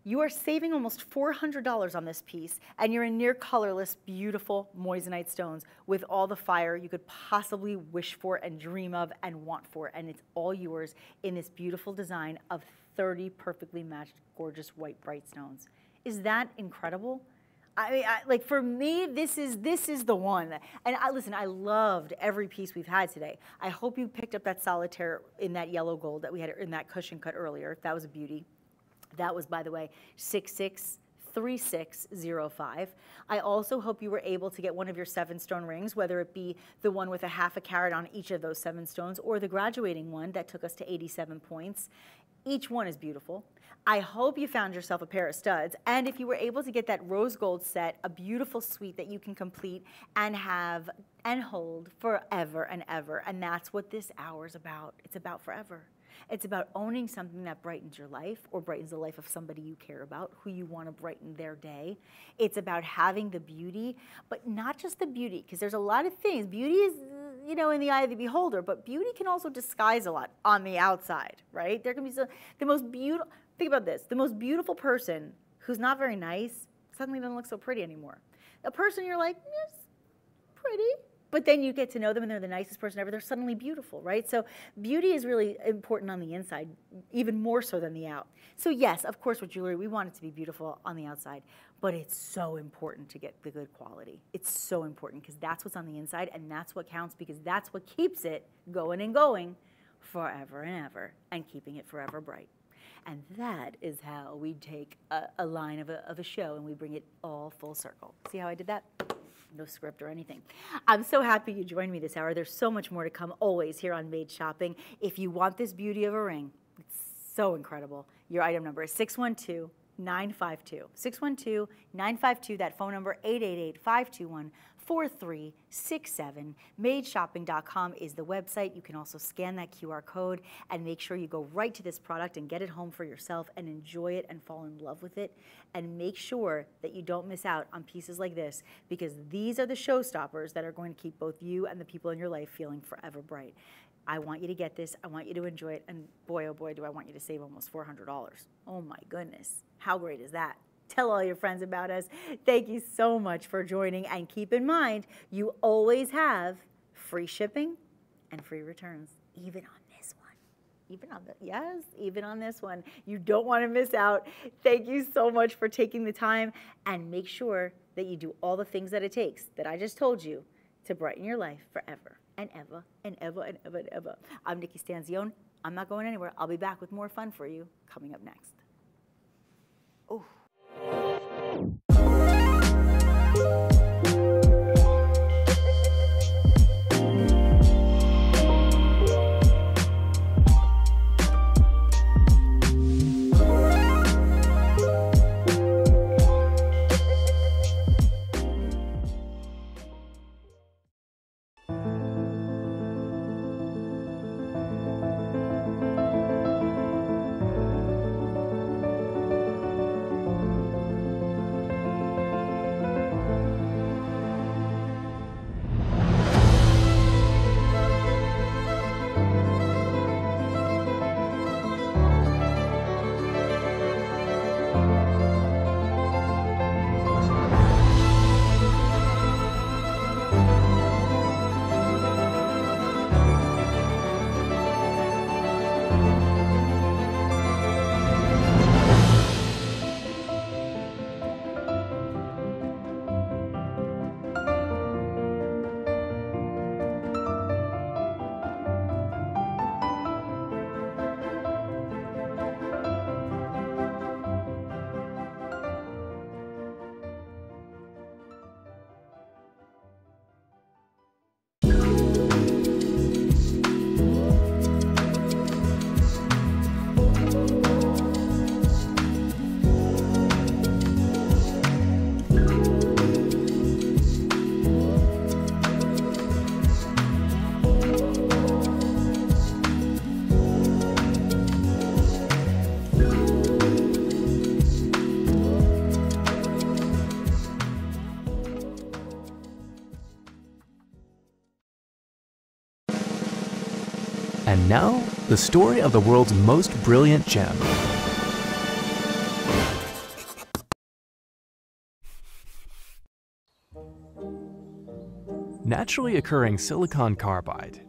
You are saving almost $400 on this piece, and you're in near colorless, beautiful moissanite stones with all the fire you could possibly wish for and dream of and want for, and it's all yours in this beautiful design of 30 perfectly matched, gorgeous white bright stones. Is that incredible? I mean, I, like for me, this is this is the one. And I listen, I loved every piece we've had today. I hope you picked up that solitaire in that yellow gold that we had in that cushion cut earlier. That was a beauty. That was, by the way, 663605. I also hope you were able to get one of your seven stone rings, whether it be the one with a half a carat on each of those seven stones or the graduating one that took us to 87 points. Each one is beautiful. I hope you found yourself a pair of studs. And if you were able to get that rose gold set, a beautiful suite that you can complete and have and hold forever and ever. And that's what this hour is about. It's about forever. It's about owning something that brightens your life or brightens the life of somebody you care about, who you want to brighten their day. It's about having the beauty, but not just the beauty, because there's a lot of things. Beauty is, you know, in the eye of the beholder, but beauty can also disguise a lot on the outside, right? There can be the most beautiful, think about this, the most beautiful person who's not very nice suddenly doesn't look so pretty anymore. A person you're like, yes, pretty, but then you get to know them and they're the nicest person ever. They're suddenly beautiful, right? So beauty is really important on the inside, even more so than the out. So yes, of course, with jewelry, we want it to be beautiful on the outside, but it's so important to get the good quality. It's so important because that's what's on the inside and that's what counts because that's what keeps it going and going forever and ever and keeping it forever bright. And that is how we take a, a line of a, of a show and we bring it all full circle. See how I did that? No script or anything. I'm so happy you joined me this hour. There's so much more to come always here on Made Shopping. If you want this beauty of a ring, it's so incredible. Your item number is 612 952. 612 952, that phone number 888 521 4367. MadeShopping.com is the website. You can also scan that QR code and make sure you go right to this product and get it home for yourself and enjoy it and fall in love with it. And make sure that you don't miss out on pieces like this because these are the showstoppers that are going to keep both you and the people in your life feeling forever bright. I want you to get this. I want you to enjoy it. And boy, oh boy, do I want you to save almost $400. Oh my goodness. How great is that? Tell all your friends about us. Thank you so much for joining. And keep in mind, you always have free shipping and free returns, even on this one. Even on the, yes, even on this one. You don't want to miss out. Thank you so much for taking the time and make sure that you do all the things that it takes that I just told you to brighten your life forever and ever and ever and ever and ever. I'm Nikki Stanzione. I'm not going anywhere. I'll be back with more fun for you coming up next. Oh. Now, the story of the world's most brilliant gem. Naturally occurring silicon carbide.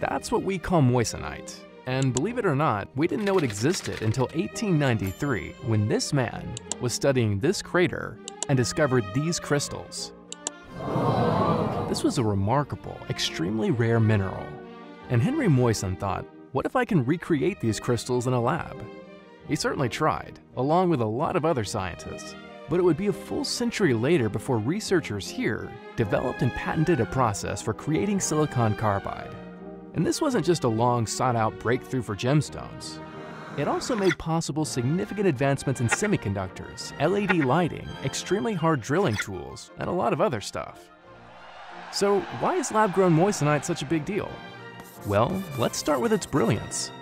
That's what we call moissanite. And believe it or not, we didn't know it existed until 1893 when this man was studying this crater and discovered these crystals. This was a remarkable, extremely rare mineral. And Henri Moissan thought, what if I can recreate these crystals in a lab? He certainly tried, along with a lot of other scientists. But it would be a full century later before researchers here developed and patented a process for creating silicon carbide. And this wasn't just a long sought out breakthrough for gemstones. It also made possible significant advancements in semiconductors, LED lighting, extremely hard drilling tools, and a lot of other stuff. So why is lab-grown moissanite such a big deal? Well, let's start with its brilliance.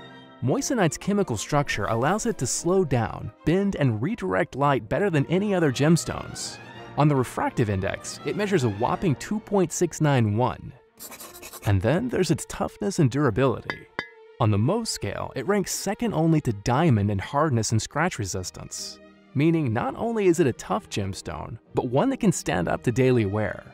Moissanite's chemical structure allows it to slow down, bend, and redirect light better than any other gemstones. On the refractive index, it measures a whopping 2.691. And then there's its toughness and durability. On the Mohs scale, it ranks second only to diamond in hardness and scratch resistance. meaning not only is it a tough gemstone, but one that can stand up to daily wear.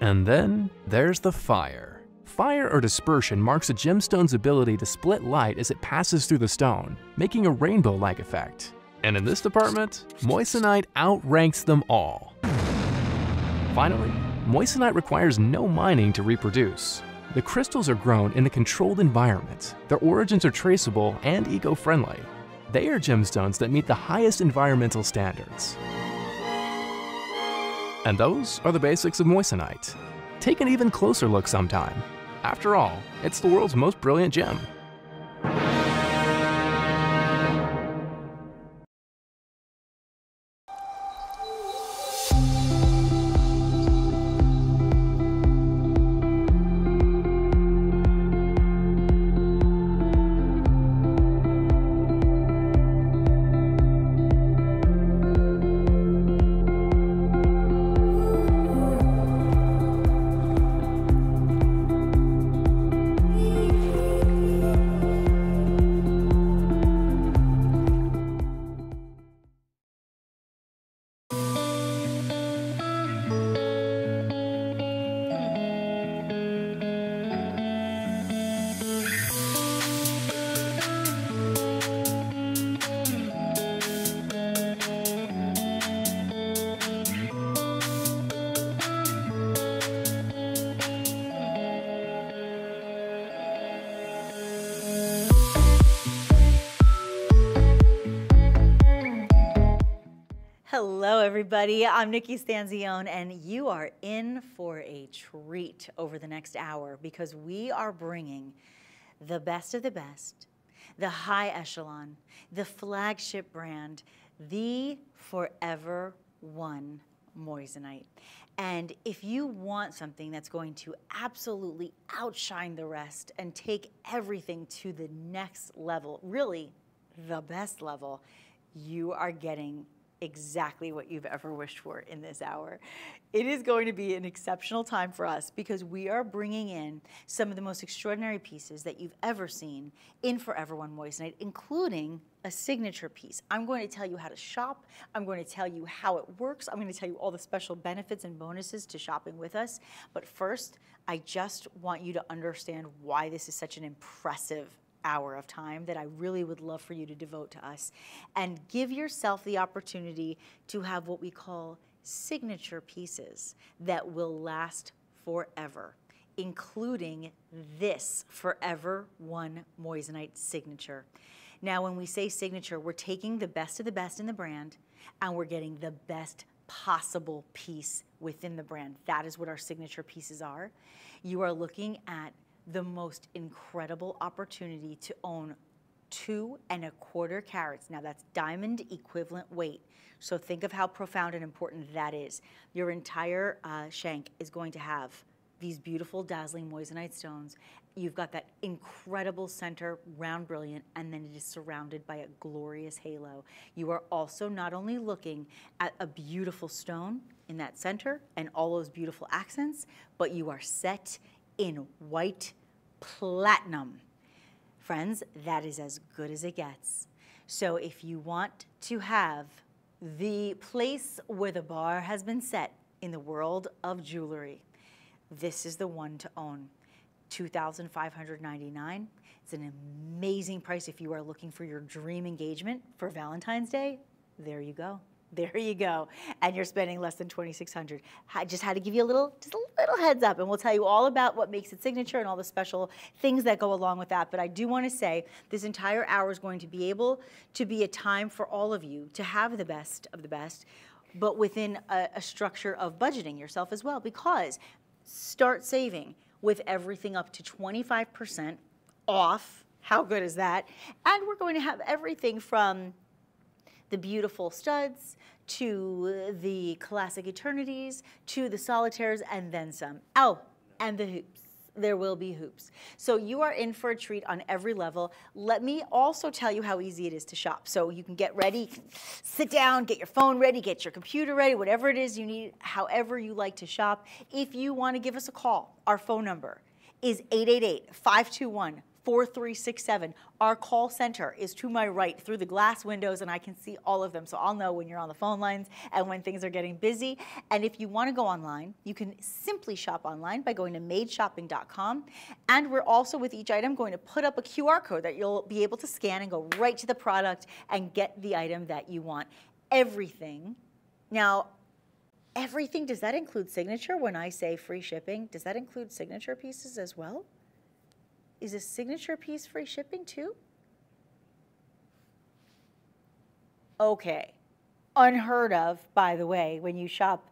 And then there's the fire. Fire or dispersion marks a gemstone's ability to split light as it passes through the stone, making a rainbow-like effect. And in this department, moissanite outranks them all. Finally, moissanite requires no mining to reproduce. The crystals are grown in a controlled environment, their origins are traceable and eco-friendly. They are gemstones that meet the highest environmental standards. And those are the basics of moissanite. Take an even closer look sometime. After all, it's the world's most brilliant gem. Everybody. I'm Nikki Stanzione, and you are in for a treat over the next hour because we are bringing the best of the best, the high echelon, the flagship brand, the Forever One Moissanite. And if you want something that's going to absolutely outshine the rest and take everything to the next level, really the best level, you are getting exactly what you've ever wished for in this hour. It is going to be an exceptional time for us because we are bringing in some of the most extraordinary pieces that you've ever seen in Forever One Moissanite, including a signature piece. I'm going to tell you how to shop. I'm going to tell you how it works. I'm going to tell you all the special benefits and bonuses to shopping with us. But first, I just want you to understand why this is such an impressive hour of time that I really would love for you to devote to us and give yourself the opportunity to have what we call signature pieces that will last forever, including this Forever One Moissanite signature. Now, when we say signature, we're taking the best of the best in the brand and we're getting the best possible piece within the brand. That is what our signature pieces are. You are looking at the most incredible opportunity to own two and a quarter carats. Now that's diamond equivalent weight. So think of how profound and important that is. Your entire uh, shank is going to have these beautiful dazzling moissanite stones. You've got that incredible center, round brilliant, and then it is surrounded by a glorious halo. You are also not only looking at a beautiful stone in that center and all those beautiful accents, but you are set in white platinum. Friends, that is as good as it gets. So if you want to have the place where the bar has been set in the world of jewelry, this is the one to own. 2599 It's an amazing price if you are looking for your dream engagement for Valentine's Day. There you go. There you go. And you're spending less than 2600 I just had to give you a little, just a little heads up, and we'll tell you all about what makes it signature and all the special things that go along with that. But I do want to say this entire hour is going to be able to be a time for all of you to have the best of the best, but within a, a structure of budgeting yourself as well, because start saving with everything up to 25% off. How good is that? And we're going to have everything from the beautiful studs to the classic eternities to the solitaires and then some. Oh, and the hoops. There will be hoops. So you are in for a treat on every level. Let me also tell you how easy it is to shop. So you can get ready, sit down, get your phone ready, get your computer ready, whatever it is you need, however you like to shop. If you want to give us a call, our phone number is 888 521 4367. Our call center is to my right through the glass windows, and I can see all of them. So I'll know when you're on the phone lines and when things are getting busy. And if you want to go online, you can simply shop online by going to madeshopping.com. And we're also, with each item, going to put up a QR code that you'll be able to scan and go right to the product and get the item that you want. Everything. Now, everything, does that include signature when I say free shipping? Does that include signature pieces as well? Is a signature piece free shipping too? Okay. Unheard of, by the way, when you shop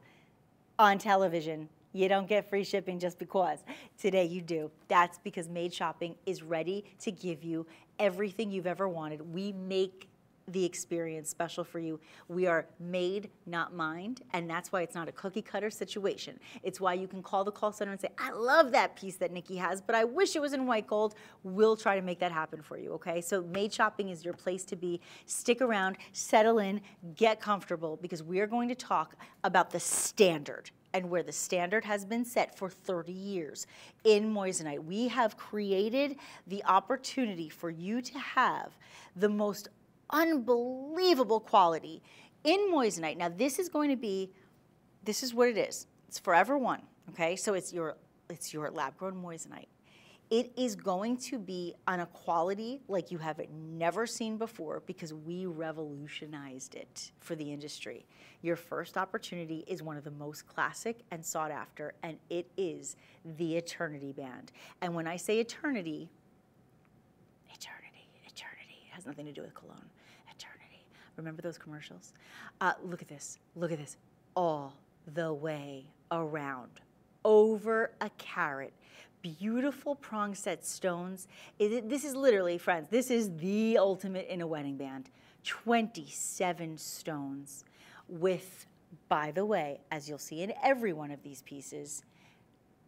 on television. You don't get free shipping just because. Today you do. That's because Made Shopping is ready to give you everything you've ever wanted. We make the experience special for you. We are made, not mined, and that's why it's not a cookie cutter situation. It's why you can call the call center and say, I love that piece that Nikki has, but I wish it was in white gold. We'll try to make that happen for you, okay? So Made Shopping is your place to be. Stick around, settle in, get comfortable, because we are going to talk about the standard and where the standard has been set for 30 years in Moissanite. We have created the opportunity for you to have the most unbelievable quality in moissanite. Now this is going to be, this is what it is. It's Forever One, okay? So it's your, it's your lab-grown moissanite. It is going to be on a quality like you have never seen before because we revolutionized it for the industry. Your first opportunity is one of the most classic and sought after, and it is the Eternity Band. And when I say eternity, eternity, eternity, it has nothing to do with cologne. Remember those commercials? Uh, look at this. Look at this. All the way around. Over a carat. Beautiful prong set stones. this is literally, friends, this is the ultimate in a wedding band. 27 stones with, by the way, as you'll see in every one of these pieces,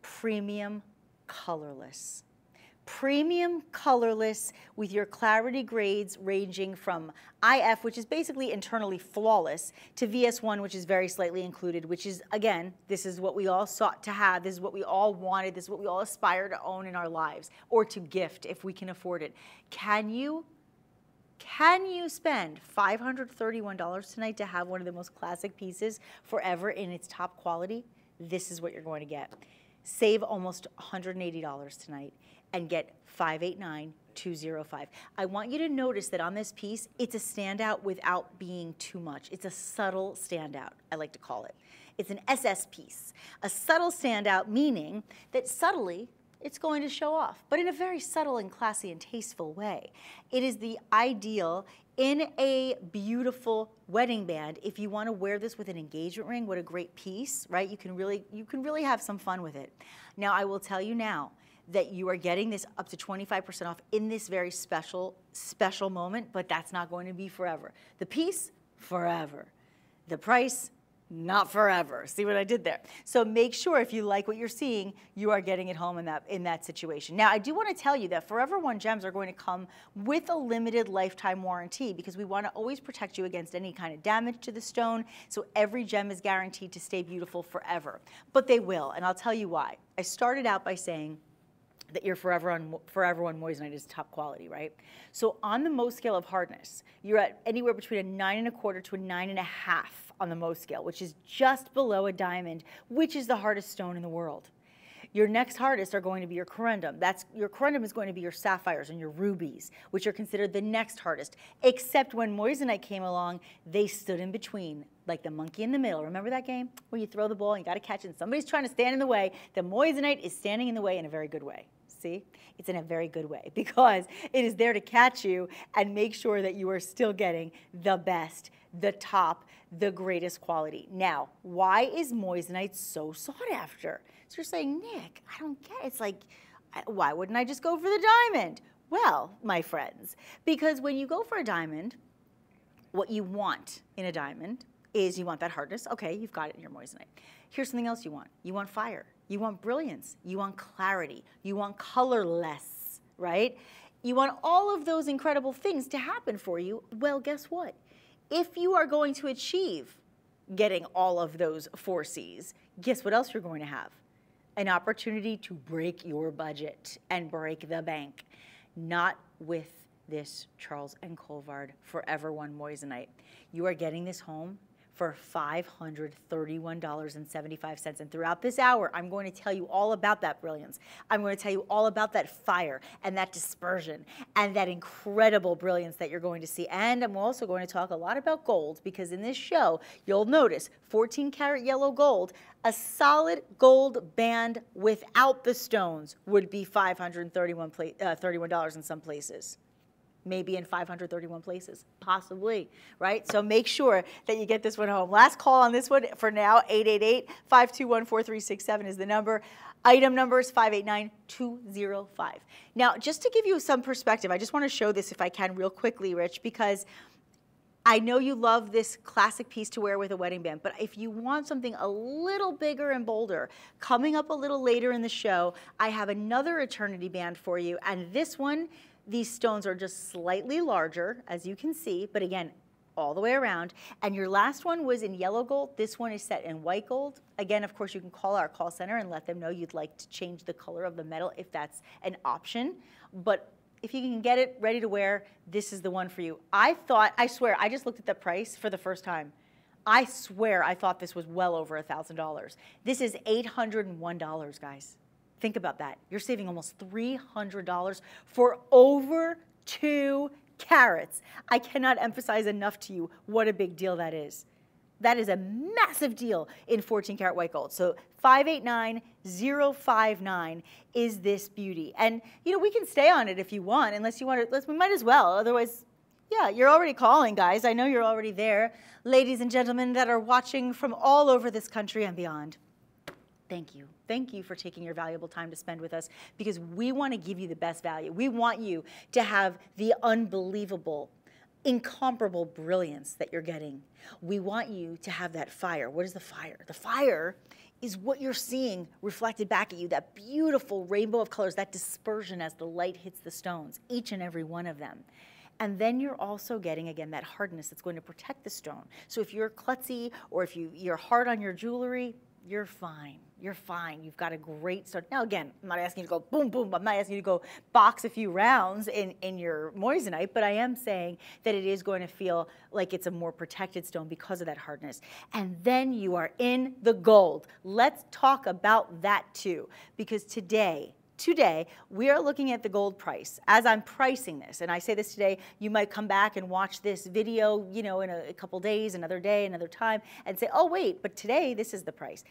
premium colorless premium colorless with your clarity grades ranging from IF, which is basically internally flawless, to VS1, which is very slightly included, which is, again, this is what we all sought to have. This is what we all wanted. This is what we all aspire to own in our lives or to gift if we can afford it. Can you can you spend $531 tonight to have one of the most classic pieces forever in its top quality? This is what you're going to get. Save almost $180 tonight and get 589205. I want you to notice that on this piece, it's a standout without being too much. It's a subtle standout, I like to call it. It's an SS piece. A subtle standout meaning that subtly it's going to show off, but in a very subtle and classy and tasteful way. It is the ideal in a beautiful wedding band. If you want to wear this with an engagement ring, what a great piece, right? You can really you can really have some fun with it. Now I will tell you now, that you are getting this up to 25% off in this very special, special moment, but that's not going to be forever. The piece, forever. The price, not forever. See what I did there? So make sure if you like what you're seeing, you are getting it home in that, in that situation. Now, I do want to tell you that Forever One gems are going to come with a limited lifetime warranty because we want to always protect you against any kind of damage to the stone. So every gem is guaranteed to stay beautiful forever. But they will, and I'll tell you why. I started out by saying that your Forever One, Forever One Moissanite is top quality, right? So on the Mohs scale of hardness, you're at anywhere between a nine and a quarter to a nine and a half on the Mohs scale, which is just below a diamond, which is the hardest stone in the world. Your next hardest are going to be your corundum. That's your corundum is going to be your sapphires and your rubies, which are considered the next hardest. Except when moissanite came along, they stood in between, like the monkey in the middle. Remember that game where you throw the ball and you got to catch it, and somebody's trying to stand in the way. The moissanite is standing in the way in a very good way see? It's in a very good way because it is there to catch you and make sure that you are still getting the best, the top, the greatest quality. Now, why is moissanite so sought after? So you're saying, Nick, I don't get it. It's like, why wouldn't I just go for the diamond? Well, my friends, because when you go for a diamond, what you want in a diamond is you want that hardness. Okay, you've got it in your moissanite. Here's something else you want. You want fire. You want brilliance. You want clarity. You want colorless, right? You want all of those incredible things to happen for you. Well, guess what? If you are going to achieve getting all of those four C's, guess what else you're going to have? An opportunity to break your budget and break the bank. not with this Charles and Colvard Forever One Moissanite. You are getting this home for $531.75. And throughout this hour, I'm going to tell you all about that brilliance. I'm going to tell you all about that fire and that dispersion and that incredible brilliance that you're going to see. And I'm also going to talk a lot about gold because in this show, you'll notice 14 karat yellow gold, a solid gold band without the stones would be $531 uh, $31 in some places maybe in 531 places, possibly, right? So make sure that you get this one home. Last call on this one for now, 888-521-4367 is the number. Item number is 589205. Now, just to give you some perspective, I just want to show this if I can real quickly, Rich, because I know you love this classic piece to wear with a wedding band, but if you want something a little bigger and bolder, coming up a little later in the show, I have another eternity band for you, and this one these stones are just slightly larger, as you can see, but again, all the way around. And your last one was in yellow gold. This one is set in white gold. Again, of course, you can call our call center and let them know you'd like to change the color of the metal if that's an option. But if you can get it ready to wear, this is the one for you. I thought, I swear, I just looked at the price for the first time. I swear I thought this was well over a $1,000. This is $801, guys. Think about that. You're saving almost $300 for over two carats. I cannot emphasize enough to you what a big deal that is. That is a massive deal in 14 karat white gold. So 589059 is this beauty. And you know, we can stay on it if you want, unless you want to, let's, we might as well. Otherwise, yeah, you're already calling, guys. I know you're already there. Ladies and gentlemen that are watching from all over this country and beyond. Thank you. Thank you for taking your valuable time to spend with us because we want to give you the best value. We want you to have the unbelievable, incomparable brilliance that you're getting. We want you to have that fire. What is the fire? The fire is what you're seeing reflected back at you, that beautiful rainbow of colors, that dispersion as the light hits the stones, each and every one of them. And then you're also getting, again, that hardness that's going to protect the stone. So if you're klutzy or if you, you're hard on your jewelry, you're fine you're fine. You've got a great start. Now, again, I'm not asking you to go boom, boom. I'm not asking you to go box a few rounds in, in your moissanite, but I am saying that it is going to feel like it's a more protected stone because of that hardness. And then you are in the gold. Let's talk about that too, because today, today we are looking at the gold price as I'm pricing this. And I say this today, you might come back and watch this video, you know, in a, a couple days, another day, another time, and say, oh, wait, but today this is the price.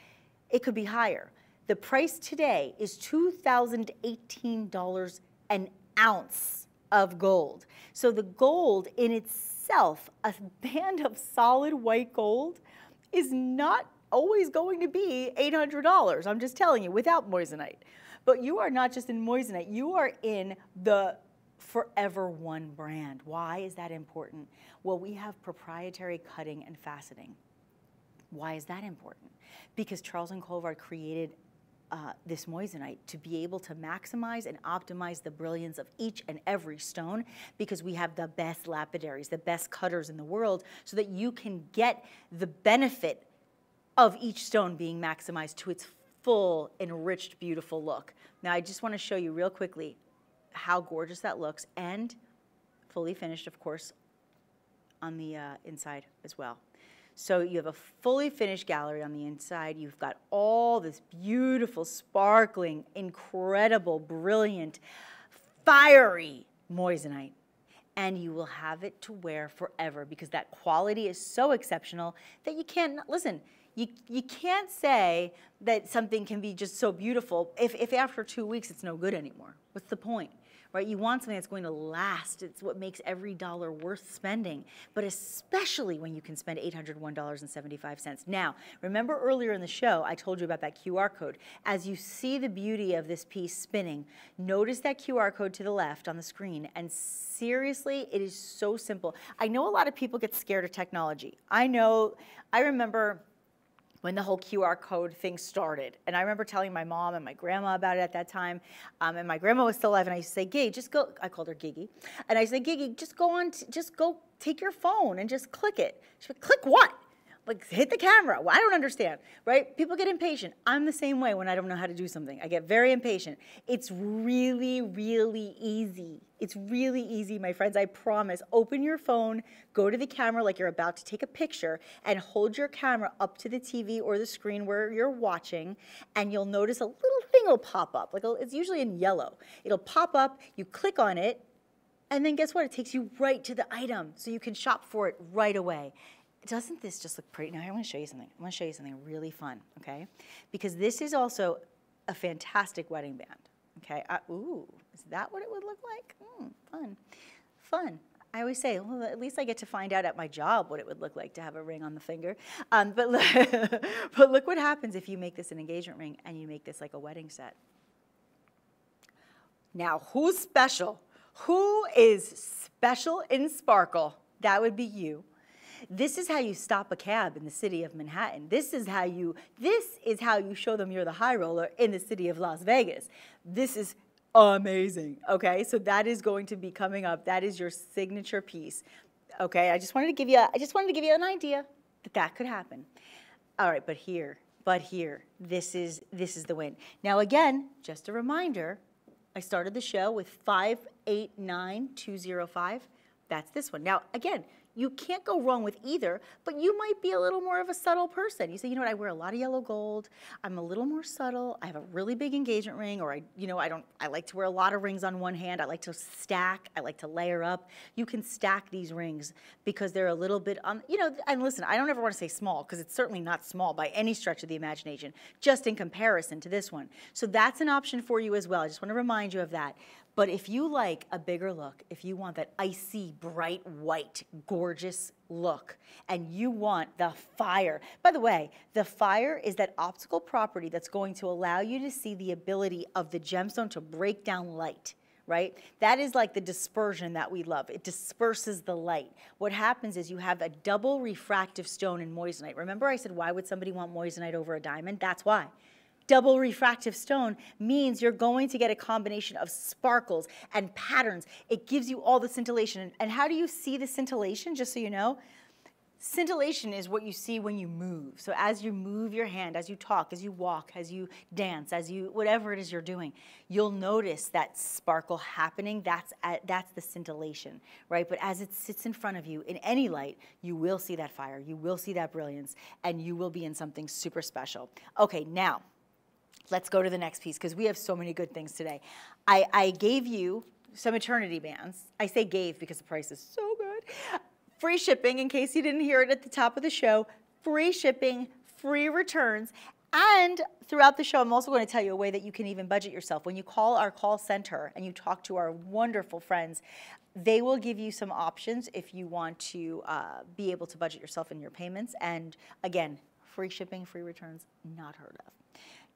It could be higher. The price today is $2,018 an ounce of gold. So the gold in itself, a band of solid white gold, is not always going to be $800. I'm just telling you, without moissanite. But you are not just in moissanite, you are in the Forever One brand. Why is that important? Well, we have proprietary cutting and faceting. Why is that important? because Charles and Colvard created uh, this moissanite to be able to maximize and optimize the brilliance of each and every stone because we have the best lapidaries, the best cutters in the world so that you can get the benefit of each stone being maximized to its full, enriched, beautiful look. Now I just want to show you real quickly how gorgeous that looks and fully finished, of course, on the uh, inside as well. So you have a fully finished gallery on the inside. You've got all this beautiful, sparkling, incredible, brilliant, fiery moissanite. And you will have it to wear forever because that quality is so exceptional that you can't, listen, you, you can't say that something can be just so beautiful if, if after two weeks it's no good anymore. What's the point? Right? You want something that's going to last. It's what makes every dollar worth spending, but especially when you can spend $801.75. Now, remember earlier in the show, I told you about that QR code. As you see the beauty of this piece spinning, notice that QR code to the left on the screen and seriously, it is so simple. I know a lot of people get scared of technology. I know, I remember when the whole QR code thing started. And I remember telling my mom and my grandma about it at that time. Um, and my grandma was still alive, and I used to say, Gigi, just go, I called her Gigi. And I said, Gigi, just go on, just go take your phone and just click it. She would, click what? Like hit the camera. Well, I don't understand, right? People get impatient. I'm the same way when I don't know how to do something. I get very impatient. It's really, really easy. It's really easy, my friends. I promise. Open your phone, go to the camera like you're about to take a picture, and hold your camera up to the TV or the screen where you're watching, and you'll notice a little thing will pop up. Like it's usually in yellow. It'll pop up. You click on it, and then guess what? It takes you right to the item, so you can shop for it right away doesn't this just look pretty? Now I want to show you something. I want to show you something really fun, okay? Because this is also a fantastic wedding band, okay? Uh, ooh, is that what it would look like? Mm, fun, fun. I always say, well, at least I get to find out at my job what it would look like to have a ring on the finger. Um, but, but look what happens if you make this an engagement ring and you make this like a wedding set. Now, who's special? Who is special in sparkle? That would be you. This is how you stop a cab in the city of Manhattan. This is how you this is how you show them you're the high roller in the city of Las Vegas. This is amazing. Okay? So that is going to be coming up. That is your signature piece. Okay? I just wanted to give you I just wanted to give you an idea that that could happen. All right, but here, but here, this is this is the win. Now again, just a reminder, I started the show with 589205. That's this one. Now, again, you can't go wrong with either, but you might be a little more of a subtle person. You say, you know what, I wear a lot of yellow gold. I'm a little more subtle. I have a really big engagement ring, or I, you know, I don't, I like to wear a lot of rings on one hand. I like to stack. I like to layer up. You can stack these rings because they're a little bit, um, you know, and listen, I don't ever want to say small because it's certainly not small by any stretch of the imagination, just in comparison to this one. So that's an option for you as well. I just want to remind you of that. But if you like a bigger look, if you want that icy, bright white, gorgeous look, and you want the fire, by the way, the fire is that optical property that's going to allow you to see the ability of the gemstone to break down light right? That is like the dispersion that we love. It disperses the light. What happens is you have a double refractive stone in moissanite. Remember I said, why would somebody want moissanite over a diamond? That's why double refractive stone means you're going to get a combination of sparkles and patterns. It gives you all the scintillation. And how do you see the scintillation, just so you know? Scintillation is what you see when you move. So as you move your hand, as you talk, as you walk, as you dance, as you whatever it is you're doing, you'll notice that sparkle happening. That's at, that's the scintillation, right? But as it sits in front of you in any light, you will see that fire, you will see that brilliance, and you will be in something super special. Okay, now let's go to the next piece because we have so many good things today. I, I gave you some eternity bands. I say gave because the price is so good. Free shipping, in case you didn't hear it at the top of the show, free shipping, free returns, and throughout the show, I'm also going to tell you a way that you can even budget yourself. When you call our call center and you talk to our wonderful friends, they will give you some options if you want to uh, be able to budget yourself in your payments. And again, free shipping, free returns, not heard of.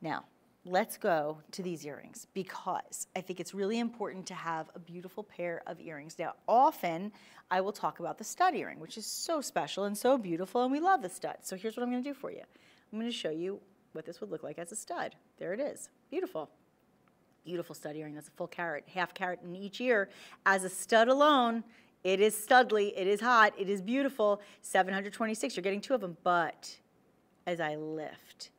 Now, let's go to these earrings because I think it's really important to have a beautiful pair of earrings. Now, often I will talk about the stud earring, which is so special and so beautiful, and we love the stud. So here's what I'm going to do for you. I'm to show you what this would look like as a stud. There it is. Beautiful. Beautiful stud earring. That's a full carat, half carat in each ear. As a stud alone, it is studly, it is hot, it is beautiful. 726, you're getting two of them, but as I lift,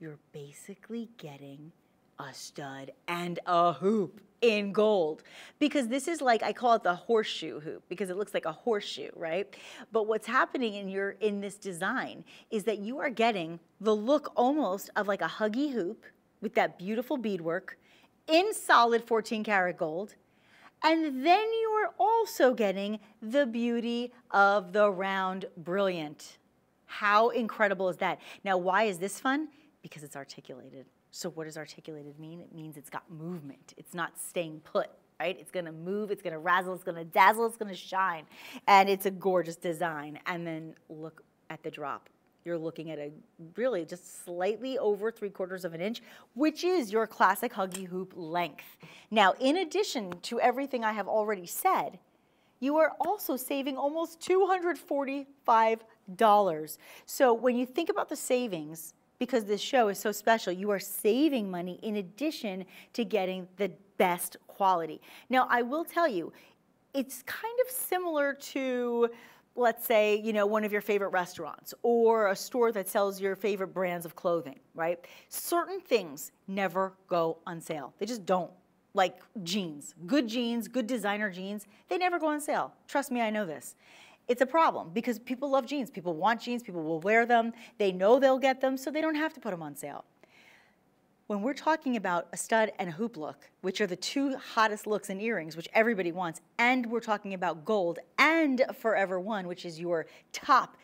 you're basically getting a stud and a hoop in gold because this is like I call it the horseshoe hoop because it looks like a horseshoe, right? But what's happening in your in this design is that you are getting the look almost of like a huggy hoop with that beautiful beadwork in solid 14 karat gold. And then you are also getting the beauty of the round brilliant. How incredible is that? Now, why is this fun? Because it's articulated. So what does articulated mean? It means it's got movement. It's not staying put, right? It's gonna move, it's gonna razzle, it's gonna dazzle, it's gonna shine. And it's a gorgeous design. And then look at the drop. You're looking at a really just slightly over three quarters of an inch, which is your classic Huggy Hoop length. Now, in addition to everything I have already said, you are also saving almost $245. So when you think about the savings, because this show is so special, you are saving money in addition to getting the best quality. Now, I will tell you, it's kind of similar to let's say, you know, one of your favorite restaurants or a store that sells your favorite brands of clothing, right? Certain things never go on sale. They just don't. Like jeans, good jeans, good designer jeans, they never go on sale. Trust me, I know this. It's a problem because people love jeans. People want jeans, people will wear them. They know they'll get them, so they don't have to put them on sale. When we're talking about a stud and a hoop look, which are the two hottest looks in earrings, which everybody wants, and we're talking about gold and Forever One, which is your top,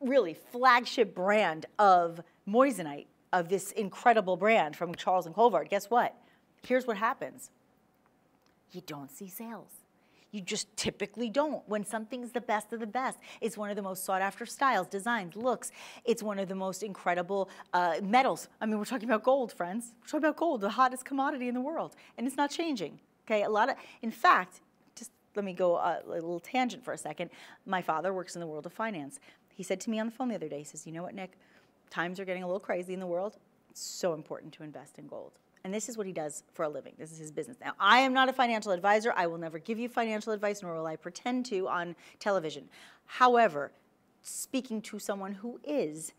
really flagship brand of moissanite, of this incredible brand from Charles and Colvard, guess what? Here's what happens. You don't see sales. You just typically don't. When something's the best of the best, it's one of the most sought after styles, designs, looks. It's one of the most incredible uh, metals. I mean, we're talking about gold, friends. We're talking about gold, the hottest commodity in the world, and it's not changing. Okay, a lot of, in fact, just let me go a, a little tangent for a second. My father works in the world of finance. He said to me on the phone the other day, he says, you know what, Nick, times are getting a little crazy in the world. It's so important to invest in gold. And this is what he does for a living. This is his business. Now, I am not a financial advisor. I will never give you financial advice, nor will I pretend to on television. However, speaking to someone who is,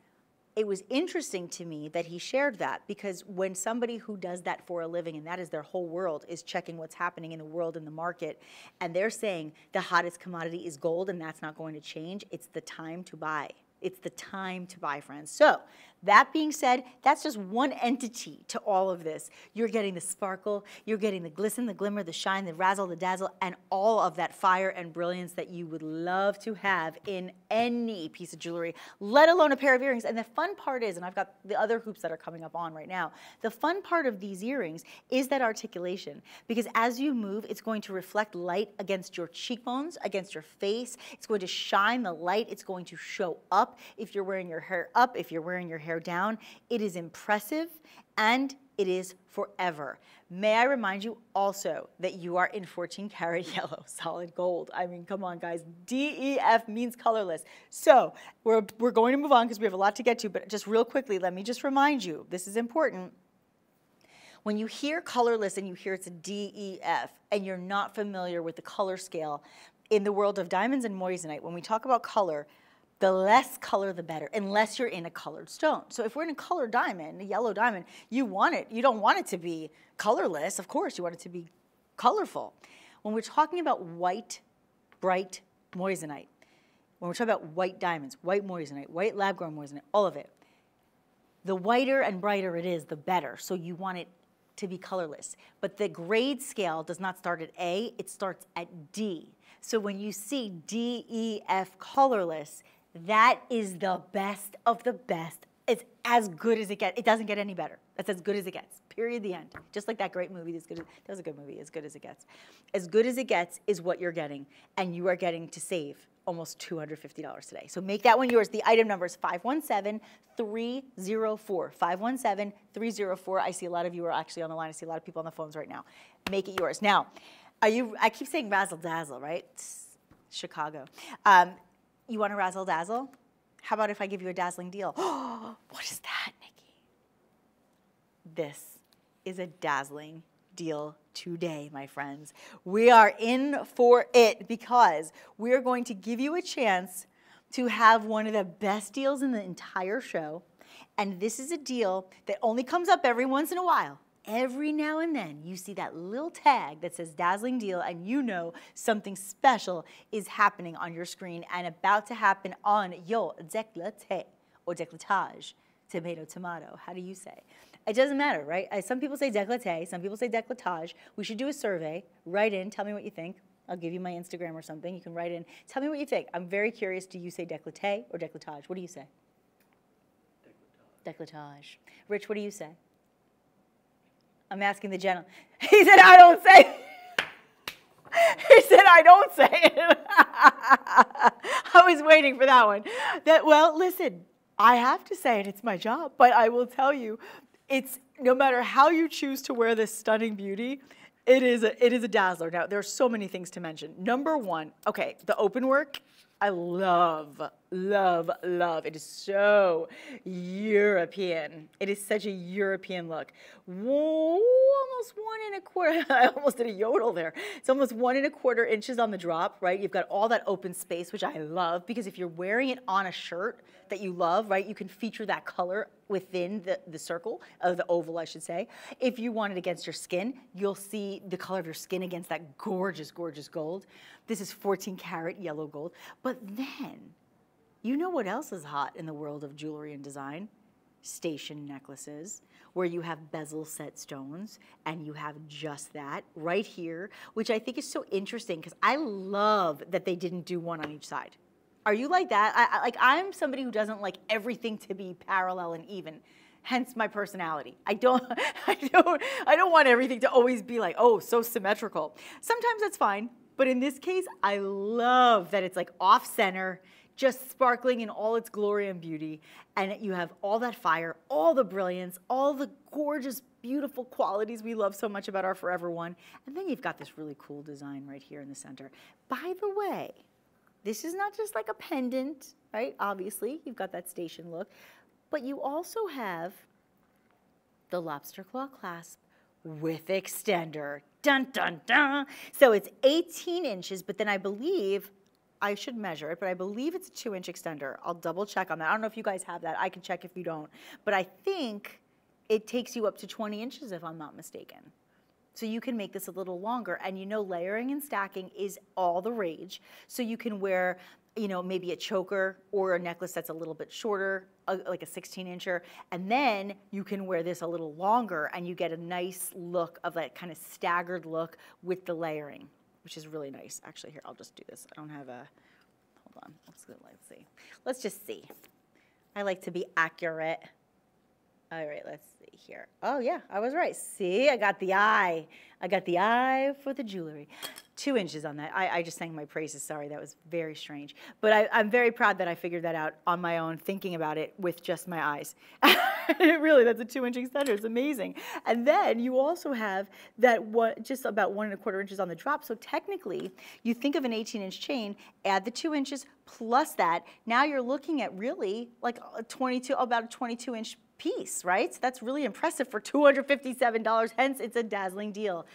it was interesting to me that he shared that because when somebody who does that for a living and that is their whole world is checking what's happening in the world in the market and they're saying the hottest commodity is gold and that's not going to change, it's the time to buy. It's the time to buy, friends. So that being said, that's just one entity to all of this. You're getting the sparkle, you're getting the glisten, the glimmer, the shine, the razzle, the dazzle, and all of that fire and brilliance that you would love to have in any piece of jewelry, let alone a pair of earrings. And the fun part is, and I've got the other hoops that are coming up on right now, the fun part of these earrings is that articulation. Because as you move, it's going to reflect light against your cheekbones, against your face. It's going to shine the light. It's going to show up if you're wearing your hair up, if you're wearing your hair down. It is impressive and it is forever. May I remind you also that you are in 14 karat yellow solid gold. I mean, come on, guys. DEF means colorless. So we're, we're going to move on because we have a lot to get to, but just real quickly, let me just remind you this is important. When you hear colorless and you hear it's a DEF and you're not familiar with the color scale, in the world of diamonds and moissanite, when we talk about color, the less color the better, unless you're in a colored stone. So if we're in a colored diamond, a yellow diamond, you want it, you don't want it to be colorless, of course, you want it to be colorful. When we're talking about white, bright moissanite, when we're talking about white diamonds, white moissanite, white lab-grown moissanite, all of it, the whiter and brighter it is, the better. So you want it to be colorless. But the grade scale does not start at A, it starts at D. So when you see D, E, F colorless, that is the best of the best. It's as good as it gets. It doesn't get any better. That's as good as it gets. Period. The end. Just like that great movie. As good as, that was a good movie. As good as it gets. As good as it gets is what you're getting, and you are getting to save almost $250 today. So make that one yours. The item number is 517-304. 517-304. I see a lot of you are actually on the line. I see a lot of people on the phones right now. Make it yours. Now, are you? I keep saying razzle dazzle, right? Chicago. Um, you want to razzle dazzle? How about if I give you a dazzling deal? what is that, Nikki? This is a dazzling deal today, my friends. We are in for it because we're going to give you a chance to have one of the best deals in the entire show. And this is a deal that only comes up every once in a while every now and then you see that little tag that says dazzling deal and you know something special is happening on your screen and about to happen on your décolleté or décolletage, tomato, tomato. How do you say? It doesn't matter, right? Some people say décolleté, some people say décolletage. We should do a survey. Write in, tell me what you think. I'll give you my Instagram or something. You can write in. Tell me what you think. I'm very curious. Do you say décolleté or décolletage? What do you say? Décolletage. Rich, what do you say? I'm asking the gentleman. He said, I don't say He said, I don't say it. I was waiting for that one. That well, listen, I have to say it, it's my job, but I will tell you, it's no matter how you choose to wear this stunning beauty, it is a, it is a dazzler. Now, there are so many things to mention. Number one, okay, the open work, I love love, love. It is so European. It is such a European look. Whoa, almost one and a quarter. I almost did a yodel there. It's almost one and a quarter inches on the drop, right? You've got all that open space, which I love because if you're wearing it on a shirt that you love, right, you can feature that color within the, the circle, of the oval, I should say. If you want it against your skin, you'll see the color of your skin against that gorgeous, gorgeous gold. This is 14 karat yellow gold. But then, you know what else is hot in the world of jewelry and design? Station necklaces, where you have bezel set stones and you have just that right here, which I think is so interesting because I love that they didn't do one on each side. Are you like that? I, I, like I'm somebody who doesn't like everything to be parallel and even. Hence my personality. I don't, I don't, I don't want everything to always be like, oh, so symmetrical. Sometimes that's fine, but in this case, I love that it's like off center just sparkling in all its glory and beauty. And you have all that fire, all the brilliance, all the gorgeous, beautiful qualities we love so much about our Forever One. And then you've got this really cool design right here in the center. By the way, this is not just like a pendant, right? Obviously, you've got that station look, but you also have the lobster claw clasp with extender. Dun, dun, dun. So it's 18 inches, but then I believe I should measure it, but I believe it's a two inch extender. I'll double check on that. I don't know if you guys have that. I can check if you don't. But I think it takes you up to 20 inches if I'm not mistaken. So you can make this a little longer. And you know layering and stacking is all the rage. So you can wear, you know, maybe a choker or a necklace that's a little bit shorter, like a 16 incher. And then you can wear this a little longer and you get a nice look of that kind of staggered look with the layering which is really nice. Actually, here, I'll just do this. I don't have a, hold on, let's, let's see. Let's just see. I like to be accurate. All right, let's see here. Oh yeah, I was right. See, I got the eye. I got the eye for the jewelry two inches on that. I, I, just sang my praises. Sorry, that was very strange. But I, am very proud that I figured that out on my own, thinking about it with just my eyes. really, that's a two inch extender. It's amazing. And then you also have that one, just about one and a quarter inches on the drop. So technically, you think of an 18 inch chain, add the two inches plus that. Now you're looking at really like a 22, about a 22 inch piece, right? So that's really impressive for $257. Hence, it's a dazzling deal.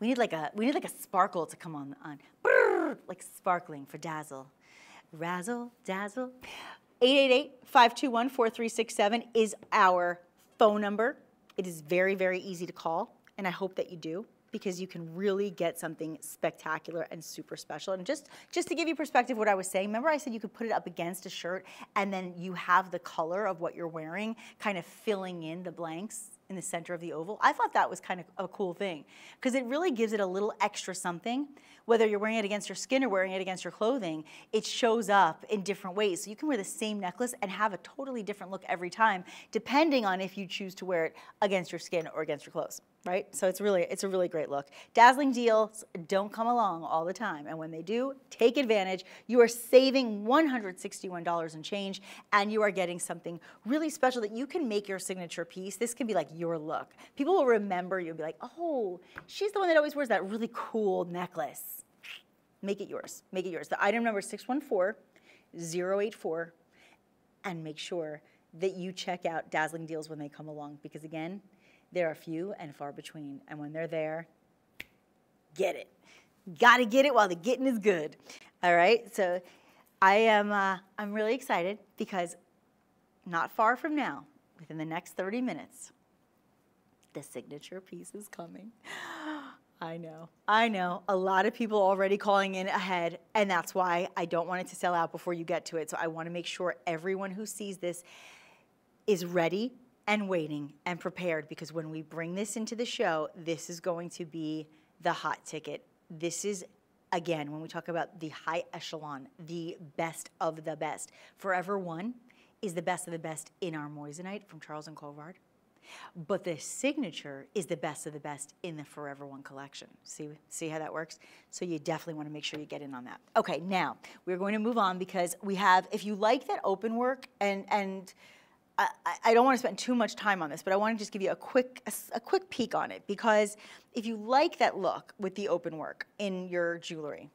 We need like a we need like a sparkle to come on on Brrr, like sparkling for dazzle. Razzle, dazzle. 888-521-4367 is our phone number. It is very, very easy to call, and I hope that you do because you can really get something spectacular and super special. And just, just to give you perspective what I was saying, remember I said you could put it up against a shirt and then you have the color of what you're wearing kind of filling in the blanks in the center of the oval. I thought that was kind of a cool thing because it really gives it a little extra something. Whether you're wearing it against your skin or wearing it against your clothing, it shows up in different ways. So you can wear the same necklace and have a totally different look every time, depending on if you choose to wear it against your skin or against your clothes right? So it's really, it's a really great look. Dazzling deals don't come along all the time. And when they do, take advantage. You are saving $161 and change, and you are getting something really special that you can make your signature piece. This can be like your look. People will remember you and be like, oh, she's the one that always wears that really cool necklace. Make it yours, make it yours. The item number is 614-084, and make sure that you check out Dazzling Deals when they come along, because again, there are few and far between. And when they're there, get it. Got to get it while the getting is good. All right. So I am. Uh, I'm really excited because not far from now, within the next 30 minutes, the signature piece is coming. I know. I know. A lot of people already calling in ahead, and that's why I don't want it to sell out before you get to it. So I want to make sure everyone who sees this is ready and waiting and prepared because when we bring this into the show, this is going to be the hot ticket. This is, again, when we talk about the high echelon, the best of the best. Forever One is the best of the best in our moissanite from Charles and Colvard. But the signature is the best of the best in the Forever One collection. See, see how that works? So you definitely want to make sure you get in on that. Okay, now we're going to move on because we have, if you like that open work and, and I, I, don't want to spend too much time on this, but I want to just give you a quick, a, a, quick peek on it because if you like that look with the open work in your jewelry,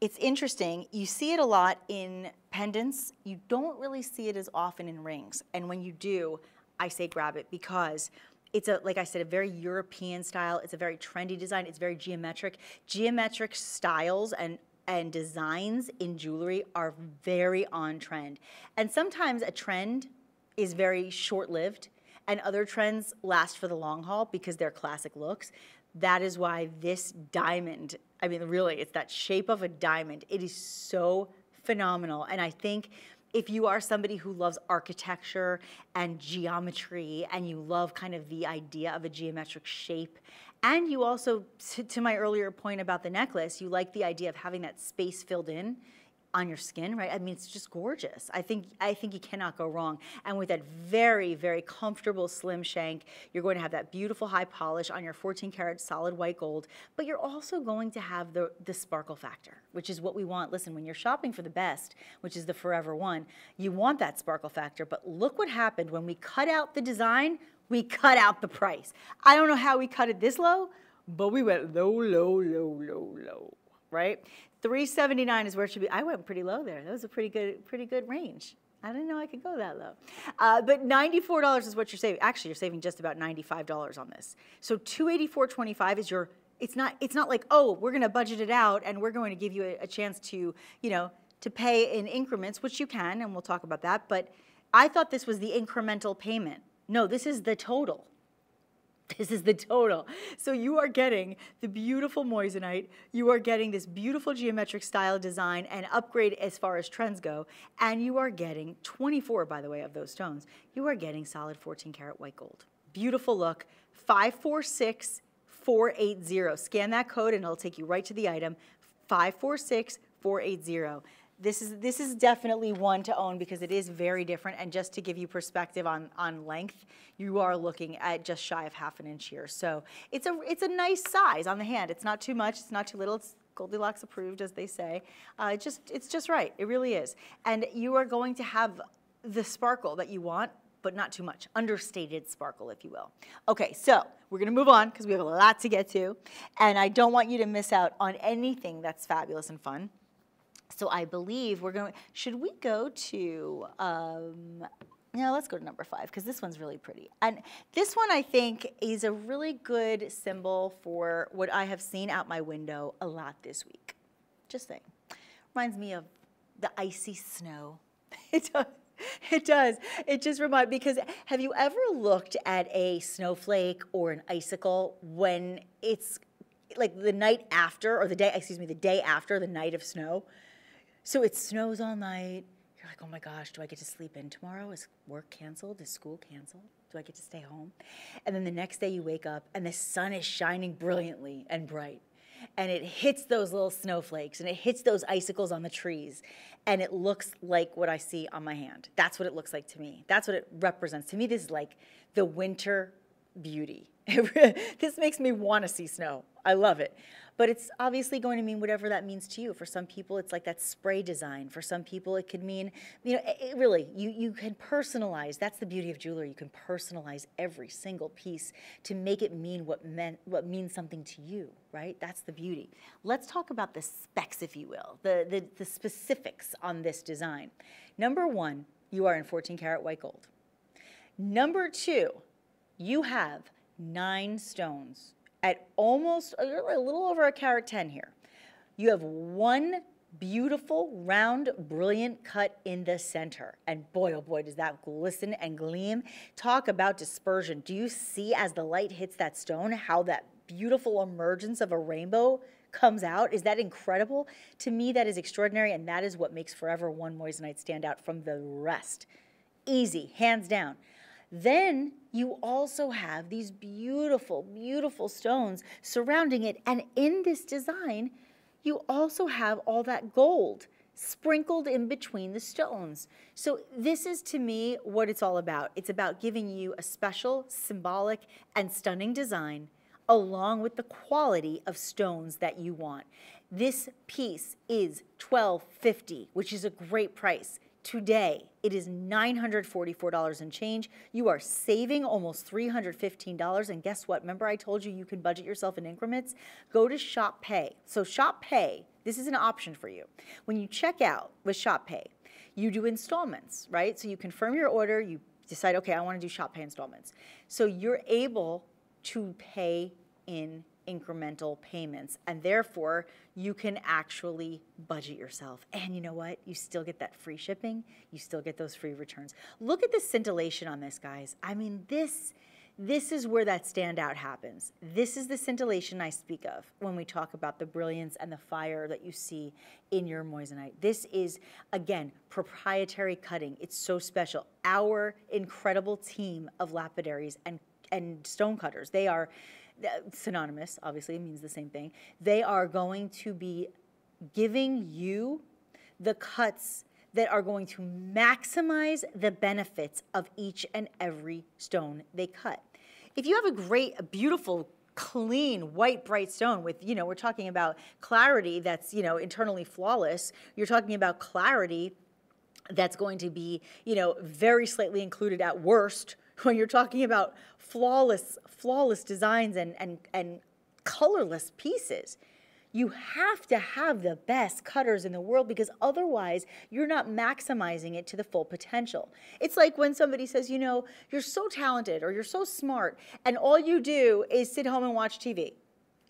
it's interesting. You see it a lot in pendants. You don't really see it as often in rings. And when you do, I say grab it because it's a like I said, a very European style. It's a very trendy design. It's very geometric. Geometric styles and and designs in jewelry are very on trend. And sometimes a trend is very short-lived and other trends last for the long haul because they're classic looks. That is why this diamond, I mean, really, it's that shape of a diamond. It is so phenomenal. And I think if you are somebody who loves architecture and geometry and you love kind of the idea of a geometric shape, and you also, to, to my earlier point about the necklace, you like the idea of having that space filled in on your skin, right? I mean, it's just gorgeous. I think I think you cannot go wrong. And with that very, very comfortable slim shank, you're going to have that beautiful high polish on your 14 karat solid white gold, but you're also going to have the, the sparkle factor, which is what we want. Listen, when you're shopping for the best, which is the Forever One, you want that sparkle factor, but look what happened when we cut out the design, we cut out the price. I don't know how we cut it this low, but we went low, low, low, low, low, right? 379 is where it should be. I went pretty low there. That was a pretty good, pretty good range. I didn't know I could go that low. Uh, but $94 is what you're saving. Actually, you're saving just about $95 on this. So 284.25 is your, it's not, it's not like, oh, we're going to budget it out and we're going to give you a, a chance to, you know, to pay in increments, which you can, and we'll talk about that. But I thought this was the incremental payment. No, this is the total. This is the total. So you are getting the beautiful moissanite, you are getting this beautiful geometric style design and upgrade as far as trends go, and you are getting 24, by the way, of those stones. You are getting solid 14 karat white gold. Beautiful look, 546480. Scan that code and it'll take you right to the item, 546480 this is this is definitely one to own because it is very different. And just to give you perspective on on length, you are looking at just shy of half an inch here. So it's a it's a nice size on the hand. It's not too much. It's not too little. It's Goldilocks approved, as they say. Uh, it just it's just right. It really is. And you are going to have the sparkle that you want but not too much. Understated sparkle, if you will. Okay, so we're gonna move on because we have a lot to get to. And I don't want you to miss out on anything that's fabulous and fun. So I believe we're going, should we go to, um, yeah, let's go to number five because this one's really pretty. And this one I think is a really good symbol for what I have seen out my window a lot this week. Just saying. Reminds me of the icy snow. It does. It does. It just reminds because have you ever looked at a snowflake or an icicle when it's like the night after or the day excuse me the day after the night of snow so it snows all night. You're like, oh my gosh, do I get to sleep in tomorrow? Is work canceled? Is school canceled? Do I get to stay home? And then the next day you wake up and the sun is shining brilliantly and bright. And it hits those little snowflakes and it hits those icicles on the trees. And it looks like what I see on my hand. That's what it looks like to me. That's what it represents. To me, this is like the winter beauty. this makes me want to see snow. I love it. But it's obviously going to mean whatever that means to you. For some people, it's like that spray design. For some people, it could mean, you know, it, really, you, you can personalize. That's the beauty of jewelry. You can personalize every single piece to make it mean what, meant, what means something to you, right? That's the beauty. Let's talk about the specs, if you will, the, the, the specifics on this design. Number one, you are in 14 karat white gold. Number two, you have nine stones at almost a little over a carat 10 here. You have one beautiful, round, brilliant cut in the center. And boy, oh boy, does that glisten and gleam. Talk about dispersion. Do you see as the light hits that stone how that beautiful emergence of a rainbow comes out? Is that incredible? To me, that is extraordinary, and that is what makes Forever One Moissanite stand out from the rest. Easy, hands down. Then you also have these beautiful, beautiful stones surrounding it. And in this design, you also have all that gold sprinkled in between the stones. So this is to me what it's all about. It's about giving you a special, symbolic, and stunning design along with the quality of stones that you want. This piece is $12.50, which is a great price. Today, it is $944 and change. You are saving almost $315. And guess what? Remember I told you you can budget yourself in increments? Go to Shop Pay. So Shop Pay, This is an option for you. When you check out with Shop Pay, you do installments, right? So you confirm your order, you decide, okay, I want to do Shop Pay installments. So you're able to pay in incremental payments and therefore you can actually budget yourself and you know what you still get that free shipping you still get those free returns look at the scintillation on this guys i mean this this is where that standout happens. This is the scintillation I speak of when we talk about the brilliance and the fire that you see in your moissanite. This is, again, proprietary cutting. It's so special. Our incredible team of lapidaries and, and stone cutters, they are Uh, synonymous, obviously, it means the same thing. They are going to be giving you the cuts that are going to maximize the benefits of each and every stone they cut. If you have a great, beautiful, clean, white, bright stone with, you know, we're talking about clarity that's, you know, internally flawless. You're talking about clarity that's going to be, you know, very slightly included at worst when you're talking about flawless, flawless designs and, and, and colorless pieces. You have to have the best cutters in the world because otherwise you're not maximizing it to the full potential. It's like when somebody says, you know, you're so talented or you're so smart and all you do is sit home and watch TV.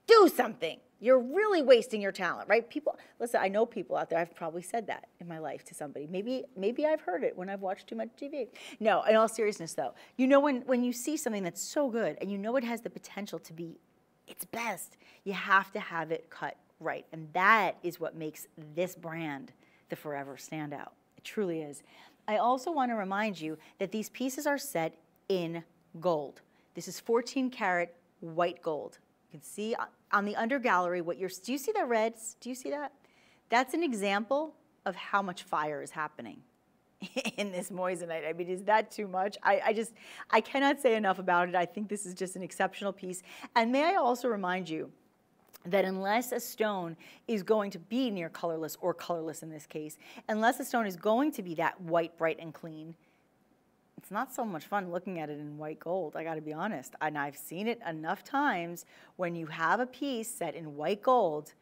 Do something. You're really wasting your talent, right? People, listen, I know people out there, I've probably said that in my life to somebody. Maybe, maybe I've heard it when I've watched too much TV. No, in all seriousness though, you know when, when you see something that's so good and you know it has the potential to be its best, you have to have it cut right. And that is what makes this brand the Forever standout. It truly is. I also want to remind you that these pieces are set in gold. This is 14 karat white gold. You can see on the under gallery what you're, do you see the reds? Do you see that? That's an example of how much fire is happening in this moissanite. I mean, is that too much? I, I just, I cannot say enough about it. I think this is just an exceptional piece. And may I also remind you that unless a stone is going to be near colorless, or colorless in this case, unless a stone is going to be that white, bright, and clean, it's not so much fun looking at it in white gold, I gotta be honest. And I've seen it enough times when you have a piece set in white gold,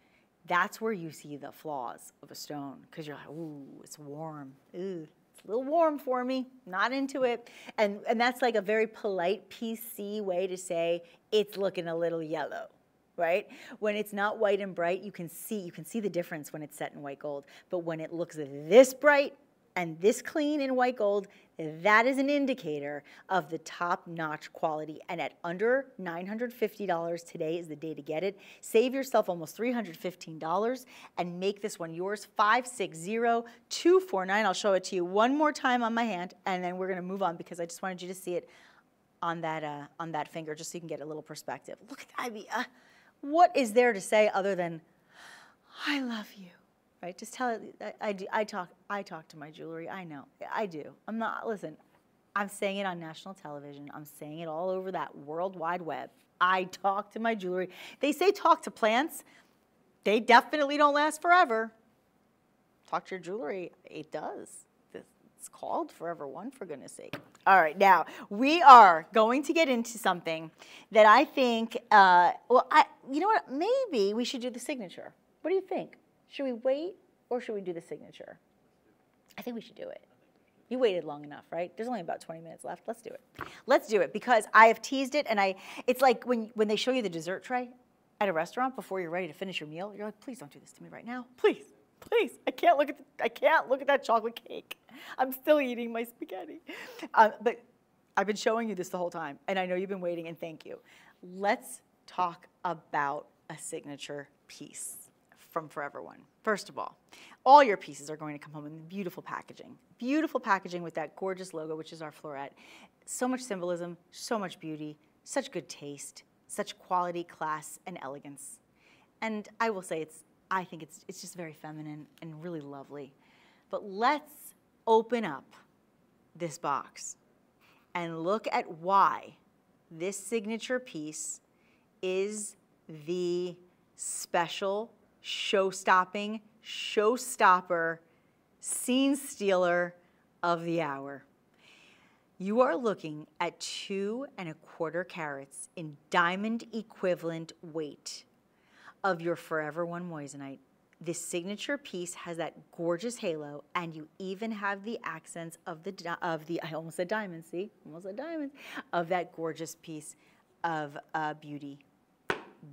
that's where you see the flaws of a stone. Because you're like, ooh, it's warm. Ooh, it's a little warm for me, not into it. And, and that's like a very polite PC way to say it's looking a little yellow right? When it's not white and bright, you can see you can see the difference when it's set in white gold. But when it looks this bright and this clean in white gold, that is an indicator of the top-notch quality. And at under $950 today is the day to get it. Save yourself almost $315 and make this one yours. 560249. I'll show it to you one more time on my hand, and then we're going to move on because I just wanted you to see it on that uh, on that finger, just so you can get a little perspective. Look at that. I mean, uh, what is there to say other than, I love you? Right? Just tell it. I, I, do, I, talk, I talk to my jewelry. I know. I do. I'm not, listen, I'm saying it on national television. I'm saying it all over that world wide web. I talk to my jewelry. They say talk to plants. They definitely don't last forever. Talk to your jewelry. It does. It's called Forever One, for goodness sake. All right, now we are going to get into something that I think, uh, well, I, you know what? Maybe we should do the signature. What do you think? Should we wait or should we do the signature? I think we should do it. You waited long enough, right? There's only about 20 minutes left. Let's do it. Let's do it because I have teased it and I it's like when when they show you the dessert tray at a restaurant before you're ready to finish your meal, you're like, "Please don't do this to me right now. Please." Please, I can't look at the, I can't look at that chocolate cake. I'm still eating my spaghetti. Uh, but I've been showing you this the whole time, and I know you've been waiting, and thank you. Let's talk about a signature piece from Forever One. First of all, all your pieces are going to come home in beautiful packaging. Beautiful packaging with that gorgeous logo, which is our floret. So much symbolism, so much beauty, such good taste, such quality, class, and elegance. And I will say it's I think it's, it's just very feminine and really lovely. But let's open up this box and look at why this signature piece is the special, show-stopping, showstopper, scene stealer of the hour. You are looking at two and a quarter carats in diamond equivalent weight of your Forever One moissanite. this signature piece has that gorgeous halo, and you even have the accents of the of the I almost said diamond, see, almost said diamonds, of that gorgeous piece of uh, beauty,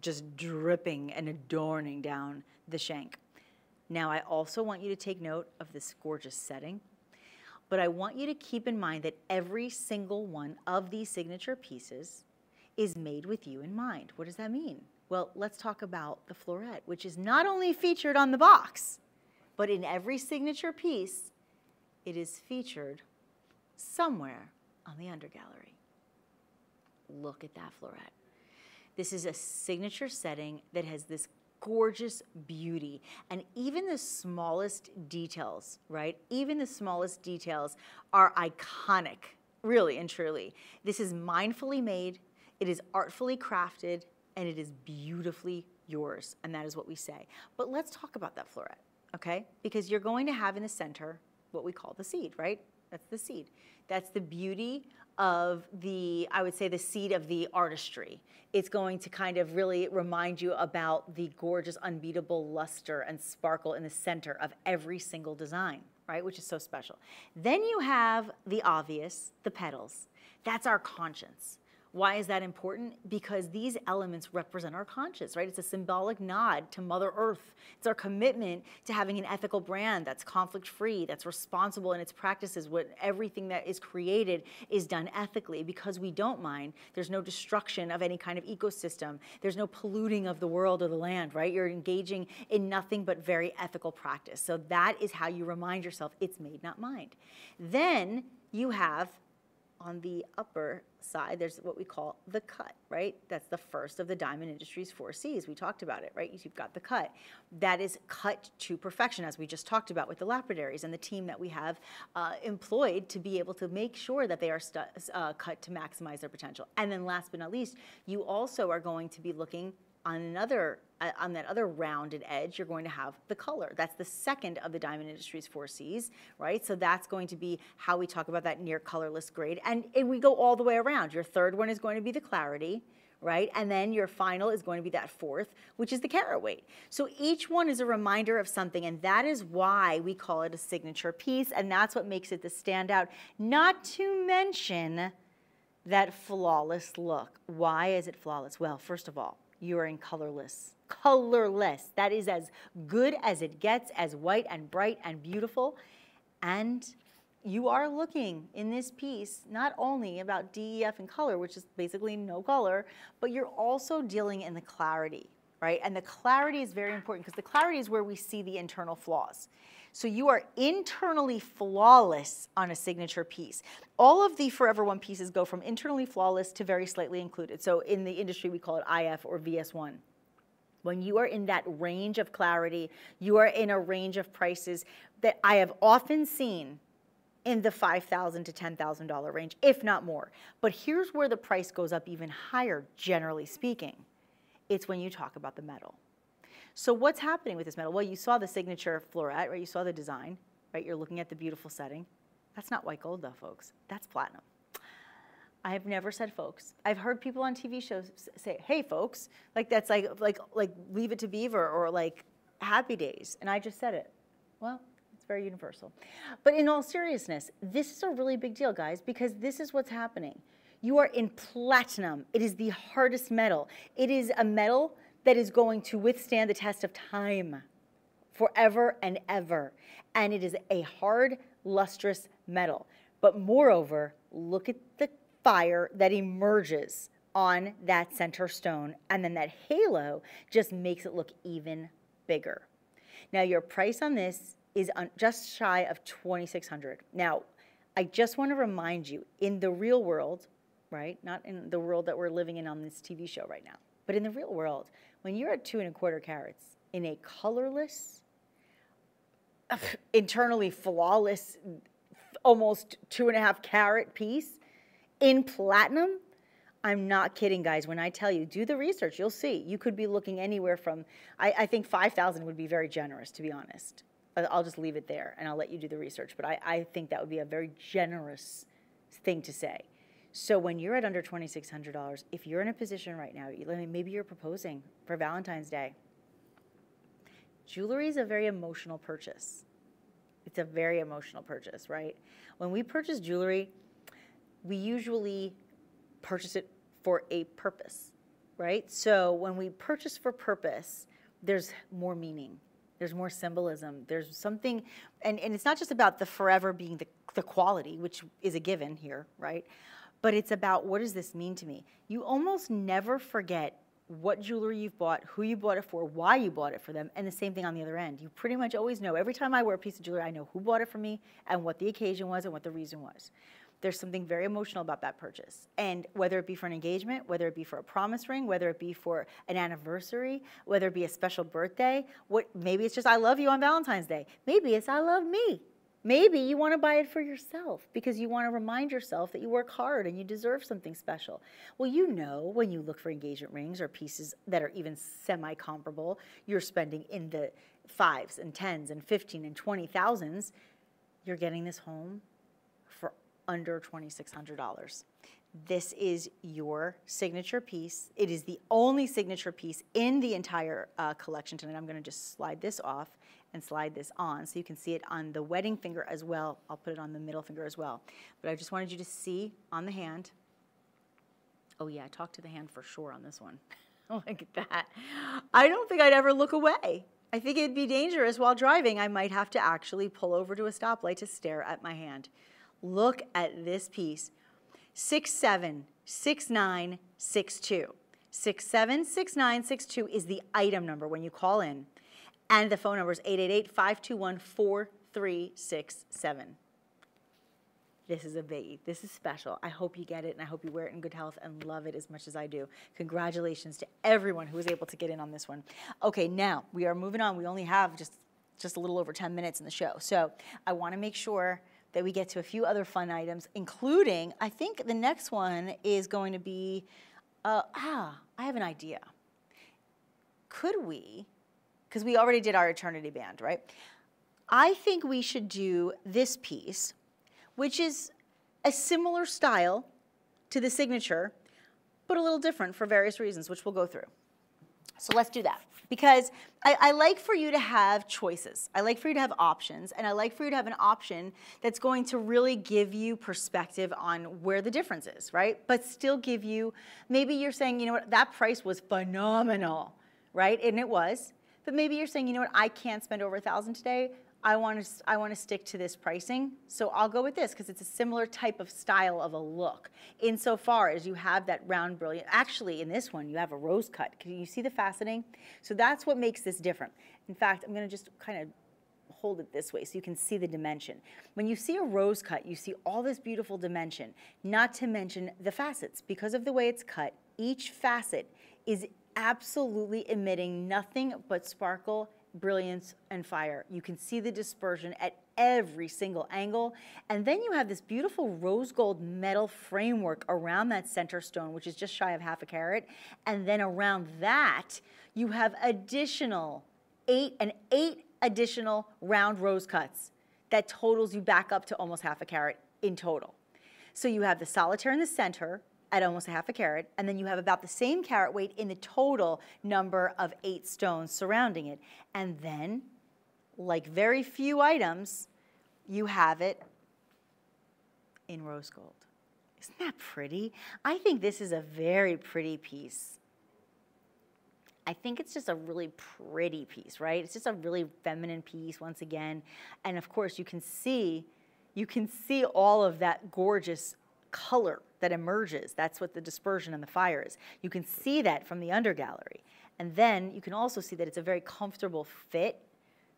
just dripping and adorning down the shank. Now, I also want you to take note of this gorgeous setting, but I want you to keep in mind that every single one of these signature pieces is made with you in mind. What does that mean? Well, let's talk about the floret, which is not only featured on the box, but in every signature piece, it is featured somewhere on the undergallery. Look at that floret. This is a signature setting that has this gorgeous beauty. And even the smallest details, right? Even the smallest details are iconic, really and truly. This is mindfully made, it is artfully crafted, and it is beautifully yours. And that is what we say. But let's talk about that floret, okay? Because you're going to have in the center what we call the seed, right? That's the seed. That's the beauty of the, I would say, the seed of the artistry. It's going to kind of really remind you about the gorgeous, unbeatable luster and sparkle in the center of every single design, right? Which is so special. Then you have the obvious, the petals. That's our conscience. Why is that important? Because these elements represent our conscience, right? It's a symbolic nod to Mother Earth. It's our commitment to having an ethical brand that's conflict free, that's responsible in its practices. What everything that is created is done ethically because we don't mind. There's no destruction of any kind of ecosystem. There's no polluting of the world or the land, right? You're engaging in nothing but very ethical practice. So that is how you remind yourself it's made, not mind. Then you have on the upper side, there's what we call the cut, right? That's the first of the diamond industry's four C's. We talked about it, right? You've got the cut. That is cut to perfection, as we just talked about with the lapidaries and the team that we have uh, employed to be able to make sure that they are uh, cut to maximize their potential. And then last but not least, you also are going to be looking on another uh, on that other rounded edge, you're going to have the color. That's the second of the diamond industry's four C's, right? So that's going to be how we talk about that near colorless grade. And, and we go all the way around. Your third one is going to be the clarity, right? And then your final is going to be that fourth, which is the carat weight. So each one is a reminder of something, and that is why we call it a signature piece, and that's what makes it the standout. Not to mention that flawless look. Why is it flawless? Well, first of all, you are in colorless. Colorless. That is as good as it gets, as white and bright and beautiful. And you are looking in this piece not only about DEF and color, which is basically no color, but you're also dealing in the clarity, right? And the clarity is very important because the clarity is where we see the internal flaws. So you are internally flawless on a signature piece. All of the Forever One pieces go from internally flawless to very slightly included. So in the industry, we call it IF or VS1. When you are in that range of clarity, you are in a range of prices that I have often seen in the 5,000 to $10,000 range, if not more. But here's where the price goes up even higher, generally speaking. It's when you talk about the metal. So what's happening with this metal? Well, you saw the signature floret, right? You saw the design, right? You're looking at the beautiful setting. That's not white gold though, folks. That's platinum. I have never said folks. I've heard people on TV shows say, "Hey, folks," like that's like like like Leave It to Beaver or like Happy Days, and I just said it. Well, it's very universal. But in all seriousness, this is a really big deal, guys, because this is what's happening. You are in platinum. It is the hardest metal. It is a metal that is going to withstand the test of time forever and ever. And it is a hard, lustrous metal. But moreover, look at the fire that emerges on that center stone. And then that halo just makes it look even bigger. Now, your price on this is just shy of 2600 Now, I just want to remind you, in the real world, right, not in the world that we're living in on this TV show right now, but in the real world, when you're at two and a quarter carats in a colorless, internally flawless, almost two and a half carat piece in platinum, I'm not kidding, guys. When I tell you, do the research, you'll see. You could be looking anywhere from, I, I think 5,000 would be very generous, to be honest. I'll just leave it there and I'll let you do the research. But I, I think that would be a very generous thing to say. So when you're at under $2,600, if you're in a position right now, maybe you're proposing for Valentine's Day, jewelry is a very emotional purchase. It's a very emotional purchase, right? When we purchase jewelry, we usually purchase it for a purpose, right? So when we purchase for purpose, there's more meaning. There's more symbolism. There's something, and, and it's not just about the forever being the, the quality, which is a given here, right? But it's about what does this mean to me? You almost never forget what jewelry you've bought, who you bought it for, why you bought it for them, and the same thing on the other end. You pretty much always know. Every time I wear a piece of jewelry, I know who bought it for me and what the occasion was and what the reason was. There's something very emotional about that purchase. And whether it be for an engagement, whether it be for a promise ring, whether it be for an anniversary, whether it be a special birthday, what maybe it's just I love you on Valentine's Day. Maybe it's I love me. Maybe you want to buy it for yourself because you want to remind yourself that you work hard and you deserve something special. Well, you know when you look for engagement rings or pieces that are even semi comparable, you're spending in the fives and tens and 15 and 20 thousands. You're getting this home for under $2,600. This is your signature piece. It is the only signature piece in the entire uh, collection tonight. I'm going to just slide this off and slide this on so you can see it on the wedding finger as well. I'll put it on the middle finger as well. But I just wanted you to see on the hand. Oh yeah, I talk to the hand for sure on this one. Look at that. I don't think I'd ever look away. I think it'd be dangerous while driving. I might have to actually pull over to a stoplight to stare at my hand. Look at this piece. 676962. 676962 is the item number when you call in. And the phone number is 888-521-4367. This is a biggie. This is special. I hope you get it, and I hope you wear it in good health and love it as much as I do. Congratulations to everyone who was able to get in on this one. Okay, now we are moving on. We only have just, just a little over 10 minutes in the show. So I want to make sure that we get to a few other fun items, including, I think the next one is going to be, uh, ah, I have an idea. Could we because we already did our eternity band, right? I think we should do this piece, which is a similar style to the signature, but a little different for various reasons, which we'll go through. So let's do that. Because I, I, like for you to have choices. I like for you to have options. And I like for you to have an option that's going to really give you perspective on where the difference is, right? But still give you, maybe you're saying, you know what, that price was phenomenal, right? And it was. But maybe you're saying, you know what, I can't spend over a thousand today. I want to I want to stick to this pricing, so I'll go with this because it's a similar type of style of a look. Insofar as you have that round brilliant, actually in this one you have a rose cut. Can you see the faceting? So that's what makes this different. In fact, I'm going to just kind of hold it this way so you can see the dimension. When you see a rose cut, you see all this beautiful dimension, not to mention the facets. Because of the way it's cut, each facet is absolutely emitting nothing but sparkle, brilliance, and fire. You can see the dispersion at every single angle. And then you have this beautiful rose gold metal framework around that center stone, which is just shy of half a carat. And then around that, you have additional eight and eight additional round rose cuts that totals you back up to almost half a carat in total. So you have the solitaire in the center, at almost a half a carat, and then you have about the same carat weight in the total number of eight stones surrounding it. And then, like very few items, you have it in rose gold. Isn't that pretty? I think this is a very pretty piece. I think it's just a really pretty piece, right? It's just a really feminine piece once again. And of course, you can see you can see all of that gorgeous color that emerges. That's what the dispersion and the fire is. You can see that from the undergallery. And then you can also see that it's a very comfortable fit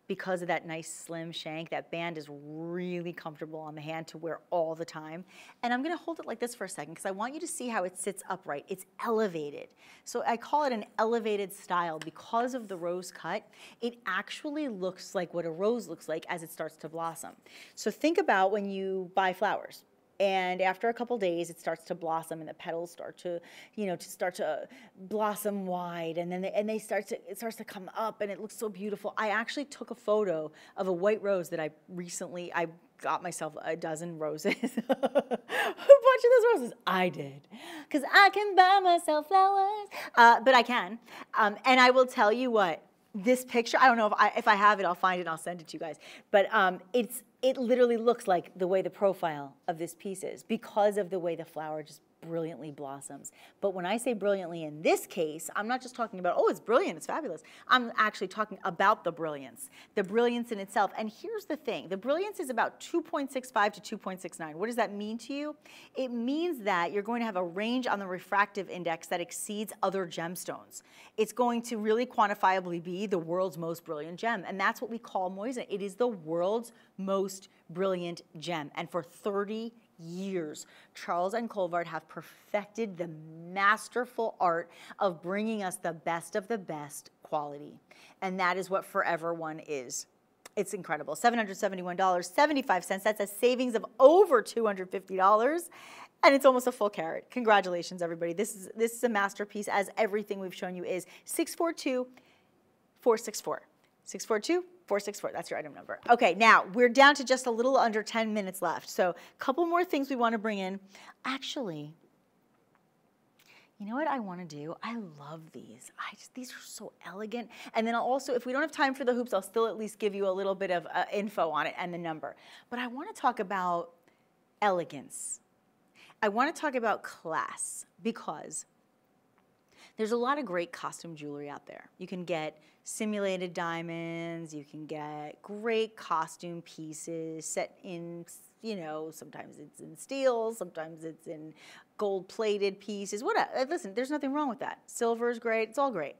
because of that nice slim shank. That band is really comfortable on the hand to wear all the time. And I'm gonna hold it like this for a second because I want you to see how it sits upright. It's elevated. So I call it an elevated style because of the rose cut. It actually looks like what a rose looks like as it starts to blossom. So think about when you buy flowers and after a couple days it starts to blossom and the petals start to you know to start to blossom wide. And then they, and they start to it starts to come up and it looks so beautiful. I actually took a photo of a white rose that i recently i got myself a dozen roses. A bunch of those roses. I did. Because i can buy myself flowers. Uh, but i can. Um, and i will tell you what this picture, I don't know if I, if I have it, I'll find it and I'll send it to you guys. But um, it's it literally looks like the way the profile of this piece is because of the way the flower just brilliantly blossoms. But when I say brilliantly in this case, I'm not just talking about, oh, it's brilliant, it's fabulous. I'm actually talking about the brilliance, the brilliance in itself. And here's the thing, the brilliance is about 2.65 to 2.69. What does that mean to you? It means that you're going to have a range on the refractive index that exceeds other gemstones. It's going to really quantifiably be the world's most brilliant gem. And that's what we call moissanite. It is the world's most brilliant gem. And for 30 years, Charles and Colvard have perfected the masterful art of bringing us the best of the best quality. And that is what Forever One is. It's incredible. $771.75. That's a savings of over $250 and it's almost a full carat. Congratulations, everybody. This is, this is a masterpiece, as everything we've shown you is. 642 464. 642 464, that's your item number. Okay, now we're down to just a little under 10 minutes left. So a couple more things we want to bring in. Actually, you know what I want to do? I love these. I just, these are so elegant. And then I'll also, if we don't have time for the hoops, I'll still at least give you a little bit of uh, info on it and the number. But I want to talk about elegance. I want to talk about class because there's a lot of great costume jewelry out there. You can get simulated diamonds, you can get great costume pieces set in, you know, sometimes it's in steel, sometimes it's in gold plated pieces. What? Listen, there's nothing wrong with that. Silver is great, it's all great.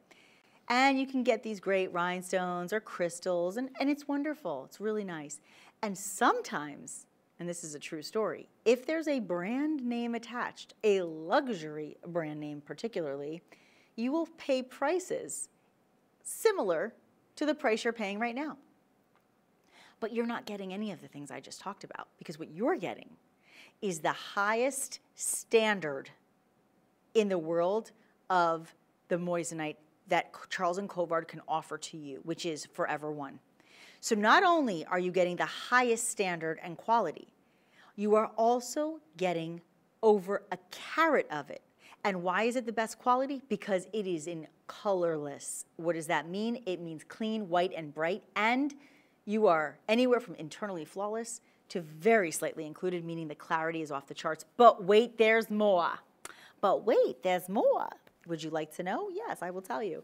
And you can get these great rhinestones or crystals, and, and it's wonderful. It's really nice. And sometimes, and this is a true story, if there's a brand name attached, a luxury brand name particularly, you will pay prices similar to the price you're paying right now. But you're not getting any of the things I just talked about because what you're getting is the highest standard in the world of the moissanite that Charles and Colvard can offer to you, which is Forever One. So not only are you getting the highest standard and quality, you are also getting over a carat of it and why is it the best quality? Because it is in colorless. What does that mean? It means clean, white, and bright, and you are anywhere from internally flawless to very slightly included, meaning the clarity is off the charts. But wait, there's more. But wait, there's more. Would you like to know? Yes, I will tell you.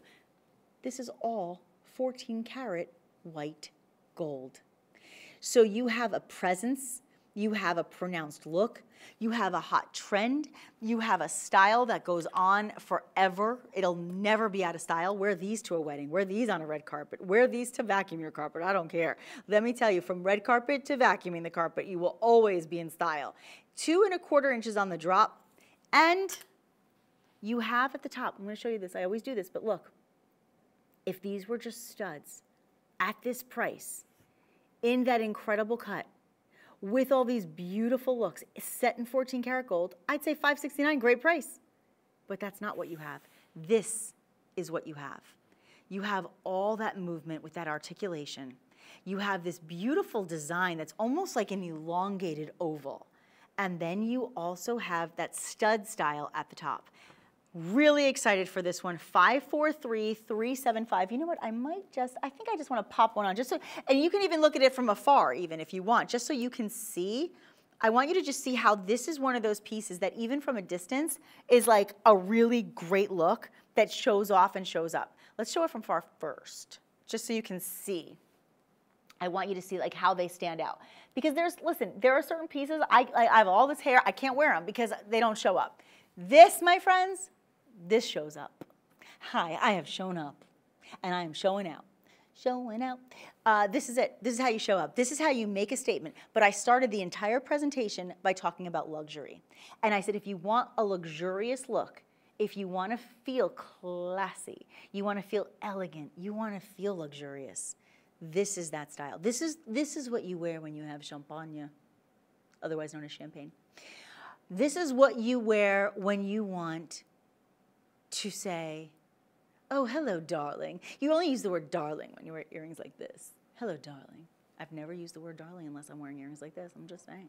This is all 14 karat white gold. So you have a presence you have a pronounced look. You have a hot trend. You have a style that goes on forever. It'll never be out of style. Wear these to a wedding. Wear these on a red carpet. Wear these to vacuum your carpet. I don't care. Let me tell you, from red carpet to vacuuming the carpet, you will always be in style. Two and a quarter inches on the drop. And you have at the top, I'm going to show you this. I always do this, but look. If these were just studs at this price, in that incredible cut, with all these beautiful looks set in 14 karat gold, I'd say 569, great price. But that's not what you have. This is what you have. You have all that movement with that articulation. You have this beautiful design that's almost like an elongated oval. And then you also have that stud style at the top. Really excited for this one. 543375. You know what? I might just, I think I just want to pop one on just so, and you can even look at it from afar even if you want, just so you can see. I want you to just see how this is one of those pieces that even from a distance is like a really great look that shows off and shows up. Let's show it from far first, just so you can see. I want you to see like how they stand out. Because there's, listen, there are certain pieces, I, I, I have all this hair, I can't wear them because they don't show up. This, my friends, this shows up. Hi, I have shown up and I am showing out. Showing out. Uh, this is it. This is how you show up. This is how you make a statement. But I started the entire presentation by talking about luxury. And I said, if you want a luxurious look, if you want to feel classy, you want to feel elegant, you want to feel luxurious, this is that style. This is, this is what you wear when you have champagne, otherwise known as champagne. This is what you wear when you want to say, oh, hello, darling. You only use the word darling when you wear earrings like this. Hello, darling. I've never used the word darling unless I'm wearing earrings like this. I'm just saying.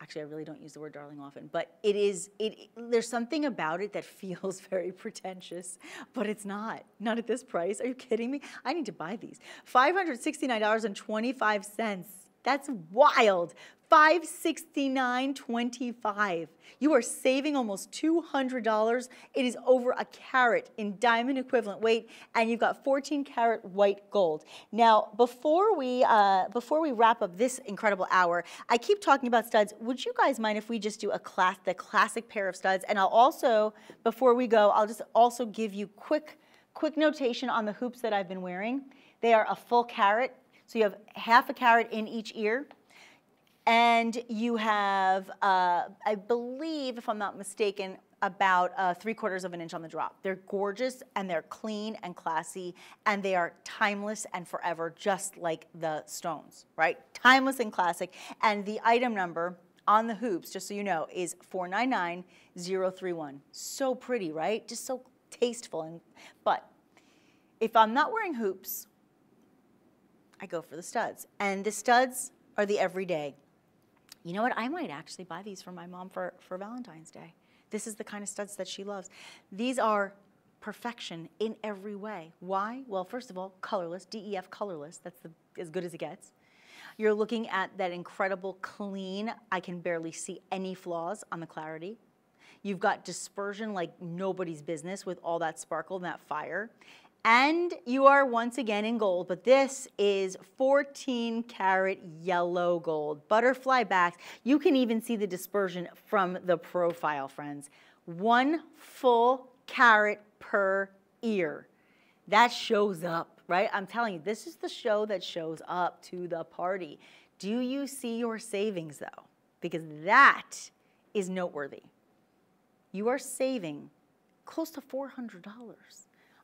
actually I really don't use the word darling often, but it is it there's something about it that feels very pretentious, but it's not. Not at this price. Are you kidding me? I need to buy these. $569.25. That's wild. 569.25. You are saving almost $200. It is over a carat in diamond equivalent weight, and you've got 14 karat white gold. Now, before we uh, before we wrap up this incredible hour, I keep talking about studs. Would you guys mind if we just do a class the classic pair of studs? And I'll also, before we go, I'll just also give you quick quick notation on the hoops that I've been wearing. They are a full carat, so you have half a carat in each ear. And you have, uh, I believe, if I'm not mistaken, about uh, three quarters of an inch on the drop. They're gorgeous and they're clean and classy and they are timeless and forever, just like the stones, right? Timeless and classic. And the item number on the hoops, just so you know, is 499031. So pretty, right? Just so tasteful. And, but if I'm not wearing hoops, I go for the studs. And the studs are the everyday you know what? I might actually buy these for my mom for, for Valentine's Day. This is the kind of studs that she loves. These are perfection in every way. Why? Well, first of all, colorless, DEF colorless. That's the, as good as it gets. You're looking at that incredible clean, I can barely see any flaws on the clarity. You've got dispersion like nobody's business with all that sparkle and that fire. And you are once again in gold, but this is 14 karat yellow gold. Butterfly backs. You can even see the dispersion from the profile, friends. One full carat per ear. That shows up, right? I'm telling you, this is the show that shows up to the party. Do you see your savings though? Because that is noteworthy. You are saving close to $400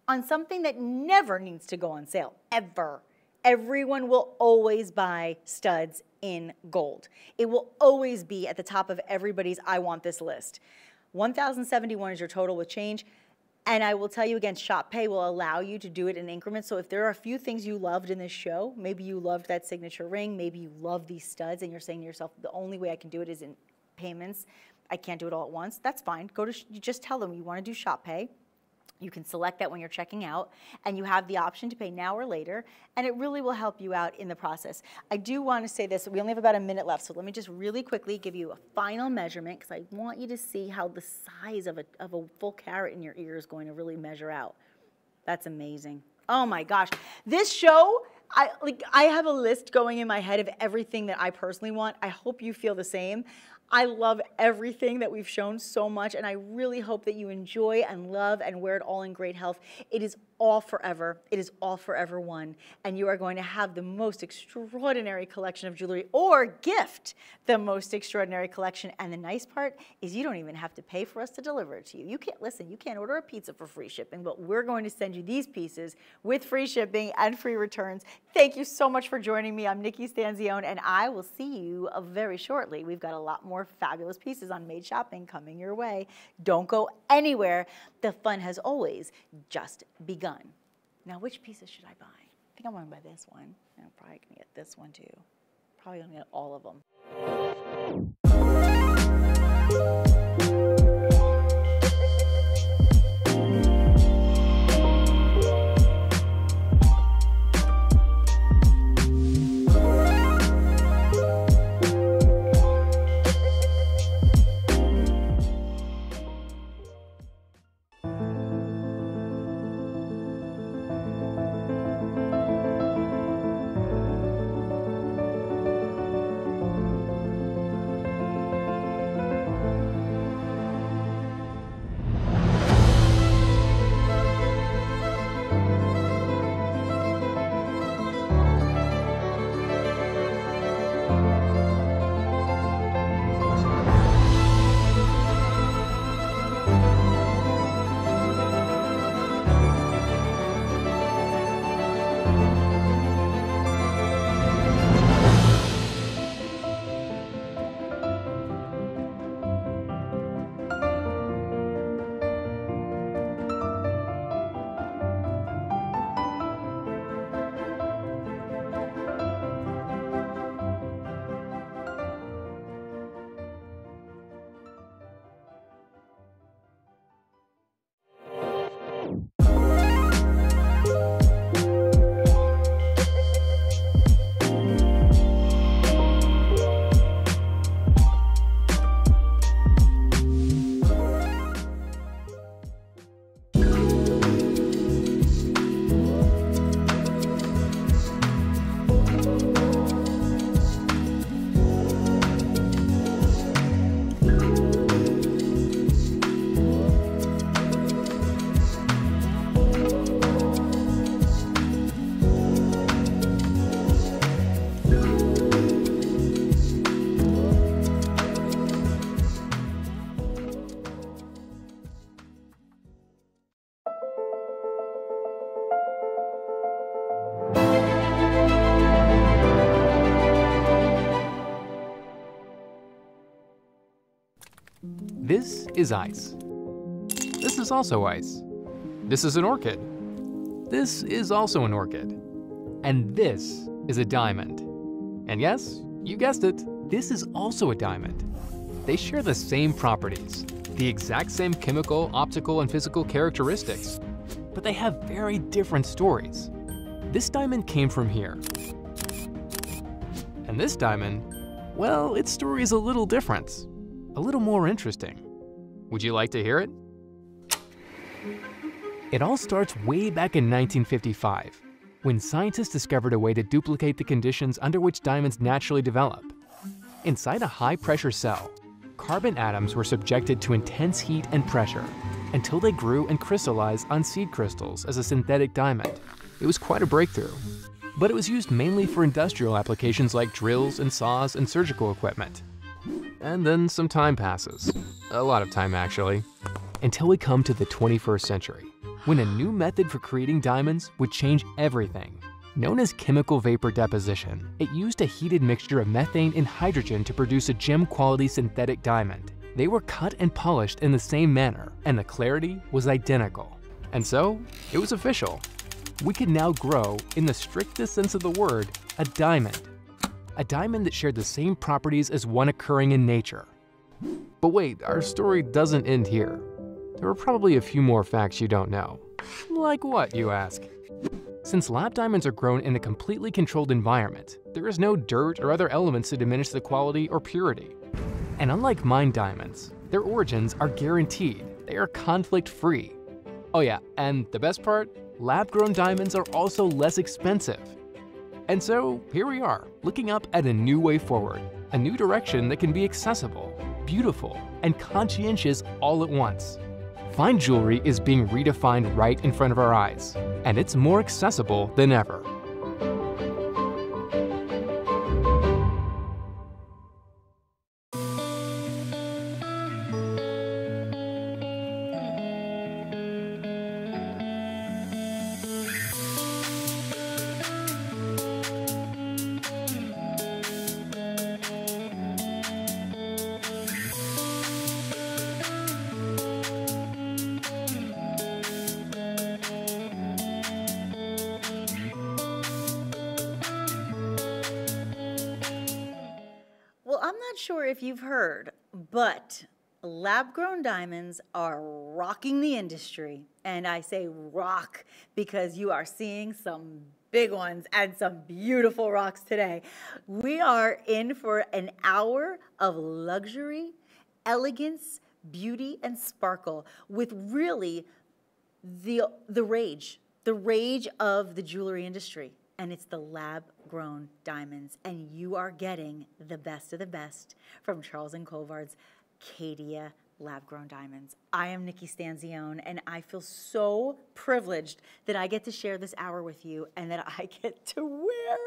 on something that never needs to go on sale, ever. Everyone will always buy studs in gold. It will always be at the top of everybody's I want this list. 1,071 is your total with change. And I will tell you again, Shop Pay will allow you to do it in increments. So if there are a few things you loved in this show, maybe you loved that signature ring, maybe you love these studs, and you're saying to yourself, the only way I can do it is in payments. I can't do it all at once. That's fine. Go to you just tell them you want to do Shop Pay. You can select that when you're checking out, and you have the option to pay now or later, and it really will help you out in the process. I do want to say this, we only have about a minute left, so let me just really quickly give you a final measurement, because I want you to see how the size of a, of a full carat in your ear is going to really measure out. That's amazing. Oh my gosh. This show, I, like, I have a list going in my head of everything that I personally want. I hope you feel the same. I love everything that we've shown so much, and I really hope that you enjoy and love and wear it all in great health. It is all forever. It is all forever one. And you are going to have the most extraordinary collection of jewelry or gift the most extraordinary collection. And the nice part is you don't even have to pay for us to deliver it to you. You can't, listen, you can't order a pizza for free shipping, but we're going to send you these pieces with free shipping and free returns. Thank you so much for joining me. I'm Nikki Stanzione, and I will see you uh, very shortly. We've got a lot more fabulous pieces on Made Shopping coming your way. Don't go anywhere. The fun has always just begun. Now, which pieces should I buy? I think I'm going to buy this one. I'm probably going to get this one too. Probably going to get all of them. Is ice. This is also ice. This is an orchid. This is also an orchid. And this is a diamond. And yes, you guessed it, this is also a diamond. They share the same properties, the exact same chemical, optical, and physical characteristics, but they have very different stories. This diamond came from here. And this diamond, well, its story is a little different, a little more interesting. Would you like to hear it? It all starts way back in 1955, when scientists discovered a way to duplicate the conditions under which diamonds naturally develop. Inside a high-pressure cell, carbon atoms were subjected to intense heat and pressure until they grew and crystallized on seed crystals as a synthetic diamond. It was quite a breakthrough. But it was used mainly for industrial applications like drills and saws and surgical equipment. And then some time passes. A lot of time, actually. Until we come to the 21st century, when a new method for creating diamonds would change everything. Known as chemical vapor deposition, it used a heated mixture of methane and hydrogen to produce a gem-quality synthetic diamond. They were cut and polished in the same manner, and the clarity was identical. And so, it was official. We could now grow, in the strictest sense of the word, a diamond. A diamond that shared the same properties as one occurring in nature. But wait, our story doesn't end here. There are probably a few more facts you don't know. Like what, you ask? Since lab diamonds are grown in a completely controlled environment, there is no dirt or other elements to diminish the quality or purity. And unlike mine diamonds, their origins are guaranteed. They are conflict-free. Oh yeah, and the best part? Lab-grown diamonds are also less expensive. And so, here we are, looking up at a new way forward, a new direction that can be accessible, beautiful, and conscientious all at once. Fine jewelry is being redefined right in front of our eyes, and it's more accessible than ever. Sure if you've heard, but lab grown diamonds are rocking the industry. And I say rock because you are seeing some big ones and some beautiful rocks today. We are in for an hour of luxury, elegance, beauty, and sparkle with really the, the rage, the rage of the jewelry industry and it's the lab grown diamonds. And you are getting the best of the best from Charles and Colvard's Caydia lab grown diamonds. I am Nikki Stanzione, and I feel so privileged that I get to share this hour with you and that I get to wear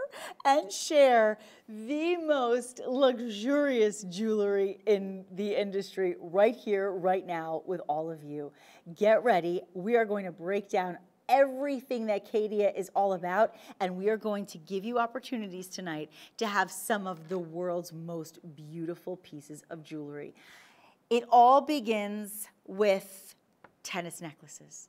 and share the most luxurious jewelry in the industry right here, right now, with all of you. Get ready. We are going to break down everything that Caydia is all about. And we are going to give you opportunities tonight to have some of the world's most beautiful pieces of jewelry. It all begins with tennis necklaces.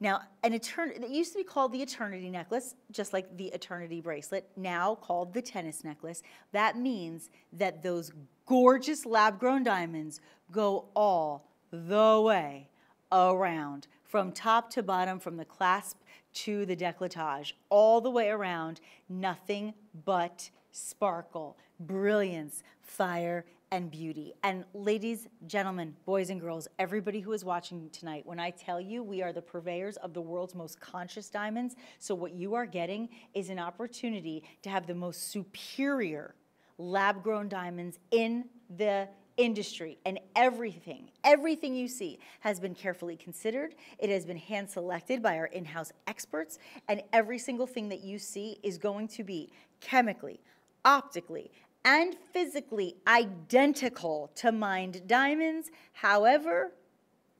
Now, an eternity, it used to be called the eternity necklace, just like the eternity bracelet, now called the tennis necklace. That means that those gorgeous lab grown diamonds go all the way around from top to bottom, from the clasp to the decolletage, all the way around, nothing but sparkle, brilliance, fire, and beauty. And ladies, gentlemen, boys and girls, everybody who is watching tonight, when I tell you we are the purveyors of the world's most conscious diamonds, so what you are getting is an opportunity to have the most superior lab-grown diamonds in the industry and everything, everything you see has been carefully considered. It has been hand selected by our in-house experts and every single thing that you see is going to be chemically, optically, and physically identical to mined diamonds. However,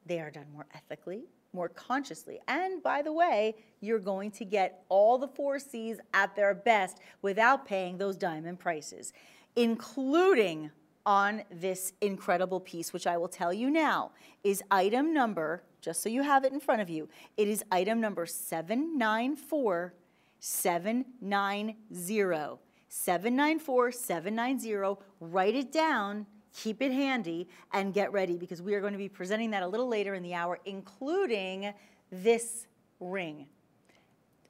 they are done more ethically, more consciously. And by the way, you're going to get all the four C's at their best without paying those diamond prices, including on this incredible piece, which I will tell you now is item number, just so you have it in front of you, it is item number 794790. 794790. Write it down, keep it handy, and get ready because we are going to be presenting that a little later in the hour, including this ring.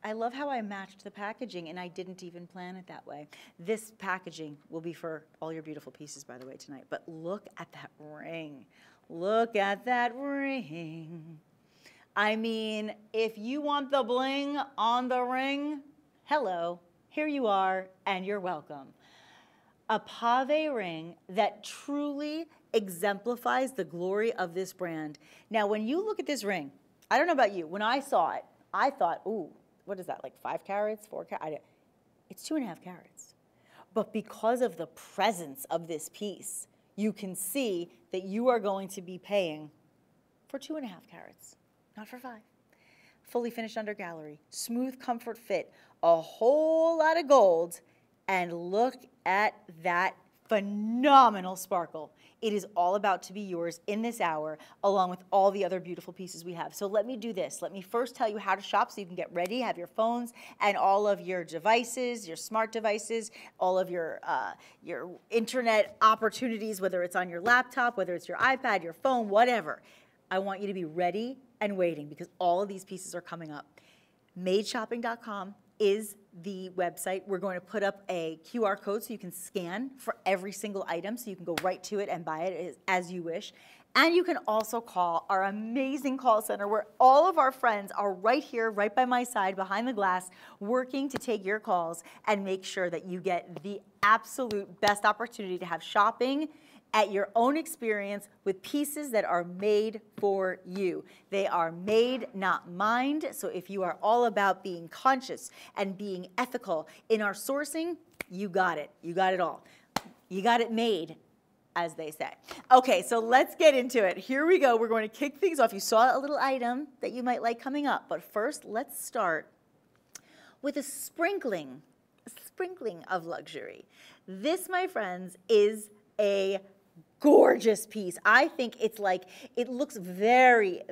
I love how I matched the packaging and I didn't even plan it that way. This packaging will be for all your beautiful pieces, by the way, tonight. But look at that ring. Look at that ring. I mean, if you want the bling on the ring, hello, here you are, and you're welcome. A pave ring that truly exemplifies the glory of this brand. Now, when you look at this ring, I don't know about you, when I saw it, I thought, ooh, what is that, like five carats, four carats? It's two and a half carats. But because of the presence of this piece, you can see that you are going to be paying for two and a half carats, not for five. Fully finished under gallery, smooth comfort fit, a whole lot of gold, and look at that phenomenal sparkle. It is all about to be yours in this hour, along with all the other beautiful pieces we have. So let me do this. Let me first tell you how to shop so you can get ready, have your phones and all of your devices, your smart devices, all of your, uh, your internet opportunities, whether it's on your laptop, whether it's your iPad, your phone, whatever. I want you to be ready and waiting because all of these pieces are coming up. MadeShopping.com is the website. We're going to put up a QR code so you can scan for every single item so you can go right to it and buy it as, you wish. And you can also call our amazing call center where all of our friends are right here, right by my side, behind the glass, working to take your calls and make sure that you get the absolute best opportunity to have shopping at your own experience with pieces that are made for you. They are made, not mined. So if you are all about being conscious and being ethical in our sourcing, you got it. You got it all. You got it made, as they say. Okay, so let's get into it. Here we go. We're going to kick things off. You saw a little item that you might like coming up, but first let's start with a sprinkling, a sprinkling of luxury. This, my friends, is a gorgeous piece. I think it's like, it looks very,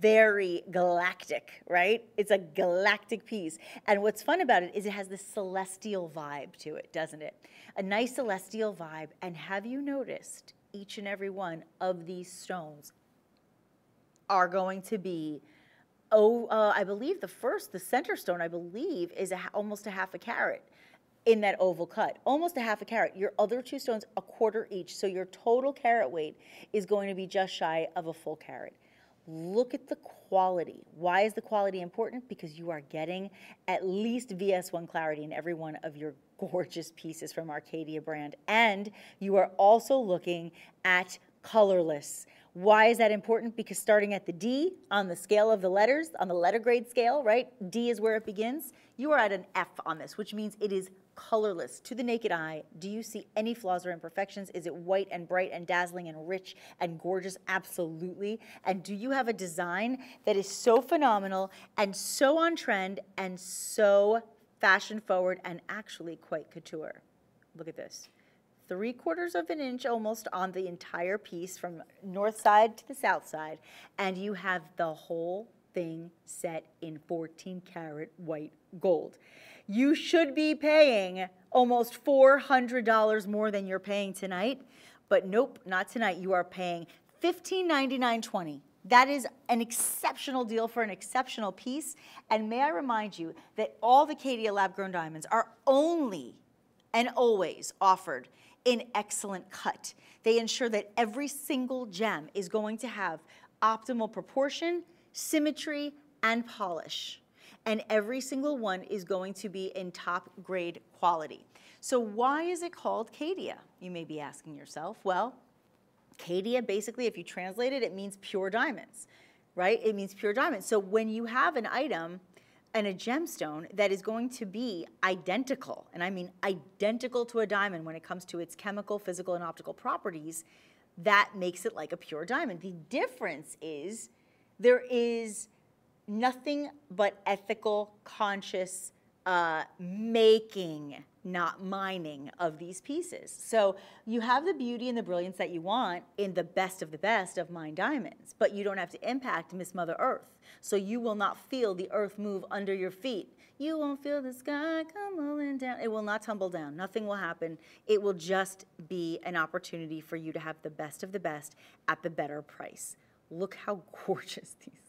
very galactic, right? It's a galactic piece. And what's fun about it is it has this celestial vibe to it, doesn't it? A nice celestial vibe. And have you noticed each and every one of these stones are going to be oh, uh, I believe the first, the center stone, I believe, is a, almost a half a carat in that oval cut, almost a half a carat. Your other two stones, a quarter each. So your total carat weight is going to be just shy of a full carat. Look at the quality. Why is the quality important? Because you are getting at least VS1 clarity in every one of your gorgeous pieces from our Caydia brand. And you are also looking at colorless. Why is that important? Because starting at the D on the scale of the letters, on the letter grade scale, right? D is where it begins. You are at an F on this, which means it is colorless to the naked eye. Do you see any flaws or imperfections? Is it white and bright and dazzling and rich and gorgeous? Absolutely. And do you have a design that is so phenomenal and so on trend and so fashion forward and actually quite couture? Look at this. Three quarters of an inch almost on the entire piece from north side to the south side. And you have the whole thing set in 14 karat white gold you should be paying almost $400 more than you're paying tonight. But nope, not tonight. You are paying $1599.20. That is an exceptional deal for an exceptional piece. And may I remind you that all the Caydia lab grown diamonds are only and always offered in excellent cut. They ensure that every single gem is going to have optimal proportion, symmetry, and polish and every single one is going to be in top grade quality. So why is it called Caydia? You may be asking yourself. Well, Caydia basically, if you translate it, it means pure diamonds, right? It means pure diamonds. So when you have an item and a gemstone that is going to be identical, and I mean identical to a diamond when it comes to its chemical, physical, and optical properties, that makes it like a pure diamond. The difference is there is nothing but ethical, conscious uh, making, not mining of these pieces. So you have the beauty and the brilliance that you want in the best of the best of mine diamonds, but you don't have to impact Miss Mother Earth. So you will not feel the earth move under your feet. You won't feel the sky come tumbling down. It will not tumble down. Nothing will happen. It will just be an opportunity for you to have the best of the best at the better price. Look how gorgeous these.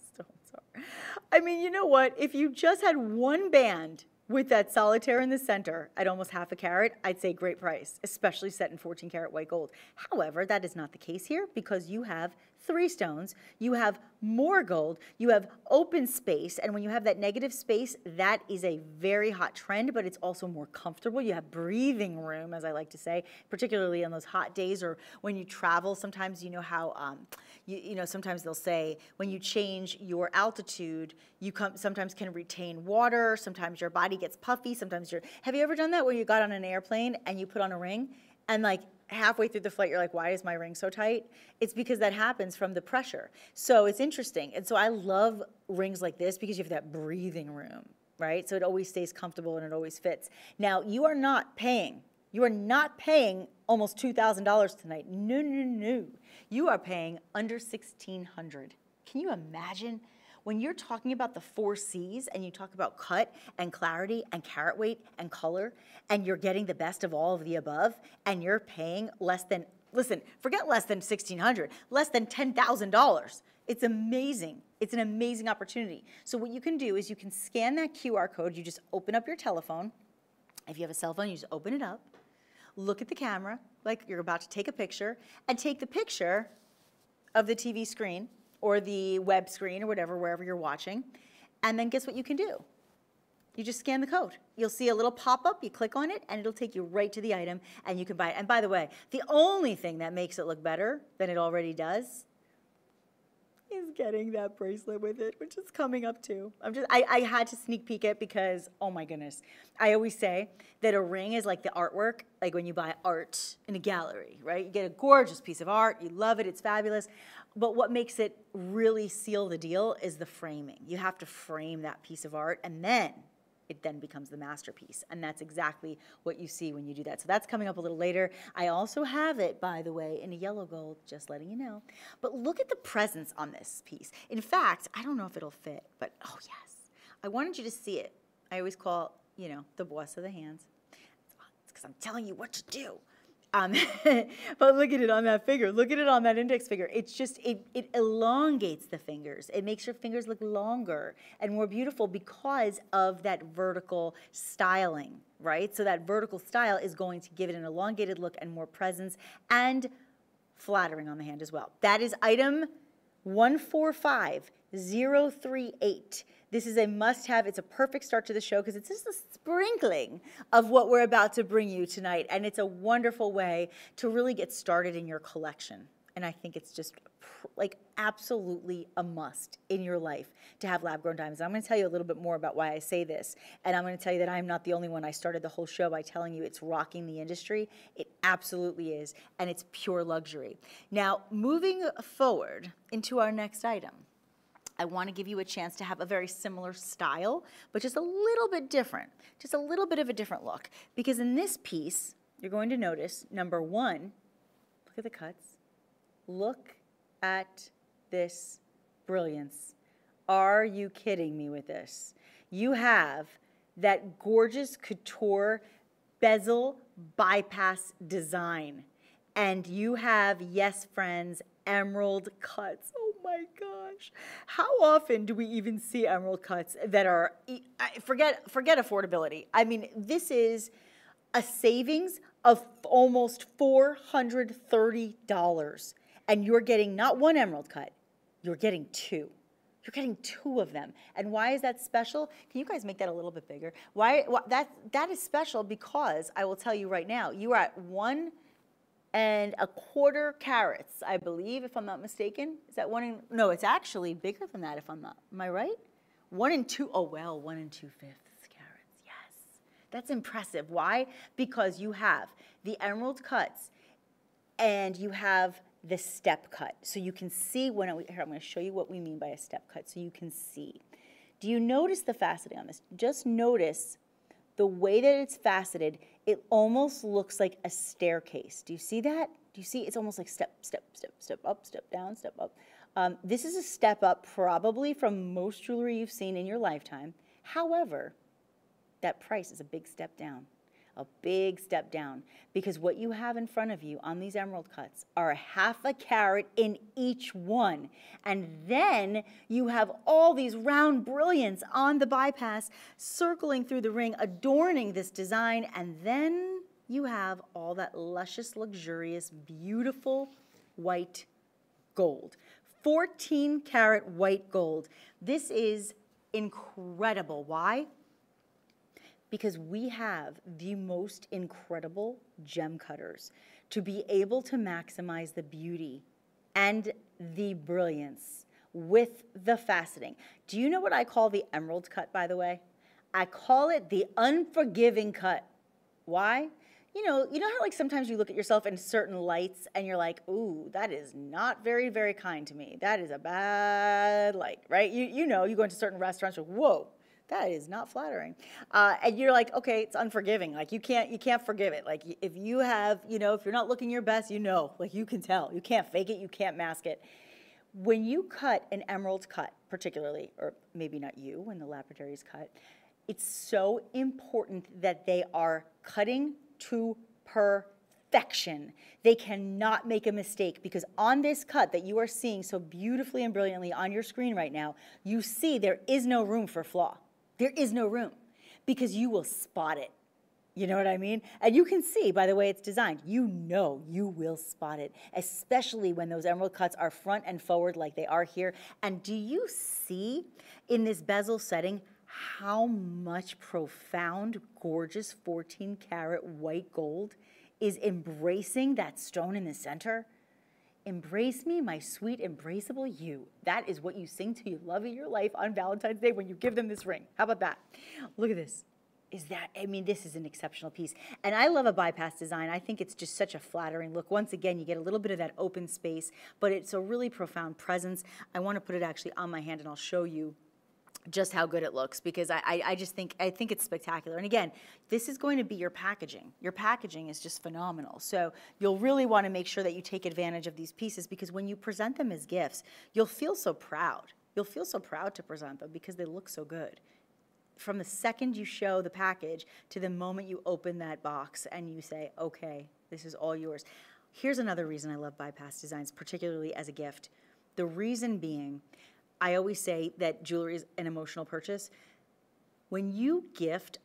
I mean, you know what? If you just had one band with that solitaire in the center at almost half a carat, I'd say great price, especially set in 14 karat white gold. However, that is not the case here because you have three stones, you have more gold, you have open space, and when you have that negative space, that is a very hot trend, but it's also more comfortable. You have breathing room, as I like to say, particularly on those hot days or when you travel. Sometimes you know how, um, you, you know, sometimes they'll say when you change your altitude, you come, sometimes can retain water, sometimes your body gets puffy, sometimes you're, have you ever done that where you got on an airplane and you put on a ring and like halfway through the flight, you're like, why is my ring so tight? It's because that happens from the pressure. So it's interesting. And so I love rings like this because you have that breathing room, right? So it always stays comfortable and it always fits. Now, you are not paying, you are not paying almost $2,000 tonight. No, no, no. You are paying under 1600 Can you imagine? When you're talking about the four C's and you talk about cut and clarity and carat weight and color, and you're getting the best of all of the above, and you're paying less than, listen, forget less than 1600 less than $10,000. It's amazing. It's an amazing opportunity. So what you can do is you can scan that QR code. You just open up your telephone. If you have a cell phone, you just open it up, look at the camera like you're about to take a picture, and take the picture of the TV screen or the web screen or whatever, wherever you're watching. And then guess what you can do? You just scan the code. You'll see a little pop-up, you click on it, and it'll take you right to the item, and you can buy it. And by the way, the only thing that makes it look better than it already does is getting that bracelet with it, which is coming up too. I'm just, I, I had to sneak peek it because, oh my goodness. I always say that a ring is like the artwork, like when you buy art in a gallery, right? You get a gorgeous piece of art, you love it, it's fabulous. But what makes it really seal the deal is the framing. You have to frame that piece of art and then it then becomes the masterpiece. And that's exactly what you see when you do that. So that's coming up a little later. I also have it, by the way, in a yellow gold, just letting you know. But look at the presence on this piece. In fact, I don't know if it'll fit, but oh yes. I wanted you to see it. I always call, you know, the boss of the hands. It's because I'm telling you what to do. Um, but look at it on that figure. Look at it on that index finger. It's just, it, it elongates the fingers. It makes your fingers look longer and more beautiful because of that vertical styling, right? So that vertical style is going to give it an elongated look and more presence and flattering on the hand as well. That is item 145038. This is a must have. It's a perfect start to the show because it's just a sprinkling of what we're about to bring you tonight. And it's a wonderful way to really get started in your collection. And I think it's just like absolutely a must in your life to have lab grown diamonds. I'm going to tell you a little bit more about why I say this. And I'm going to tell you that I'm not the only one. I started the whole show by telling you it's rocking the industry. It absolutely is. And it's pure luxury. Now, moving forward into our next item. I want to give you a chance to have a very similar style, but just a little bit different, just a little bit of a different look. Because in this piece, you're going to notice, number one, look at the cuts. Look at this brilliance. Are you kidding me with this? You have that gorgeous couture bezel bypass design. And you have, yes, friends, emerald cuts. Oh my gosh. How often do we even see emerald cuts that are forget forget affordability. I mean, this is a savings of almost $430 and you're getting not one emerald cut, you're getting two. You're getting two of them. And why is that special? Can you guys make that a little bit bigger? Why, why that that is special because I will tell you right now, you are at one and a quarter carats, I believe, if I'm not mistaken. Is that one in, no, it's actually bigger than that if I'm not, am I right? One and two, oh well, one and two fifths carats, yes. That's impressive. Why? Because you have the emerald cuts and you have the step cut. So you can see when, here, I'm gonna show you what we mean by a step cut so you can see. Do you notice the faceting on this? Just notice the way that it's faceted it almost looks like a staircase. Do you see that? Do you see? It's almost like step, step, step, step up, step down, step up. Um, this is a step up probably from most jewelry you've seen in your lifetime. However, that price is a big step down a big step down because what you have in front of you on these emerald cuts are a half a carat in each one. And then you have all these round brilliants on the bypass circling through the ring, adorning this design. And then you have all that luscious, luxurious, beautiful white gold. 14 karat white gold. This is incredible. Why? Because we have the most incredible gem cutters to be able to maximize the beauty and the brilliance with the faceting. Do you know what I call the emerald cut, by the way? I call it the unforgiving cut. Why? You know, you know how like sometimes you look at yourself in certain lights and you're like, ooh, that is not very, very kind to me. That is a bad light, right? You, you know, you go into certain restaurants, you're, whoa, that is not flattering. Uh, and you're like, okay, it's unforgiving. Like you can't, you can't forgive it. Like if you have, you know, if you're not looking your best, you know, like you can tell. You can't fake it. You can't mask it. When you cut an emerald cut, particularly, or maybe not you, when the lapidary is cut, it's so important that they are cutting to perfection. They cannot make a mistake because on this cut that you are seeing so beautifully and brilliantly on your screen right now, you see there is no room for flaw. There is no room because you will spot it. You know what I mean? And you can see by the way it's designed, you know you will spot it, especially when those emerald cuts are front and forward like they are here. And do you see in this bezel setting how much profound, gorgeous 14 karat white gold is embracing that stone in the center? Embrace me, my sweet, embraceable you. That is what you sing to your love of your life on Valentine's Day when you give them this ring. How about that? Look at this. Is that, I mean, this is an exceptional piece. And I love a bypass design. I think it's just such a flattering look. Once again, you get a little bit of that open space, but it's a really profound presence. I want to put it actually on my hand and I'll show you just how good it looks because I, I, just think I think it's spectacular. And again, this is going to be your packaging. Your packaging is just phenomenal. So you'll really want to make sure that you take advantage of these pieces because when you present them as gifts, you'll feel so proud. You'll feel so proud to present them because they look so good. From the second you show the package to the moment you open that box and you say, okay, this is all yours. Here's another reason I love bypass designs, particularly as a gift. The reason being I always say that jewelry is an emotional purchase. When you gift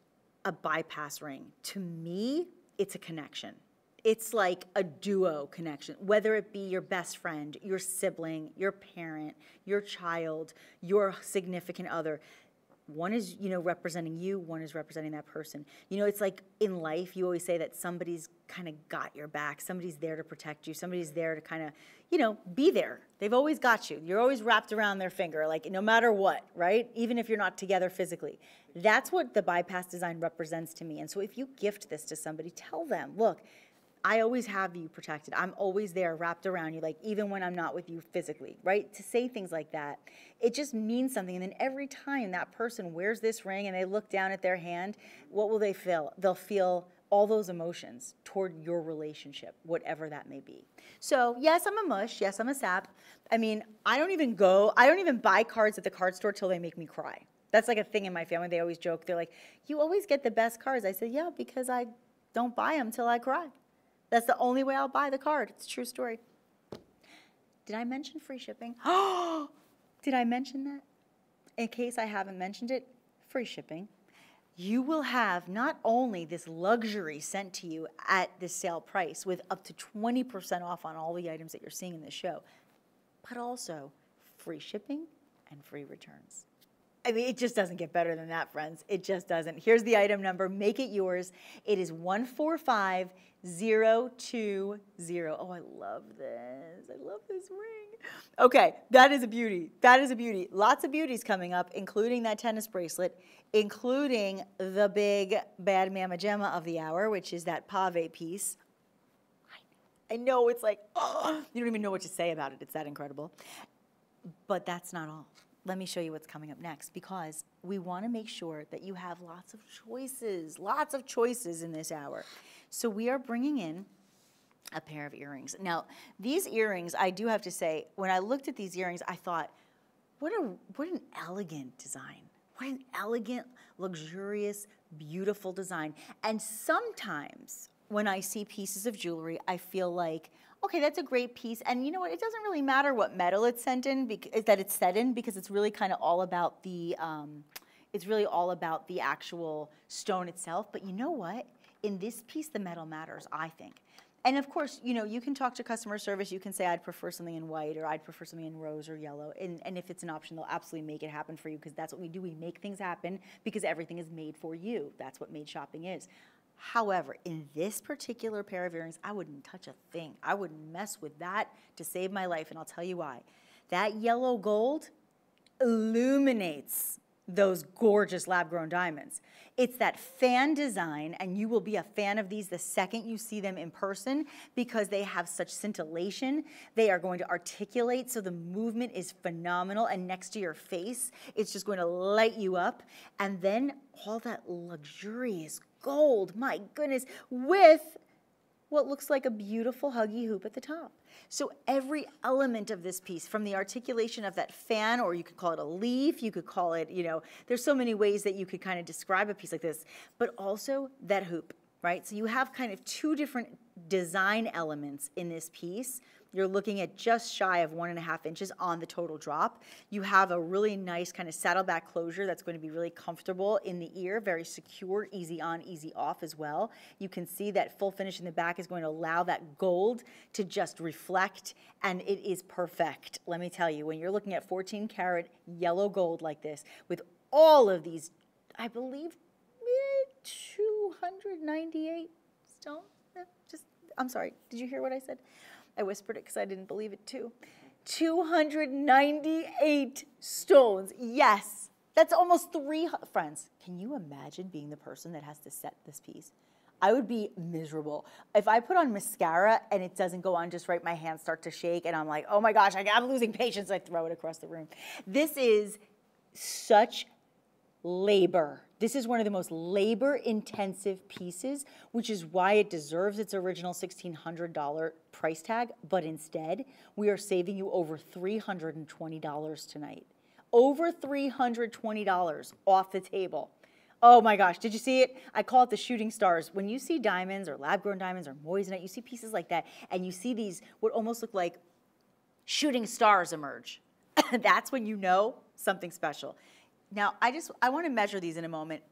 a bypass ring, to me, it's a connection. It's like a duo connection, whether it be your best friend, your sibling, your parent, your child, your significant other one is you know representing you one is representing that person. You know it's like in life you always say that somebody's kind of got your back somebody's there to protect you somebody's there to kind of you know be there. They've always got you. You're always wrapped around their finger like no matter what right? Even if you're not together physically. That's what the bypass design represents to me. And so if you gift this to somebody tell them look I always have you protected. I'm always there wrapped around you, like even when I'm not with you physically, right? To say things like that, it just means something. And then every time that person wears this ring and they look down at their hand, what will they feel? They'll feel all those emotions toward your relationship, whatever that may be. So, yes, I'm a mush. Yes, I'm a sap. I mean, I don't even go, I don't even buy cards at the card store till they make me cry. That's like a thing in my family. They always joke. They're like, You always get the best cards. I said, Yeah, because I don't buy them till I cry. That's the only way I'll buy the card. It's a true story. Did I mention free shipping? Oh, did I mention that? In case I haven't mentioned it, free shipping. You will have not only this luxury sent to you at the sale price with up to 20% off on all the items that you're seeing in this show, but also free shipping and free returns. I mean, it just doesn't get better than that, friends. It just doesn't. Here's the item number. Make it yours. It is 145020. Oh, I love this. I love this ring. Okay, that is a beauty. That is a beauty. Lots of beauties coming up, including that tennis bracelet, including the big bad mama gemma of the hour, which is that pave piece. I know it's like, oh, you don't even know what to say about it. It's that incredible. But that's not all. Let me show you what's coming up next because we want to make sure that you have lots of choices, lots of choices in this hour. So we are bringing in a pair of earrings. Now, these earrings, I do have to say, when I looked at these earrings, I thought, what a what an elegant design. What an elegant, luxurious, beautiful design. And sometimes when I see pieces of jewelry, I feel like, okay, that's a great piece. And you know what? It doesn't really matter what metal it's sent in, because, that it's set in, because it's really kind of all about the, um, it's really all about the actual stone itself. But you know what? In this piece, the metal matters, I think. And of course, you know, you can talk to customer service. You can say, I'd prefer something in white or I'd prefer something in rose or yellow. And, and if it's an option, they'll absolutely make it happen for you because that's what we do. We make things happen because everything is made for you. That's what made shopping is. However, in this particular pair of earrings, I wouldn't touch a thing. I wouldn't mess with that to save my life. And I'll tell you why. That yellow gold illuminates those gorgeous lab grown diamonds. It's that fan design, and you will be a fan of these the second you see them in person because they have such scintillation. They are going to articulate, so the movement is phenomenal. And next to your face, it's just going to light you up. And then all that luxurious gold, my goodness, with what looks like a beautiful huggy hoop at the top. So every element of this piece, from the articulation of that fan, or you could call it a leaf, you could call it, you know, there's so many ways that you could kind of describe a piece like this, but also that hoop, right? So you have kind of two different design elements in this piece you're looking at just shy of one and a half inches on the total drop. You have a really nice kind of saddleback closure that's going to be really comfortable in the ear, very secure, easy on, easy off as well. You can see that full finish in the back is going to allow that gold to just reflect and it is perfect. Let me tell you, when you're looking at 14 karat yellow gold like this with all of these, I believe, 298 stones. Eh, just, I'm sorry, did you hear what I said? I whispered it because I didn't believe it too. 298 stones. Yes. That's almost three. Friends, can you imagine being the person that has to set this piece? I would be miserable. If I put on mascara and it doesn't go on just right, my hands start to shake and I'm like, oh my gosh, I'm losing patience. I throw it across the room. This is such labor. This is one of the most labor intensive pieces, which is why it deserves its original $1,600 price tag. But instead, we are saving you over $320 tonight. Over $320 off the table. Oh my gosh, did you see it? I call it the shooting stars. When you see diamonds or lab grown diamonds or moissanite, you see pieces like that, and you see these what almost look like shooting stars emerge. That's when you know something special. Now, I just, I want to measure these in a moment.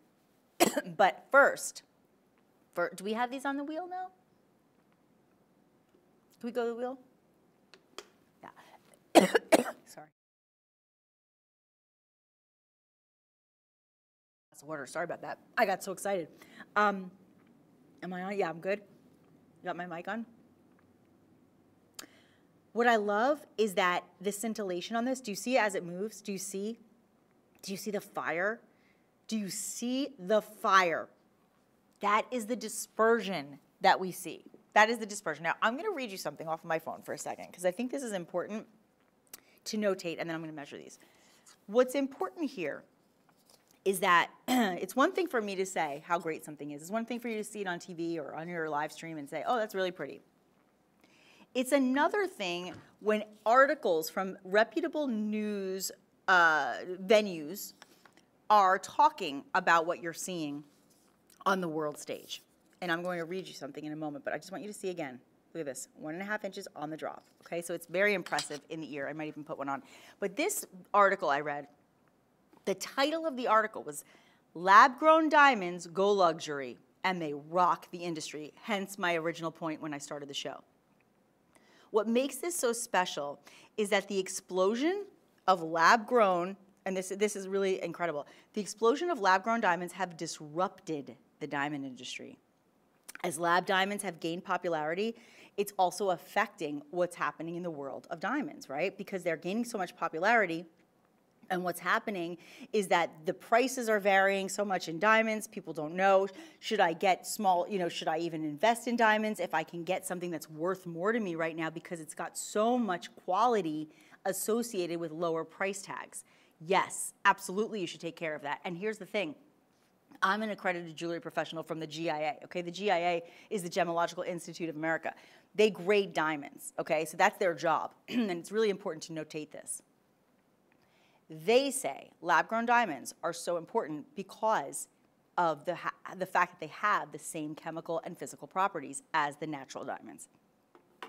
but first, for, do we have these on the wheel now? Can we go to the wheel? Yeah. Sorry. That's water. Sorry about that. I got so excited. Um, am I on? Yeah, I'm good. Got my mic on? What I love is that the scintillation on this, do you see it as it moves? Do you see do you see the fire? Do you see the fire? That is the dispersion that we see. That is the dispersion. Now, I'm going to read you something off of my phone for a second because I think this is important to notate, and then I'm going to measure these. What's important here is that it's one thing for me to say how great something is. It's one thing for you to see it on TV or on your live stream and say, oh, that's really pretty. It's another thing when articles from reputable news uh, venues are talking about what you're seeing on the world stage. And I'm going to read you something in a moment, but I just want you to see again. Look at this, one and a half inches on the drop. Okay, so it's very impressive in the ear. I might even put one on. But this article I read, the title of the article was Lab Grown Diamonds Go Luxury and They Rock the Industry, hence my original point when I started the show. What makes this so special is that the explosion of lab grown, and this, this is really incredible, the explosion of lab grown diamonds have disrupted the diamond industry. As lab diamonds have gained popularity, it's also affecting what's happening in the world of diamonds, right? Because they're gaining so much popularity, and what's happening is that the prices are varying so much in diamonds. People don't know, should I get small, you know, should I even invest in diamonds if I can get something that's worth more to me right now because it's got so much quality associated with lower price tags. Yes, absolutely, you should take care of that. And here's the thing. I'm an accredited jewelry professional from the GIA, okay? The GIA is the Gemological Institute of America. They grade diamonds, okay? So that's their job. and it's really important to notate this. They say lab grown diamonds are so important because of the, the fact that they have the same chemical and physical properties as the natural diamonds,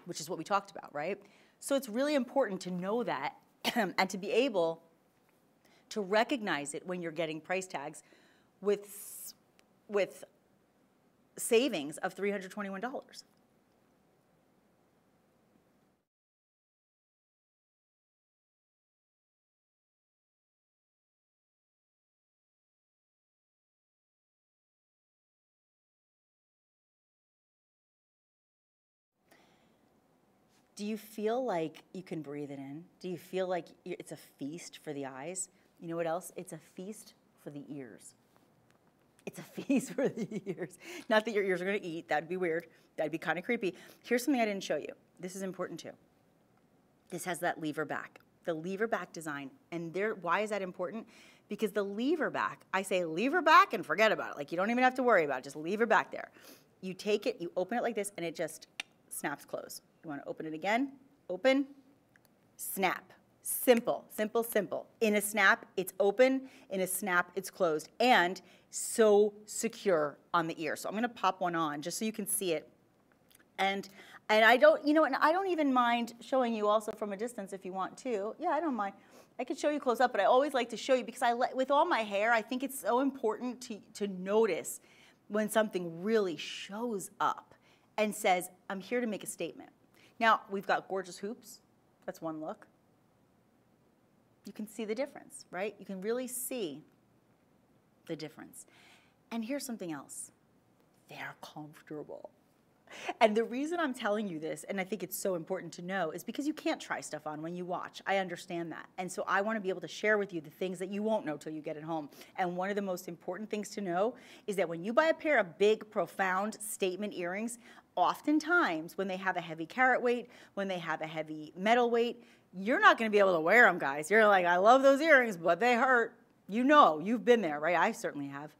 which is what we talked about, right? So it's really important to know that and to be able to recognize it when you're getting price tags with, with savings of $321. Do you feel like you can breathe it in? Do you feel like it's a feast for the eyes? You know what else? It's a feast for the ears. It's a feast for the ears. Not that your ears are going to eat. That'd be weird. That'd be kind of creepy. Here's something I didn't show you. This is important too. This has that lever back, the lever back design. And there, why is that important? Because the lever back, I say lever back and forget about it. Like you don't even have to worry about it. Just lever back there. You take it, you open it like this, and it just snaps closed. You want to open it again? Open, snap. Simple, simple, simple. In a snap, it's open. In a snap, it's closed. And so secure on the ear. So I'm going to pop one on just so you can see it. And and I don't, you know, and I don't even mind showing you also from a distance if you want to. Yeah, I don't mind. I could show you close up, but I always like to show you because I let, with all my hair, I think it's so important to, to notice when something really shows up and says, I'm here to make a statement. Now, we've got gorgeous hoops. That's one look. You can see the difference, right? You can really see the difference. And here's something else. They're comfortable. And the reason I'm telling you this, and I think it's so important to know, is because you can't try stuff on when you watch. I understand that. And so I want to be able to share with you the things that you won't know till you get it home. And one of the most important things to know is that when you buy a pair of big, profound statement earrings, oftentimes when they have a heavy carat weight, when they have a heavy metal weight, you're not going to be able to wear them, guys. You're like, I love those earrings, but they hurt. You know, you've been there, right? I certainly have.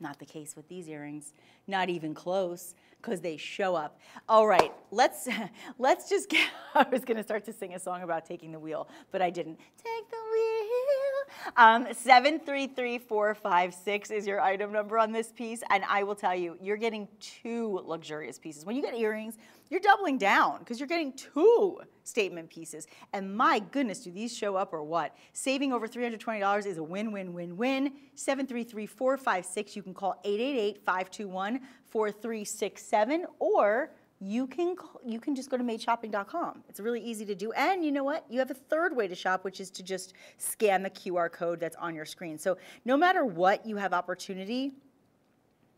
Not the case with these earrings, not even close because they show up. All right, let's let's just get. I was gonna start to sing a song about taking the wheel, but I didn't. Take the wheel. Um, seven three three four five six is your item number on this piece, and I will tell you, you're getting two luxurious pieces. When you get earrings, you're doubling down because you're getting two statement pieces. And my goodness, do these show up or what? Saving over $320 is a win, win, win, win. 733-456, you can call 888-521-4367 or you can you can just go to madeshopping.com. It's really easy to do. And you know what? You have a third way to shop, which is to just scan the QR code that's on your screen. So no matter what, you have opportunity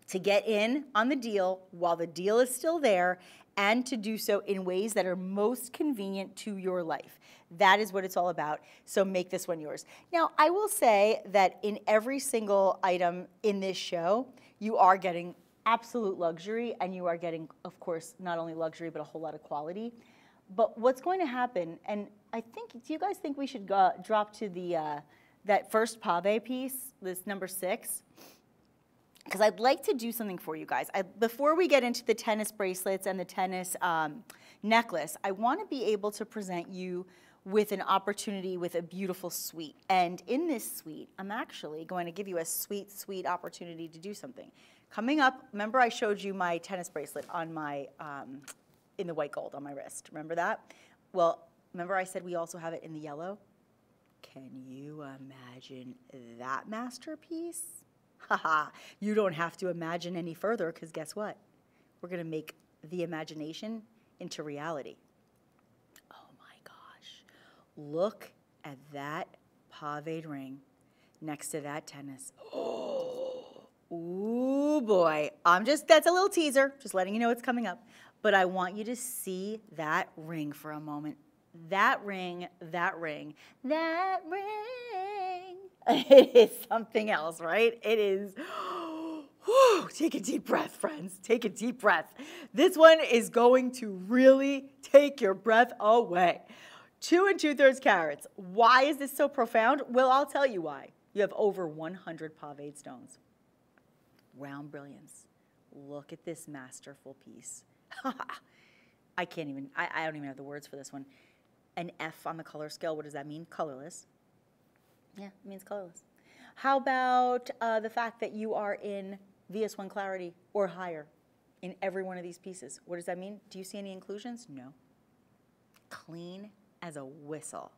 to get in on the deal while the deal is still there and to do so in ways that are most convenient to your life. That is what it's all about. So make this one yours. Now, I will say that in every single item in this show, you are getting absolute luxury and you are getting, of course, not only luxury, but a whole lot of quality. But what's going to happen, and I think, do you guys think we should go, drop to the, uh, that first pave piece, this number six? because I'd like to do something for you guys. I, before we get into the tennis bracelets and the tennis um, necklace, I want to be able to present you with an opportunity with a beautiful suite. And in this suite, I'm actually going to give you a sweet, sweet opportunity to do something. Coming up, remember I showed you my tennis bracelet on my, um, in the white gold on my wrist. Remember that? Well, remember I said we also have it in the yellow? Can you imagine that masterpiece? Haha, you don't have to imagine any further because guess what? We're going to make the imagination into reality. Oh my gosh. Look at that paved ring next to that tennis. Oh, ooh boy. I'm just, that's a little teaser, just letting you know it's coming up. But I want you to see that ring for a moment. That ring, that ring, that ring. It is something else, right? It is. Whew, take a deep breath, friends. Take a deep breath. This one is going to really take your breath away. Two and two thirds carats. Why is this so profound? Well, I'll tell you why. You have over 100 paved stones. Round brilliance. Look at this masterful piece. I can't even, I, I don't even have the words for this one. An F on the color scale, what does that mean? Colorless. Yeah, it means colorless. How about uh, the fact that you are in VS1 clarity or higher in every one of these pieces? What does that mean? Do you see any inclusions? No. Clean as a whistle.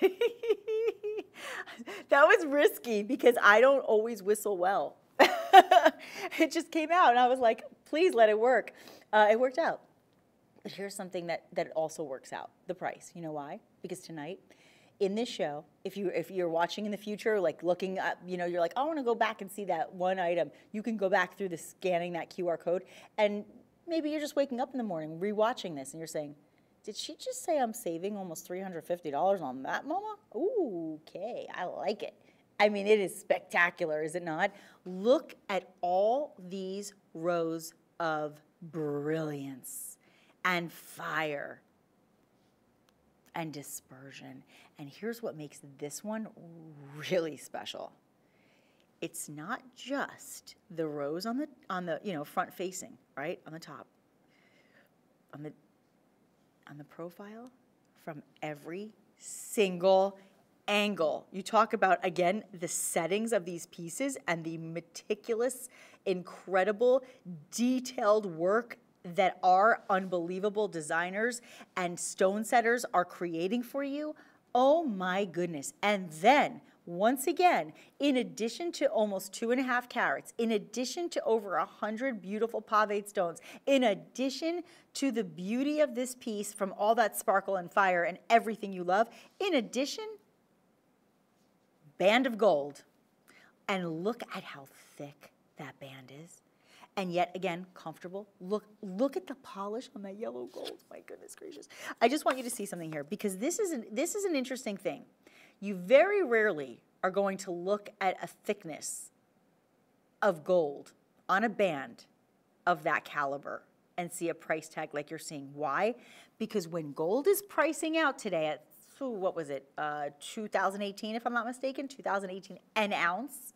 that was risky because I don't always whistle well. it just came out and I was like, please let it work. Uh, it worked out. But here's something that, that also works out, the price. You know why? Because tonight, in this show, if you if you're watching in the future, like looking up, you know, you're like, I want to go back and see that one item. You can go back through the scanning that QR code, and maybe you're just waking up in the morning, rewatching this, and you're saying, Did she just say I'm saving almost $350 on that, Mama? Ooh, okay, I like it. I mean, it is spectacular, is it not? Look at all these rows of brilliance and fire and dispersion. And here's what makes this one really special. It's not just the rows on the on the you know front facing, right? On the top. On the on the profile from every single angle. You talk about again the settings of these pieces and the meticulous, incredible, detailed work that our unbelievable designers and stone setters are creating for you, oh my goodness. And then, once again, in addition to almost two and a half carats, in addition to over a hundred beautiful paved stones, in addition to the beauty of this piece from all that sparkle and fire and everything you love, in addition, band of gold. And look at how thick that band is and yet again comfortable. Look, look at the polish on that yellow gold. My goodness gracious! I just want you to see something here because this is an, this is an interesting thing. You very rarely are going to look at a thickness of gold on a band of that caliber and see a price tag like you're seeing. Why? Because when gold is pricing out today at what was it, uh, 2018, if I'm not mistaken, 2018, an ounce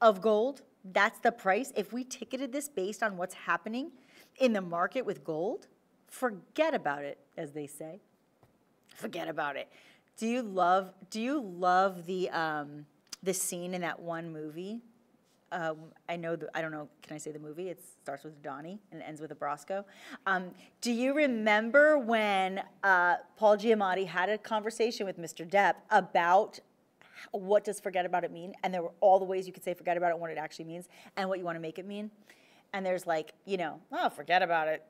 of gold, that's the price. If we ticketed this based on what's happening in the market with gold, forget about it, as they say. Forget about it. Do you love? Do you love the um, the scene in that one movie? Um, I know. The, I don't know. Can I say the movie? It starts with Donnie and ends with a Brasco. Um, do you remember when uh, Paul Giamatti had a conversation with Mr. Depp about what does forget about it mean? And there were all the ways you could say forget about it and what it actually means and what you want to make it mean. And there's like, you know, oh, forget about it,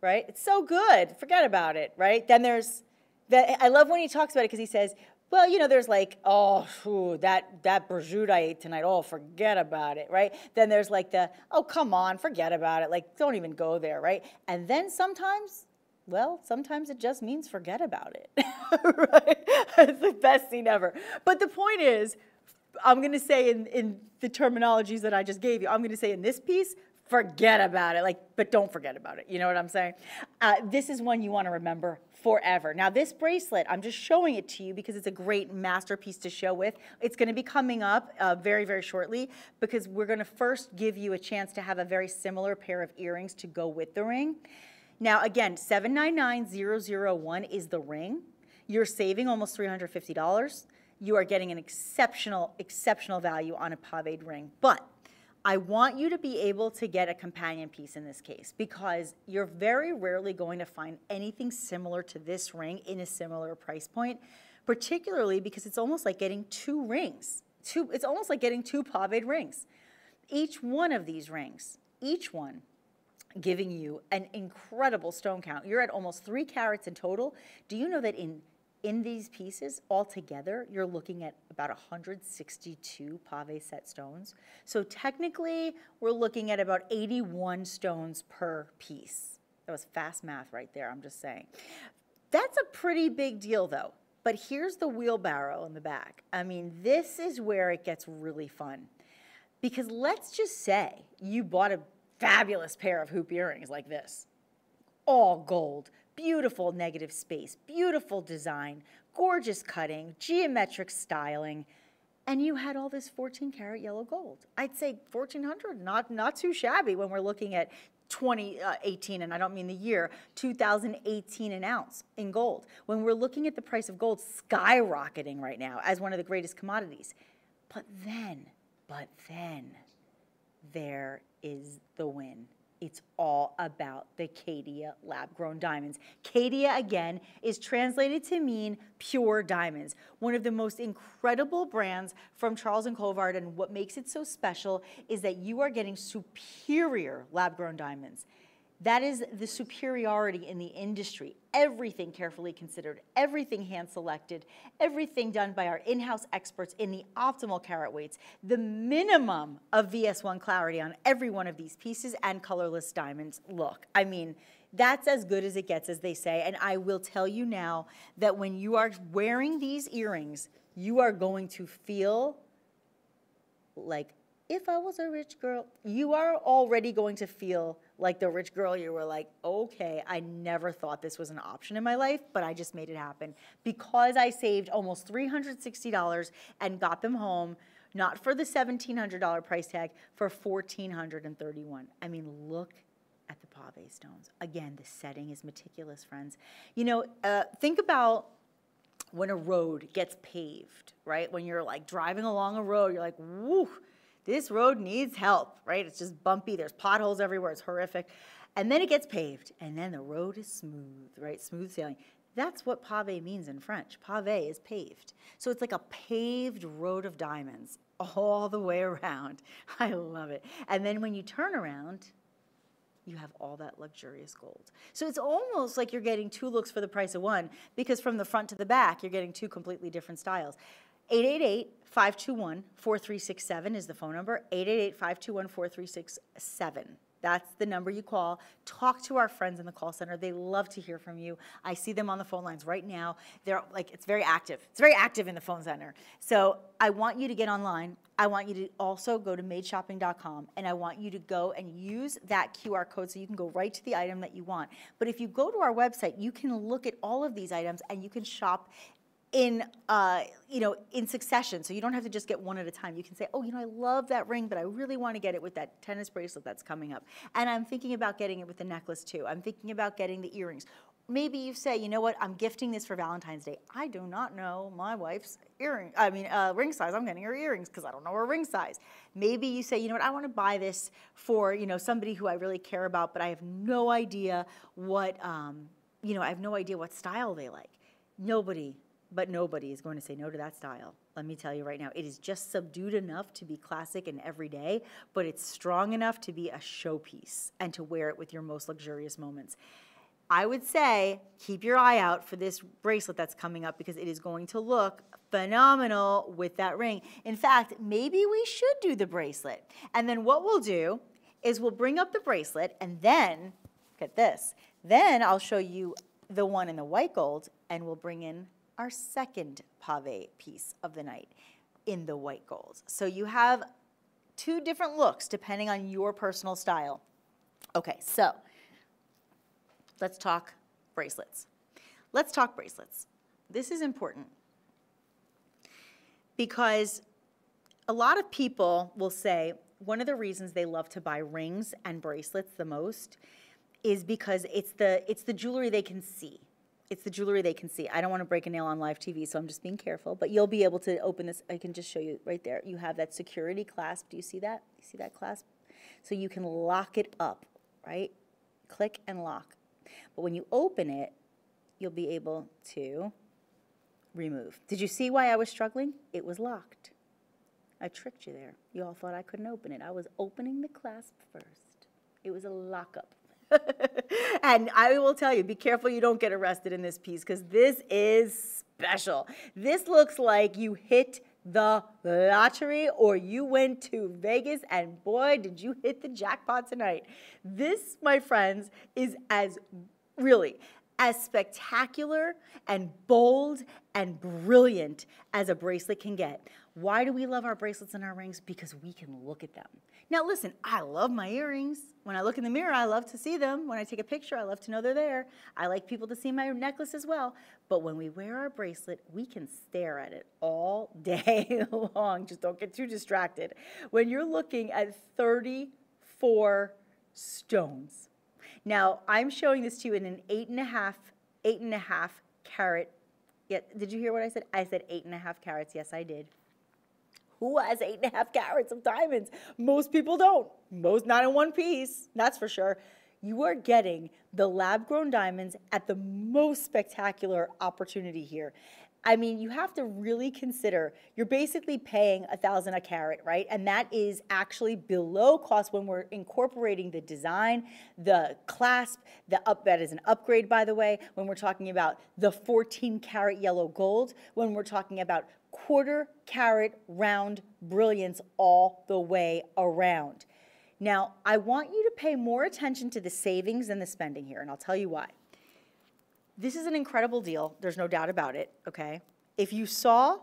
right? It's so good, forget about it, right? Then there's that. I love when he talks about it because he says, well, you know, there's like, oh, that that prosciutto I ate tonight. Oh, forget about it, right? Then there's like the, oh, come on, forget about it. Like, don't even go there, right? And then sometimes well, sometimes it just means forget about it. right? It's the best scene ever. But the point is, I'm going to say in, in the terminologies that I just gave you, I'm going to say in this piece, forget about it. Like, but don't forget about it. You know what I'm saying? Uh, this is one you want to remember forever. Now, this bracelet, I'm just showing it to you because it's a great masterpiece to show with. It's going to be coming up uh, very, very shortly because we're going to first give you a chance to have a very similar pair of earrings to go with the ring. Now, again, 799001 is the ring. You're saving almost $350. You are getting an exceptional, exceptional value on a paved ring. But I want you to be able to get a companion piece in this case because you're very rarely going to find anything similar to this ring in a similar price point, particularly because it's almost like getting two rings. Two, it's almost like getting two paved rings. Each one of these rings, each one giving you an incredible stone count. You're at almost three carats in total. Do you know that in in these pieces altogether, you're looking at about 162 pave set stones. So technically, we're looking at about 81 stones per piece. That was fast math right there, I'm just saying. That's a pretty big deal though. But here's the wheelbarrow in the back. I mean, this is where it gets really fun. Because let's just say you bought a fabulous pair of hoop earrings like this. All gold, beautiful negative space, beautiful design, gorgeous cutting, geometric styling, and you had all this 14 karat yellow gold. I'd say 1400, not, not too shabby when we're looking at 2018, uh, and I don't mean the year, 2018 an ounce in gold. When we're looking at the price of gold skyrocketing right now as one of the greatest commodities. But then, but then, there is the win. It's all about the Caydia lab grown diamonds. Caydia, again, is translated to mean pure diamonds. One of the most incredible brands from Charles and Colvard, and what makes it so special is that you are getting superior lab grown diamonds. That is the superiority in the industry. Everything carefully considered, everything hand selected, everything done by our in-house experts in the optimal carat weights, the minimum of VS1 clarity on every one of these pieces and colorless diamonds. Look, I mean, that's as good as it gets, as they say. And I will tell you now that when you are wearing these earrings, you are going to feel like if I was a rich girl, you are already going to feel like the rich girl. You were like, okay, I never thought this was an option in my life, but I just made it happen because I saved almost $360 and got them home, not for the $1,700 price tag, for 1,431. I mean, look at the pave stones. Again, the setting is meticulous, friends. You know, uh, think about when a road gets paved, right? When you're like driving along a road, you're like, woo, this road needs help, right? It's just bumpy, there's potholes everywhere, it's horrific. And then it gets paved, and then the road is smooth, right? Smooth sailing. That's what pave means in French. Pave is paved. So it's like a paved road of diamonds all the way around. I love it. And then when you turn around, you have all that luxurious gold. So it's almost like you're getting two looks for the price of one because from the front to the back, you're getting two completely different styles. 888-521-4367 is the phone number, 888-521-4367. That's the number you call. Talk to our friends in the call center. They love to hear from you. I see them on the phone lines right now. They're like, it's very active. It's very active in the phone center. So I want you to get online. I want you to also go to madeshopping.com and I want you to go and use that QR code so you can go right to the item that you want. But if you go to our website, you can look at all of these items and you can shop in uh, you know in succession. So you don't have to just get one at a time. You can say oh you know i love that ring but i really want to get it with that tennis bracelet that's coming up. And i'm thinking about getting it with the necklace too. I'm thinking about getting the earrings. Maybe you say you know what? I'm gifting this for valentine's day. I do not know my wife's earring i mean uh, ring size. I'm getting her earrings because i don't know her ring size. Maybe you say you know what? I want to buy this for you know somebody who i really care about but i have no idea what um, you know i have no idea what style they like. Nobody but nobody is going to say no to that style. Let me tell you right now, it is just subdued enough to be classic and everyday, but it's strong enough to be a showpiece and to wear it with your most luxurious moments. I would say keep your eye out for this bracelet that's coming up because it is going to look phenomenal with that ring. In fact, maybe we should do the bracelet. And then what we'll do is we'll bring up the bracelet and then, get this, then I'll show you the one in the white gold and we'll bring in our second pave piece of the night in the white gold. So you have two different looks depending on your personal style. Okay, so let's talk bracelets. Let's talk bracelets. This is important because a lot of people will say one of the reasons they love to buy rings and bracelets the most is because it's the, it's the jewelry they can see it's the jewelry they can see. I don't want to break a nail on live TV, so I'm just being careful. But you'll be able to open this. I can just show you right there. You have that security clasp. Do you see that? You see that clasp? So you can lock it up, right? Click and lock. But when you open it, you'll be able to remove. Did you see why I was struggling? It was locked. I tricked you there. You all thought I couldn't open it. I was opening the clasp first. It was a lockup. And I will tell you, be careful you don't get arrested in this piece because this is special. This looks like you hit the lottery or you went to Vegas and boy, did you hit the jackpot tonight. This, my friends, is as really as spectacular and bold and brilliant as a bracelet can get. Why do we love our bracelets and our rings? Because we can look at them. Now, listen, I love my earrings. When I look in the mirror, I love to see them. When I take a picture, I love to know they're there. I like people to see my necklace as well. But when we wear our bracelet, we can stare at it all day long. Just don't get too distracted. When you're looking at 34 stones. Now, I'm showing this to you in an eight and a half, eight and a half carat. Yeah, did you hear what I said? I said eight and a half carats. Yes, I did who has eight and a half carats of diamonds? Most people don't. Most not in one piece, that's for sure. You are getting the lab grown diamonds at the most spectacular opportunity here. I mean, you have to really consider you're basically paying a thousand a carat, right? And that is actually below cost when we're incorporating the design, the clasp, the up that is an upgrade, by the way, when we're talking about the 14 carat yellow gold, when we're talking about quarter carat round brilliance all the way around. Now, I want you to pay more attention to the savings than the spending here, and I'll tell you why. This is an incredible deal. There's no doubt about it, okay? If you saw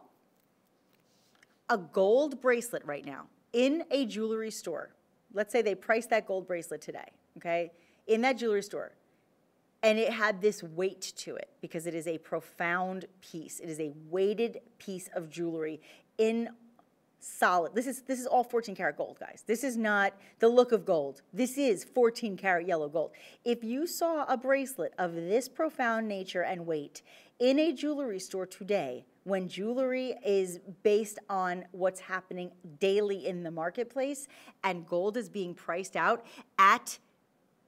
a gold bracelet right now in a jewelry store, let's say they priced that gold bracelet today, okay, in that jewelry store, and it had this weight to it because it is a profound piece. It is a weighted piece of jewelry in solid. This is this is all 14 karat gold, guys. This is not the look of gold. This is 14 karat yellow gold. If you saw a bracelet of this profound nature and weight in a jewelry store today, when jewelry is based on what's happening daily in the marketplace and gold is being priced out at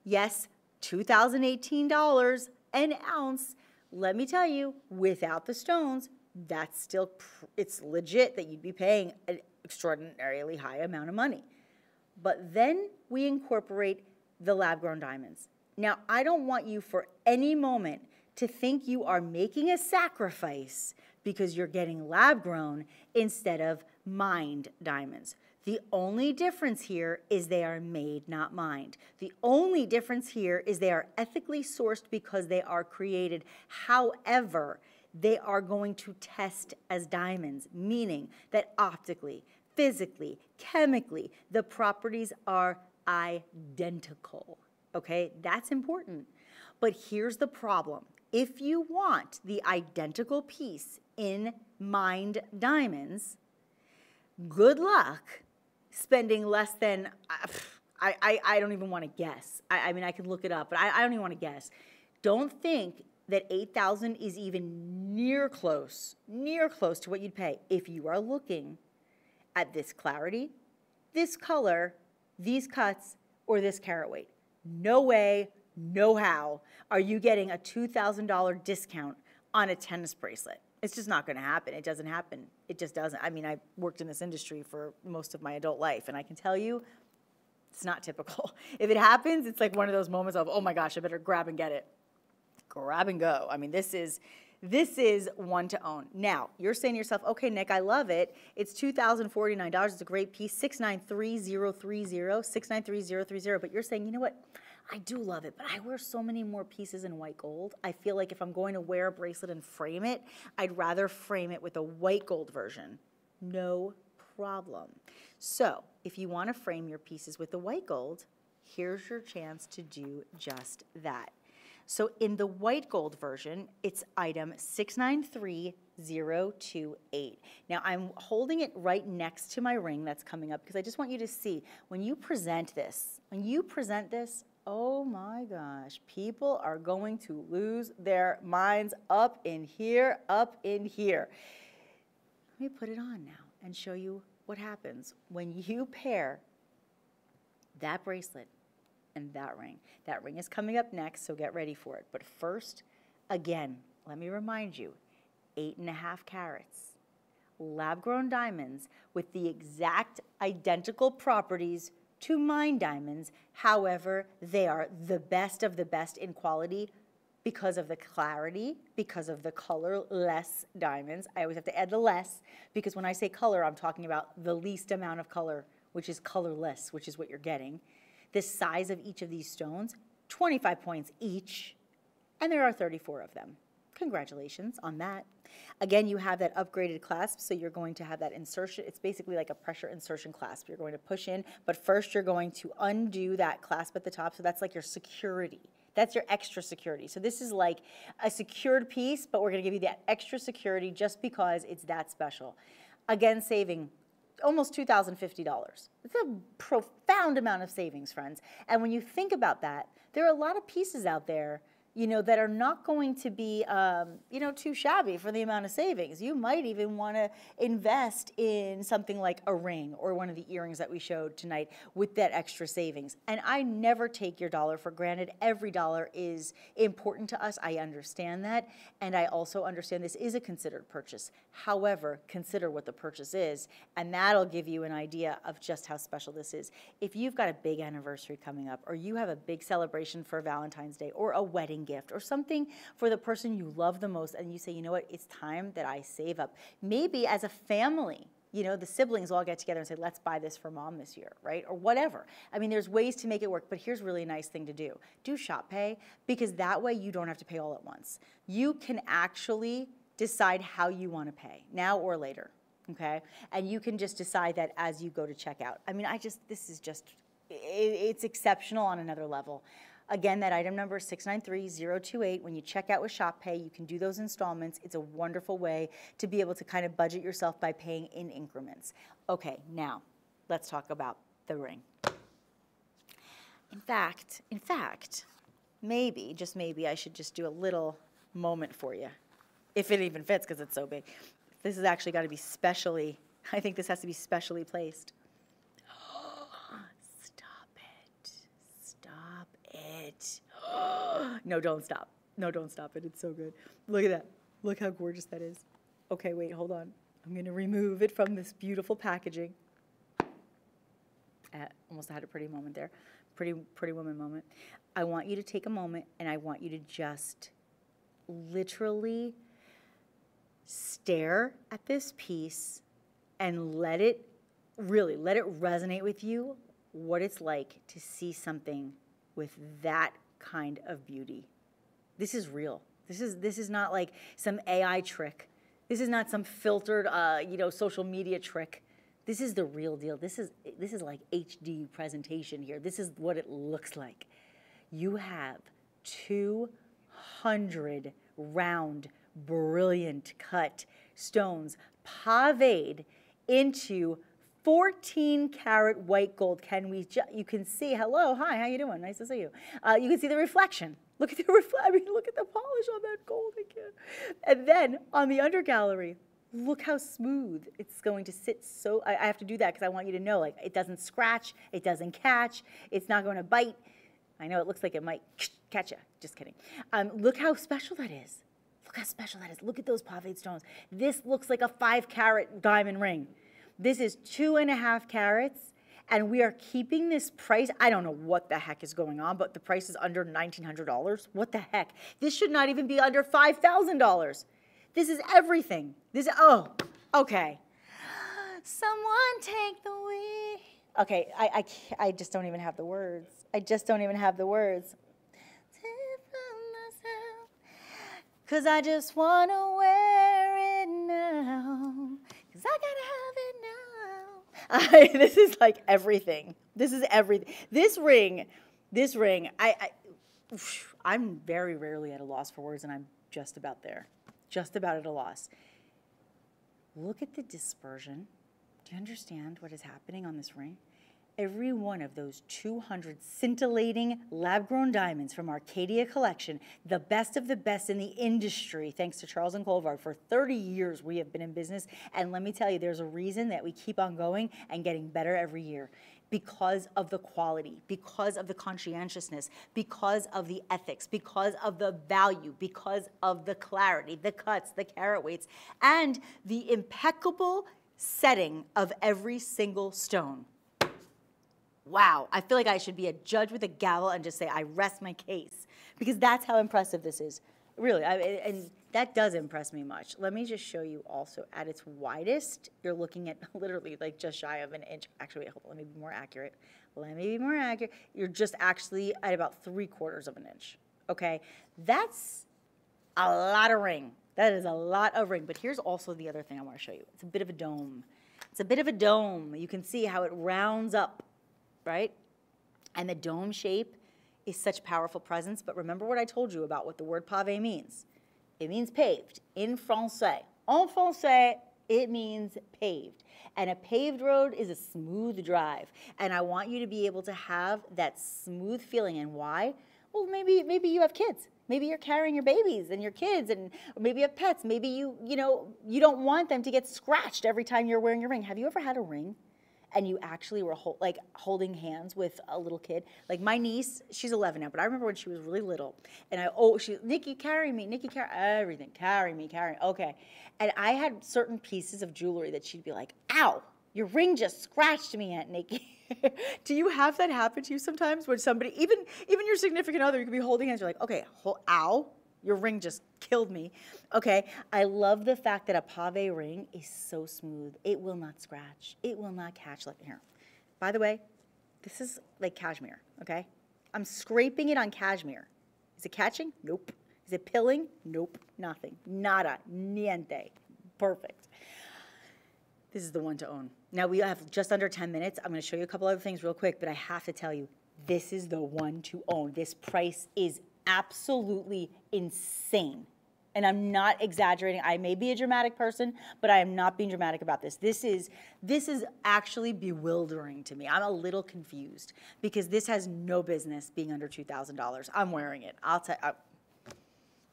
yes, $2018 an ounce. Let me tell you, without the stones, that's still, it's legit that you'd be paying an extraordinarily high amount of money. But then we incorporate the lab grown diamonds. Now, I don't want you for any moment to think you are making a sacrifice because you're getting lab grown instead of mined diamonds. The only difference here is they are made, not mined. The only difference here is they are ethically sourced because they are created. However, they are going to test as diamonds, meaning that optically, physically, chemically, the properties are identical. Okay, that's important. But here's the problem. If you want the identical piece in mined diamonds, good luck spending less than, uh, I, I, I don't even want to guess. I, I mean, I can look it up, but I, I don't even want to guess. Don't think that 8,000 is even near close, near close to what you'd pay if you are looking at this clarity, this color, these cuts, or this carat weight. No way, no how are you getting a $2,000 discount on a tennis bracelet. It's just not going to happen. It doesn't happen. It just doesn't. I mean, I've worked in this industry for most of my adult life, and I can tell you, it's not typical. If it happens, it's like one of those moments of, oh my gosh, I better grab and get it. Grab and go. I mean, this is this is one to own. Now, you're saying to yourself, okay, Nick, I love it. It's $2,049. It's a great piece, 693030, 693030. But you're saying, you know what? I do love it, but I wear so many more pieces in white gold. I feel like if I'm going to wear a bracelet and frame it, I'd rather frame it with a white gold version. No problem. So if you want to frame your pieces with the white gold, here's your chance to do just that. So in the white gold version, it's item 693028. Now I'm holding it right next to my ring that's coming up because I just want you to see when you present this, when you present this, oh my gosh, people are going to lose their minds up in here, up in here. Let me put it on now and show you what happens when you pair that bracelet and that ring. That ring is coming up next, so get ready for it. But first, again, let me remind you, eight and a half carats, lab-grown diamonds with the exact identical properties to mined diamonds. However, they are the best of the best in quality because of the clarity, because of the colorless diamonds. I always have to add the less because when I say color, I'm talking about the least amount of color, which is colorless, which is what you're getting. The size of each of these stones, 25 points each, and there are 34 of them. Congratulations on that. Again, you have that upgraded clasp, so you're going to have that insertion. It's basically like a pressure insertion clasp. You're going to push in, but first you're going to undo that clasp at the top, so that's like your security. That's your extra security. So this is like a secured piece, but we're gonna give you that extra security just because it's that special. Again, saving almost $2,050. It's a profound amount of savings, friends. And when you think about that, there are a lot of pieces out there you know, that are not going to be, um, you know, too shabby for the amount of savings. You might even want to invest in something like a ring or one of the earrings that we showed tonight with that extra savings. And I never take your dollar for granted. Every dollar is important to us. I understand that. And I also understand this is a considered purchase. However, consider what the purchase is, and that'll give you an idea of just how special this is. If you've got a big anniversary coming up, or you have a big celebration for Valentine's Day, or a wedding, gift or something for the person you love the most and you say, you know what, it's time that I save up. Maybe as a family, you know, the siblings all get together and say, let's buy this for mom this year, right? Or whatever. I mean, there's ways to make it work, but here's really a nice thing to do. Do shop pay because that way you don't have to pay all at once. You can actually decide how you want to pay, now or later, okay? And you can just decide that as you go to checkout. I mean, I just, this is just, it's exceptional on another level. Again, that item number is 693028. When you check out with Shop Pay, you can do those installments. It's a wonderful way to be able to kind of budget yourself by paying in increments. Okay, now let's talk about the ring. In fact, in fact, maybe, just maybe, I should just do a little moment for you, if it even fits because it's so big. This has actually got to be specially, I think this has to be specially placed. no, don't stop. No, don't stop it. It's so good. Look at that. Look how gorgeous that is. Okay, wait, hold on. I'm going to remove it from this beautiful packaging. Uh, almost had a pretty moment there. Pretty, pretty woman moment. I want you to take a moment and I want you to just literally stare at this piece and let it really let it resonate with you what it's like to see something with that kind of beauty. This is real. This is, this is not like some AI trick. This is not some filtered, uh, you know, social media trick. This is the real deal. This is, this is like HD presentation here. This is what it looks like. You have 200 round, brilliant cut stones paved into 14 karat white gold. Can we, you can see, hello, hi, how you doing? Nice to see you. Uh, you can see the reflection. Look at the reflection, I mean, look at the polish on that gold again. And then on the under gallery, look how smooth it's going to sit so, I, I have to do that because I want you to know, like, it doesn't scratch, it doesn't catch, it's not going to bite. I know it looks like it might catch you, just kidding. Um, look how special that is. Look how special that is. Look at those paved stones. This looks like a five carat diamond ring. This is two and a half carats and we are keeping this price. I don't know what the heck is going on, but the price is under $1,900. What the heck? This should not even be under $5,000. This is everything. This, oh, okay. Someone take the wheel. Okay, I, I, I just don't even have the words. I just don't even have the words. Cause I just wanna wear it now. Cause I gotta have it I, this is like everything. This is everything. This ring, this ring, I, I, I'm very rarely at a loss for words, and I'm just about there, just about at a loss. Look at the dispersion. Do you understand what is happening on this ring? Every one of those 200 scintillating lab grown diamonds from our Caydia Collection, the best of the best in the industry, thanks to Charles and Colvard. For 30 years, we have been in business. And let me tell you, there's a reason that we keep on going and getting better every year because of the quality, because of the conscientiousness, because of the ethics, because of the value, because of the clarity, the cuts, the carat weights, and the impeccable setting of every single stone wow, I feel like I should be a judge with a gavel and just say, I rest my case. Because that's how impressive this is. Really, I, and that does impress me much. Let me just show you also at its widest, you're looking at literally like just shy of an inch. Actually, wait, hold on, let me be more accurate. Let me be more accurate. You're just actually at about three quarters of an inch, okay? That's a lot of ring. That is a lot of ring. But here's also the other thing I want to show you. It's a bit of a dome. It's a bit of a dome. You can see how it rounds up, right? And the dome shape is such powerful presence. But remember what I told you about what the word pavé means. It means paved in français. En français, it means paved. And a paved road is a smooth drive. And I want you to be able to have that smooth feeling. And why? Well, maybe maybe you have kids. Maybe you're carrying your babies and your kids, and maybe you have pets. Maybe you you know you don't want them to get scratched every time you're wearing your ring. Have you ever had a ring? And you actually were like holding hands with a little kid. Like my niece, she's 11 now, but I remember when she was really little, and I oh she Nikki carry me, Nikki carry everything, carry me, carry okay, and I had certain pieces of jewelry that she'd be like, ow, your ring just scratched me, Aunt Nikki. Do you have that happen to you sometimes when somebody, even even your significant other, you could be holding hands, you're like, okay, hold, ow, your ring just killed me. Okay, I love the fact that a pave ring is so smooth. It will not scratch. It will not catch. Like here. By the way, this is like cashmere, okay? I'm scraping it on cashmere. Is it catching? Nope. Is it pilling? Nope. Nothing. Nada. Niente. Perfect. This is the one to own. Now we have just under 10 minutes. I'm going to show you a couple other things real quick, but I have to tell you, this is the one to own. This price is absolutely insane. And I'm not exaggerating. I may be a dramatic person, but I am not being dramatic about this. This is this is actually bewildering to me. I'm a little confused because this has no business being under $2,000. I'm wearing it. I'll tell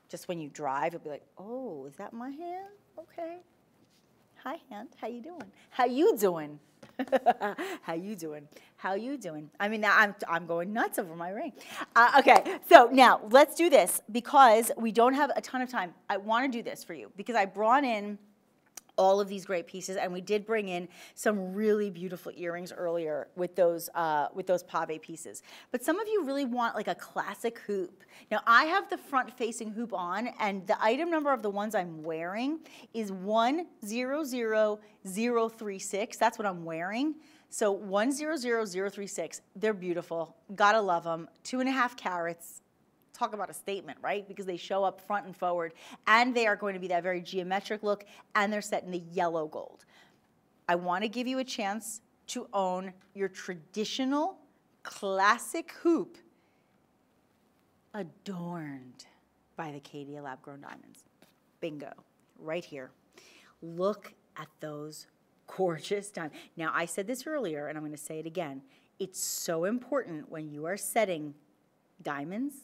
just when you drive, you'll be like, "Oh, is that my hand?" Okay. Hi, hand. How you doing? How you doing? How you doing? How you doing? I mean, I'm, I'm going nuts over my ring. Uh, okay, so now let's do this because we don't have a ton of time. I want to do this for you because I brought in all of these great pieces, and we did bring in some really beautiful earrings earlier with those uh, with those pave pieces. But some of you really want like a classic hoop. Now I have the front-facing hoop on, and the item number of the ones I'm wearing is one zero zero zero three six. That's what I'm wearing. So 100036, they're beautiful. Gotta love them. Two and a half carats, talk about a statement, right? Because they show up front and forward, and they are going to be that very geometric look, and they're set in the yellow gold. I want to give you a chance to own your traditional classic hoop adorned by the Caydia lab grown diamonds. Bingo, right here. Look at those gorgeous diamonds. Now, I said this earlier, and I'm going to say it again. It's so important when you are setting diamonds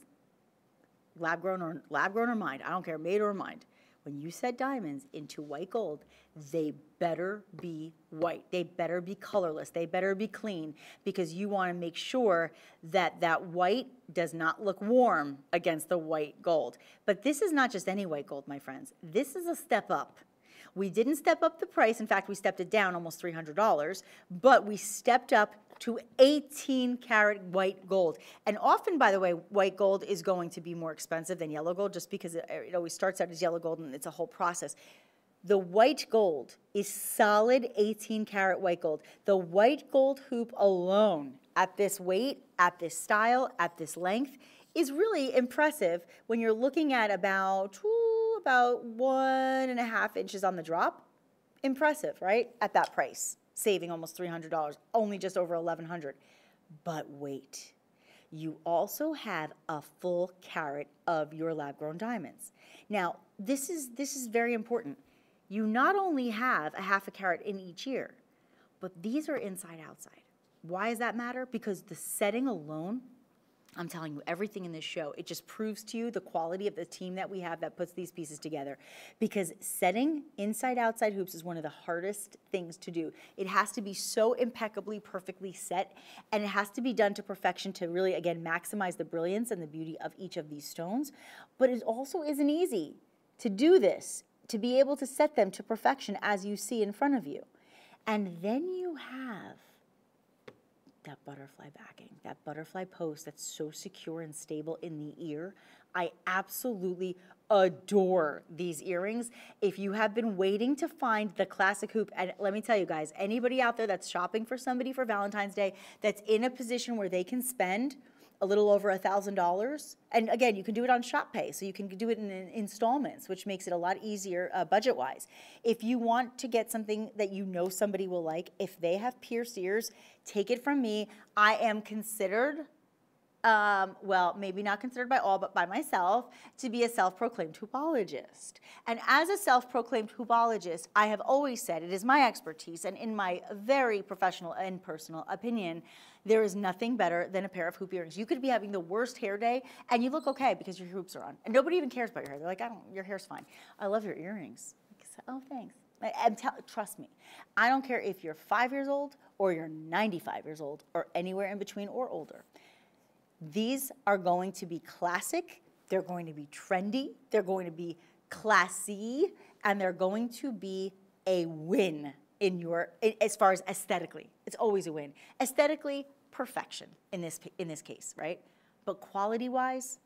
lab grown or lab grown or mined, I don't care, made or mined. When you set diamonds into white gold, they better be white. They better be colorless. They better be clean because you want to make sure that that white does not look warm against the white gold. But this is not just any white gold, my friends. This is a step up. We didn't step up the price. In fact, we stepped it down almost $300, but we stepped up to 18 karat white gold. And often, by the way, white gold is going to be more expensive than yellow gold just because it, it always starts out as yellow gold and it's a whole process. The white gold is solid 18 karat white gold. The white gold hoop alone at this weight, at this style, at this length is really impressive when you're looking at about, ooh, about one and a half inches on the drop. Impressive, right? At that price saving almost $300, only just over 1100 But wait, you also have a full carat of your lab-grown diamonds. Now, this is, this is very important. You not only have a half a carat in each ear, but these are inside-outside. Why does that matter? Because the setting alone I'm telling you, everything in this show, it just proves to you the quality of the team that we have that puts these pieces together. Because setting inside outside hoops is one of the hardest things to do. It has to be so impeccably, perfectly set, and it has to be done to perfection to really, again, maximize the brilliance and the beauty of each of these stones. But it also isn't easy to do this, to be able to set them to perfection as you see in front of you. And then you have that butterfly backing, that butterfly post that's so secure and stable in the ear. I absolutely adore these earrings. If you have been waiting to find the classic hoop, and let me tell you guys, anybody out there that's shopping for somebody for Valentine's Day that's in a position where they can spend a little over a thousand dollars. And again, you can do it on Shop Pay, so you can do it in installments, which makes it a lot easier uh, budget wise. If you want to get something that you know somebody will like, if they have pierced ears, take it from me. I am considered um, well, maybe not considered by all, but by myself, to be a self-proclaimed hoopologist. And as a self-proclaimed hoopologist, I have always said it is my expertise, and in my very professional and personal opinion, there is nothing better than a pair of hoop earrings. You could be having the worst hair day, and you look okay because your hoops are on. And nobody even cares about your hair. They're like, I don't, your hair's fine. I love your earrings. oh, thanks. And tell, trust me, I don't care if you're five years old or you're 95 years old or anywhere in between or older. These are going to be classic, they're going to be trendy, they're going to be classy, and they're going to be a win in your, as far as aesthetically. It's always a win. Aesthetically, perfection in this, in this case, right? But quality-wise,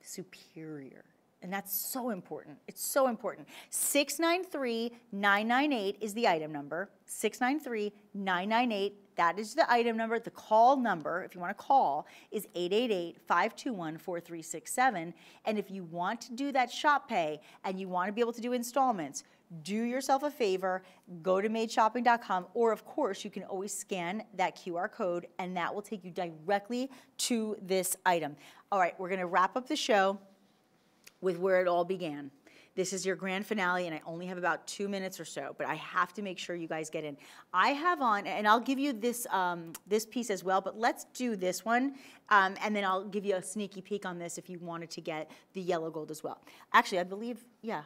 superior. And that's so important. It's so important. 693-998 is the item number. 693-998 that is the item number. The call number, if you want to call, is 888-521-4367. And if you want to do that shop pay and you want to be able to do installments, do yourself a favor, go to madeshopping.com, or of course, you can always scan that QR code and that will take you directly to this item. All right, we're going to wrap up the show with where it all began. This is your grand finale, and I only have about two minutes or so, but I have to make sure you guys get in. I have on, and I'll give you this, um, this piece as well, but let's do this one, um, and then I'll give you a sneaky peek on this if you wanted to get the yellow gold as well. Actually, I believe, yeah,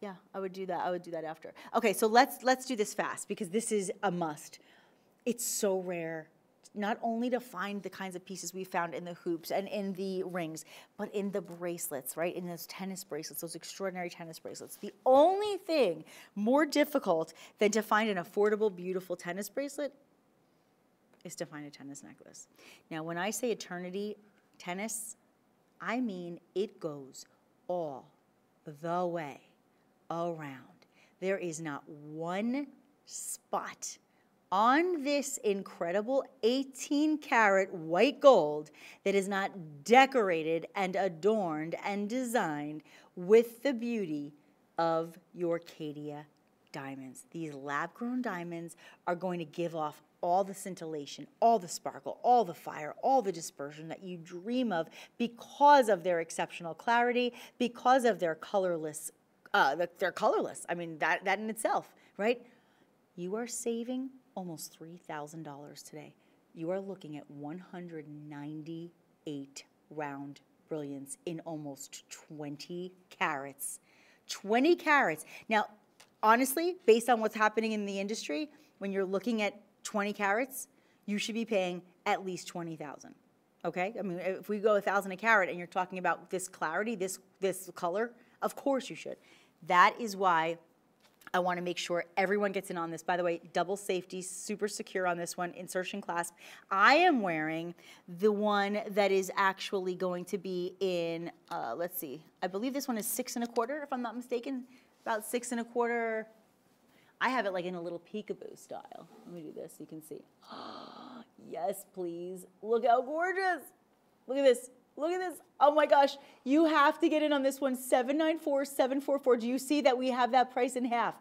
yeah, I would do that. I would do that after. Okay, so let's let's do this fast because this is a must. It's so rare not only to find the kinds of pieces we found in the hoops and in the rings, but in the bracelets, right? In those tennis bracelets, those extraordinary tennis bracelets. The only thing more difficult than to find an affordable, beautiful tennis bracelet is to find a tennis necklace. Now, when I say eternity tennis, I mean it goes all the way around. There is not one spot on this incredible 18 karat white gold that is not decorated and adorned and designed with the beauty of your Caydia diamonds. These lab grown diamonds are going to give off all the scintillation, all the sparkle, all the fire, all the dispersion that you dream of because of their exceptional clarity, because of their colorless, uh, they're colorless. I mean, that, that in itself, right? You are saving almost $3,000 today. You are looking at 198 round brilliance in almost 20 carats. 20 carats. Now, honestly, based on what's happening in the industry, when you're looking at 20 carats, you should be paying at least 20,000. Okay? I mean, if we go 1,000 a carat and you're talking about this clarity, this this color, of course you should. That is why I want to make sure everyone gets in on this. By the way, double safety, super secure on this one, insertion clasp. I am wearing the one that is actually going to be in, uh, let's see, I believe this one is six and a quarter, if I'm not mistaken, about six and a quarter. I have it like in a little peekaboo style. Let me do this so you can see. yes, please. Look how gorgeous. Look at this. Look at this. Oh my gosh. You have to get in on this one. 794744. Do you see that we have that price in half?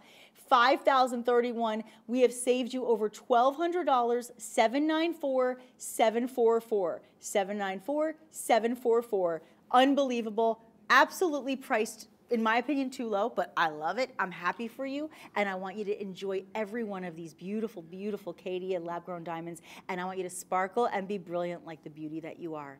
5031 We have saved you over $1,200. 794 744. 794 744. Unbelievable. Absolutely priced in my opinion, too low, but I love it. I'm happy for you, and I want you to enjoy every one of these beautiful, beautiful Caydia lab-grown diamonds, and I want you to sparkle and be brilliant like the beauty that you are.